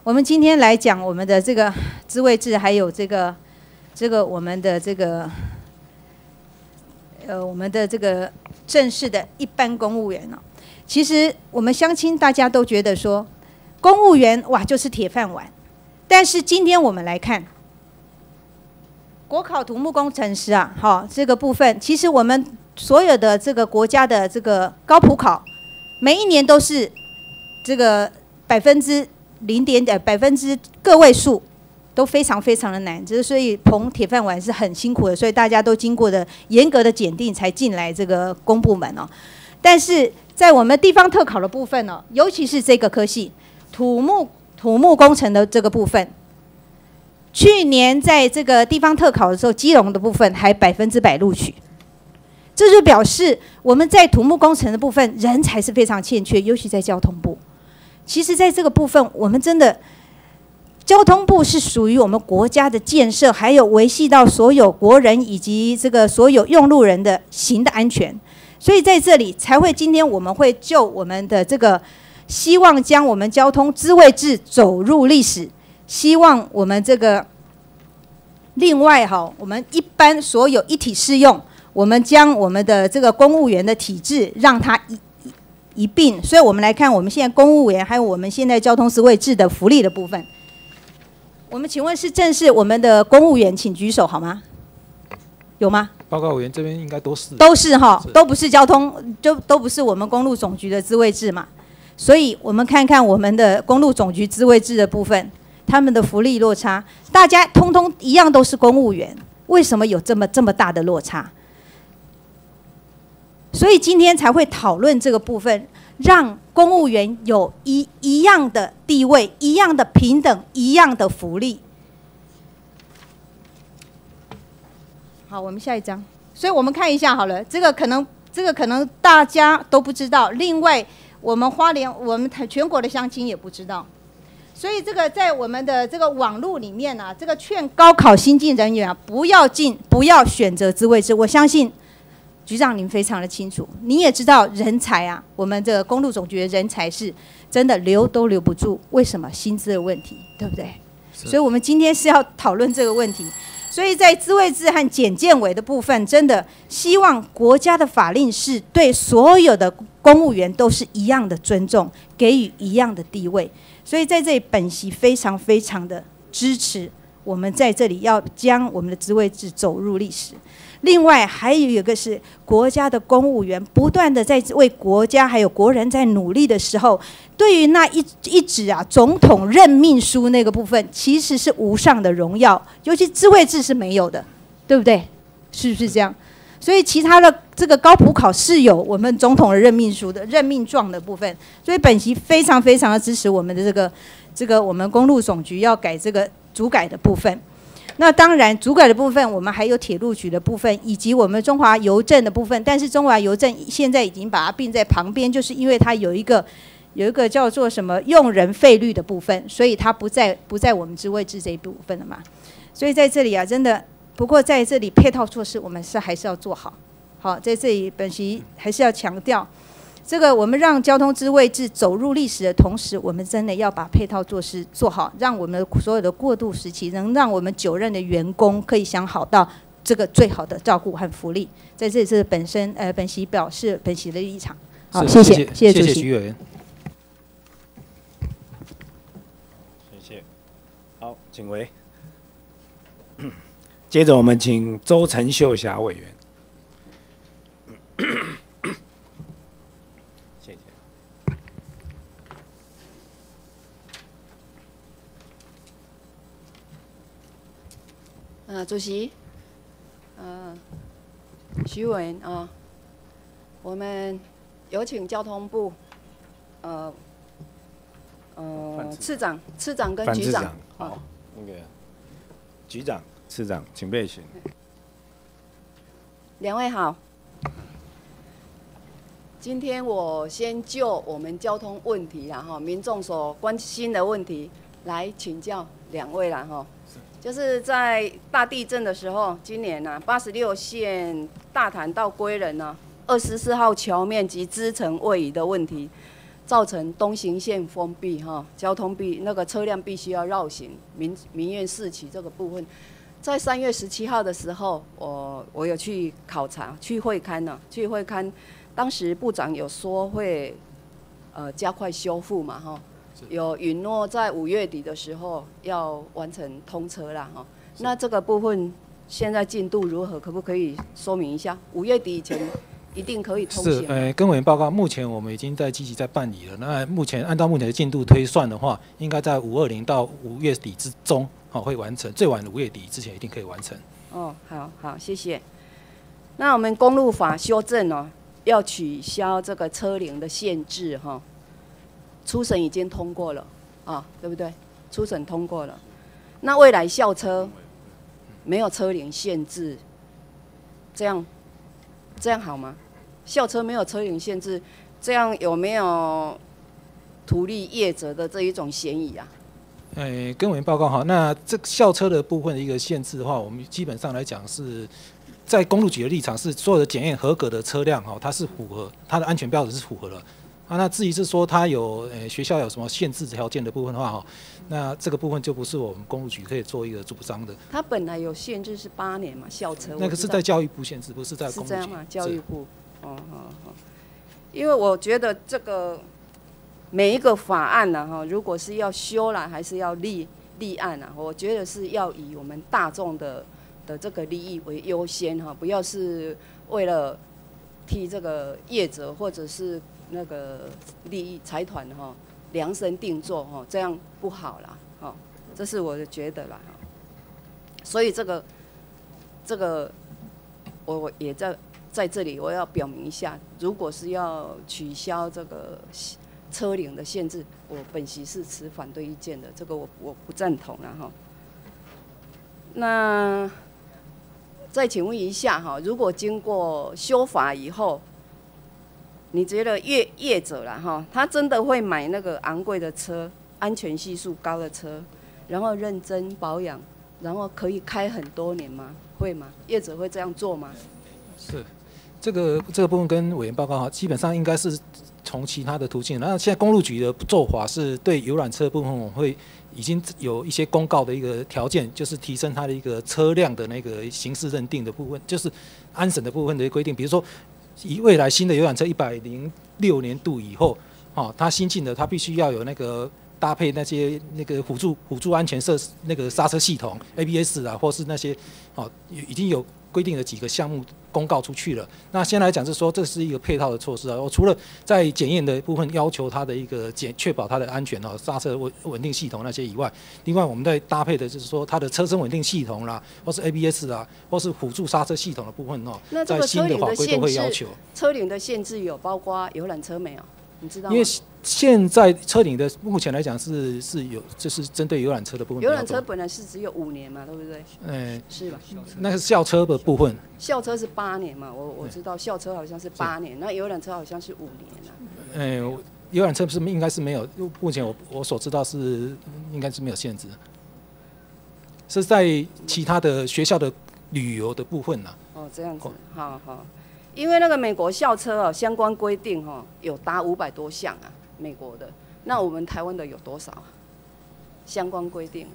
Speaker 28: 我们今天来讲我们的这个自卫制，还有这个这个我们的这个呃我们的这个正式的一般公务员呢、其实我们乡亲大家都觉得说，公务员哇就是铁饭碗，但是今天我们来看。国考土木工程师啊，好，这个部分其实我们所有的这个国家的这个高普考，每一年都是这个百分之零点呃百分之个位数都非常非常的难，就是所以捧铁饭碗是很辛苦的，所以大家都经过的严格的检定才进来这个公部门哦。但是在我们地方特考的部分呢、尤其是这个科系土木土木工程的这个部分，去年在这个地方特考的时候，基隆的部分还百分之百录取。这就表示我们在土木工程的部分人才是非常欠缺，尤其在交通部。其实，在这个部分，我们真的交通部是属于我们国家的建设，还有维系到所有国人以及这个所有用路人的行的安全。所以在这里才会，今天我们会就我们的这个希望将我们交通资位制走入历史，希望我们这个另外哈，我们一般所有一体适用，我们将我们的这个公务员的体制让它一一一并。所以我们来看我们现在公务员还有我们现在交通司位制的福利的部分。我们请问是正式我们的公务员，请举手好吗？有吗？
Speaker 6: 报告委员这边应该都是
Speaker 28: 都是哈，都不是交通，就都不是我们公路总局的资位制嘛。所以我们看看我们的公路总局资位制的部分，他们的福利落差，大家通通一样都是公务员，为什么有这么这么大的落差？所以今天才会讨论这个部分，让公务员有一一样的地位、一样的平等、一样的福利。好，我们下一章。所以我们看一下好了，这个可能这个可能大家都不知道，另外我们花莲我们全国的乡亲也不知道。所以这个在我们的这个网络里面啊，这个劝高考新进人员啊，不要进，不要选择职位制。我相信局长您非常的清楚，你也知道人才啊，我们这个公路总局的人才是真的留都留不住，为什么薪资的问题，对不对？所以我们今天是要讨论这个问题。所以在资位制和检建委的部分，真的希望国家的法令是对所有的公务员都是一样的尊重，给予一样的地位。所以在这里，本席非常非常的支持我们在这里要将我们的资位制走入历史。另外还有一个是国家的公务员不断的在为国家还有国人在努力的时候，对于那一一纸啊总统任命书那个部分，其实是无上的荣耀，尤其智慧制是没有的，对不对？是不是这样？所以其他的这个高普考是有我们总统的任命书的任命状的部分，所以本席非常非常的支持我们的这个这个我们公路总局要改这个主改的部分。那当然，主改的部分，我们还有铁路局的部分，以及我们中华邮政的部分。但是中华邮政现在已经把它并在旁边，就是因为它有一个有一个叫做什么用人费率的部分，所以它不在不在我们职位制这一部分了嘛。所以在这里啊，真的，不过在这里配套措施，我们是还是要做好。好，在这里本席还是要强调，这个我们让交通之位置走入历史的同时，我们真的要把配套措施做好，让我们的所有的过渡时期能让我们九任的员工可以享好到这个最好的照顾和福利。在这里是本身呃本席表示本席的立场。好，谢谢
Speaker 6: 谢
Speaker 28: 谢主席。
Speaker 6: 谢徐委员。
Speaker 2: 谢谢。好，请回。接着我们请周陈秀霞委员。谢谢。
Speaker 29: 呃，主席，呃，徐委员啊，我们有请交通部，呃，呃
Speaker 2: 范，次
Speaker 29: 次长、次长跟局长，，
Speaker 2: 好，那个局长、次长，请备询。
Speaker 29: 两位好。今天我先就我们交通问题然后，民众所关心的问题来请教两位了哈。就是在大地震的时候，今年呢、八十六线大潭到归仁呢、二十四号桥面及支撑位移的问题，造成东行线封闭哈，交通必那个车辆必须要绕行，民民怨四起这个部分。在三月十七号的时候，我我有去考察，去会勘呢、去会勘，当时部长有说会，呃，加快修复嘛，哈，有允诺在五月底的时候要完成通车啦，哈。那这个部分现在进度如何？可不可以说明一下？五月底以前一定可以通
Speaker 6: 是，
Speaker 29: 行？
Speaker 6: 呃，跟委员报告，目前我们已经在积极在办理了。那目前按照目前的进度推算的话，应该在五二零到五月底之中，好、会完成，最晚五月底之前一定可以完成。
Speaker 29: 哦，好好，谢谢。那我们公路法修正哦，要取消这个车龄的限制哈、初审已经通过了啊，对不对？初审通过了，那未来校车没有车龄限制，这样这样好吗？校车没有车龄限制，这样有没有图利业者的这一种嫌疑啊？
Speaker 6: 哎，跟委员报告哈，那这个校车的部分的一个限制的话，我们基本上来讲是在公路局的立场是所有的检验合格的车辆哈，它是符合它的安全标准是符合了。啊，那至于是说他有呃学校有什么限制条件的部分的话哈，那这个部分就不是我们公路局可以做一个主张的。
Speaker 29: 它本来有限制是八年嘛，校车
Speaker 6: 那个是在教育部限制，不是在公路局。
Speaker 29: 是这样吗？教育部，哦哦哦，因为我觉得这个每一个法案呢、哈，如果是要修了，还是要立立案啊，我觉得是要以我们大众的的这个利益为优先哈，不要是为了替这个业者或者是那个利益财团哈量身定做哈，这样不好啦，哈，这是我的觉得啦，哈，所以这个这个我我也在在这里我要表明一下，如果是要取消这个车龄的限制，我本席是持反对意见的，这个我我不赞同了哈。那再请问一下哈，如果经过修法以后，你觉得业业者了哈，他真的会买那个昂贵的车、安全系数高的车，然后认真保养，然后可以开很多年吗？会吗？业者会这样做吗？
Speaker 6: 是，这个这个部分跟委员报告哈，基本上应该是从其他的途径。那现在公路局的做法是对游览车部分，我会已经有一些公告的一个条件，就是提升它的一个车辆的那个刑事认定的部分，就是安审的部分的规定。比如说，以未来新的游览车一百零六年度以后，哦，它新进的它必须要有那个。搭配那些那个辅助辅助安全设施那个刹车系统 ABS 啊，或是那些哦已经有规定的几个项目公告出去了。那先来讲是说这是一个配套的措施啊。我除了在检验的部分要求它的一个检确保它的安全哦，刹车稳稳定系统那些以外，另外我们在搭配的就是说它的车身稳定系统啦，或是 ABS 啊，或是辅助刹车系统的部分哦，在新的法规都会要求。，
Speaker 29: 车龄的限制有包括游览车没有？你知道吗？
Speaker 6: 因为现在车顶的目前来讲是是有，就是针对游览车的部分。
Speaker 29: 游览车本来是只有五年嘛，对不对？
Speaker 6: 嗯，
Speaker 29: 是吧？
Speaker 6: 那个是校车的部分，
Speaker 29: 校车是八年嘛，我我知道校车好像是八年，那游览车好像是五年啊。
Speaker 6: 嗯，游览车是应该是没有，目前我我所知道是应该是没有限制，是在其他的学校的旅游的部分呢、
Speaker 29: 哦，这样子，好好，因为那个美国校车哦，相关规定哦，有达五百多项啊，美国的。那我们台湾的有多少啊？相关规定，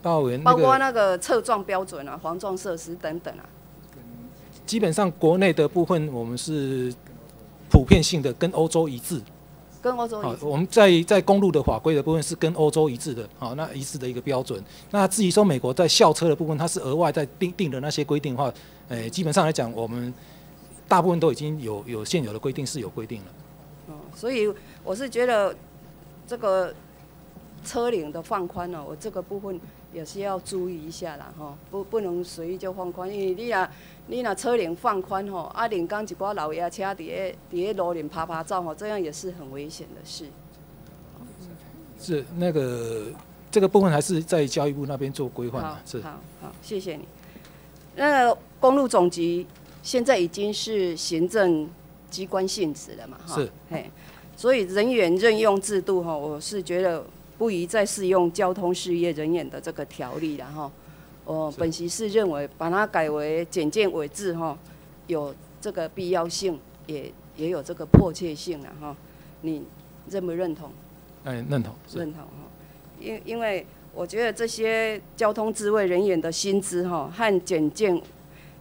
Speaker 29: 包括那个侧撞标准啊、防撞设施等等啊。
Speaker 6: 基本上国内的部分，我们是普遍性的跟欧洲一致。
Speaker 29: 跟欧洲一致。
Speaker 6: 我们在在公路的法规的部分是跟欧洲一致的，好，那一致的一个标准。那至于说美国在校车的部分，它是额外在定定的那些规定的话，诶，基本上来讲，我们大部分都已经有有现有的规定是有规定了。
Speaker 29: 哦，所以我是觉得这个车龄的放宽哦，我这个部分也是要注意一下啦，哈，不不能随意就放宽，因为你啊。你那车龄放宽吼，啊，连刚一挂老爷车伫咧伫咧路边拍拍照吼，这样也是很危险的事。
Speaker 6: 是那个这个部分还是在教育部那边做规划是。
Speaker 29: 好好，谢谢你。那个公路总局现在已经是行政机关性质了嘛？哈。
Speaker 6: 是。
Speaker 29: 嘿，所以人员任用制度哈，我是觉得不宜再适用交通事业人员的这个条例了哈。我本席是认为把它改为简介委制哈，有这个必要性，也也有这个迫切性了哈。你认不认同？
Speaker 6: 哎，认同。
Speaker 29: 认同哈，因因为我觉得这些交通职位人员的薪资哈，和简介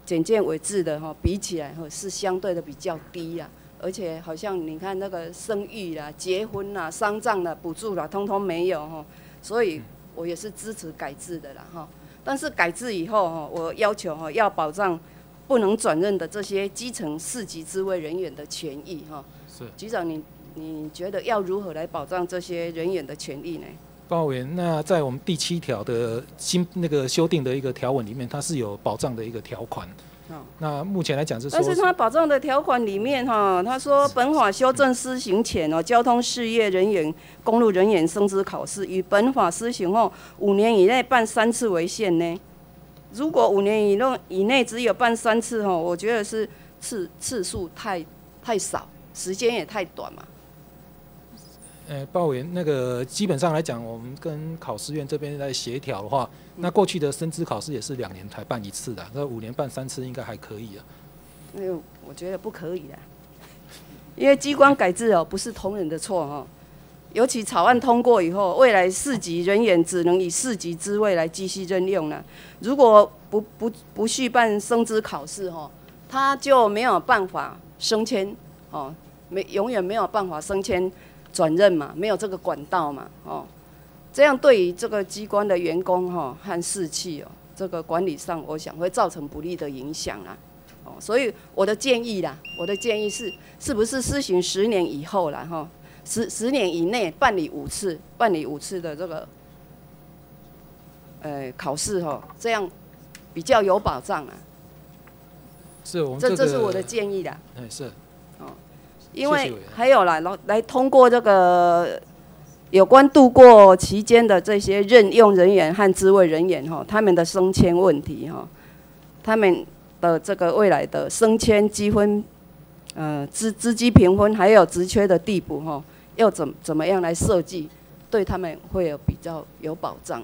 Speaker 29: 简介为制的哈比起来哈，是相对的比较低呀。而且好像你看那个生育啦、结婚啦、丧葬啦、补助啦，通通没有哈。所以我也是支持改制的啦哈。但是改制以后哈，我要求哈要保障不能转任的这些基层市级职位人员的权益哈。
Speaker 6: 是。
Speaker 29: 局长，你你觉得要如何来保障这些人员的权益呢？
Speaker 6: 报告员，那在我们第七条的新那个修订的一个条文里面，它是有保障的一个条款。那目前来讲是，
Speaker 29: 但是它保障的条款里面哈，他说本法修正施行前哦，交通事业人员、公路人员升职考试与本法施行后五年以内办三次为限呢。如果五年以内以内只有办三次哈，我觉得是次次数太太少，时间也太短嘛。
Speaker 6: 呃，报员那个基本上来讲，我们跟考试院这边在协调的话，那过去的升资考试也是两年才办一次的，那五年办三次应该还可以啊。
Speaker 29: 哎呦，我觉得不可以的，因为机关改制哦，不是同仁的错哈。尤其草案通过以后，未来四级人员只能以四级职位来继续任用了。如果不不不续办升资考试哈，他就没有办法升迁哦，没永远没有办法升迁。转任嘛，没有这个管道嘛，哦，这样对于这个机关的员工哈和士气哦，这个管理上，我想会造成不利的影响啦，哦，所以我的建议啦，我的建议是，是不是施行十年以后啦哈，十十年以内办理五次，办理五次的这个，呃，考试哈，这样比较有保障啊。
Speaker 6: 是我们这
Speaker 29: 这是我的建议的。
Speaker 6: 哎，是。
Speaker 29: 因为还有啦来来通过这个有关度过期间的这些任用人员和职位人员哈，他们的升迁问题哈，他们的这个未来的升迁积分，呃，资资金评分还有职缺的地步哈，要怎怎么样来设计，对他们会有比较有保障。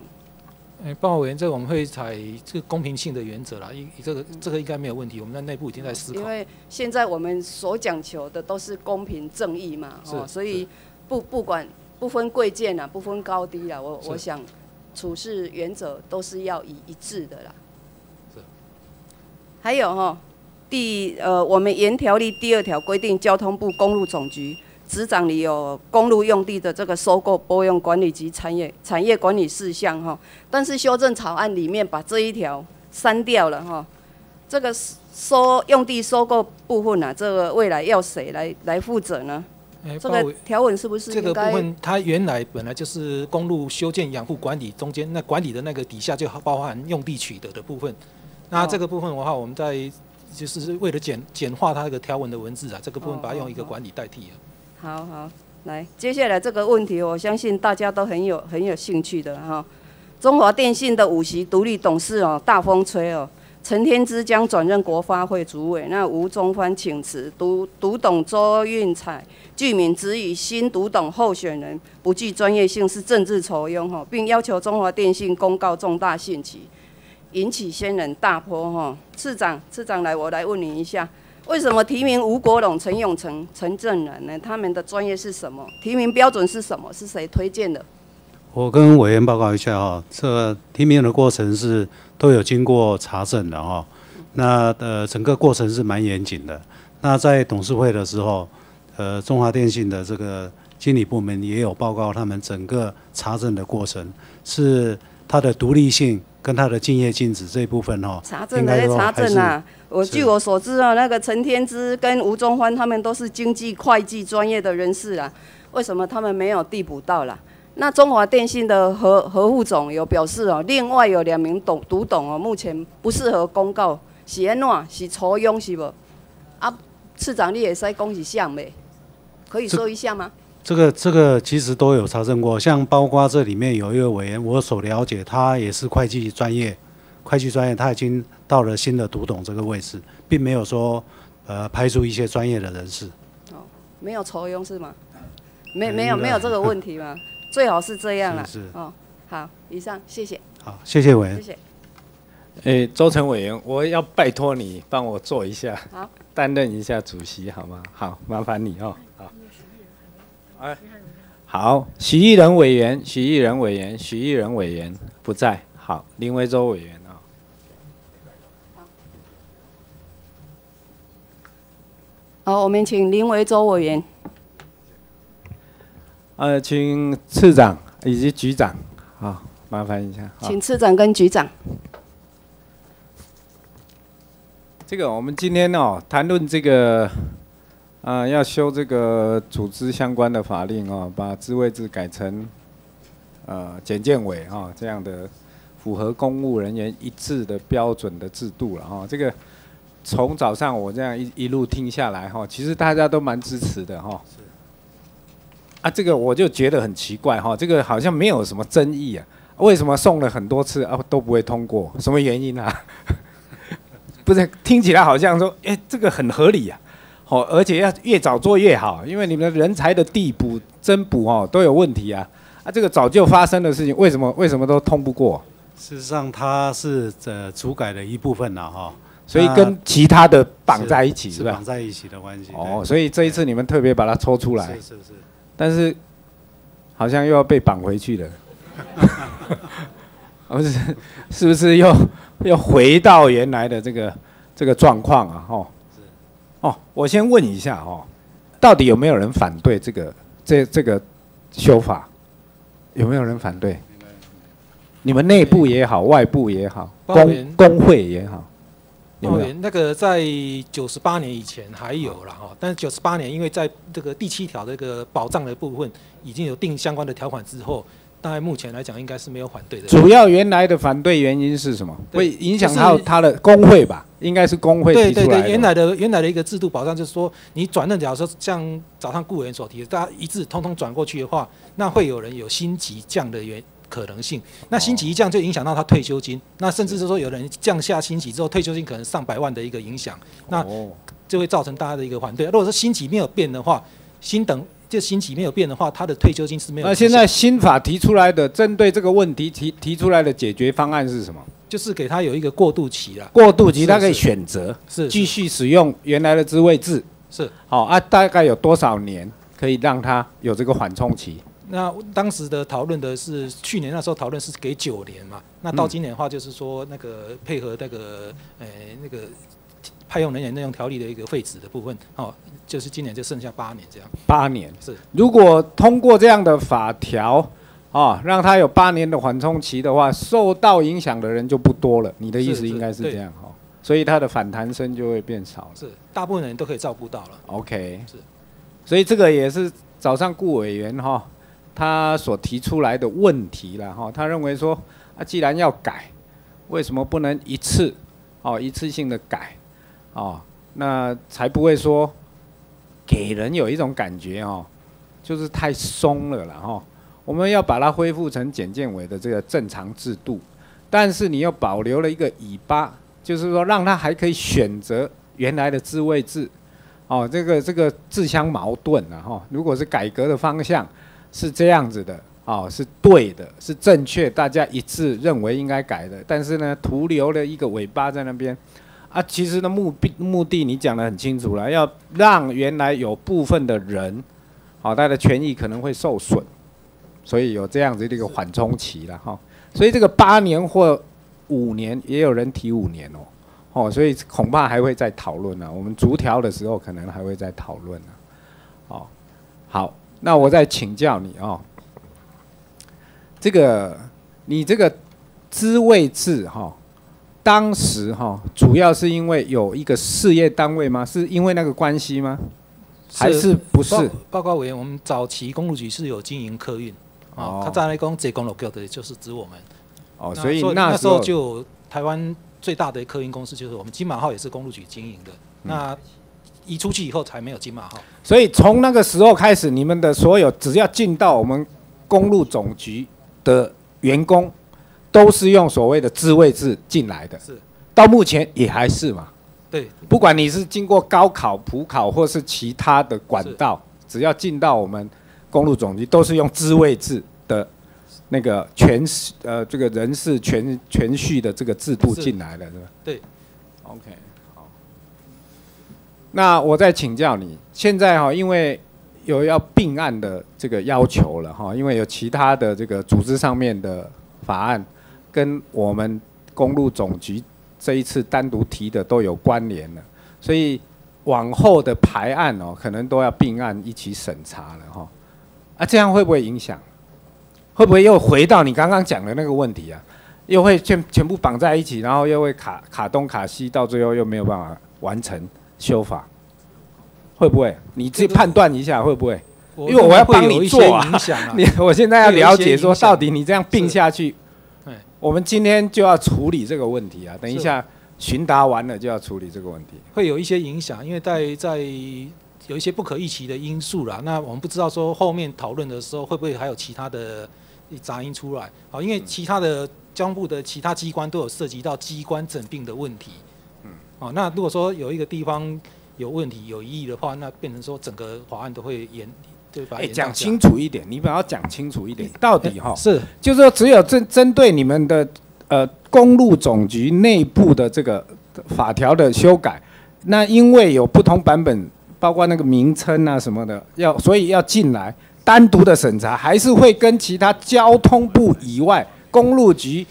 Speaker 6: 哎，报告委员，这个我们会采这个公平性的原则啦，一这个这个应该没有问题，我们在内部已经在思考。
Speaker 29: 因为现在我们所讲求的都是公平正义嘛，哦，所以不不管不分贵贱啊，不分高低啦，我我想处事原则都是要以一致的啦。是。还有哈，第呃，我们原条例第二条规定，交通部公路总局。执掌里有公路用地的这个收购、拨用、管理及产业产业管理事项哈，但是修正草案里面把这一条删掉了哈。这个收用地收购部分啊，这个未来要谁来来负责呢？这个条文是不是
Speaker 6: 这个部分？它原来本来就是公路修建、养护、管理中间那管理的那个底下就包含用地取得的部分。那这个部分的话，我们在就是为了简简化它那个条文的文字啊，这个部分把它用一个管理代替啊。
Speaker 29: 好好，来，接下来这个问题，我相信大家都很有很有兴趣的哈。中华电信的五席独立董事哦，大风吹哦，陈天之将转任国发会主委，那吴宗藩请辞，独独董周运彩据名质疑新独董候选人不具专业性，是政治酬庸哈，并要求中华电信公告重大信息，引起轩然大波哈。次长，次长来，我来问你一下。为什么提名吴国龙、陈永成、陈正然呢？他们的专业是什么？提名标准是什么？是谁推荐的？
Speaker 4: 我跟委员报告一下哈，这提名的过程是都有经过查证的哈。那呃，整个过程是蛮严谨的。那在董事会的时候，呃，中华电信的这个经理部门也有报告他们整个查证的过程，是它的独立性跟它的敬业禁止这一部分哈。
Speaker 29: 查证的查证啊！我据我所知啊，那个陈天之跟吴宗欢他们都是经济会计专业的人士啊，为什么他们没有递补到了？那中华电信的何何副总有表示哦，另外有两名董独董哦，目前不适合公告，是安怎？是抽佣是不？啊，市长你也使讲是项没？可以说一下吗？
Speaker 4: 这个这个其实都有查证过，像包括这里面有一个委员，我所了解他也是会计专业，会计专业他已经。到了新的读懂这个位置，并没有说，呃，排除一些专业的人士。
Speaker 29: 哦，没有抽佣是吗？没没有没有这个问题吗？最好是这样了。
Speaker 4: 是。
Speaker 29: 哦，好，以上谢谢。
Speaker 4: 好，谢谢委员。
Speaker 29: 谢谢。
Speaker 2: 诶，周成委员，我要拜托你帮我做一下，
Speaker 29: 好，
Speaker 2: 担任一下主席好吗？好，麻烦你哦。好。哎，好，许毅仁委员，许毅仁委员，许毅仁委员不在。好，林维洲委员。
Speaker 29: 好，我们请林维洲委员。
Speaker 2: 呃，请次长以及局长，好，麻烦一下。
Speaker 29: 请次长跟局长。
Speaker 2: 这个我们今天哦，谈论这个，啊，要修这个组织相关的法令哦，把职位制改成，呃，检建委啊这样的符合公务人员一致的标准的制度了哈，这个。从早上我这样一一路听下来哈，其实大家都蛮支持的哈。啊，这个我就觉得很奇怪哈，这个好像没有什么争议啊，为什么送了很多次啊都不会通过？什么原因啊？不是，听起来好像说，哎，这个很合理呀，好，而且要越早做越好，因为你们人才的递补、增补哦都有问题啊。啊，这个早就发生的事情，为什么为什么都通不过？
Speaker 4: 事实上，它是呃主改的一部分了哈。
Speaker 2: 所以跟其他的绑在一起是吧？
Speaker 4: 绑在一起的关系。
Speaker 2: 哦，所以这一次你们特别把它抽出来。
Speaker 4: 是是是。
Speaker 2: 但是好像又要被绑回去了。不 是，是不是又又回到原来的这个这个状况啊？哦。哦，我先问一下哦，到底有没有人反对这个这这个修法？有没有人反对？你们内部也好，外部也好，工工会也好。
Speaker 6: 那个在九十八年以前还有了哈，但是九十八年因为在这个第七条这个保障的部分已经有定相关的条款之后，大概目前来讲应该是没有反对的。
Speaker 2: 主要原来的反对原因是什么？会影响到他的工会吧？应该是工会提出来的。
Speaker 6: 对对对，原来的原来的一个制度保障就是说，你转任，假如说像早上雇员所提的，大家一致通通转过去的话，那会有人有薪级降的原。可能性，那星级一降就影响到他退休金，那甚至是说有人降下星级之后，退休金可能上百万的一个影响，那就会造成大家的一个反对。如果说星级没有变的话，新等就薪级没有变的话，他的退休金是没有。
Speaker 2: 那现在新法提出来的针对这个问题提提出来的解决方案是什么？
Speaker 6: 就是给他有一个过渡期了。
Speaker 2: 过渡期他可以选择是继续使用原来的职位制
Speaker 6: 是
Speaker 2: 好啊，大概有多少年可以让他有这个缓冲期？
Speaker 6: 那当时的讨论的是去年那时候讨论是给九年嘛，那到今年的话就是说那个配合那个呃那个派用人员内用条例的一个废止的部分，哦，就是今年就剩下八年这样。
Speaker 2: 八年
Speaker 6: 是，
Speaker 2: 如果通过这样的法条，啊，让他有八年的缓冲期的话，受到影响的人就不多了。你的意思应该是这样哈，所以他的反弹声就会变少。
Speaker 6: 是，大部分人都可以照顾到了。
Speaker 2: OK，
Speaker 6: 是，
Speaker 2: 所以这个也是早上顾委员哈。他所提出来的问题了哈，他认为说啊，既然要改，为什么不能一次哦一次性的改哦，那才不会说给人有一种感觉哦，就是太松了了哈。我们要把它恢复成简建委的这个正常制度，但是你又保留了一个尾巴，就是说让他还可以选择原来的自卫制哦，这个这个自相矛盾了哈。如果是改革的方向。是这样子的，哦，是对的，是正确，大家一致认为应该改的。但是呢，徒留了一个尾巴在那边，啊，其实的目的目的你讲的很清楚了，要让原来有部分的人，好、他的权益可能会受损，所以有这样子的一个缓冲期了哈。所以这个八年或五年，也有人提五年哦，哦，所以恐怕还会再讨论呢。我们逐条的时候可能还会再讨论呢。哦，好，那我再请教你哦，这个你这个资位制哈、当时哈、主要是因为有一个事业单位吗？是因为那个关系吗？还是不是？
Speaker 6: 报报告委员，我们早期公路局是有经营客运，
Speaker 2: 哦
Speaker 6: 啊，他在那公这公路局的就是指我们。
Speaker 2: 哦，所以
Speaker 6: 那时候就台湾最大的客运公司就是我们金马号也是公路局经营的。
Speaker 2: 嗯
Speaker 6: 那移出去以后才没有金马号。
Speaker 2: 所以从那个时候开始，你们的所有只要进到我们公路总局的员工，都是用所谓的资位制进来的。
Speaker 6: 是。
Speaker 2: 到目前也还是嘛。
Speaker 6: 对。
Speaker 2: 不管你是经过高考、普考或是其他的管道，只要进到我们公路总局，都是用资位制的那个全呃这个人事全全序的这个制度进来的，是吧？
Speaker 6: 对。
Speaker 2: OK，好。那我再请教你，现在哈、因为有要并案的这个要求了哈、因为有其他的这个组织上面的法案跟我们公路总局这一次单独提的都有关联了，所以往后的排案哦，可能都要并案一起审查了哈、啊，这样会不会影响？会不会又回到你刚刚讲的那个问题啊？又会全全部绑在一起，然后又会卡卡东卡西，到最后又没有办法完成修法，会不会？你自己判断一下会不会？因为我要帮你做啊 你 我现在要了解说，到底你这样并下去
Speaker 6: 对，
Speaker 2: 我们今天就要处理这个问题啊。等一下询答完了就要处理这个问题。
Speaker 6: 会有一些影响，因为在在有一些不可预期的因素啦。那我们不知道说后面讨论的时候会不会还有其他的杂音出来。好，因为其他的交通部的其他机关都有涉及到机关整并的问题。
Speaker 2: 嗯，
Speaker 6: 好，那如果说有一个地方有问题有异议的话，那变成说整个法案都会延，对吧？
Speaker 2: 哎，讲清楚一点，你把它讲清楚一点，到底哈
Speaker 6: 是，
Speaker 2: 就是说只有针针对你们的呃公路总局内部的这个法条的修改，那因为有不同版本，包括那个名称啊什么的，要所以要进来单独的审查，还是会跟其他交通部以外、公路局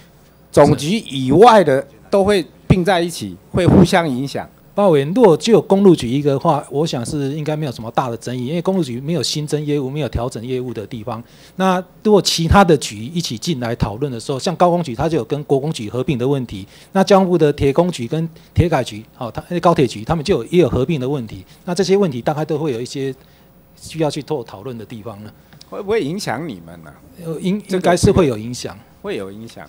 Speaker 2: 总局以外的都会并在一起，会互相影响。
Speaker 6: 包委员，如果只有公路局一个的话，我想是应该没有什么大的争议，因为公路局没有新增业务、没有调整业务的地方。那如果其他的局一起进来讨论的时候，像高工局，它就有跟国工局合并的问题；那交通部的铁工局跟铁改局，哦，它高铁局，他们就有也有合并的问题。那这些问题大概都会有一些需要去做讨论的地方呢。
Speaker 2: 会不会影响你们呢、
Speaker 6: 呃，应
Speaker 2: 这个
Speaker 6: 应该是会有影响。
Speaker 2: 会有影响。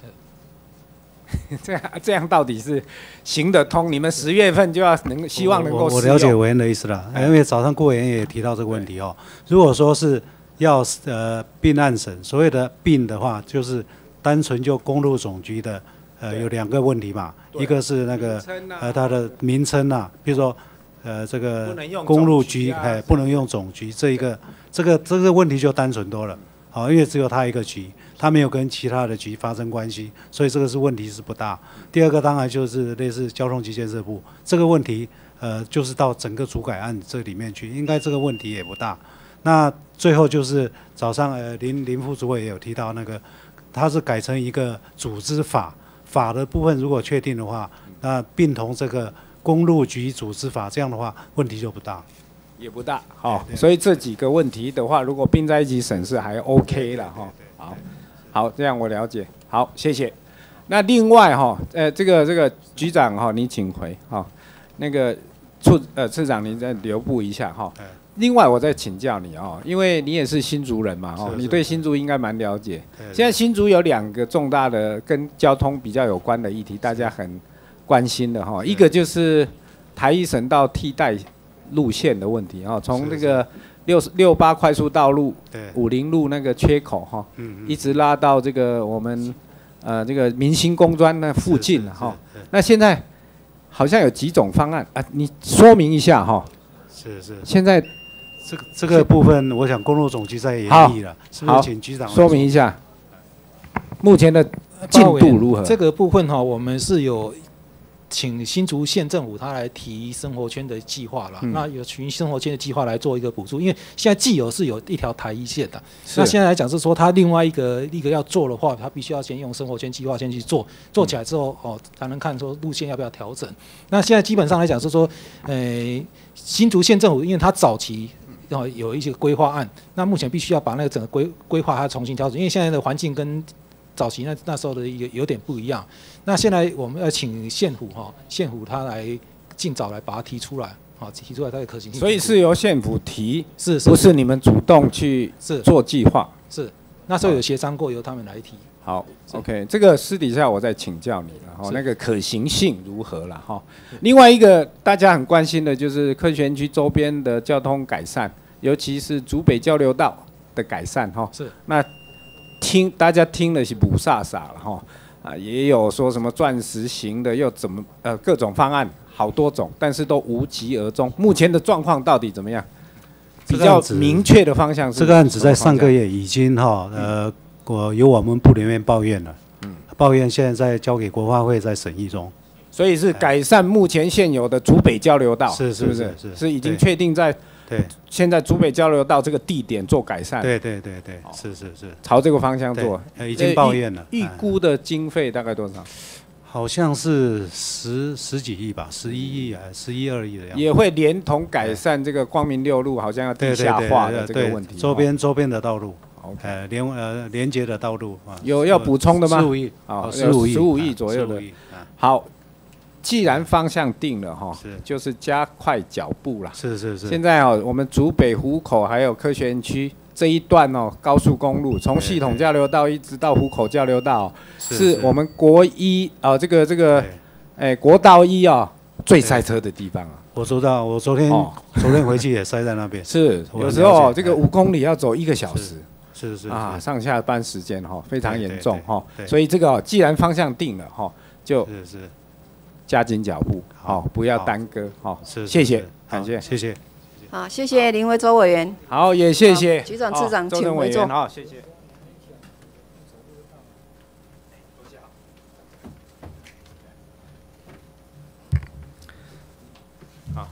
Speaker 2: 这样这样到底是行得通？你们十月份就要能希望能够
Speaker 4: 我我了解委员的意思了，
Speaker 2: 哎。
Speaker 4: 因为早上顾委员也提到这个问题哦。如果说是要呃并案审，所谓的并的话，就是单纯就公路总局的呃有两个问题嘛，一个是那个呃它的名称啊，比如说呃这个公路
Speaker 2: 局
Speaker 4: 哎不能用总局这一个这个这个问题就单纯多了。好，因为只有他一个局，它没有跟其他的局发生关系，所以这个是问题是不大。第二个当然就是类似交通局建设部这个问题，呃，就是到整个主改案这里面去，应该这个问题也不大。那最后就是早上呃林林副主委也有提到那个，它是改成一个组织法，法的部分如果确定的话，那并同这个公路局组织法，这样的话问题就不大。
Speaker 2: 也不大，好、所以这几个问题的话，如果并在一起审视还 OK 了哈。好，好，这样我了解。好，谢谢。那另外哈，呃，这个这个局长哈，你请回哈。那个处呃次长，您再留步一下哈。另外，我再请教你哦，因为你也是新竹人嘛哦，你对新竹应该蛮了解。现在新竹有两个重大的跟交通比较有关的议题，大家很关心的哈。一个就是台一省道替代路线的问题哈，从这个六十六八快速道路
Speaker 4: 对
Speaker 2: 五零路那个缺口哈，
Speaker 4: 嗯嗯
Speaker 2: 一直拉到这个我们呃这个明星工专那附近了哈。那现在好像有几种方案啊，你说明一下哈。
Speaker 4: 是是。
Speaker 2: 现在
Speaker 4: 这个这个部分，我想公路总局在研
Speaker 2: 好
Speaker 4: 议了，是不是请局长
Speaker 2: 说明一下目前的进度如何？
Speaker 6: 这个部分哈，我们是有请新竹县政府他来提生活圈的计划了。
Speaker 2: 嗯
Speaker 6: 那有群生活圈的计划来做一个补助，因为现在既有是有一条台一线的，那现在来讲是说他另外一个一个要做的话，他必须要先用生活圈计划先去做，做起来之后哦才能看说路线要不要调整。那现在基本上来讲是说，呃，新竹县政府因为它早期。哦，有一些规划案，那目前必须要把那个整个规规划它重新调整，因为现在的环境跟早期那那时候的有有点不一样。那现在我们要请县府哈，县府他来尽早来把它提出来，好提出来它的可行性。
Speaker 2: 所以是由县府提，
Speaker 6: 是是
Speaker 2: 不是你们主动去
Speaker 6: 是
Speaker 2: 做计划？
Speaker 6: 是那时候有协商过，由他们来提。
Speaker 2: 好，OK，这个私底下我再请教你了哈，
Speaker 6: 是
Speaker 2: 那个可行性如何了哈？另外一个大家很关心的就是科学园区周边的交通改善，尤其是竹北交流道的改善哈。
Speaker 6: 是。
Speaker 2: 那听大家听的是不飒飒了哈，啊，也有说什么钻石型的，又怎么呃各种方案好多种，但是都无疾而终。目前的状况到底怎么样？比较明确的方向是
Speaker 4: 这个案子在上个
Speaker 2: 月。
Speaker 4: 已经哈呃，我由我们部里面抱怨了，
Speaker 2: 嗯，
Speaker 4: 抱怨现在在交给国发会在审议中。
Speaker 2: 所以是改善目前现有的竹北交流道，
Speaker 4: 是是
Speaker 2: 不是
Speaker 4: 是
Speaker 2: 已经确定在
Speaker 4: 对
Speaker 2: 现在竹北交流道这个地点做改善，
Speaker 4: 对对对对，是是是，
Speaker 2: 朝这个方向做，
Speaker 4: 呃已经抱怨了
Speaker 2: 预估的经费大概多少？
Speaker 4: 好像是十十几亿吧，十一亿啊，十一二亿的样子。
Speaker 2: 也会连同改善这个光明六路，好像要地下化的这个问题。
Speaker 4: 周
Speaker 2: 哦
Speaker 4: 边周边的道路，呃连呃连接的道路啊，
Speaker 2: 有要补充的吗？
Speaker 4: 十五亿，
Speaker 2: 好，
Speaker 4: 十五亿，
Speaker 2: 十五亿
Speaker 4: 啊
Speaker 2: 左右的
Speaker 4: 啊。
Speaker 2: 好，既然方向定了哈，就是加快脚步啦。
Speaker 4: 是是是。
Speaker 2: 现在哦，我们竹北湖口还有科学园区这一段哦，高速公路从系统交流道一直到湖口交流道，
Speaker 4: 是是
Speaker 2: 是我们国一啊，这个这个，哎，国道一啊最塞车的地方啊。
Speaker 4: 我知道，我昨天
Speaker 2: 哦
Speaker 4: 昨天回去也塞在那边。
Speaker 2: 是，有时候这个五公里要走一个小时。
Speaker 4: 是是
Speaker 2: 啊，上下班时间哈非常严重哈，
Speaker 4: 对
Speaker 2: 所以这个哦既然方向定了哈，就是
Speaker 4: 是
Speaker 2: 加紧脚步，好，不要耽搁，好，谢谢
Speaker 4: 是是是，
Speaker 2: 感谢，
Speaker 4: 谢谢。
Speaker 29: 好，谢谢林维洲委员。
Speaker 2: 好，也谢谢
Speaker 29: 局长、
Speaker 2: 好
Speaker 29: 次长，请回座。
Speaker 2: 委员好，谢谢。好，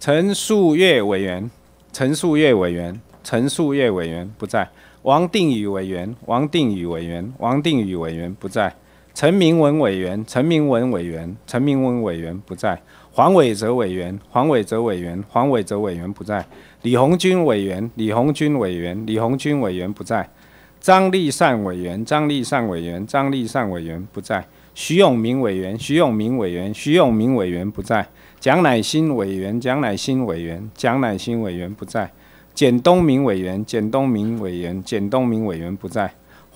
Speaker 2: 陈树月委员，陈树月委员，陈树月委员不在。王定宇委员，王定宇委员，王定宇委员不在。陈明文委员，陈明文委员，陈明文委员不在。黄伟哲委员，黄伟哲委员，黄伟哲委员不在。李红军委员，李红军委员，李红军委员不在。张立善委员，张立善委员，张立善委员不在。徐永明委员，徐永明委员，徐永明委员不在。蒋乃新委员，蒋乃新委员，蒋乃新委员不在。简东明委员，简东明委员，简东明委员不在。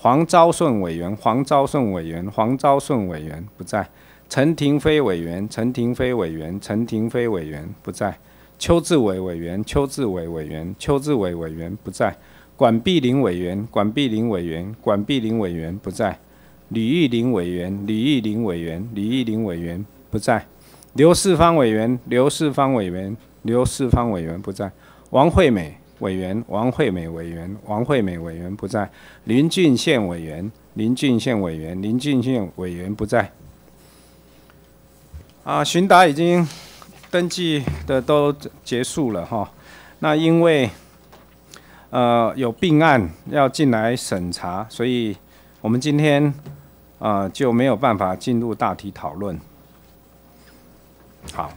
Speaker 2: 黄昭顺委员，黄昭顺委员，黄昭顺委员不在。陈廷飞委员，陈廷飞委员，陈廷飞委员不在。邱志伟委员，邱志伟委员，邱志伟委员不在。管碧林委员，管碧林委员，管碧林委员不在。吕玉玲委员，吕玉玲委员，吕玉玲委员不在。刘世芳委员，刘世芳委员，刘世芳委员不在。王惠美委员，王惠美委员，王惠美委员不在。林俊宪委员，林俊宪委员，林俊宪委员不在。啊，询答已经登记的都结束了哈。那因为呃有病案要进来审查，所以我们今天呃就没有办法进入大体讨论。好，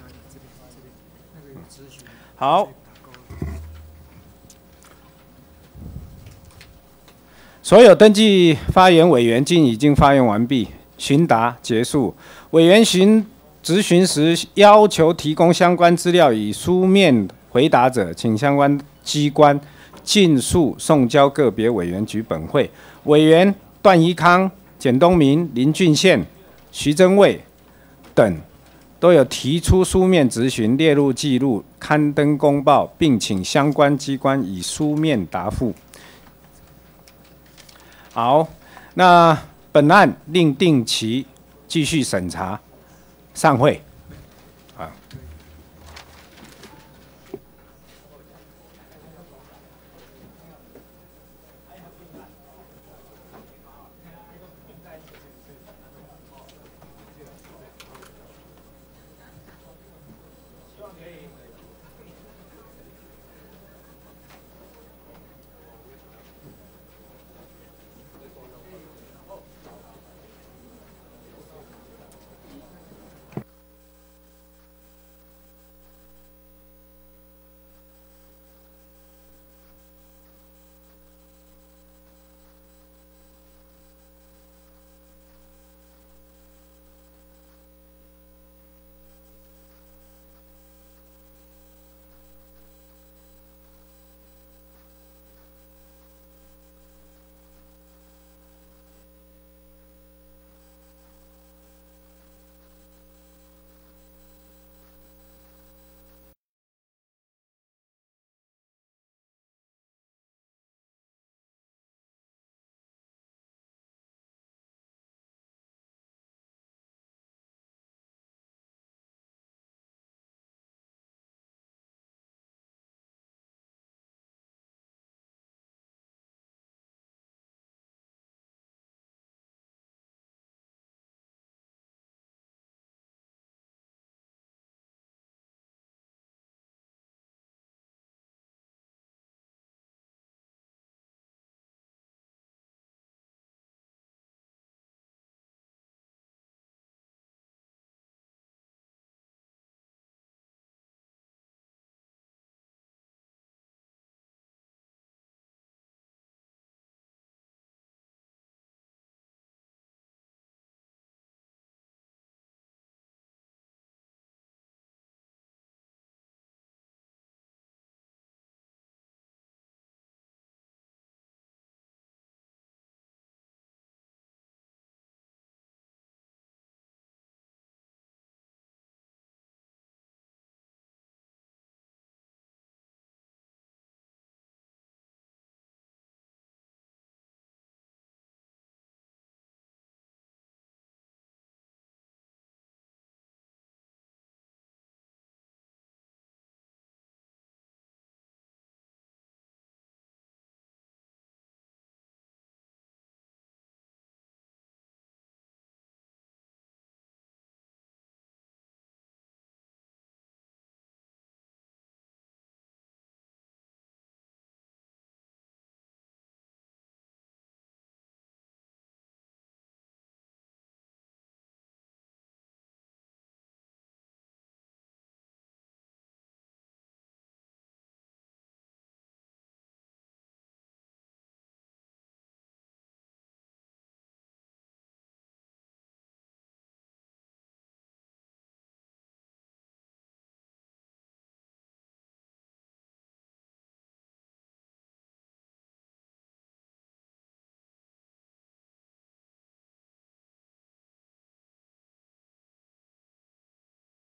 Speaker 2: 好。所有登记发言委员均已经发言完毕，询答结束。委员询质询时要求提供相关资料以书面回答者，请相关机关尽速送交个别委员局本会。委员段宜康、简东明、林俊宪、徐增卫等都有提出书面质询，列入记录，刊登公报，并请相关机关以书面答复。好，那本案另定期继续审查，散会。